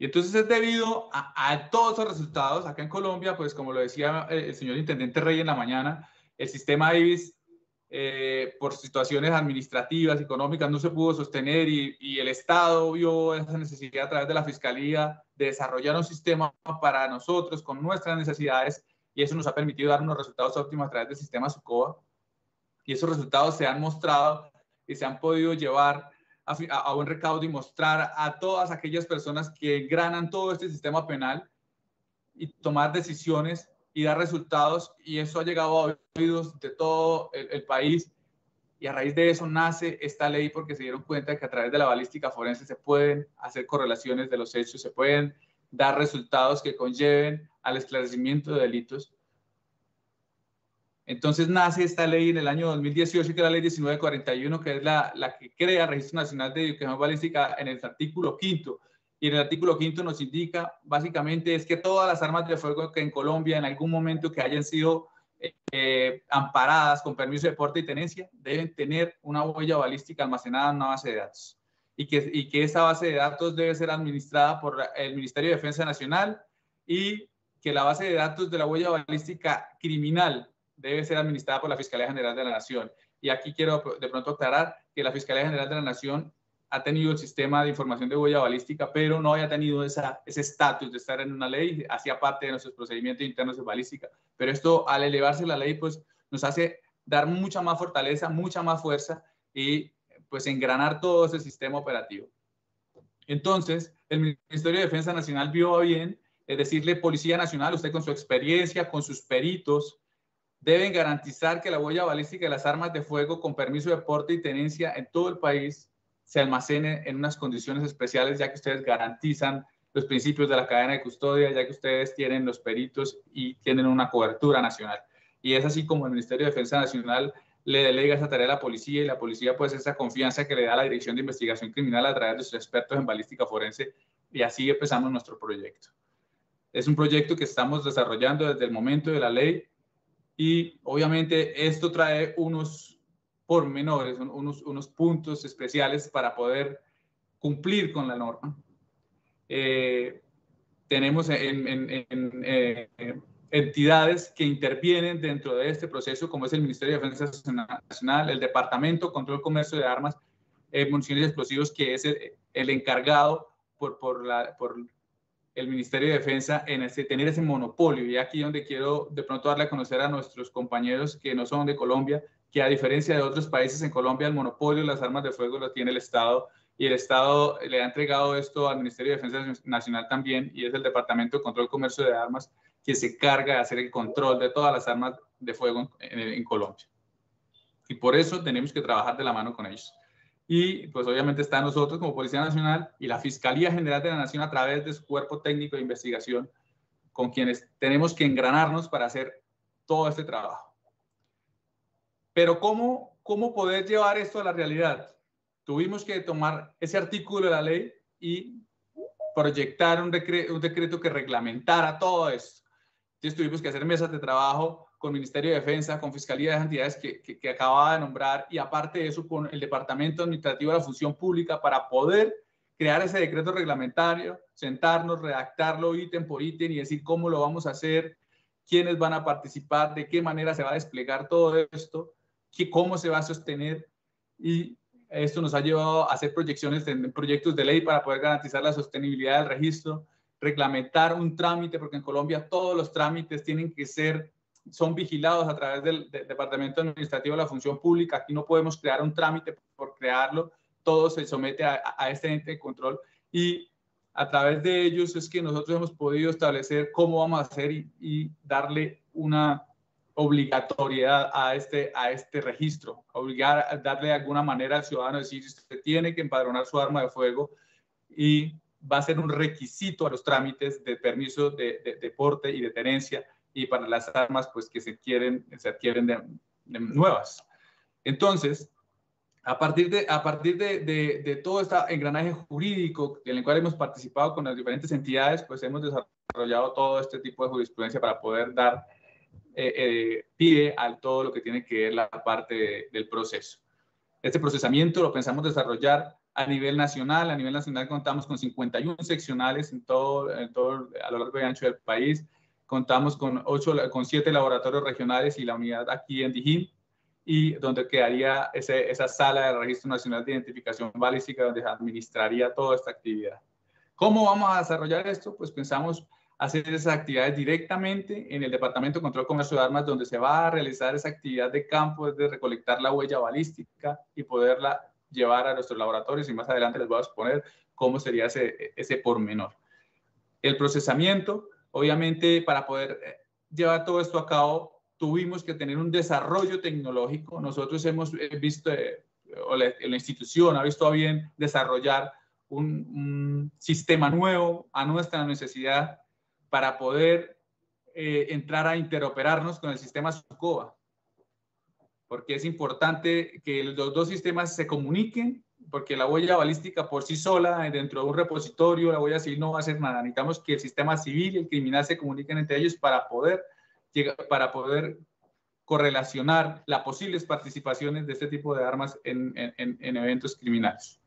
Y entonces es debido a, todos esos resultados, acá en Colombia, pues como lo decía eh, el señor Intendente Rey en la mañana, el sistema IBIS, eh, por situaciones administrativas, económicas, no se pudo sostener y, y, el Estado vio esa necesidad a través de la Fiscalía de desarrollar un sistema para nosotros con nuestras necesidades y eso nos ha permitido dar unos resultados óptimos a través del sistema SUCOA. Y esos resultados se han mostrado y se han podido llevar a, buen recaudo y mostrar a todas aquellas personas que granan todo este sistema penal y tomar decisiones y dar resultados y eso ha llegado a oídos de todo el, el, país y a raíz de eso nace esta ley porque se dieron cuenta que a través de la balística forense se pueden hacer correlaciones de los hechos, se pueden dar resultados que conlleven al esclarecimiento de delitos entonces nace esta ley en el año 2018, que es la ley 1941, que es la, la que crea el Registro Nacional de Educación Balística en el artículo quinto. Y en el artículo quinto nos indica, básicamente, es que todas las armas de fuego que en Colombia en algún momento que hayan sido eh, amparadas con permiso de porte y tenencia, deben tener una huella balística almacenada en una base de datos. Y que, y que esa base de datos debe ser administrada por el Ministerio de Defensa Nacional y que la base de datos de la huella balística criminal debe ser administrada por la Fiscalía General de la Nación. Y aquí quiero de pronto aclarar que la Fiscalía General de la Nación ha tenido el sistema de información de huella balística, pero no haya tenido esa, ese estatus de estar en una ley, hacía parte de nuestros procedimientos internos de balística. Pero esto, al elevarse la ley, pues nos hace dar mucha más fortaleza, mucha más fuerza y pues engranar todo ese sistema operativo. Entonces, el Ministerio de Defensa Nacional vio bien es decirle, Policía Nacional, usted con su experiencia, con sus peritos, deben garantizar que la huella balística de las armas de fuego con permiso de porte y tenencia en todo el país se almacene en unas condiciones especiales, ya que ustedes garantizan los principios de la cadena de custodia, ya que ustedes tienen los peritos y tienen una cobertura nacional. Y es así como el Ministerio de Defensa Nacional le delega esa tarea a la policía y la policía pues esa confianza que le da la Dirección de Investigación Criminal a través de sus expertos en balística forense y así empezamos nuestro proyecto. Es un proyecto que estamos desarrollando desde el momento de la ley y obviamente esto trae unos pormenores, unos, unos puntos especiales para poder cumplir con la norma. Eh, tenemos en, en, entidades que intervienen dentro de este proceso, como es el Ministerio de Defensa Nacional, el Departamento Control Comercio de Armas, eh, Municiones y Explosivos, que es el, encargado por, por, la, por el Ministerio de Defensa en ese, tener ese monopolio. Y aquí donde quiero de pronto darle a conocer a nuestros compañeros que no son de Colombia, que a diferencia de otros países en Colombia, el monopolio de las armas de fuego lo tiene el Estado y el Estado le ha entregado esto al Ministerio de Defensa Nacional también y es el Departamento de Control Comercio de Armas que se carga de hacer el control de todas las armas de fuego en Colombia. Y por eso tenemos que trabajar de la mano con ellos. Y pues obviamente está nosotros como Policía Nacional y la Fiscalía General de la Nación a través de su cuerpo técnico de investigación con quienes tenemos que engranarnos para hacer todo este trabajo. Pero ¿cómo, cómo poder llevar esto a la realidad? Tuvimos que tomar ese artículo de la ley y proyectar un, un decreto que reglamentara todo esto. Entonces tuvimos que hacer mesas de trabajo con Ministerio de Defensa, con Fiscalía de entidades que, que, acababa de nombrar y aparte de eso con el Departamento Administrativo de la Función Pública para poder crear ese decreto reglamentario, sentarnos, redactarlo ítem por ítem y decir cómo lo vamos a hacer, quiénes van a participar, de qué manera se va a desplegar todo esto, qué, cómo se va a sostener. Y esto nos ha llevado a hacer proyecciones en proyectos de ley para poder garantizar la sostenibilidad del registro, reglamentar un trámite, porque en Colombia todos los trámites tienen que ser son vigilados a través del, Departamento Administrativo de la Función Pública. Aquí no podemos crear un trámite por crearlo, todo se somete a, este ente de control. Y a través de ellos es que nosotros hemos podido establecer cómo vamos a hacer y, darle una obligatoriedad a este, a este registro, obligar a darle de alguna manera al ciudadano decir usted tiene que empadronar su arma de fuego y va a ser un requisito a los trámites de permiso de, de, de porte y de tenencia y para las armas pues que se quieren, se adquieren de, nuevas. Entonces, a partir, de, a partir de, de, todo este engranaje jurídico en el cual hemos participado con las diferentes entidades, pues hemos desarrollado todo este tipo de jurisprudencia para poder dar eh, eh, pie a todo lo que tiene que ver la parte del proceso. Este procesamiento lo pensamos desarrollar a nivel nacional. A nivel nacional contamos con 51 seccionales en todo, en todo a lo largo y ancho del país contamos con, ocho, con siete laboratorios regionales y la unidad aquí en Dijín, y donde quedaría ese, esa sala de Registro Nacional de Identificación Balística donde se administraría toda esta actividad. ¿Cómo vamos a desarrollar esto? Pues pensamos hacer esas actividades directamente en el Departamento de Control Comercio de Armas, donde se va a realizar esa actividad de campo, de recolectar la huella balística y poderla llevar a nuestros laboratorios y más adelante les voy a exponer cómo sería ese, ese pormenor. El procesamiento, Obviamente, para poder eh, llevar todo esto a cabo, tuvimos que tener un desarrollo tecnológico. Nosotros hemos eh, visto, eh, o la, institución ha visto bien desarrollar un, sistema nuevo a nuestra necesidad para poder entrar a interoperarnos con el sistema SUCOA, porque es importante que los dos sistemas se comuniquen porque la huella balística por sí sola, eh, dentro de un repositorio, la huella civil no va a hacer nada. Necesitamos que el sistema civil y el criminal se comuniquen entre ellos para poder, para poder correlacionar las posibles participaciones de este tipo de armas en, en, en eventos criminales.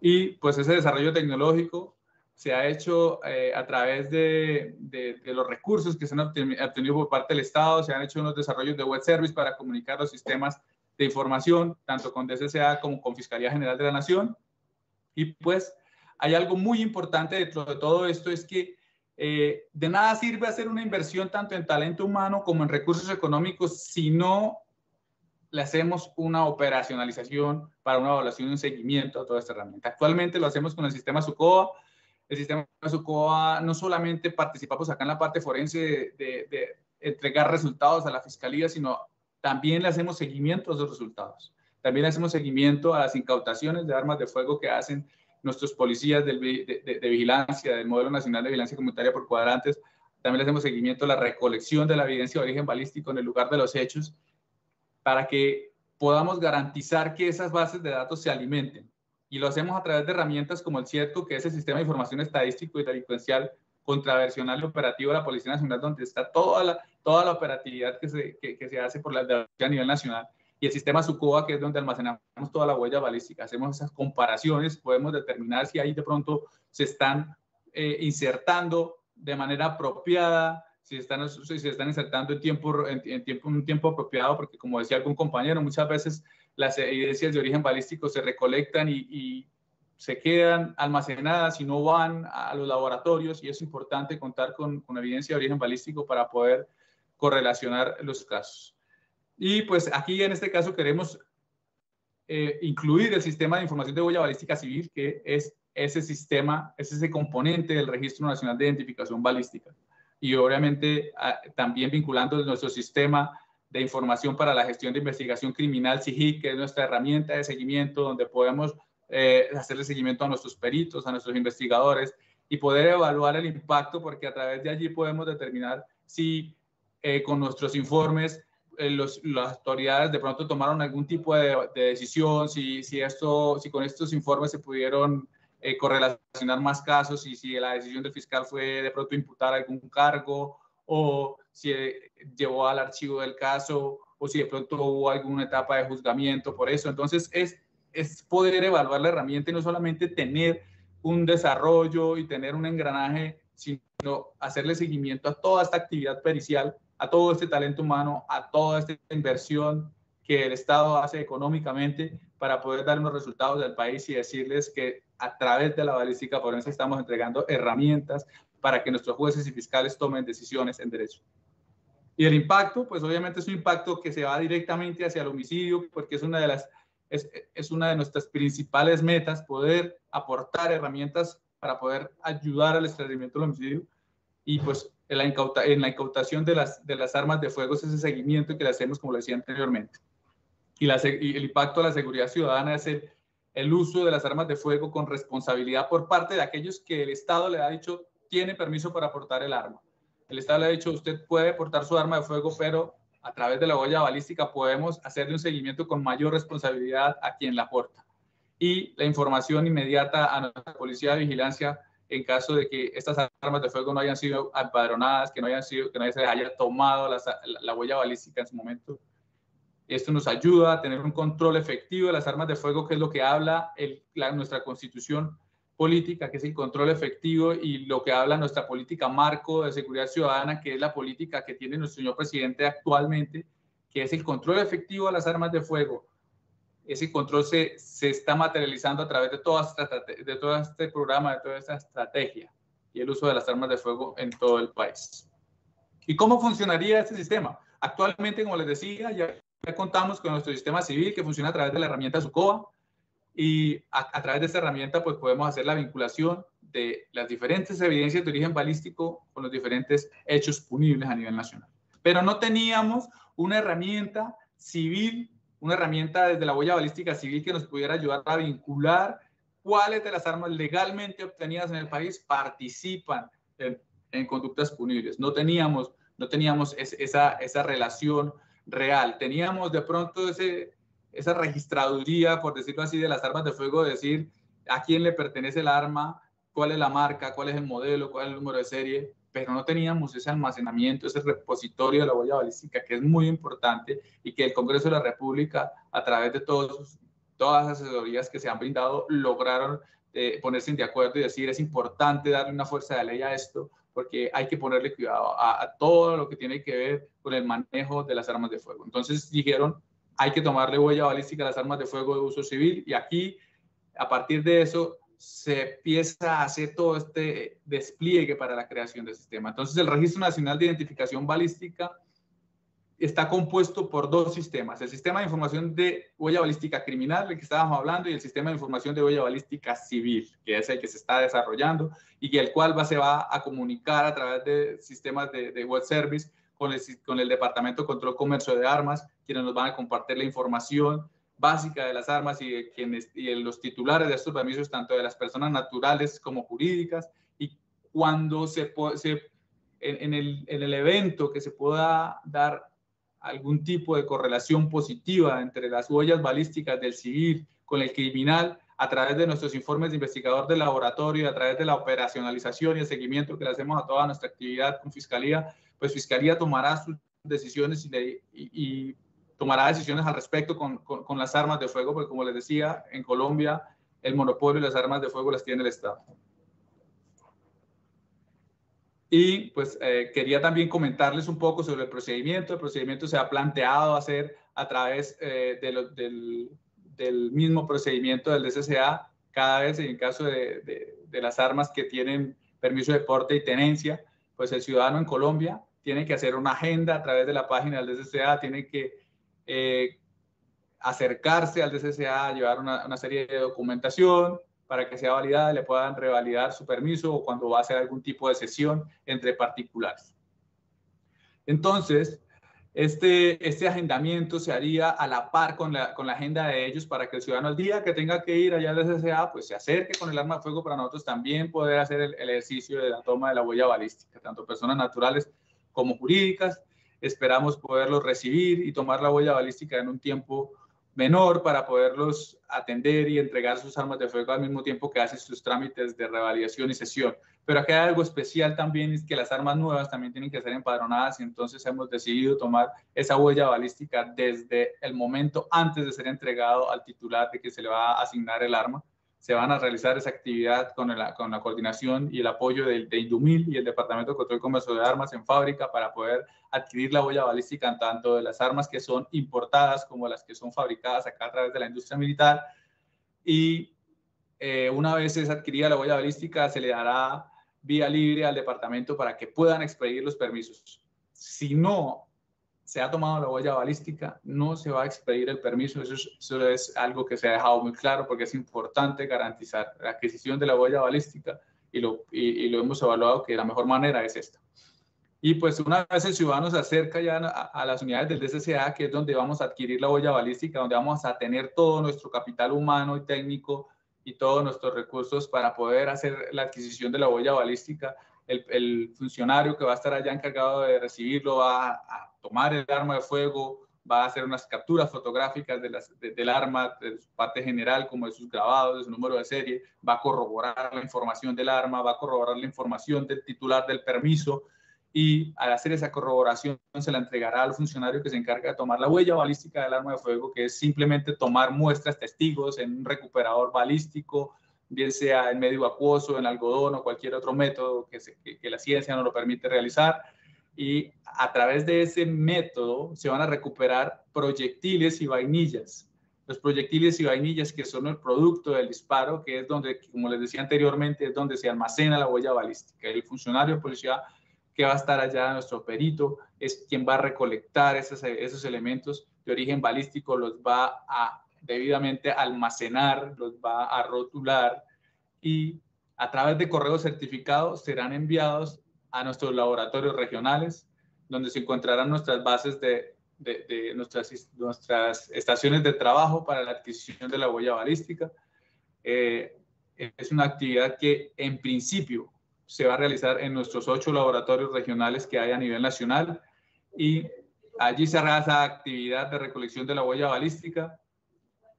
Y pues ese desarrollo tecnológico se ha hecho eh, a través de, de, los recursos que se han obtenido por parte del Estado, se han hecho unos desarrollos de web service para comunicar los sistemas de información, tanto con DCCA como con Fiscalía General de la Nación. Y pues hay algo muy importante dentro de todo esto, es que eh, de nada sirve hacer una inversión tanto en talento humano como en recursos económicos si no le hacemos una operacionalización para una evaluación y un seguimiento a toda esta herramienta. Actualmente lo hacemos con el sistema SUCOA. El sistema SUCOA no solamente participamos acá en la parte forense de, de entregar resultados a la fiscalía, sino también le hacemos seguimiento a esos resultados. También hacemos seguimiento a las incautaciones de armas de fuego que hacen nuestros policías de, vigilancia, del Modelo Nacional de Vigilancia Comunitaria por cuadrantes. También le hacemos seguimiento a la recolección de la evidencia de origen balístico en el lugar de los hechos para que podamos garantizar que esas bases de datos se alimenten. Y lo hacemos a través de herramientas como el CIERTO, que es el Sistema de Información Estadístico y Delincuencial Contraversional y Operativo de la Policía Nacional, donde está toda la, toda la operatividad que se, que, se hace por la a nivel nacional y el sistema SUCOA, que es donde almacenamos toda la huella balística. Hacemos esas comparaciones, podemos determinar si ahí de pronto se están eh, insertando de manera apropiada, si están, si se están insertando en tiempo, en, tiempo, un tiempo apropiado, porque como decía algún compañero, muchas veces las evidencias de origen balístico se recolectan y se quedan almacenadas y no van a los laboratorios y es importante contar con, con evidencia de origen balístico para poder correlacionar los casos. Y pues aquí en este caso queremos eh, incluir el sistema de información de huella balística civil, que es ese sistema, es ese componente del Registro Nacional de Identificación Balística. Y obviamente también vinculando nuestro sistema de información para la gestión de investigación criminal, SIGIC, que es nuestra herramienta de seguimiento, donde podemos eh, hacerle seguimiento a nuestros peritos, a nuestros investigadores y poder evaluar el impacto, porque a través de allí podemos determinar si eh, con nuestros informes eh, los, las autoridades de pronto tomaron algún tipo de, decisión, si, si, esto, si con estos informes se pudieron eh, correlacionar más casos y si la decisión del fiscal fue de pronto imputar algún cargo o si llevó al archivo del caso o si de pronto hubo alguna etapa de juzgamiento por eso. Entonces es, es poder evaluar la herramienta y no solamente tener un desarrollo y tener un engranaje, sino hacerle seguimiento a toda esta actividad pericial a todo este talento humano, a toda esta inversión que el Estado hace económicamente para poder dar unos resultados del país y decirles que a través de la balística forense estamos entregando herramientas para que nuestros jueces y fiscales tomen decisiones en derecho. Y el impacto, pues obviamente es un impacto que se va directamente hacia el homicidio, porque es una de las es, es una de nuestras principales metas, poder aportar herramientas para poder ayudar al esclarecimiento del homicidio. Y pues en la, en la incautación de las, de las armas de fuego es ese seguimiento que le hacemos, como le decía anteriormente. Y, la, el impacto a la seguridad ciudadana es el, el uso de las armas de fuego con responsabilidad por parte de aquellos que el Estado le ha dicho tiene permiso para portar el arma. El Estado le ha dicho usted puede portar su arma de fuego, pero a través de la huella balística podemos hacerle un seguimiento con mayor responsabilidad a quien la porta. Y la información inmediata a nuestra policía de vigilancia en caso de que estas armas de fuego no hayan sido empadronadas, que no hayan sido, que nadie se haya tomado la, la, huella balística en su momento. Esto nos ayuda a tener un control efectivo de las armas de fuego, que es lo que habla nuestra constitución política, que es el control efectivo, y lo que habla nuestra política marco de seguridad ciudadana, que es la política que tiene nuestro señor presidente actualmente, que es el control efectivo de las armas de fuego, ese control se, se está materializando a través de, toda de todo este programa, de toda esta estrategia y el uso de las armas de fuego en todo el país. ¿Y cómo funcionaría este sistema? Actualmente, como les decía, ya, contamos con nuestro sistema civil que funciona a través de la herramienta SUCOA y a, través de esta herramienta pues podemos hacer la vinculación de las diferentes evidencias de origen balístico con los diferentes hechos punibles a nivel nacional. Pero no teníamos una herramienta civil una herramienta desde la huella balística civil que nos pudiera ayudar a vincular cuáles de las armas legalmente obtenidas en el país participan en, conductas punibles. No teníamos, no teníamos esa, esa relación real. Teníamos de pronto ese, esa registraduría, por decirlo así, de las armas de fuego, decir a quién le pertenece el arma, cuál es la marca, cuál es el modelo, cuál es el número de serie, pero no teníamos ese almacenamiento, ese repositorio de la huella balística, que es muy importante y que el Congreso de la República, a través de todos, todas las asesorías que se han brindado, lograron eh, ponerse de acuerdo y decir, es importante darle una fuerza de ley a esto, porque hay que ponerle cuidado a, a todo lo que tiene que ver con el manejo de las armas de fuego. Entonces dijeron, hay que tomarle huella balística a las armas de fuego de uso civil y aquí, a partir de eso, se empieza a hacer todo este despliegue para la creación del sistema. Entonces, el Registro Nacional de Identificación Balística está compuesto por dos sistemas, el sistema de información de huella balística criminal, del que estábamos hablando, y el sistema de información de huella balística civil, que es el que se está desarrollando y el cual va, se va a comunicar a través de sistemas de, de web service con el, con el Departamento de Control Comercio de Armas, quienes nos van a compartir la información básica de las armas y de quienes y de los titulares de estos permisos, tanto de las personas naturales como jurídicas, y cuando se, se en, el, en el evento que se pueda dar algún tipo de correlación positiva entre las huellas balísticas del civil con el criminal, a través de nuestros informes de investigador de laboratorio, a través de la operacionalización y el seguimiento que le hacemos a toda nuestra actividad con Fiscalía, pues Fiscalía tomará sus decisiones y, y, tomará decisiones al respecto con, con, las armas de fuego, porque como les decía, en Colombia el monopolio de las armas de fuego las tiene el Estado. Y pues eh, quería también comentarles un poco sobre el procedimiento. El procedimiento se ha planteado hacer a través eh, de del, del, mismo procedimiento del DCCA, cada vez en caso de, de, de, las armas que tienen permiso de porte y tenencia, pues el ciudadano en Colombia tiene que hacer una agenda a través de la página del DCCA, tiene que eh, acercarse al DCCA, llevar una, serie de documentación, para que sea validada le puedan revalidar su permiso o cuando va a hacer algún tipo de sesión entre particulares. Entonces, este, este agendamiento se haría a la par con la, con la agenda de ellos para que el ciudadano el día que tenga que ir allá al DCCA, pues se acerque con el arma de fuego para nosotros también poder hacer el ejercicio de la toma de la huella balística, tanto personas naturales como jurídicas. Esperamos poderlos recibir y tomar la huella balística en un tiempo menor para poderlos atender y entregar sus armas de fuego al mismo tiempo que hacen sus trámites de revalidación y sesión. Pero aquí hay algo especial también, es que las armas nuevas también tienen que ser empadronadas y entonces hemos decidido tomar esa huella balística desde el momento antes de ser entregado al titular de que se le va a asignar el arma se van a realizar esa actividad con la, con la coordinación y el apoyo de, de, Indumil y el Departamento de Control y Comercio de Armas en fábrica para poder adquirir la huella balística tanto de las armas que son importadas como las que son fabricadas acá a través de la industria militar. Y eh, una vez es adquirida la huella balística, se le dará vía libre al departamento para que puedan expedir los permisos. Si no se ha tomado la huella balística, no se va a expedir el permiso. Eso es, algo que se ha dejado muy claro porque es importante garantizar la adquisición de la huella balística y lo, y, lo hemos evaluado que la mejor manera es esta. Y pues una vez el ciudadano se acerca ya a, a, las unidades del DCCA, que es donde vamos a adquirir la huella balística, donde vamos a tener todo nuestro capital humano y técnico y todos nuestros recursos para poder hacer la adquisición de la huella balística, el, funcionario que va a estar allá encargado de recibirlo va a, tomar el arma de fuego, va a hacer unas capturas fotográficas de las, del arma, de su parte general, como de sus grabados, de su número de serie, va a corroborar la información del arma, va a corroborar la información del titular del permiso y al hacer esa corroboración se la entregará al funcionario que se encarga de tomar la huella balística del arma de fuego, que es simplemente tomar muestras testigos en un recuperador balístico bien sea en medio acuoso, en algodón o cualquier otro método que, la ciencia no lo permite realizar. Y a través de ese método se van a recuperar proyectiles y vainillas. Los proyectiles y vainillas que son el producto del disparo, que es donde, como les decía anteriormente, es donde se almacena la huella balística. El funcionario de policía que va a estar allá, nuestro perito, es quien va a recolectar esos, esos elementos de origen balístico, los va a debidamente almacenar, los va a rotular y a través de correos certificados serán enviados a nuestros laboratorios regionales, donde se encontrarán nuestras bases de, de, nuestras, nuestras estaciones de trabajo para la adquisición de la huella balística. Eh, es una actividad que en principio se va a realizar en nuestros ocho laboratorios regionales que hay a nivel nacional y allí se hará esa actividad de recolección de la huella balística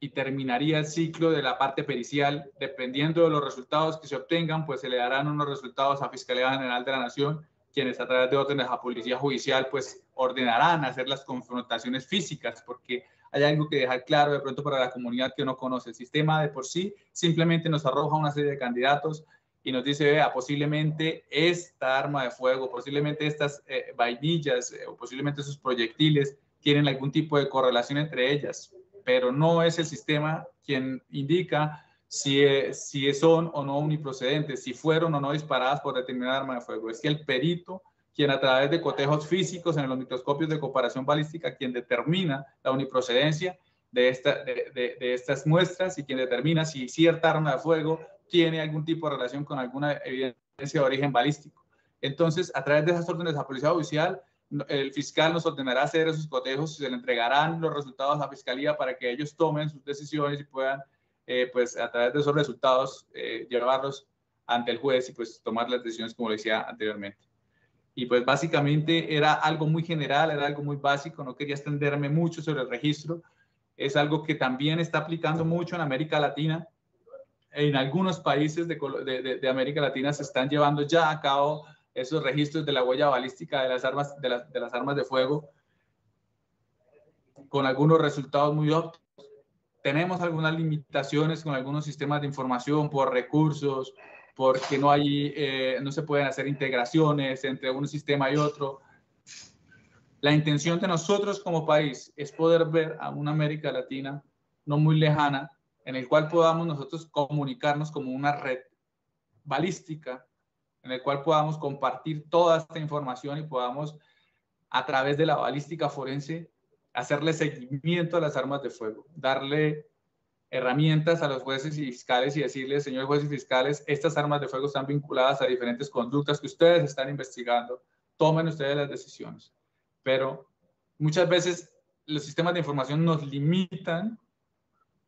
y terminaría el ciclo de la parte pericial. Dependiendo de los resultados que se obtengan, pues se le darán unos resultados a Fiscalía General de la Nación, quienes a través de órdenes a Policía Judicial, pues ordenarán hacer las confrontaciones físicas, porque hay algo que dejar claro de pronto para la comunidad que no conoce. El sistema de por sí simplemente nos arroja una serie de candidatos y nos dice, vea, posiblemente esta arma de fuego, posiblemente estas eh, vainillas eh, o posiblemente esos proyectiles tienen algún tipo de correlación entre ellas pero no es el sistema quien indica si, si son o no uniprocedentes, si fueron o no disparadas por determinada arma de fuego. Es que el perito, quien a través de cotejos físicos en los microscopios de comparación balística, quien determina la uniprocedencia de, esta, de, de, estas muestras y quien determina si cierta arma de fuego tiene algún tipo de relación con alguna evidencia de origen balístico. Entonces, a través de esas órdenes a policía judicial, el fiscal nos ordenará hacer esos cotejos y se le entregarán los resultados a la fiscalía para que ellos tomen sus decisiones y puedan, eh, pues, a través de esos resultados, eh, llevarlos ante el juez y pues tomar las decisiones como decía anteriormente. Y pues básicamente era algo muy general, era algo muy básico, no quería extenderme mucho sobre el registro. Es algo que también está aplicando mucho en América Latina. En algunos países de, de América Latina se están llevando ya a cabo esos registros de la huella balística de las armas de, las armas de fuego con algunos resultados muy óptimos. Tenemos algunas limitaciones con algunos sistemas de información por recursos, porque no, hay, eh, no se pueden hacer integraciones entre un sistema y otro. La intención de nosotros como país es poder ver a una América Latina no muy lejana, en el cual podamos nosotros comunicarnos como una red balística, en el cual podamos compartir toda esta información y podamos, a través de la balística forense, hacerle seguimiento a las armas de fuego, darle herramientas a los jueces y fiscales y decirles, señores jueces y fiscales, estas armas de fuego están vinculadas a diferentes conductas que ustedes están investigando, tomen ustedes las decisiones. Pero muchas veces los sistemas de información nos limitan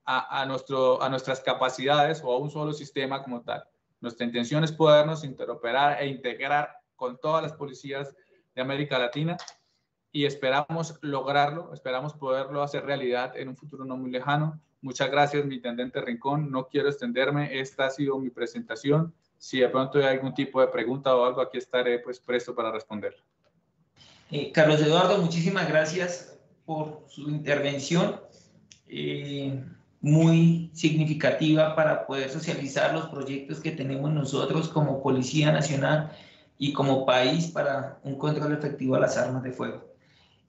a, nuestro, a nuestras capacidades o a un solo sistema como tal. Nuestra intención es podernos interoperar e integrar con todas las policías de América Latina y esperamos lograrlo, esperamos poderlo hacer realidad en un futuro no muy lejano Muchas gracias, mi intendente Rincón. No quiero extenderme. Esta ha sido mi presentación. Si de pronto hay algún tipo de pregunta o algo, aquí estaré pues presto para responder. Eh, Carlos Eduardo, muchísimas gracias por su intervención. Eh, muy significativa para poder socializar los proyectos que tenemos nosotros como Policía Nacional y como país para un control efectivo a las armas de fuego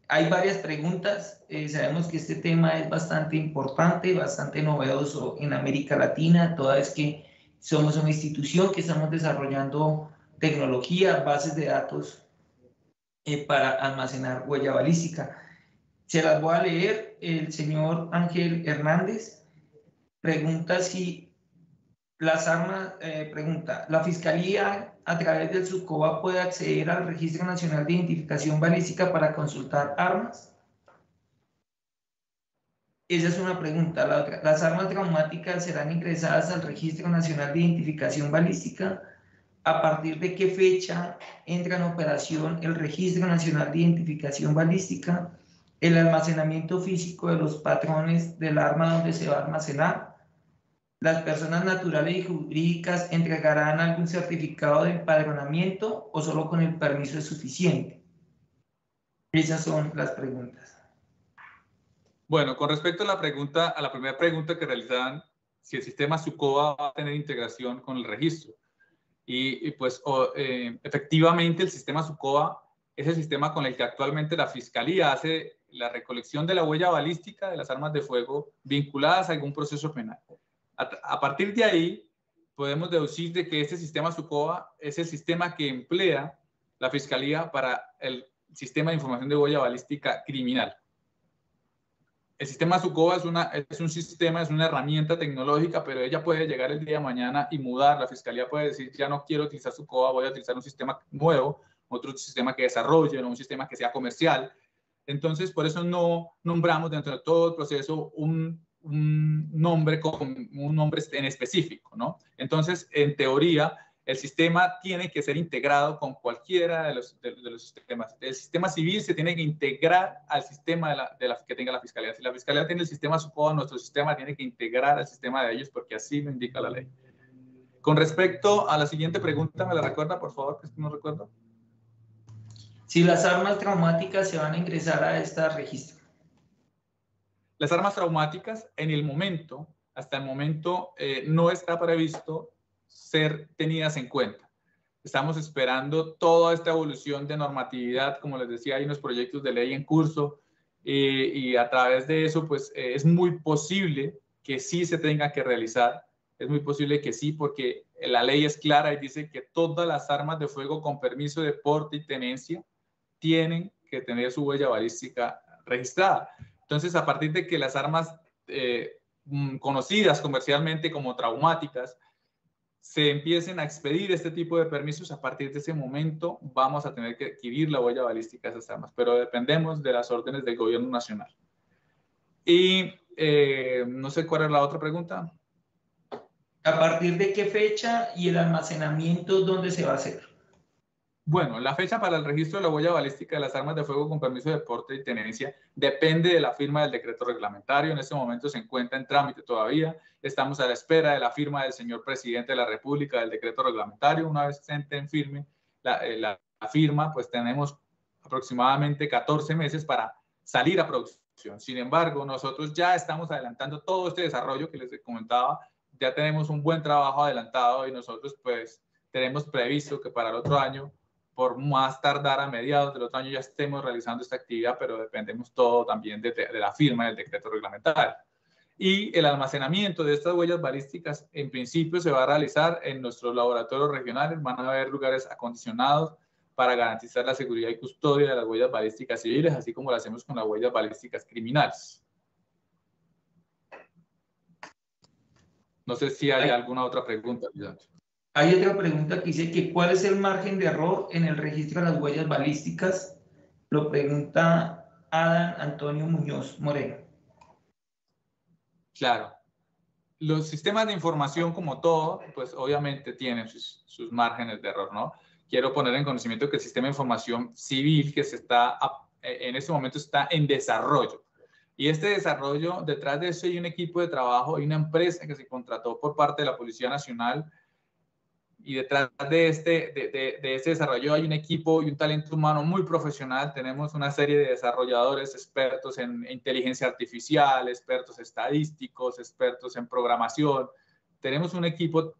hay varias preguntas. Eh, sabemos que este tema es bastante importante, bastante novedoso en América Latina, toda vez que somos una institución que estamos desarrollando tecnología, bases de datos eh, para almacenar huella balística. Se las voy a leer. El señor Ángel Hernández pregunta si las armas, eh, pregunta, ¿la Fiscalía a través del SUCOBA puede acceder al Registro Nacional de Identificación Balística para consultar armas? Esa es una pregunta. ¿las armas traumáticas serán ingresadas al Registro Nacional de Identificación Balística? ¿A partir de qué fecha entra en operación el Registro Nacional de Identificación Balística? ¿El almacenamiento físico de los patrones del arma donde se va a almacenar? Las personas naturales y jurídicas entregarán algún certificado de empadronamiento o solo con el permiso es suficiente? Esas son las preguntas. Bueno, con respecto a la pregunta, a la primera pregunta que realizaban, si el sistema SUCOBA va a tener integración con el registro. Y, pues eh, efectivamente el sistema SUCOBA es el sistema con el que actualmente la Fiscalía hace la recolección de la huella balística de las armas de fuego vinculadas a algún proceso penal. A, partir de ahí, podemos deducir de que este sistema SUCOA es el sistema que emplea la Fiscalía para el sistema de información de huella balística criminal. El sistema SUCOA es, una, es un sistema, es una herramienta tecnológica, pero ella puede llegar el día de mañana y mudar. La Fiscalía puede decir, ya no quiero utilizar SUCOA, voy a utilizar un sistema nuevo, otro sistema que desarrolle, un sistema que sea comercial. Entonces, por eso no nombramos dentro de todo el proceso un un nombre con un nombre en específico, ¿no? Entonces, en teoría, el sistema tiene que ser integrado con cualquiera de los, de, los sistemas. El sistema civil se tiene que integrar al sistema de la, de la, que tenga la fiscalía. Si la fiscalía tiene el sistema SUCOA, nuestro sistema tiene que integrar al sistema de ellos porque así lo indica la ley. Con respecto a la siguiente pregunta, ¿me la recuerda, por favor? Que no recuerdo. Si las armas traumáticas se van a ingresar a este registro. Las armas traumáticas, en el momento, hasta el momento, eh, no está previsto ser tenidas en cuenta. Estamos esperando toda esta evolución de normatividad, como les decía, hay unos proyectos de ley en curso eh, y a través de eso, pues eh, es muy posible que sí se tenga que realizar, es muy posible que sí, porque la ley es clara y dice que todas las armas de fuego con permiso de porte y tenencia tienen que tener su huella balística registrada. Entonces, a partir de que las armas eh, mm, conocidas comercialmente como traumáticas se empiecen a expedir este tipo de permisos, a partir de ese momento vamos a tener que adquirir la huella balística de esas armas, pero dependemos de las órdenes del gobierno nacional. Y eh, no sé cuál es la otra pregunta. ¿A partir de qué fecha y el almacenamiento dónde se va a hacer? Bueno, la fecha para el registro de la huella balística de las armas de fuego con permiso de porte y tenencia depende de la firma del decreto reglamentario. En este momento se encuentra en trámite todavía. Estamos a la espera de la firma del señor presidente de la República del decreto reglamentario. Una vez se en firme eh, la, la firma, pues tenemos aproximadamente 14 meses para salir a producción. Sin embargo, nosotros ya estamos adelantando todo este desarrollo que les comentaba. Ya tenemos un buen trabajo adelantado y nosotros pues tenemos previsto que para el otro año por más tardar a mediados del otro año ya estemos realizando esta actividad, pero dependemos todo también de, la firma del decreto reglamentario. Y el almacenamiento de estas huellas balísticas en principio se va a realizar en nuestros laboratorios regionales, van a haber lugares acondicionados para garantizar la seguridad y custodia de las huellas balísticas civiles, así como lo hacemos con las huellas balísticas criminales. No sé si hay alguna otra pregunta. Hay otra pregunta que dice que cuál es el margen de error en el registro de las huellas balísticas. Lo pregunta Adam Antonio Muñoz Moreno. Claro. Los sistemas de información como todo, pues obviamente tienen sus, sus márgenes de error, ¿no? Quiero poner en conocimiento que el sistema de información civil que se está, en este momento está en desarrollo. Y este desarrollo, detrás de eso hay un equipo de trabajo, hay una empresa que se contrató por parte de la Policía Nacional y detrás de este, de, de, este desarrollo hay un equipo y un talento humano muy profesional. Tenemos una serie de desarrolladores expertos en inteligencia artificial, expertos estadísticos, expertos en programación. Tenemos un equipo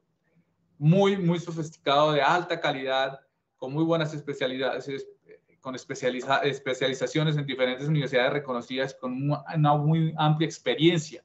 muy, muy sofisticado, de alta calidad, con muy buenas especialidades, con especializa, especializaciones en diferentes universidades reconocidas, con una muy amplia experiencia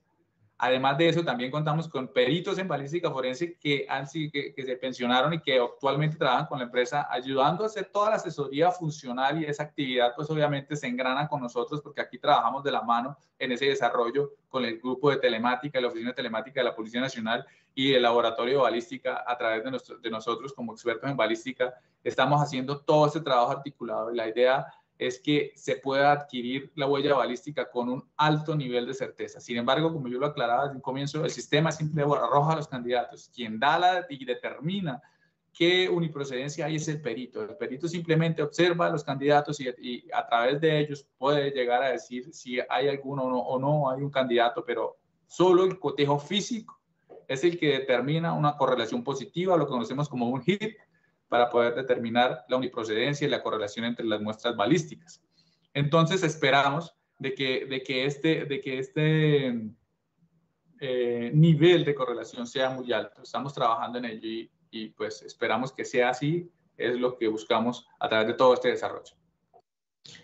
Además de eso, también contamos con peritos en balística forense que, han, que, se pensionaron y que actualmente trabajan con la empresa ayudando a toda la asesoría funcional y esa actividad pues obviamente se engrana con nosotros porque aquí trabajamos de la mano en ese desarrollo con el grupo de telemática, la oficina de telemática de la Policía Nacional y el laboratorio de balística a través de, de nosotros como expertos en balística. Estamos haciendo todo ese trabajo articulado y la idea es que se pueda adquirir la huella balística con un alto nivel de certeza. Sin embargo, como yo lo aclaraba desde un comienzo, el sistema simplemente arroja a los candidatos. Quien da la y determina qué uniprocedencia hay es el perito. El perito simplemente observa a los candidatos y, a través de ellos puede llegar a decir si hay alguno o no, hay un candidato, pero solo el cotejo físico es el que determina una correlación positiva, lo conocemos como un hit, para poder determinar la uniprocedencia y la correlación entre las muestras balísticas. Entonces esperamos de que, de que este, de que este eh, nivel de correlación sea muy alto. Estamos trabajando en ello y, y pues esperamos que sea así. Es lo que buscamos a través de todo este desarrollo.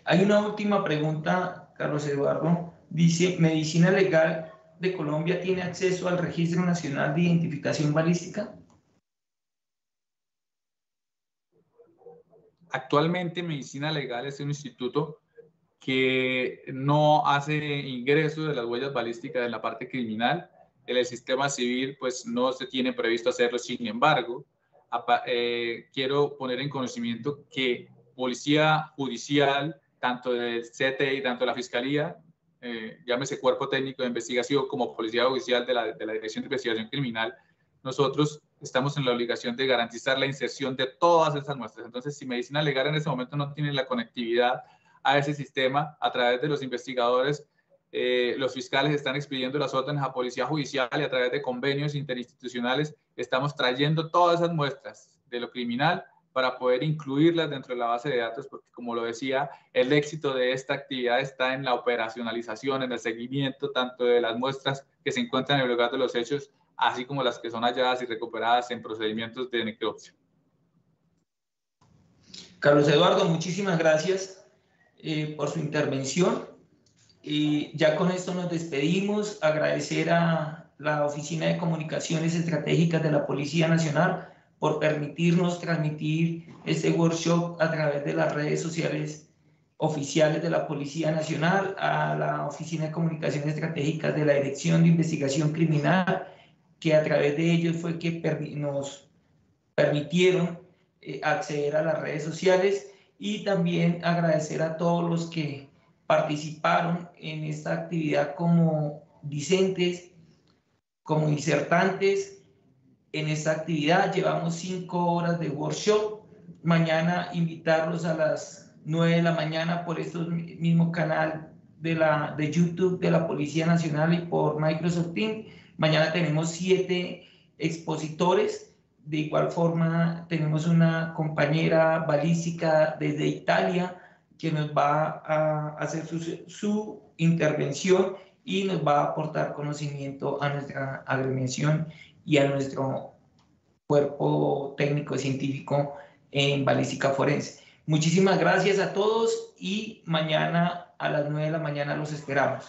Hay una última pregunta, Carlos Eduardo. Dice, ¿Medicina Legal de Colombia tiene acceso al Registro Nacional de Identificación Balística? Actualmente Medicina Legal es un instituto que no hace ingreso de las huellas balísticas en la parte criminal. En el sistema civil, pues no se tiene previsto hacerlo. Sin embargo, eh, quiero poner en conocimiento que Policía Judicial, tanto del CTI, tanto de la Fiscalía, eh, llámese Cuerpo Técnico de Investigación como Policía Judicial de la, de la Dirección de Investigación Criminal, nosotros estamos en la obligación de garantizar la inserción de todas esas muestras. Entonces, si medicina legal en ese momento no tiene la conectividad a ese sistema, a través de los investigadores, eh, los fiscales están expidiendo las órdenes a policía judicial y a través de convenios interinstitucionales estamos trayendo todas esas muestras de lo criminal para poder incluirlas dentro de la base de datos, porque como lo decía, el éxito de esta actividad está en la operacionalización, en el seguimiento tanto de las muestras que se encuentran en el lugar de los hechos, así como las que son halladas y recuperadas en procedimientos de necropsia. Carlos Eduardo, muchísimas gracias eh, por su intervención. Y ya con esto nos despedimos. Agradecer a la Oficina de Comunicaciones Estratégicas de la Policía Nacional por permitirnos transmitir este workshop a través de las redes sociales oficiales de la Policía Nacional, a la Oficina de Comunicaciones Estratégicas de la Dirección de Investigación Criminal que a través de ellos fue que nos permitieron eh, acceder a las redes sociales y también agradecer a todos los que participaron en esta actividad como discentes, como disertantes. En esta actividad llevamos cinco horas de workshop. Mañana invitarlos a las nueve de la mañana por este mismo canal de, la, de YouTube de la Policía Nacional y por Microsoft Teams. Mañana tenemos siete expositores. De igual forma, tenemos una compañera balística desde Italia que nos va a hacer su, intervención y nos va a aportar conocimiento a nuestra agremiación y a nuestro cuerpo técnico científico en balística forense. Muchísimas gracias a todos y mañana a las 9 de la mañana los esperamos.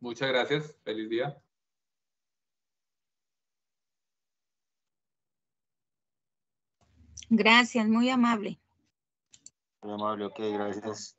Muchas gracias. Feliz día. Gracias, muy amable. Muy amable, ok, gracias.